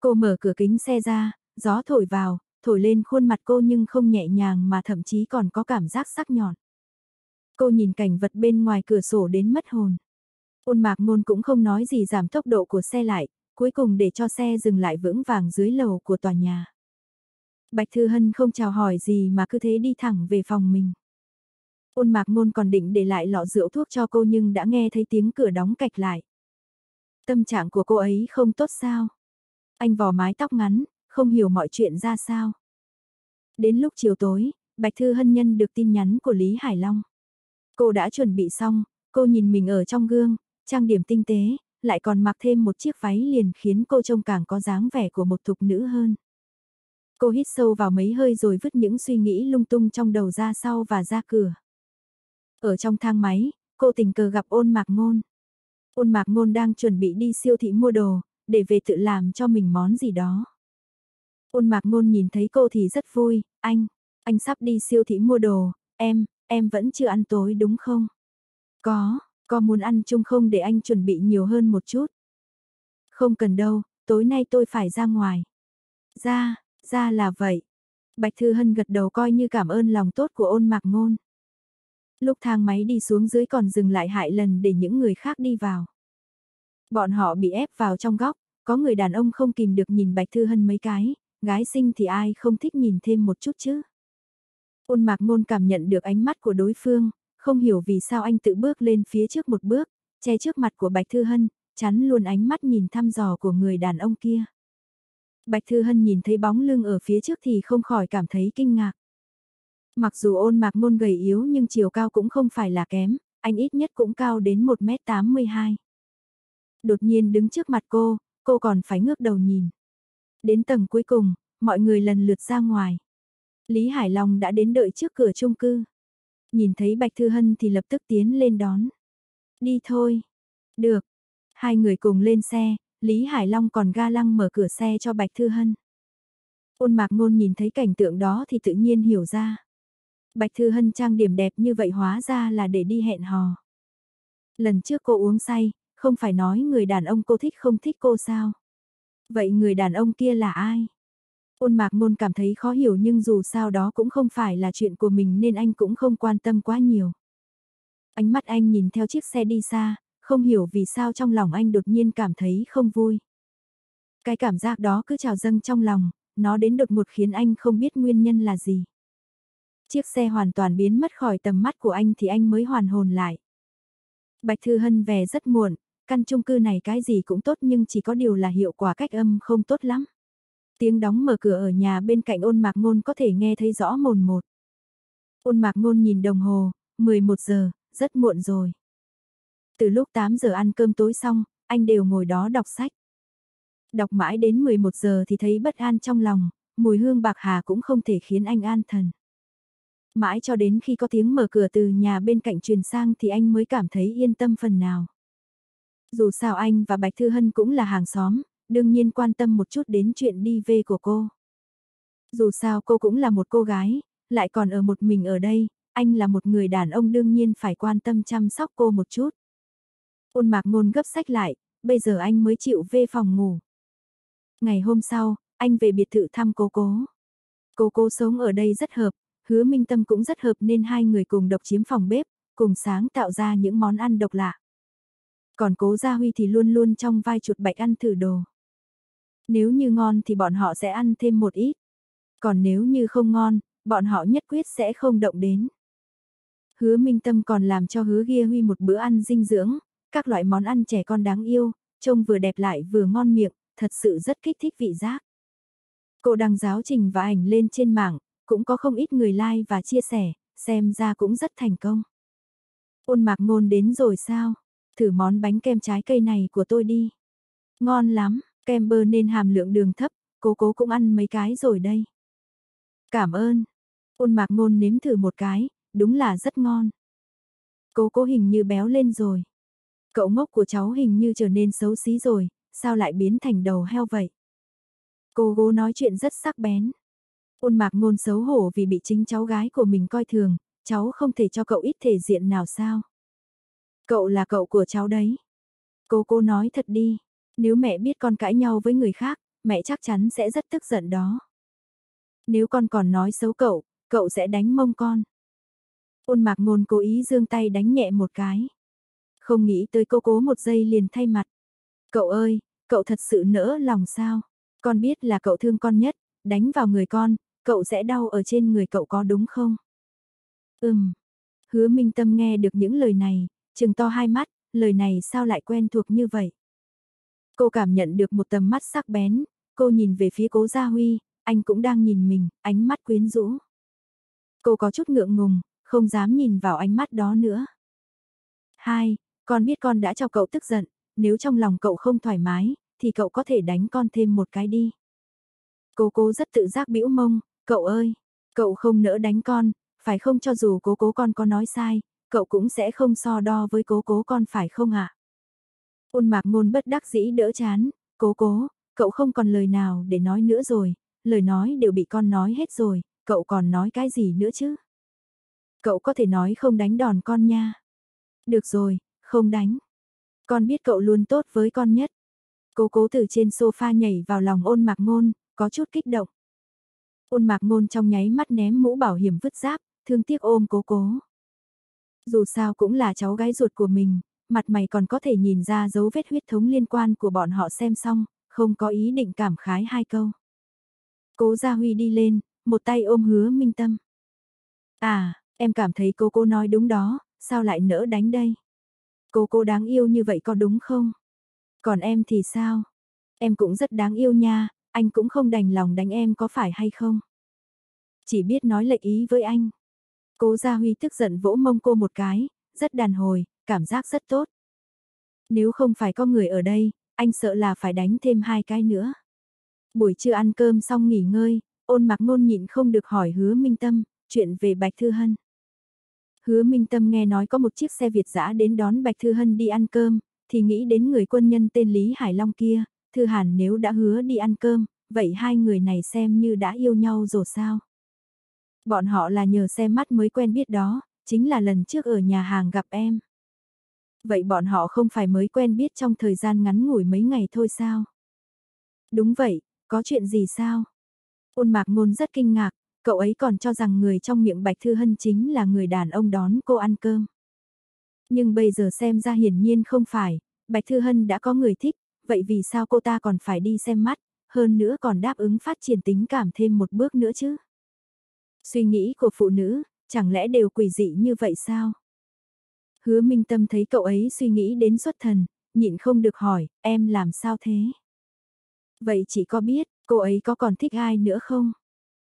Cô mở cửa kính xe ra, gió thổi vào, thổi lên khuôn mặt cô nhưng không nhẹ nhàng mà thậm chí còn có cảm giác sắc nhọn. Cô nhìn cảnh vật bên ngoài cửa sổ đến mất hồn. Ôn mạc ngôn cũng không nói gì giảm tốc độ của xe lại, cuối cùng để cho xe dừng lại vững vàng dưới lầu của tòa nhà. Bạch Thư Hân không chào hỏi gì mà cứ thế đi thẳng về phòng mình. Ôn mạc ngôn còn định để lại lọ rượu thuốc cho cô nhưng đã nghe thấy tiếng cửa đóng cạch lại. Tâm trạng của cô ấy không tốt sao? Anh vò mái tóc ngắn, không hiểu mọi chuyện ra sao. Đến lúc chiều tối, Bạch Thư Hân nhân được tin nhắn của Lý Hải Long. Cô đã chuẩn bị xong, cô nhìn mình ở trong gương, trang điểm tinh tế, lại còn mặc thêm một chiếc váy liền khiến cô trông càng có dáng vẻ của một thục nữ hơn. Cô hít sâu vào mấy hơi rồi vứt những suy nghĩ lung tung trong đầu ra sau và ra cửa. Ở trong thang máy, cô tình cờ gặp ôn mạc ngôn. Ôn mạc ngôn đang chuẩn bị đi siêu thị mua đồ, để về tự làm cho mình món gì đó. Ôn mạc ngôn nhìn thấy cô thì rất vui, anh, anh sắp đi siêu thị mua đồ, em, em vẫn chưa ăn tối đúng không? Có, có muốn ăn chung không để anh chuẩn bị nhiều hơn một chút? Không cần đâu, tối nay tôi phải ra ngoài. Ra, ra là vậy. Bạch Thư Hân gật đầu coi như cảm ơn lòng tốt của ôn mạc ngôn. Lúc thang máy đi xuống dưới còn dừng lại hại lần để những người khác đi vào. Bọn họ bị ép vào trong góc, có người đàn ông không kìm được nhìn Bạch Thư Hân mấy cái, gái sinh thì ai không thích nhìn thêm một chút chứ. Ôn mạc ngôn cảm nhận được ánh mắt của đối phương, không hiểu vì sao anh tự bước lên phía trước một bước, che trước mặt của Bạch Thư Hân, chắn luôn ánh mắt nhìn thăm dò của người đàn ông kia. Bạch Thư Hân nhìn thấy bóng lưng ở phía trước thì không khỏi cảm thấy kinh ngạc. Mặc dù ôn mạc ngôn gầy yếu nhưng chiều cao cũng không phải là kém, anh ít nhất cũng cao đến 1m82. Đột nhiên đứng trước mặt cô, cô còn phải ngước đầu nhìn. Đến tầng cuối cùng, mọi người lần lượt ra ngoài. Lý Hải Long đã đến đợi trước cửa chung cư. Nhìn thấy Bạch Thư Hân thì lập tức tiến lên đón. Đi thôi. Được. Hai người cùng lên xe, Lý Hải Long còn ga lăng mở cửa xe cho Bạch Thư Hân. Ôn mạc ngôn nhìn thấy cảnh tượng đó thì tự nhiên hiểu ra. Bạch Thư Hân trang điểm đẹp như vậy hóa ra là để đi hẹn hò. Lần trước cô uống say, không phải nói người đàn ông cô thích không thích cô sao? Vậy người đàn ông kia là ai? Ôn mạc ngôn cảm thấy khó hiểu nhưng dù sao đó cũng không phải là chuyện của mình nên anh cũng không quan tâm quá nhiều. Ánh mắt anh nhìn theo chiếc xe đi xa, không hiểu vì sao trong lòng anh đột nhiên cảm thấy không vui. Cái cảm giác đó cứ trào dâng trong lòng, nó đến đột ngột khiến anh không biết nguyên nhân là gì. Chiếc xe hoàn toàn biến mất khỏi tầm mắt của anh thì anh mới hoàn hồn lại. Bạch Thư Hân về rất muộn, căn chung cư này cái gì cũng tốt nhưng chỉ có điều là hiệu quả cách âm không tốt lắm. Tiếng đóng mở cửa ở nhà bên cạnh ôn mạc ngôn có thể nghe thấy rõ mồn một. Ôn mạc ngôn nhìn đồng hồ, 11 giờ, rất muộn rồi. Từ lúc 8 giờ ăn cơm tối xong, anh đều ngồi đó đọc sách. Đọc mãi đến 11 giờ thì thấy bất an trong lòng, mùi hương bạc hà cũng không thể khiến anh an thần. Mãi cho đến khi có tiếng mở cửa từ nhà bên cạnh truyền sang thì anh mới cảm thấy yên tâm phần nào. Dù sao anh và Bạch Thư Hân cũng là hàng xóm, đương nhiên quan tâm một chút đến chuyện đi về của cô. Dù sao cô cũng là một cô gái, lại còn ở một mình ở đây, anh là một người đàn ông đương nhiên phải quan tâm chăm sóc cô một chút. Ôn mạc ngôn gấp sách lại, bây giờ anh mới chịu về phòng ngủ. Ngày hôm sau, anh về biệt thự thăm cô cố. Cô cố sống ở đây rất hợp, hứa minh tâm cũng rất hợp nên hai người cùng độc chiếm phòng bếp, cùng sáng tạo ra những món ăn độc lạ. Còn cố Gia Huy thì luôn luôn trong vai chuột bạch ăn thử đồ. Nếu như ngon thì bọn họ sẽ ăn thêm một ít. Còn nếu như không ngon, bọn họ nhất quyết sẽ không động đến. Hứa Minh Tâm còn làm cho hứa ghia Huy một bữa ăn dinh dưỡng, các loại món ăn trẻ con đáng yêu, trông vừa đẹp lại vừa ngon miệng, thật sự rất kích thích vị giác. Cô đăng giáo trình và ảnh lên trên mạng, cũng có không ít người like và chia sẻ, xem ra cũng rất thành công. Ôn mạc ngôn đến rồi sao? Thử món bánh kem trái cây này của tôi đi. Ngon lắm, kem bơ nên hàm lượng đường thấp, cố cố cũng ăn mấy cái rồi đây. Cảm ơn. Ôn mạc ngôn nếm thử một cái, đúng là rất ngon. Cố cố hình như béo lên rồi. Cậu ngốc của cháu hình như trở nên xấu xí rồi, sao lại biến thành đầu heo vậy? Cô cố nói chuyện rất sắc bén. Ôn mạc ngôn xấu hổ vì bị chính cháu gái của mình coi thường, cháu không thể cho cậu ít thể diện nào sao? Cậu là cậu của cháu đấy. Cô cô nói thật đi, nếu mẹ biết con cãi nhau với người khác, mẹ chắc chắn sẽ rất tức giận đó. Nếu con còn nói xấu cậu, cậu sẽ đánh mông con. Ôn mạc ngôn cố ý dương tay đánh nhẹ một cái. Không nghĩ tới cô cố một giây liền thay mặt. Cậu ơi, cậu thật sự nỡ lòng sao? Con biết là cậu thương con nhất, đánh vào người con, cậu sẽ đau ở trên người cậu có đúng không? Ừm. Hứa Minh Tâm nghe được những lời này, chừng to hai mắt, lời này sao lại quen thuộc như vậy? Cô cảm nhận được một tầm mắt sắc bén, cô nhìn về phía cố Gia Huy, anh cũng đang nhìn mình, ánh mắt quyến rũ. Cô có chút ngượng ngùng, không dám nhìn vào ánh mắt đó nữa. Hai, con biết con đã cho cậu tức giận, nếu trong lòng cậu không thoải mái, thì cậu có thể đánh con thêm một cái đi. Cô cố rất tự giác bĩu mông, cậu ơi, cậu không nỡ đánh con, phải không cho dù cố cố con có nói sai, cậu cũng sẽ không so đo với cố cố con phải không ạ? À? Ôn mạc ngôn bất đắc dĩ đỡ chán, cố cố, cậu không còn lời nào để nói nữa rồi, lời nói đều bị con nói hết rồi, cậu còn nói cái gì nữa chứ? Cậu có thể nói không đánh đòn con nha. Được rồi, không đánh. Con biết cậu luôn tốt với con nhất. Cố cố từ trên sofa nhảy vào lòng ôn mạc ngôn, có chút kích động. Ôn mạc ngôn trong nháy mắt ném mũ bảo hiểm vứt giáp, thương tiếc ôm cố cố. Dù sao cũng là cháu gái ruột của mình, mặt mày còn có thể nhìn ra dấu vết huyết thống liên quan của bọn họ xem xong, không có ý định cảm khái hai câu. Cố Gia Huy đi lên, một tay ôm hứa minh tâm. À, em cảm thấy cô cô nói đúng đó, sao lại nỡ đánh đây? Cô cô đáng yêu như vậy có đúng không? Còn em thì sao? Em cũng rất đáng yêu nha, anh cũng không đành lòng đánh em có phải hay không? Chỉ biết nói lệch ý với anh. Cố Gia Huy tức giận vỗ mông cô một cái, rất đàn hồi, cảm giác rất tốt. Nếu không phải có người ở đây, anh sợ là phải đánh thêm hai cái nữa. Buổi trưa ăn cơm xong nghỉ ngơi, ôn mặc ngôn nhịn không được hỏi hứa Minh Tâm, chuyện về Bạch Thư Hân. Hứa Minh Tâm nghe nói có một chiếc xe Việt dã đến đón Bạch Thư Hân đi ăn cơm, thì nghĩ đến người quân nhân tên Lý Hải Long kia, Thư Hàn nếu đã hứa đi ăn cơm, vậy hai người này xem như đã yêu nhau rồi sao? Bọn họ là nhờ xem mắt mới quen biết đó, chính là lần trước ở nhà hàng gặp em. Vậy bọn họ không phải mới quen biết trong thời gian ngắn ngủi mấy ngày thôi sao? Đúng vậy, có chuyện gì sao? Ôn mạc ngôn rất kinh ngạc, cậu ấy còn cho rằng người trong miệng Bạch Thư Hân chính là người đàn ông đón cô ăn cơm. Nhưng bây giờ xem ra hiển nhiên không phải, Bạch Thư Hân đã có người thích, vậy vì sao cô ta còn phải đi xem mắt, hơn nữa còn đáp ứng phát triển tính cảm thêm một bước nữa chứ? Suy nghĩ của phụ nữ, chẳng lẽ đều quỷ dị như vậy sao? Hứa Minh Tâm thấy cậu ấy suy nghĩ đến xuất thần, nhịn không được hỏi, em làm sao thế? Vậy chỉ có biết, cô ấy có còn thích ai nữa không?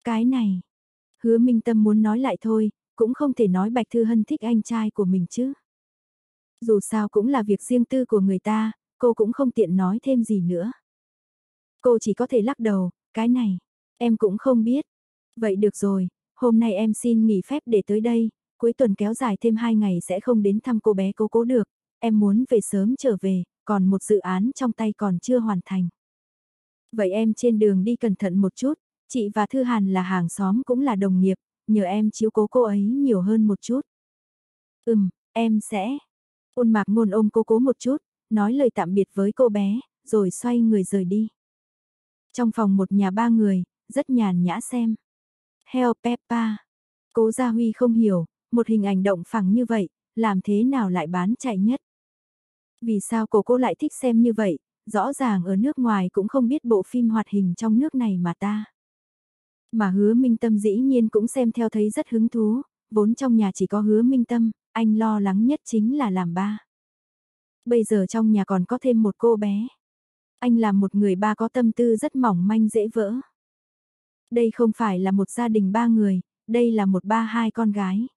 Cái này, hứa Minh Tâm muốn nói lại thôi, cũng không thể nói Bạch Thư Hân thích anh trai của mình chứ. Dù sao cũng là việc riêng tư của người ta, cô cũng không tiện nói thêm gì nữa. Cô chỉ có thể lắc đầu, cái này, em cũng không biết. Vậy được rồi, hôm nay em xin nghỉ phép để tới đây, cuối tuần kéo dài thêm 2 ngày sẽ không đến thăm cô bé cố cố được, em muốn về sớm trở về, còn một dự án trong tay còn chưa hoàn thành. Vậy em trên đường đi cẩn thận một chút, chị và Thư Hàn là hàng xóm cũng là đồng nghiệp, nhờ em chiếu cố cô ấy nhiều hơn một chút. Ừm, em sẽ. Ôn mạc ngôn ôm cô cố một chút, nói lời tạm biệt với cô bé, rồi xoay người rời đi. Trong phòng một nhà ba người, rất nhàn nhã xem. Heo Peppa. Cố Gia Huy không hiểu, một hình ảnh động phẳng như vậy, làm thế nào lại bán chạy nhất. Vì sao cô cô lại thích xem như vậy, rõ ràng ở nước ngoài cũng không biết bộ phim hoạt hình trong nước này mà ta. Mà hứa minh tâm dĩ nhiên cũng xem theo thấy rất hứng thú, vốn trong nhà chỉ có hứa minh tâm, anh lo lắng nhất chính là làm ba. Bây giờ trong nhà còn có thêm một cô bé. Anh là một người ba có tâm tư rất mỏng manh dễ vỡ. Đây không phải là một gia đình ba người, đây là một ba hai con gái.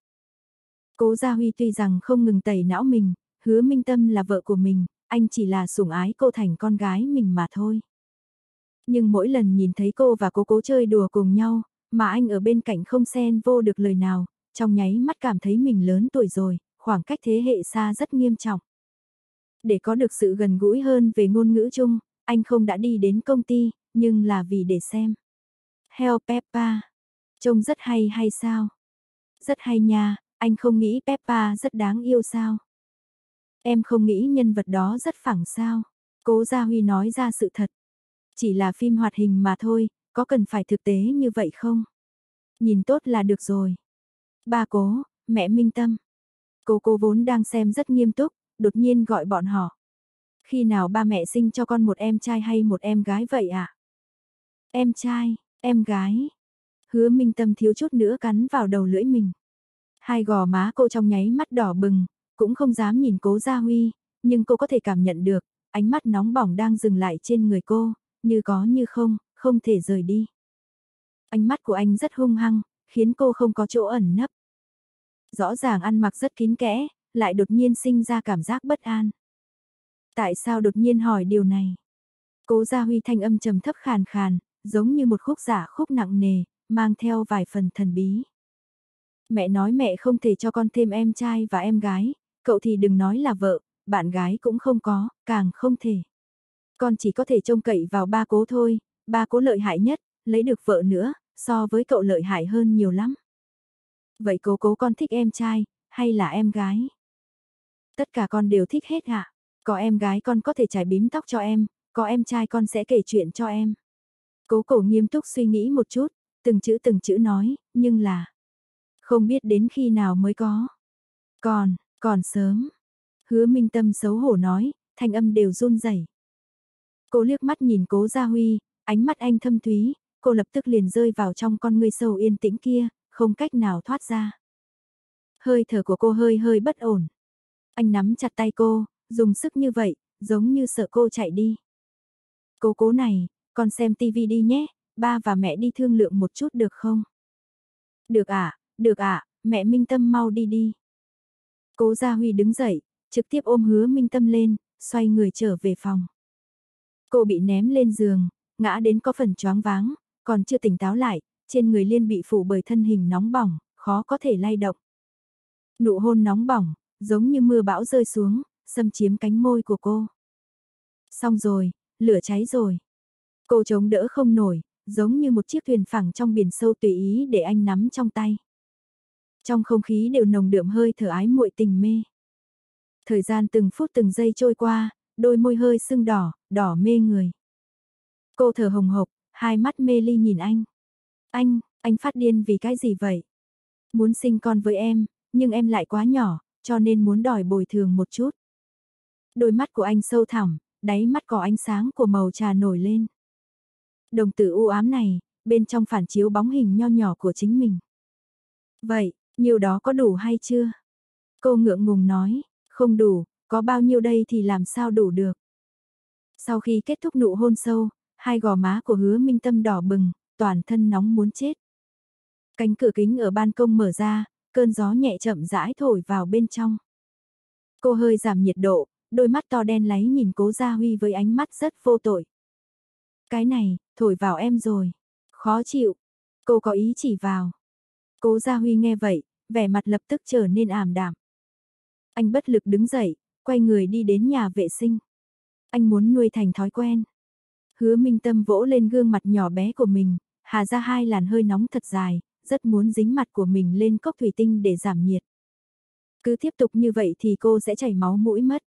Cố Gia Huy tuy rằng không ngừng tẩy não mình, hứa minh tâm là vợ của mình, anh chỉ là sủng ái cô thành con gái mình mà thôi. Nhưng mỗi lần nhìn thấy cô và cô cố chơi đùa cùng nhau, mà anh ở bên cạnh không xen vô được lời nào, trong nháy mắt cảm thấy mình lớn tuổi rồi, khoảng cách thế hệ xa rất nghiêm trọng. Để có được sự gần gũi hơn về ngôn ngữ chung, anh không đã đi đến công ty, nhưng là vì để xem. Heo Peppa, trông rất hay hay sao? Rất hay nha, anh không nghĩ Peppa rất đáng yêu sao? Em không nghĩ nhân vật đó rất phẳng sao? Cố Gia Huy nói ra sự thật. Chỉ là phim hoạt hình mà thôi, có cần phải thực tế như vậy không? Nhìn tốt là được rồi. Ba cố, mẹ Minh Tâm. Cô cô vốn đang xem rất nghiêm túc, đột nhiên gọi bọn họ. Khi nào ba mẹ sinh cho con một em trai hay một em gái vậy ạ? À? Em trai, em gái. Hứa Minh Tâm thiếu chút nữa cắn vào đầu lưỡi mình. Hai gò má cô trong nháy mắt đỏ bừng, cũng không dám nhìn cố Gia Huy, nhưng cô có thể cảm nhận được, ánh mắt nóng bỏng đang dừng lại trên người cô, như có như không, không thể rời đi. Ánh mắt của anh rất hung hăng, khiến cô không có chỗ ẩn nấp. Rõ ràng ăn mặc rất kín kẽ, lại đột nhiên sinh ra cảm giác bất an. Tại sao đột nhiên hỏi điều này? Cố Gia Huy thanh âm trầm thấp khàn khàn, giống như một khúc giả khúc nặng nề, mang theo vài phần thần bí. Mẹ nói mẹ không thể cho con thêm em trai và em gái, cậu thì đừng nói là vợ, bạn gái cũng không có, càng không thể. Con chỉ có thể trông cậy vào ba cố thôi, ba cố lợi hại nhất, lấy được vợ nữa, so với cậu lợi hại hơn nhiều lắm. Vậy cố cố con thích em trai, hay là em gái? Tất cả con đều thích hết ạ. Có em gái con có thể trải bím tóc cho em, có em trai con sẽ kể chuyện cho em. Cố cổ nghiêm túc suy nghĩ một chút, từng chữ từng chữ nói, nhưng là... Không biết đến khi nào mới có. Còn, còn sớm. Hứa Minh Tâm xấu hổ nói, thanh âm đều run rẩy. Cô liếc mắt nhìn cố Gia Huy, ánh mắt anh thâm thúy, cô lập tức liền rơi vào trong con người sâu yên tĩnh kia, không cách nào thoát ra. Hơi thở của cô hơi hơi bất ổn. Anh nắm chặt tay cô, dùng sức như vậy, giống như sợ cô chạy đi. Cô cố này, con xem tivi đi nhé, ba và mẹ đi thương lượng một chút được không? Được ạ, à, được ạ, à, mẹ Minh Tâm mau đi đi. Cố Gia Huy đứng dậy, trực tiếp ôm hứa Minh Tâm lên, xoay người trở về phòng. Cô bị ném lên giường, ngã đến có phần choáng váng, còn chưa tỉnh táo lại, trên người liên bị phủ bởi thân hình nóng bỏng, khó có thể lay động. Nụ hôn nóng bỏng, giống như mưa bão rơi xuống, xâm chiếm cánh môi của cô. Xong rồi, lửa cháy rồi. Cô chống đỡ không nổi, giống như một chiếc thuyền phẳng trong biển sâu tùy ý để anh nắm trong tay. Trong không khí đều nồng đượm hơi thở ái muội tình mê. Thời gian từng phút từng giây trôi qua, đôi môi hơi sưng đỏ, đỏ mê người. Cô thở hồng hộc, hai mắt mê ly nhìn anh. Anh, anh phát điên vì cái gì vậy? Muốn sinh con với em, nhưng em lại quá nhỏ, cho nên muốn đòi bồi thường một chút. Đôi mắt của anh sâu thẳm, đáy mắt có ánh sáng của màu trà nổi lên. Đồng tử u ám này, bên trong phản chiếu bóng hình nho nhỏ của chính mình. Vậy, nhiều đó có đủ hay chưa? Cô ngượng ngùng nói, không đủ, có bao nhiêu đây thì làm sao đủ được. Sau khi kết thúc nụ hôn sâu, hai gò má của hứa minh tâm đỏ bừng, toàn thân nóng muốn chết. Cánh cửa kính ở ban công mở ra, cơn gió nhẹ chậm rãi thổi vào bên trong. Cô hơi giảm nhiệt độ, đôi mắt to đen láy nhìn cố Gia Huy với ánh mắt rất vô tội. Cái này, thổi vào em rồi. Khó chịu. Cô có ý chỉ vào. Cố Gia Huy nghe vậy, vẻ mặt lập tức trở nên ảm đạm. Anh bất lực đứng dậy, quay người đi đến nhà vệ sinh. Anh muốn nuôi thành thói quen. Hứa Minh Tâm vỗ lên gương mặt nhỏ bé của mình, hà ra hai làn hơi nóng thật dài, rất muốn dính mặt của mình lên cốc thủy tinh để giảm nhiệt. Cứ tiếp tục như vậy thì cô sẽ chảy máu mũi mất.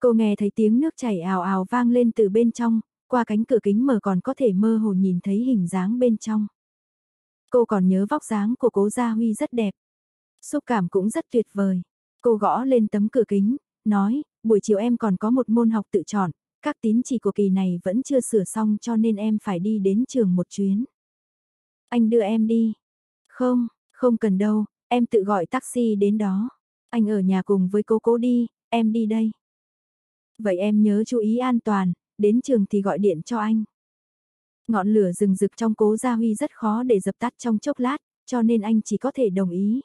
Cô nghe thấy tiếng nước chảy ào ào vang lên từ bên trong, qua cánh cửa kính mở còn có thể mơ hồ nhìn thấy hình dáng bên trong. Cô còn nhớ vóc dáng của cố Gia Huy rất đẹp. Xúc cảm cũng rất tuyệt vời. Cô gõ lên tấm cửa kính, nói, buổi chiều em còn có một môn học tự chọn, các tín chỉ của kỳ này vẫn chưa sửa xong cho nên em phải đi đến trường một chuyến. Anh đưa em đi. Không, không cần đâu, em tự gọi taxi đến đó. Anh ở nhà cùng với cô cố đi, em đi đây. Vậy em nhớ chú ý an toàn, đến trường thì gọi điện cho anh. Ngọn lửa rừng rực trong cố gia huy rất khó để dập tắt trong chốc lát, cho nên anh chỉ có thể đồng ý.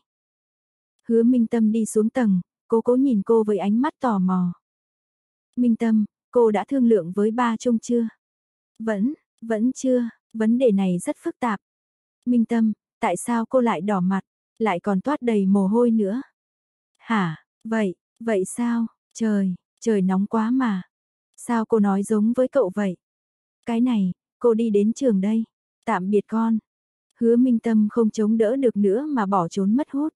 Hứa Minh Tâm đi xuống tầng, cố cố nhìn cô với ánh mắt tò mò. Minh Tâm, cô đã thương lượng với ba Trung chưa? Vẫn, vẫn chưa, vấn đề này rất phức tạp. Minh Tâm, tại sao cô lại đỏ mặt, lại còn toát đầy mồ hôi nữa? Hả, vậy, vậy sao, trời, trời nóng quá mà. Sao cô nói giống với cậu vậy? Cái này, cô đi đến trường đây. Tạm biệt con. Hứa Minh Tâm không chống đỡ được nữa mà bỏ trốn mất hút.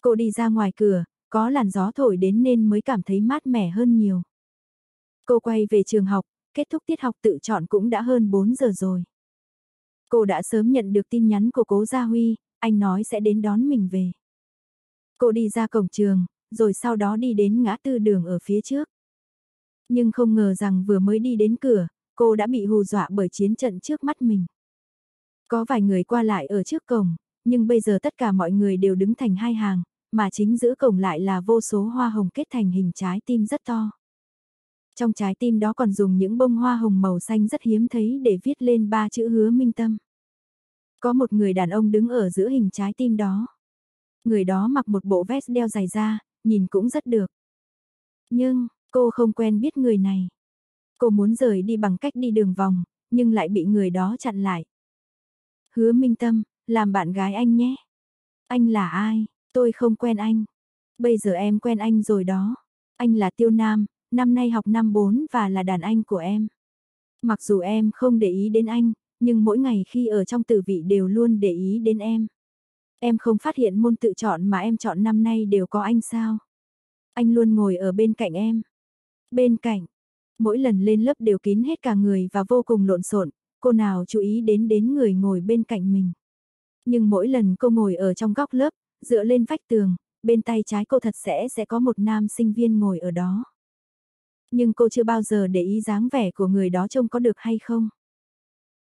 Cô đi ra ngoài cửa, có làn gió thổi đến nên mới cảm thấy mát mẻ hơn nhiều. Cô quay về trường học, kết thúc tiết học tự chọn cũng đã hơn 4 giờ rồi. Cô đã sớm nhận được tin nhắn của cố Gia Huy, anh nói sẽ đến đón mình về. Cô đi ra cổng trường, rồi sau đó đi đến ngã tư đường ở phía trước. Nhưng không ngờ rằng vừa mới đi đến cửa, cô đã bị hù dọa bởi chiến trận trước mắt mình. Có vài người qua lại ở trước cổng, nhưng bây giờ tất cả mọi người đều đứng thành hai hàng, mà chính giữa cổng lại là vô số hoa hồng kết thành hình trái tim rất to. Trong trái tim đó còn dùng những bông hoa hồng màu xanh rất hiếm thấy để viết lên ba chữ hứa minh tâm. Có một người đàn ông đứng ở giữa hình trái tim đó. Người đó mặc một bộ vest đeo dài da, nhìn cũng rất được. Nhưng, cô không quen biết người này. Cô muốn rời đi bằng cách đi đường vòng, nhưng lại bị người đó chặn lại. Hứa Minh Tâm, làm bạn gái anh nhé. Anh là ai? Tôi không quen anh. Bây giờ em quen anh rồi đó. Anh là Tiêu Nam, năm nay học năm 4 và là đàn anh của em. Mặc dù em không để ý đến anh, nhưng mỗi ngày khi ở trong tử vị đều luôn để ý đến em. Em không phát hiện môn tự chọn mà em chọn năm nay đều có anh sao? Anh luôn ngồi ở bên cạnh em. Bên cạnh, mỗi lần lên lớp đều kín hết cả người và vô cùng lộn xộn, cô nào chú ý đến đến người ngồi bên cạnh mình. Nhưng mỗi lần cô ngồi ở trong góc lớp, dựa lên vách tường, bên tay trái cô thật sẽ sẽ có một nam sinh viên ngồi ở đó. Nhưng cô chưa bao giờ để ý dáng vẻ của người đó trông có được hay không.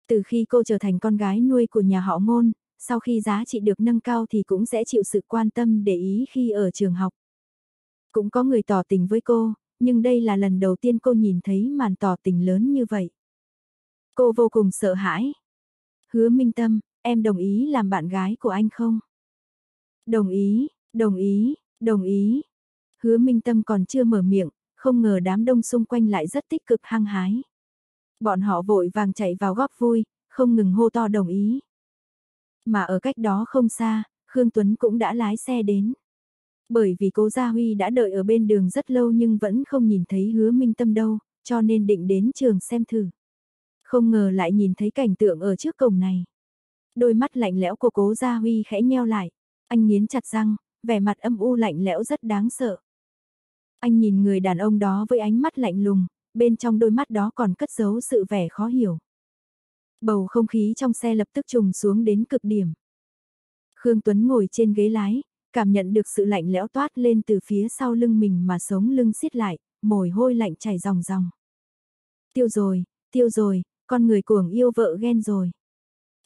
Từ khi cô trở thành con gái nuôi của nhà họ ngôn, sau khi giá trị được nâng cao thì cũng sẽ chịu sự quan tâm để ý khi ở trường học. Cũng có người tỏ tình với cô, nhưng đây là lần đầu tiên cô nhìn thấy màn tỏ tình lớn như vậy. Cô vô cùng sợ hãi. Hứa Minh Tâm, em đồng ý làm bạn gái của anh không? Đồng ý, đồng ý, đồng ý. Hứa Minh Tâm còn chưa mở miệng, không ngờ đám đông xung quanh lại rất tích cực hăng hái. Bọn họ vội vàng chạy vào góp vui, không ngừng hô to đồng ý. Mà ở cách đó không xa, Khương Tuấn cũng đã lái xe đến. Bởi vì cố Gia Huy đã đợi ở bên đường rất lâu nhưng vẫn không nhìn thấy hứa minh tâm đâu, cho nên định đến trường xem thử. Không ngờ lại nhìn thấy cảnh tượng ở trước cổng này. Đôi mắt lạnh lẽo của cố Gia Huy khẽ nheo lại. Anh nghiến chặt răng, vẻ mặt âm u lạnh lẽo rất đáng sợ. Anh nhìn người đàn ông đó với ánh mắt lạnh lùng, bên trong đôi mắt đó còn cất giấu sự vẻ khó hiểu. Bầu không khí trong xe lập tức trùng xuống đến cực điểm. Khương Tuấn ngồi trên ghế lái, cảm nhận được sự lạnh lẽo toát lên từ phía sau lưng mình mà sống lưng xiết lại, mồ hôi lạnh chảy ròng ròng. Tiêu rồi, tiêu rồi, con người cuồng yêu vợ ghen rồi.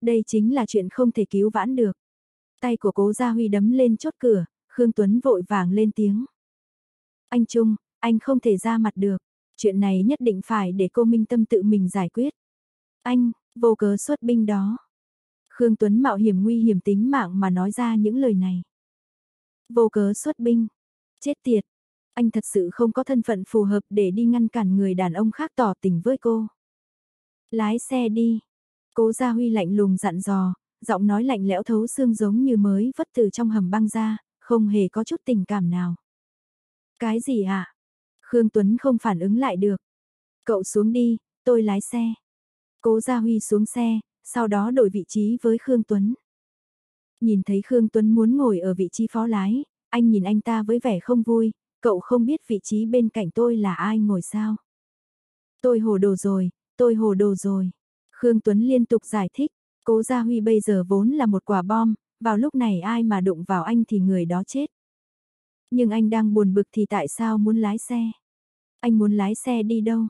Đây chính là chuyện không thể cứu vãn được. Tay của cố Gia Huy đấm lên chốt cửa, Khương Tuấn vội vàng lên tiếng. Anh Trung, anh không thể ra mặt được. Chuyện này nhất định phải để cô Minh Tâm tự mình giải quyết. Anh, vô cớ xuất binh đó. Khương Tuấn mạo hiểm nguy hiểm tính mạng mà nói ra những lời này. Vô cớ xuất binh. Chết tiệt. Anh thật sự không có thân phận phù hợp để đi ngăn cản người đàn ông khác tỏ tình với cô. Lái xe đi. Cố Gia Huy lạnh lùng dặn dò, giọng nói lạnh lẽo thấu xương giống như mới vất từ trong hầm băng ra, không hề có chút tình cảm nào. Cái gì ạ? À? Khương Tuấn không phản ứng lại được. Cậu xuống đi, tôi lái xe. Cố Gia Huy xuống xe, sau đó đổi vị trí với Khương Tuấn. Nhìn thấy Khương Tuấn muốn ngồi ở vị trí phó lái, anh nhìn anh ta với vẻ không vui, cậu không biết vị trí bên cạnh tôi là ai ngồi sao. Tôi hồ đồ rồi, tôi hồ đồ rồi. Khương Tuấn liên tục giải thích, cố Gia Huy bây giờ vốn là một quả bom, vào lúc này ai mà đụng vào anh thì người đó chết. Nhưng anh đang buồn bực thì tại sao muốn lái xe? Anh muốn lái xe đi đâu?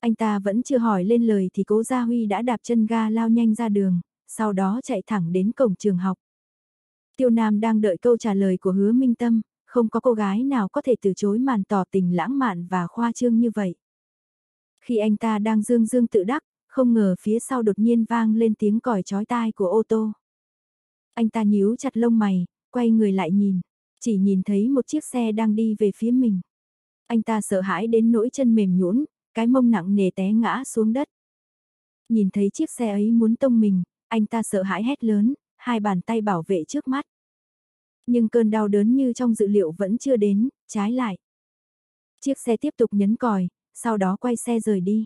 Anh ta vẫn chưa hỏi lên lời thì cố Gia Huy đã đạp chân ga lao nhanh ra đường, sau đó chạy thẳng đến cổng trường học. Tiêu Nam đang đợi câu trả lời của hứa Minh Tâm, không có cô gái nào có thể từ chối màn tỏ tình lãng mạn và khoa trương như vậy. Khi anh ta đang dương dương tự đắc, không ngờ phía sau đột nhiên vang lên tiếng còi chói tai của ô tô. Anh ta nhíu chặt lông mày, quay người lại nhìn, chỉ nhìn thấy một chiếc xe đang đi về phía mình. Anh ta sợ hãi đến nỗi chân mềm nhũn, cái mông nặng nề té ngã xuống đất. Nhìn thấy chiếc xe ấy muốn tông mình, anh ta sợ hãi hét lớn, hai bàn tay bảo vệ trước mắt. Nhưng cơn đau đớn như trong dự liệu vẫn chưa đến, trái lại. Chiếc xe tiếp tục nhấn còi, sau đó quay xe rời đi.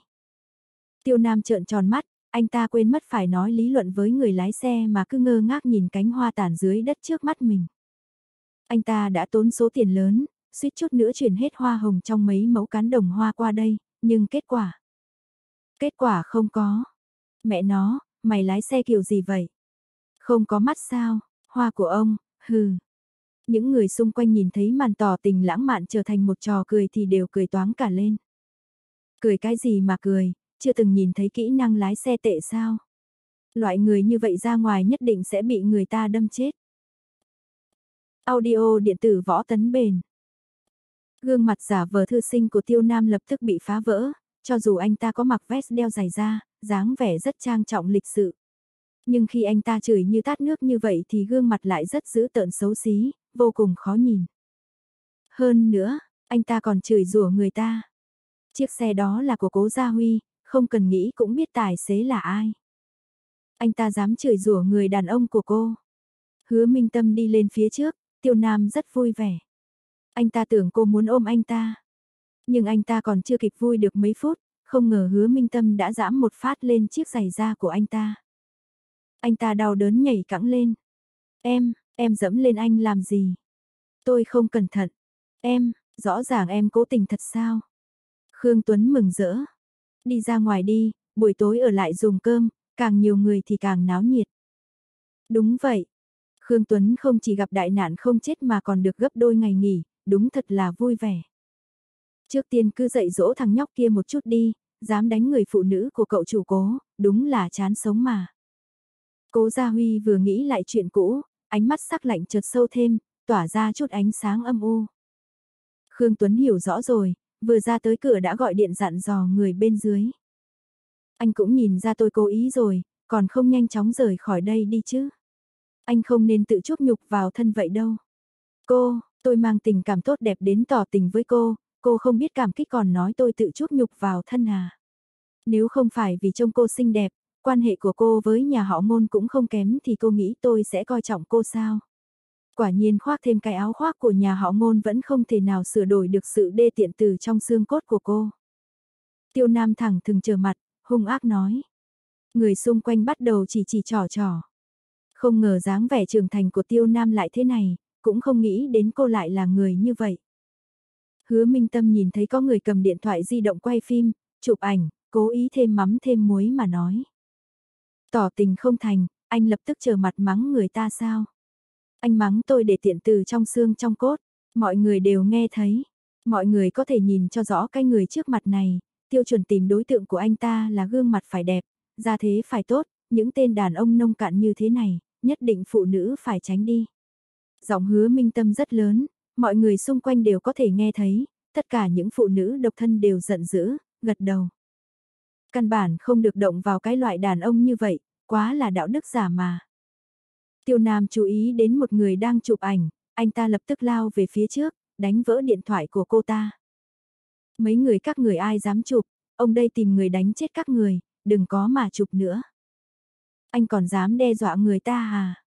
Tiêu Nam trợn tròn mắt, anh ta quên mất phải nói lý luận với người lái xe mà cứ ngơ ngác nhìn cánh hoa tàn dưới đất trước mắt mình. Anh ta đã tốn số tiền lớn, suýt chút nữa chuyển hết hoa hồng trong mấy mẫu cán đồng hoa qua đây, nhưng kết quả. Kết quả không có. Mẹ nó, mày lái xe kiểu gì vậy? Không có mắt sao, hoa của ông, hừ. Những người xung quanh nhìn thấy màn tỏ tình lãng mạn trở thành một trò cười thì đều cười toáng cả lên. Cười cái gì mà cười, chưa từng nhìn thấy kỹ năng lái xe tệ sao? Loại người như vậy ra ngoài nhất định sẽ bị người ta đâm chết. Audio điện tử võ tấn bền. Gương mặt giả vờ thư sinh của tiêu nam lập tức bị phá vỡ, cho dù anh ta có mặc vest đeo giày da, dáng vẻ rất trang trọng lịch sự. Nhưng khi anh ta chửi như tát nước như vậy thì gương mặt lại rất dữ tợn xấu xí, vô cùng khó nhìn. Hơn nữa, anh ta còn chửi rủa người ta. Chiếc xe đó là của cố Gia Huy, không cần nghĩ cũng biết tài xế là ai. Anh ta dám chửi rủa người đàn ông của cô. Hứa Minh Tâm đi lên phía trước, Tiêu Nam rất vui vẻ. Anh ta tưởng cô muốn ôm anh ta. Nhưng anh ta còn chưa kịp vui được mấy phút, không ngờ hứa Minh Tâm đã giãm một phát lên chiếc giày da của anh ta. Anh ta đau đớn nhảy cẳng lên. Em, em dẫm lên anh làm gì? Tôi không cẩn thận. Em, rõ ràng em cố tình thật sao? Khương Tuấn mừng rỡ. Đi ra ngoài đi, buổi tối ở lại dùng cơm, càng nhiều người thì càng náo nhiệt. Đúng vậy. Khương Tuấn không chỉ gặp đại nạn không chết mà còn được gấp đôi ngày nghỉ, đúng thật là vui vẻ. Trước tiên cứ dạy dỗ thằng nhóc kia một chút đi, dám đánh người phụ nữ của cậu chủ cố, đúng là chán sống mà. Cố Gia Huy vừa nghĩ lại chuyện cũ, ánh mắt sắc lạnh chợt sâu thêm, tỏa ra chút ánh sáng âm u. Khương Tuấn hiểu rõ rồi, vừa ra tới cửa đã gọi điện dặn dò người bên dưới. Anh cũng nhìn ra tôi cố ý rồi, còn không nhanh chóng rời khỏi đây đi chứ. Anh không nên tự chuốc nhục vào thân vậy đâu. Cô, tôi mang tình cảm tốt đẹp đến tỏ tình với cô, cô không biết cảm kích còn nói tôi tự chuốc nhục vào thân à. Nếu không phải vì trông cô xinh đẹp, quan hệ của cô với nhà họ ngôn cũng không kém thì cô nghĩ tôi sẽ coi trọng cô sao. Quả nhiên khoác thêm cái áo khoác của nhà họ ngôn vẫn không thể nào sửa đổi được sự đê tiện từ trong xương cốt của cô. Tiêu Nam thẳng thừng chờ mặt, hung ác nói. Người xung quanh bắt đầu chỉ chỉ trò trò. Không ngờ dáng vẻ trưởng thành của Tiêu Nam lại thế này, cũng không nghĩ đến cô lại là người như vậy. Hứa Minh Tâm nhìn thấy có người cầm điện thoại di động quay phim, chụp ảnh, cố ý thêm mắm thêm muối mà nói. Tỏ tình không thành, anh lập tức chờ mặt mắng người ta sao? Anh mắng tôi để tiện từ trong xương trong cốt, mọi người đều nghe thấy. Mọi người có thể nhìn cho rõ cái người trước mặt này, tiêu chuẩn tìm đối tượng của anh ta là gương mặt phải đẹp, da thế phải tốt, những tên đàn ông nông cạn như thế này, nhất định phụ nữ phải tránh đi. Giọng hứa minh tâm rất lớn, mọi người xung quanh đều có thể nghe thấy, tất cả những phụ nữ độc thân đều giận dữ, gật đầu. Căn bản không được động vào cái loại đàn ông như vậy, quá là đạo đức giả mà. Tiêu Nam chú ý đến một người đang chụp ảnh, anh ta lập tức lao về phía trước, đánh vỡ điện thoại của cô ta. Mấy người các người ai dám chụp, ông đây tìm người đánh chết các người, đừng có mà chụp nữa. Anh còn dám đe dọa người ta à?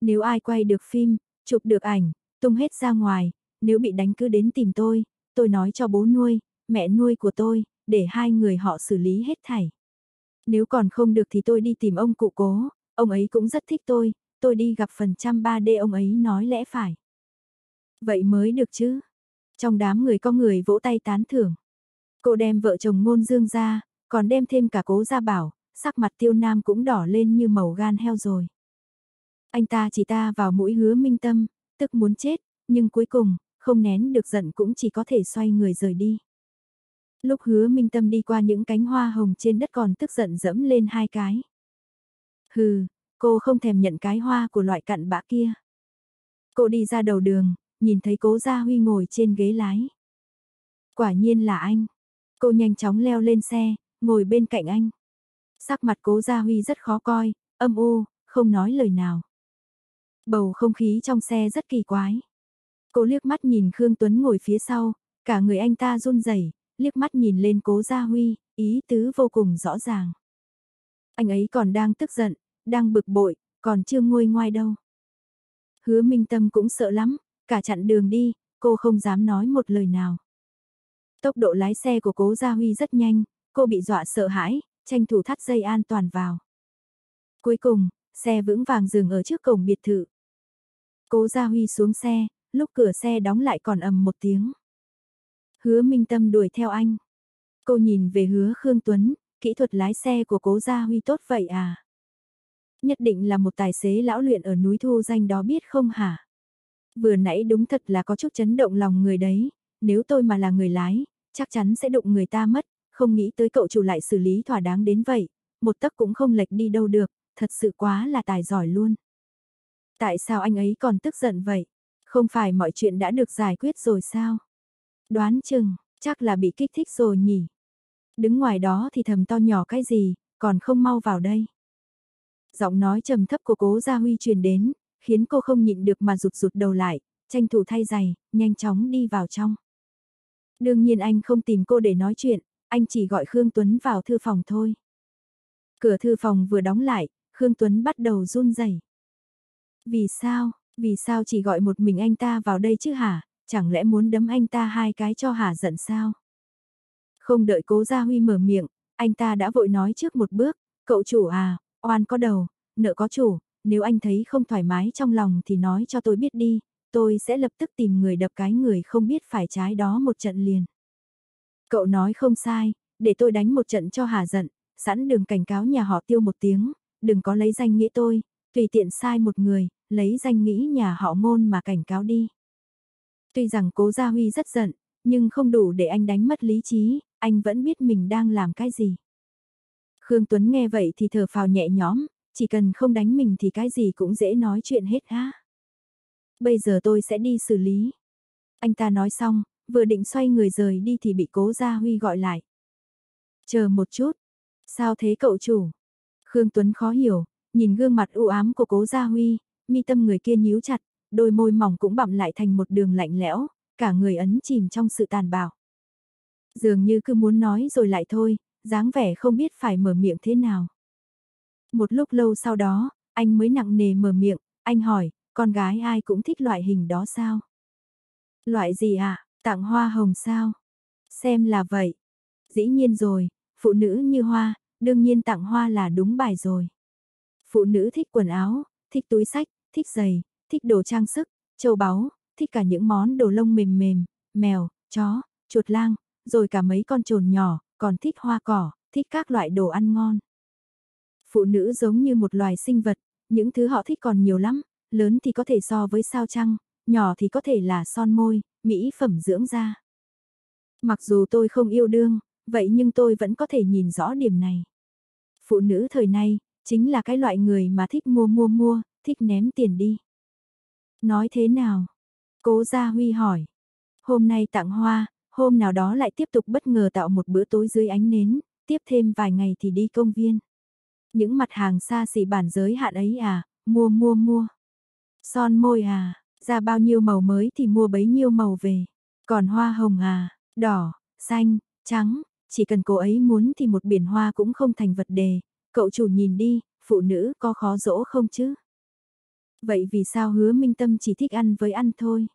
Nếu ai quay được phim, chụp được ảnh, tung hết ra ngoài, nếu bị đánh cứ đến tìm tôi, tôi nói cho bố nuôi, mẹ nuôi của tôi, để hai người họ xử lý hết thảy. Nếu còn không được thì tôi đi tìm ông cụ cố, ông ấy cũng rất thích tôi, tôi đi gặp phần trăm 3D ông ấy nói lẽ phải. Vậy mới được chứ. Trong đám người có người vỗ tay tán thưởng. Cô đem vợ chồng ngôn dương ra, còn đem thêm cả cố gia bảo, sắc mặt tiêu nam cũng đỏ lên như màu gan heo rồi. Anh ta chỉ ta vào mũi hứa minh tâm, tức muốn chết, nhưng cuối cùng, không nén được giận cũng chỉ có thể xoay người rời đi. Lúc hứa minh tâm đi qua những cánh hoa hồng trên đất còn tức giận dẫm lên hai cái. Hừ, cô không thèm nhận cái hoa của loại cặn bã kia. Cô đi ra đầu đường, nhìn thấy cố Gia Huy ngồi trên ghế lái. Quả nhiên là anh. Cô nhanh chóng leo lên xe, ngồi bên cạnh anh. Sắc mặt cố Gia Huy rất khó coi, âm u, không nói lời nào. Bầu không khí trong xe rất kỳ quái. Cô liếc mắt nhìn Khương Tuấn ngồi phía sau, cả người anh ta run rẩy, liếc mắt nhìn lên cố Gia Huy, ý tứ vô cùng rõ ràng. Anh ấy còn đang tức giận, đang bực bội, còn chưa nguôi ngoai đâu. Hứa Minh Tâm cũng sợ lắm, cả chặn đường đi, cô không dám nói một lời nào. Tốc độ lái xe của cố Gia Huy rất nhanh, cô bị dọa sợ hãi, tranh thủ thắt dây an toàn vào. Cuối cùng, xe vững vàng dừng ở trước cổng biệt thự. Cố Gia Huy xuống xe, lúc cửa xe đóng lại còn ầm một tiếng. Hứa Minh Tâm đuổi theo anh. Cô nhìn về hứa Khương Tuấn, kỹ thuật lái xe của cố Gia Huy tốt vậy à? Nhất định là một tài xế lão luyện ở núi thu danh đó biết không hả? Vừa nãy đúng thật là có chút chấn động lòng người đấy, nếu tôi mà là người lái, chắc chắn sẽ đụng người ta mất, không nghĩ tới cậu chủ lại xử lý thỏa đáng đến vậy, một tấc cũng không lệch đi đâu được, thật sự quá là tài giỏi luôn. Tại sao anh ấy còn tức giận vậy? Không phải mọi chuyện đã được giải quyết rồi sao? Đoán chừng, chắc là bị kích thích rồi nhỉ. Đứng ngoài đó thì thầm to nhỏ cái gì, còn không mau vào đây. Giọng nói trầm thấp của cố Gia Huy truyền đến, khiến cô không nhịn được mà rụt rụt đầu lại, tranh thủ thay giày, nhanh chóng đi vào trong. Đương nhiên anh không tìm cô để nói chuyện, anh chỉ gọi Khương Tuấn vào thư phòng thôi. Cửa thư phòng vừa đóng lại, Khương Tuấn bắt đầu run rẩy. Vì sao, vì sao chỉ gọi một mình anh ta vào đây chứ hả, chẳng lẽ muốn đấm anh ta hai cái cho hả giận sao? Không đợi cố Gia Huy mở miệng, anh ta đã vội nói trước một bước, cậu chủ à, oan có đầu, nợ có chủ, nếu anh thấy không thoải mái trong lòng thì nói cho tôi biết đi, tôi sẽ lập tức tìm người đập cái người không biết phải trái đó một trận liền. Cậu nói không sai, để tôi đánh một trận cho hà giận, sẵn đường cảnh cáo nhà họ tiêu một tiếng, đừng có lấy danh nghĩa tôi, tùy tiện sai một người, lấy danh nghĩa nhà họ ngôn mà cảnh cáo đi. Tuy rằng cố Gia Huy rất giận, nhưng không đủ để anh đánh mất lý trí, anh vẫn biết mình đang làm cái gì. Khương Tuấn nghe vậy thì thở phào nhẹ nhõm, chỉ cần không đánh mình thì cái gì cũng dễ nói chuyện hết á. Bây giờ tôi sẽ đi xử lý. Anh ta nói xong, vừa định xoay người rời đi thì bị cố Gia Huy gọi lại. Chờ một chút. Sao thế cậu chủ? Khương Tuấn khó hiểu, nhìn gương mặt u ám của cố Gia Huy, mi tâm người kia nhíu chặt, đôi môi mỏng cũng bặm lại thành một đường lạnh lẽo, cả người ấn chìm trong sự tàn bạo. Dường như cứ muốn nói rồi lại thôi, dáng vẻ không biết phải mở miệng thế nào. Một lúc lâu sau đó, anh mới nặng nề mở miệng, anh hỏi, con gái ai cũng thích loại hình đó sao? Loại gì ạ? À? Tặng hoa hồng sao? Xem là vậy. Dĩ nhiên rồi, phụ nữ như hoa, đương nhiên tặng hoa là đúng bài rồi. Phụ nữ thích quần áo, thích túi sách, thích giày, thích đồ trang sức, châu báu, thích cả những món đồ lông mềm mềm, mèo, chó, chuột lang, rồi cả mấy con trồn nhỏ, còn thích hoa cỏ, thích các loại đồ ăn ngon. Phụ nữ giống như một loài sinh vật, những thứ họ thích còn nhiều lắm, lớn thì có thể so với sao trăng, nhỏ thì có thể là son môi, mỹ phẩm dưỡng da. Mặc dù tôi không yêu đương, vậy nhưng tôi vẫn có thể nhìn rõ điểm này. Phụ nữ thời nay, chính là cái loại người mà thích mua mua mua, thích ném tiền đi. Nói thế nào? Cố Gia Huy hỏi. Hôm nay tặng hoa, hôm nào đó lại tiếp tục bất ngờ tạo một bữa tối dưới ánh nến, tiếp thêm vài ngày thì đi công viên. Những mặt hàng xa xỉ bản giới hạn ấy à, mua mua mua. Son môi à, ra bao nhiêu màu mới thì mua bấy nhiêu màu về. Còn hoa hồng à, đỏ, xanh, trắng, chỉ cần cô ấy muốn thì một biển hoa cũng không thành vật đề. Cậu chủ nhìn đi, phụ nữ có khó dỗ không chứ? Vậy vì sao hứa minh tâm chỉ thích ăn với ăn thôi?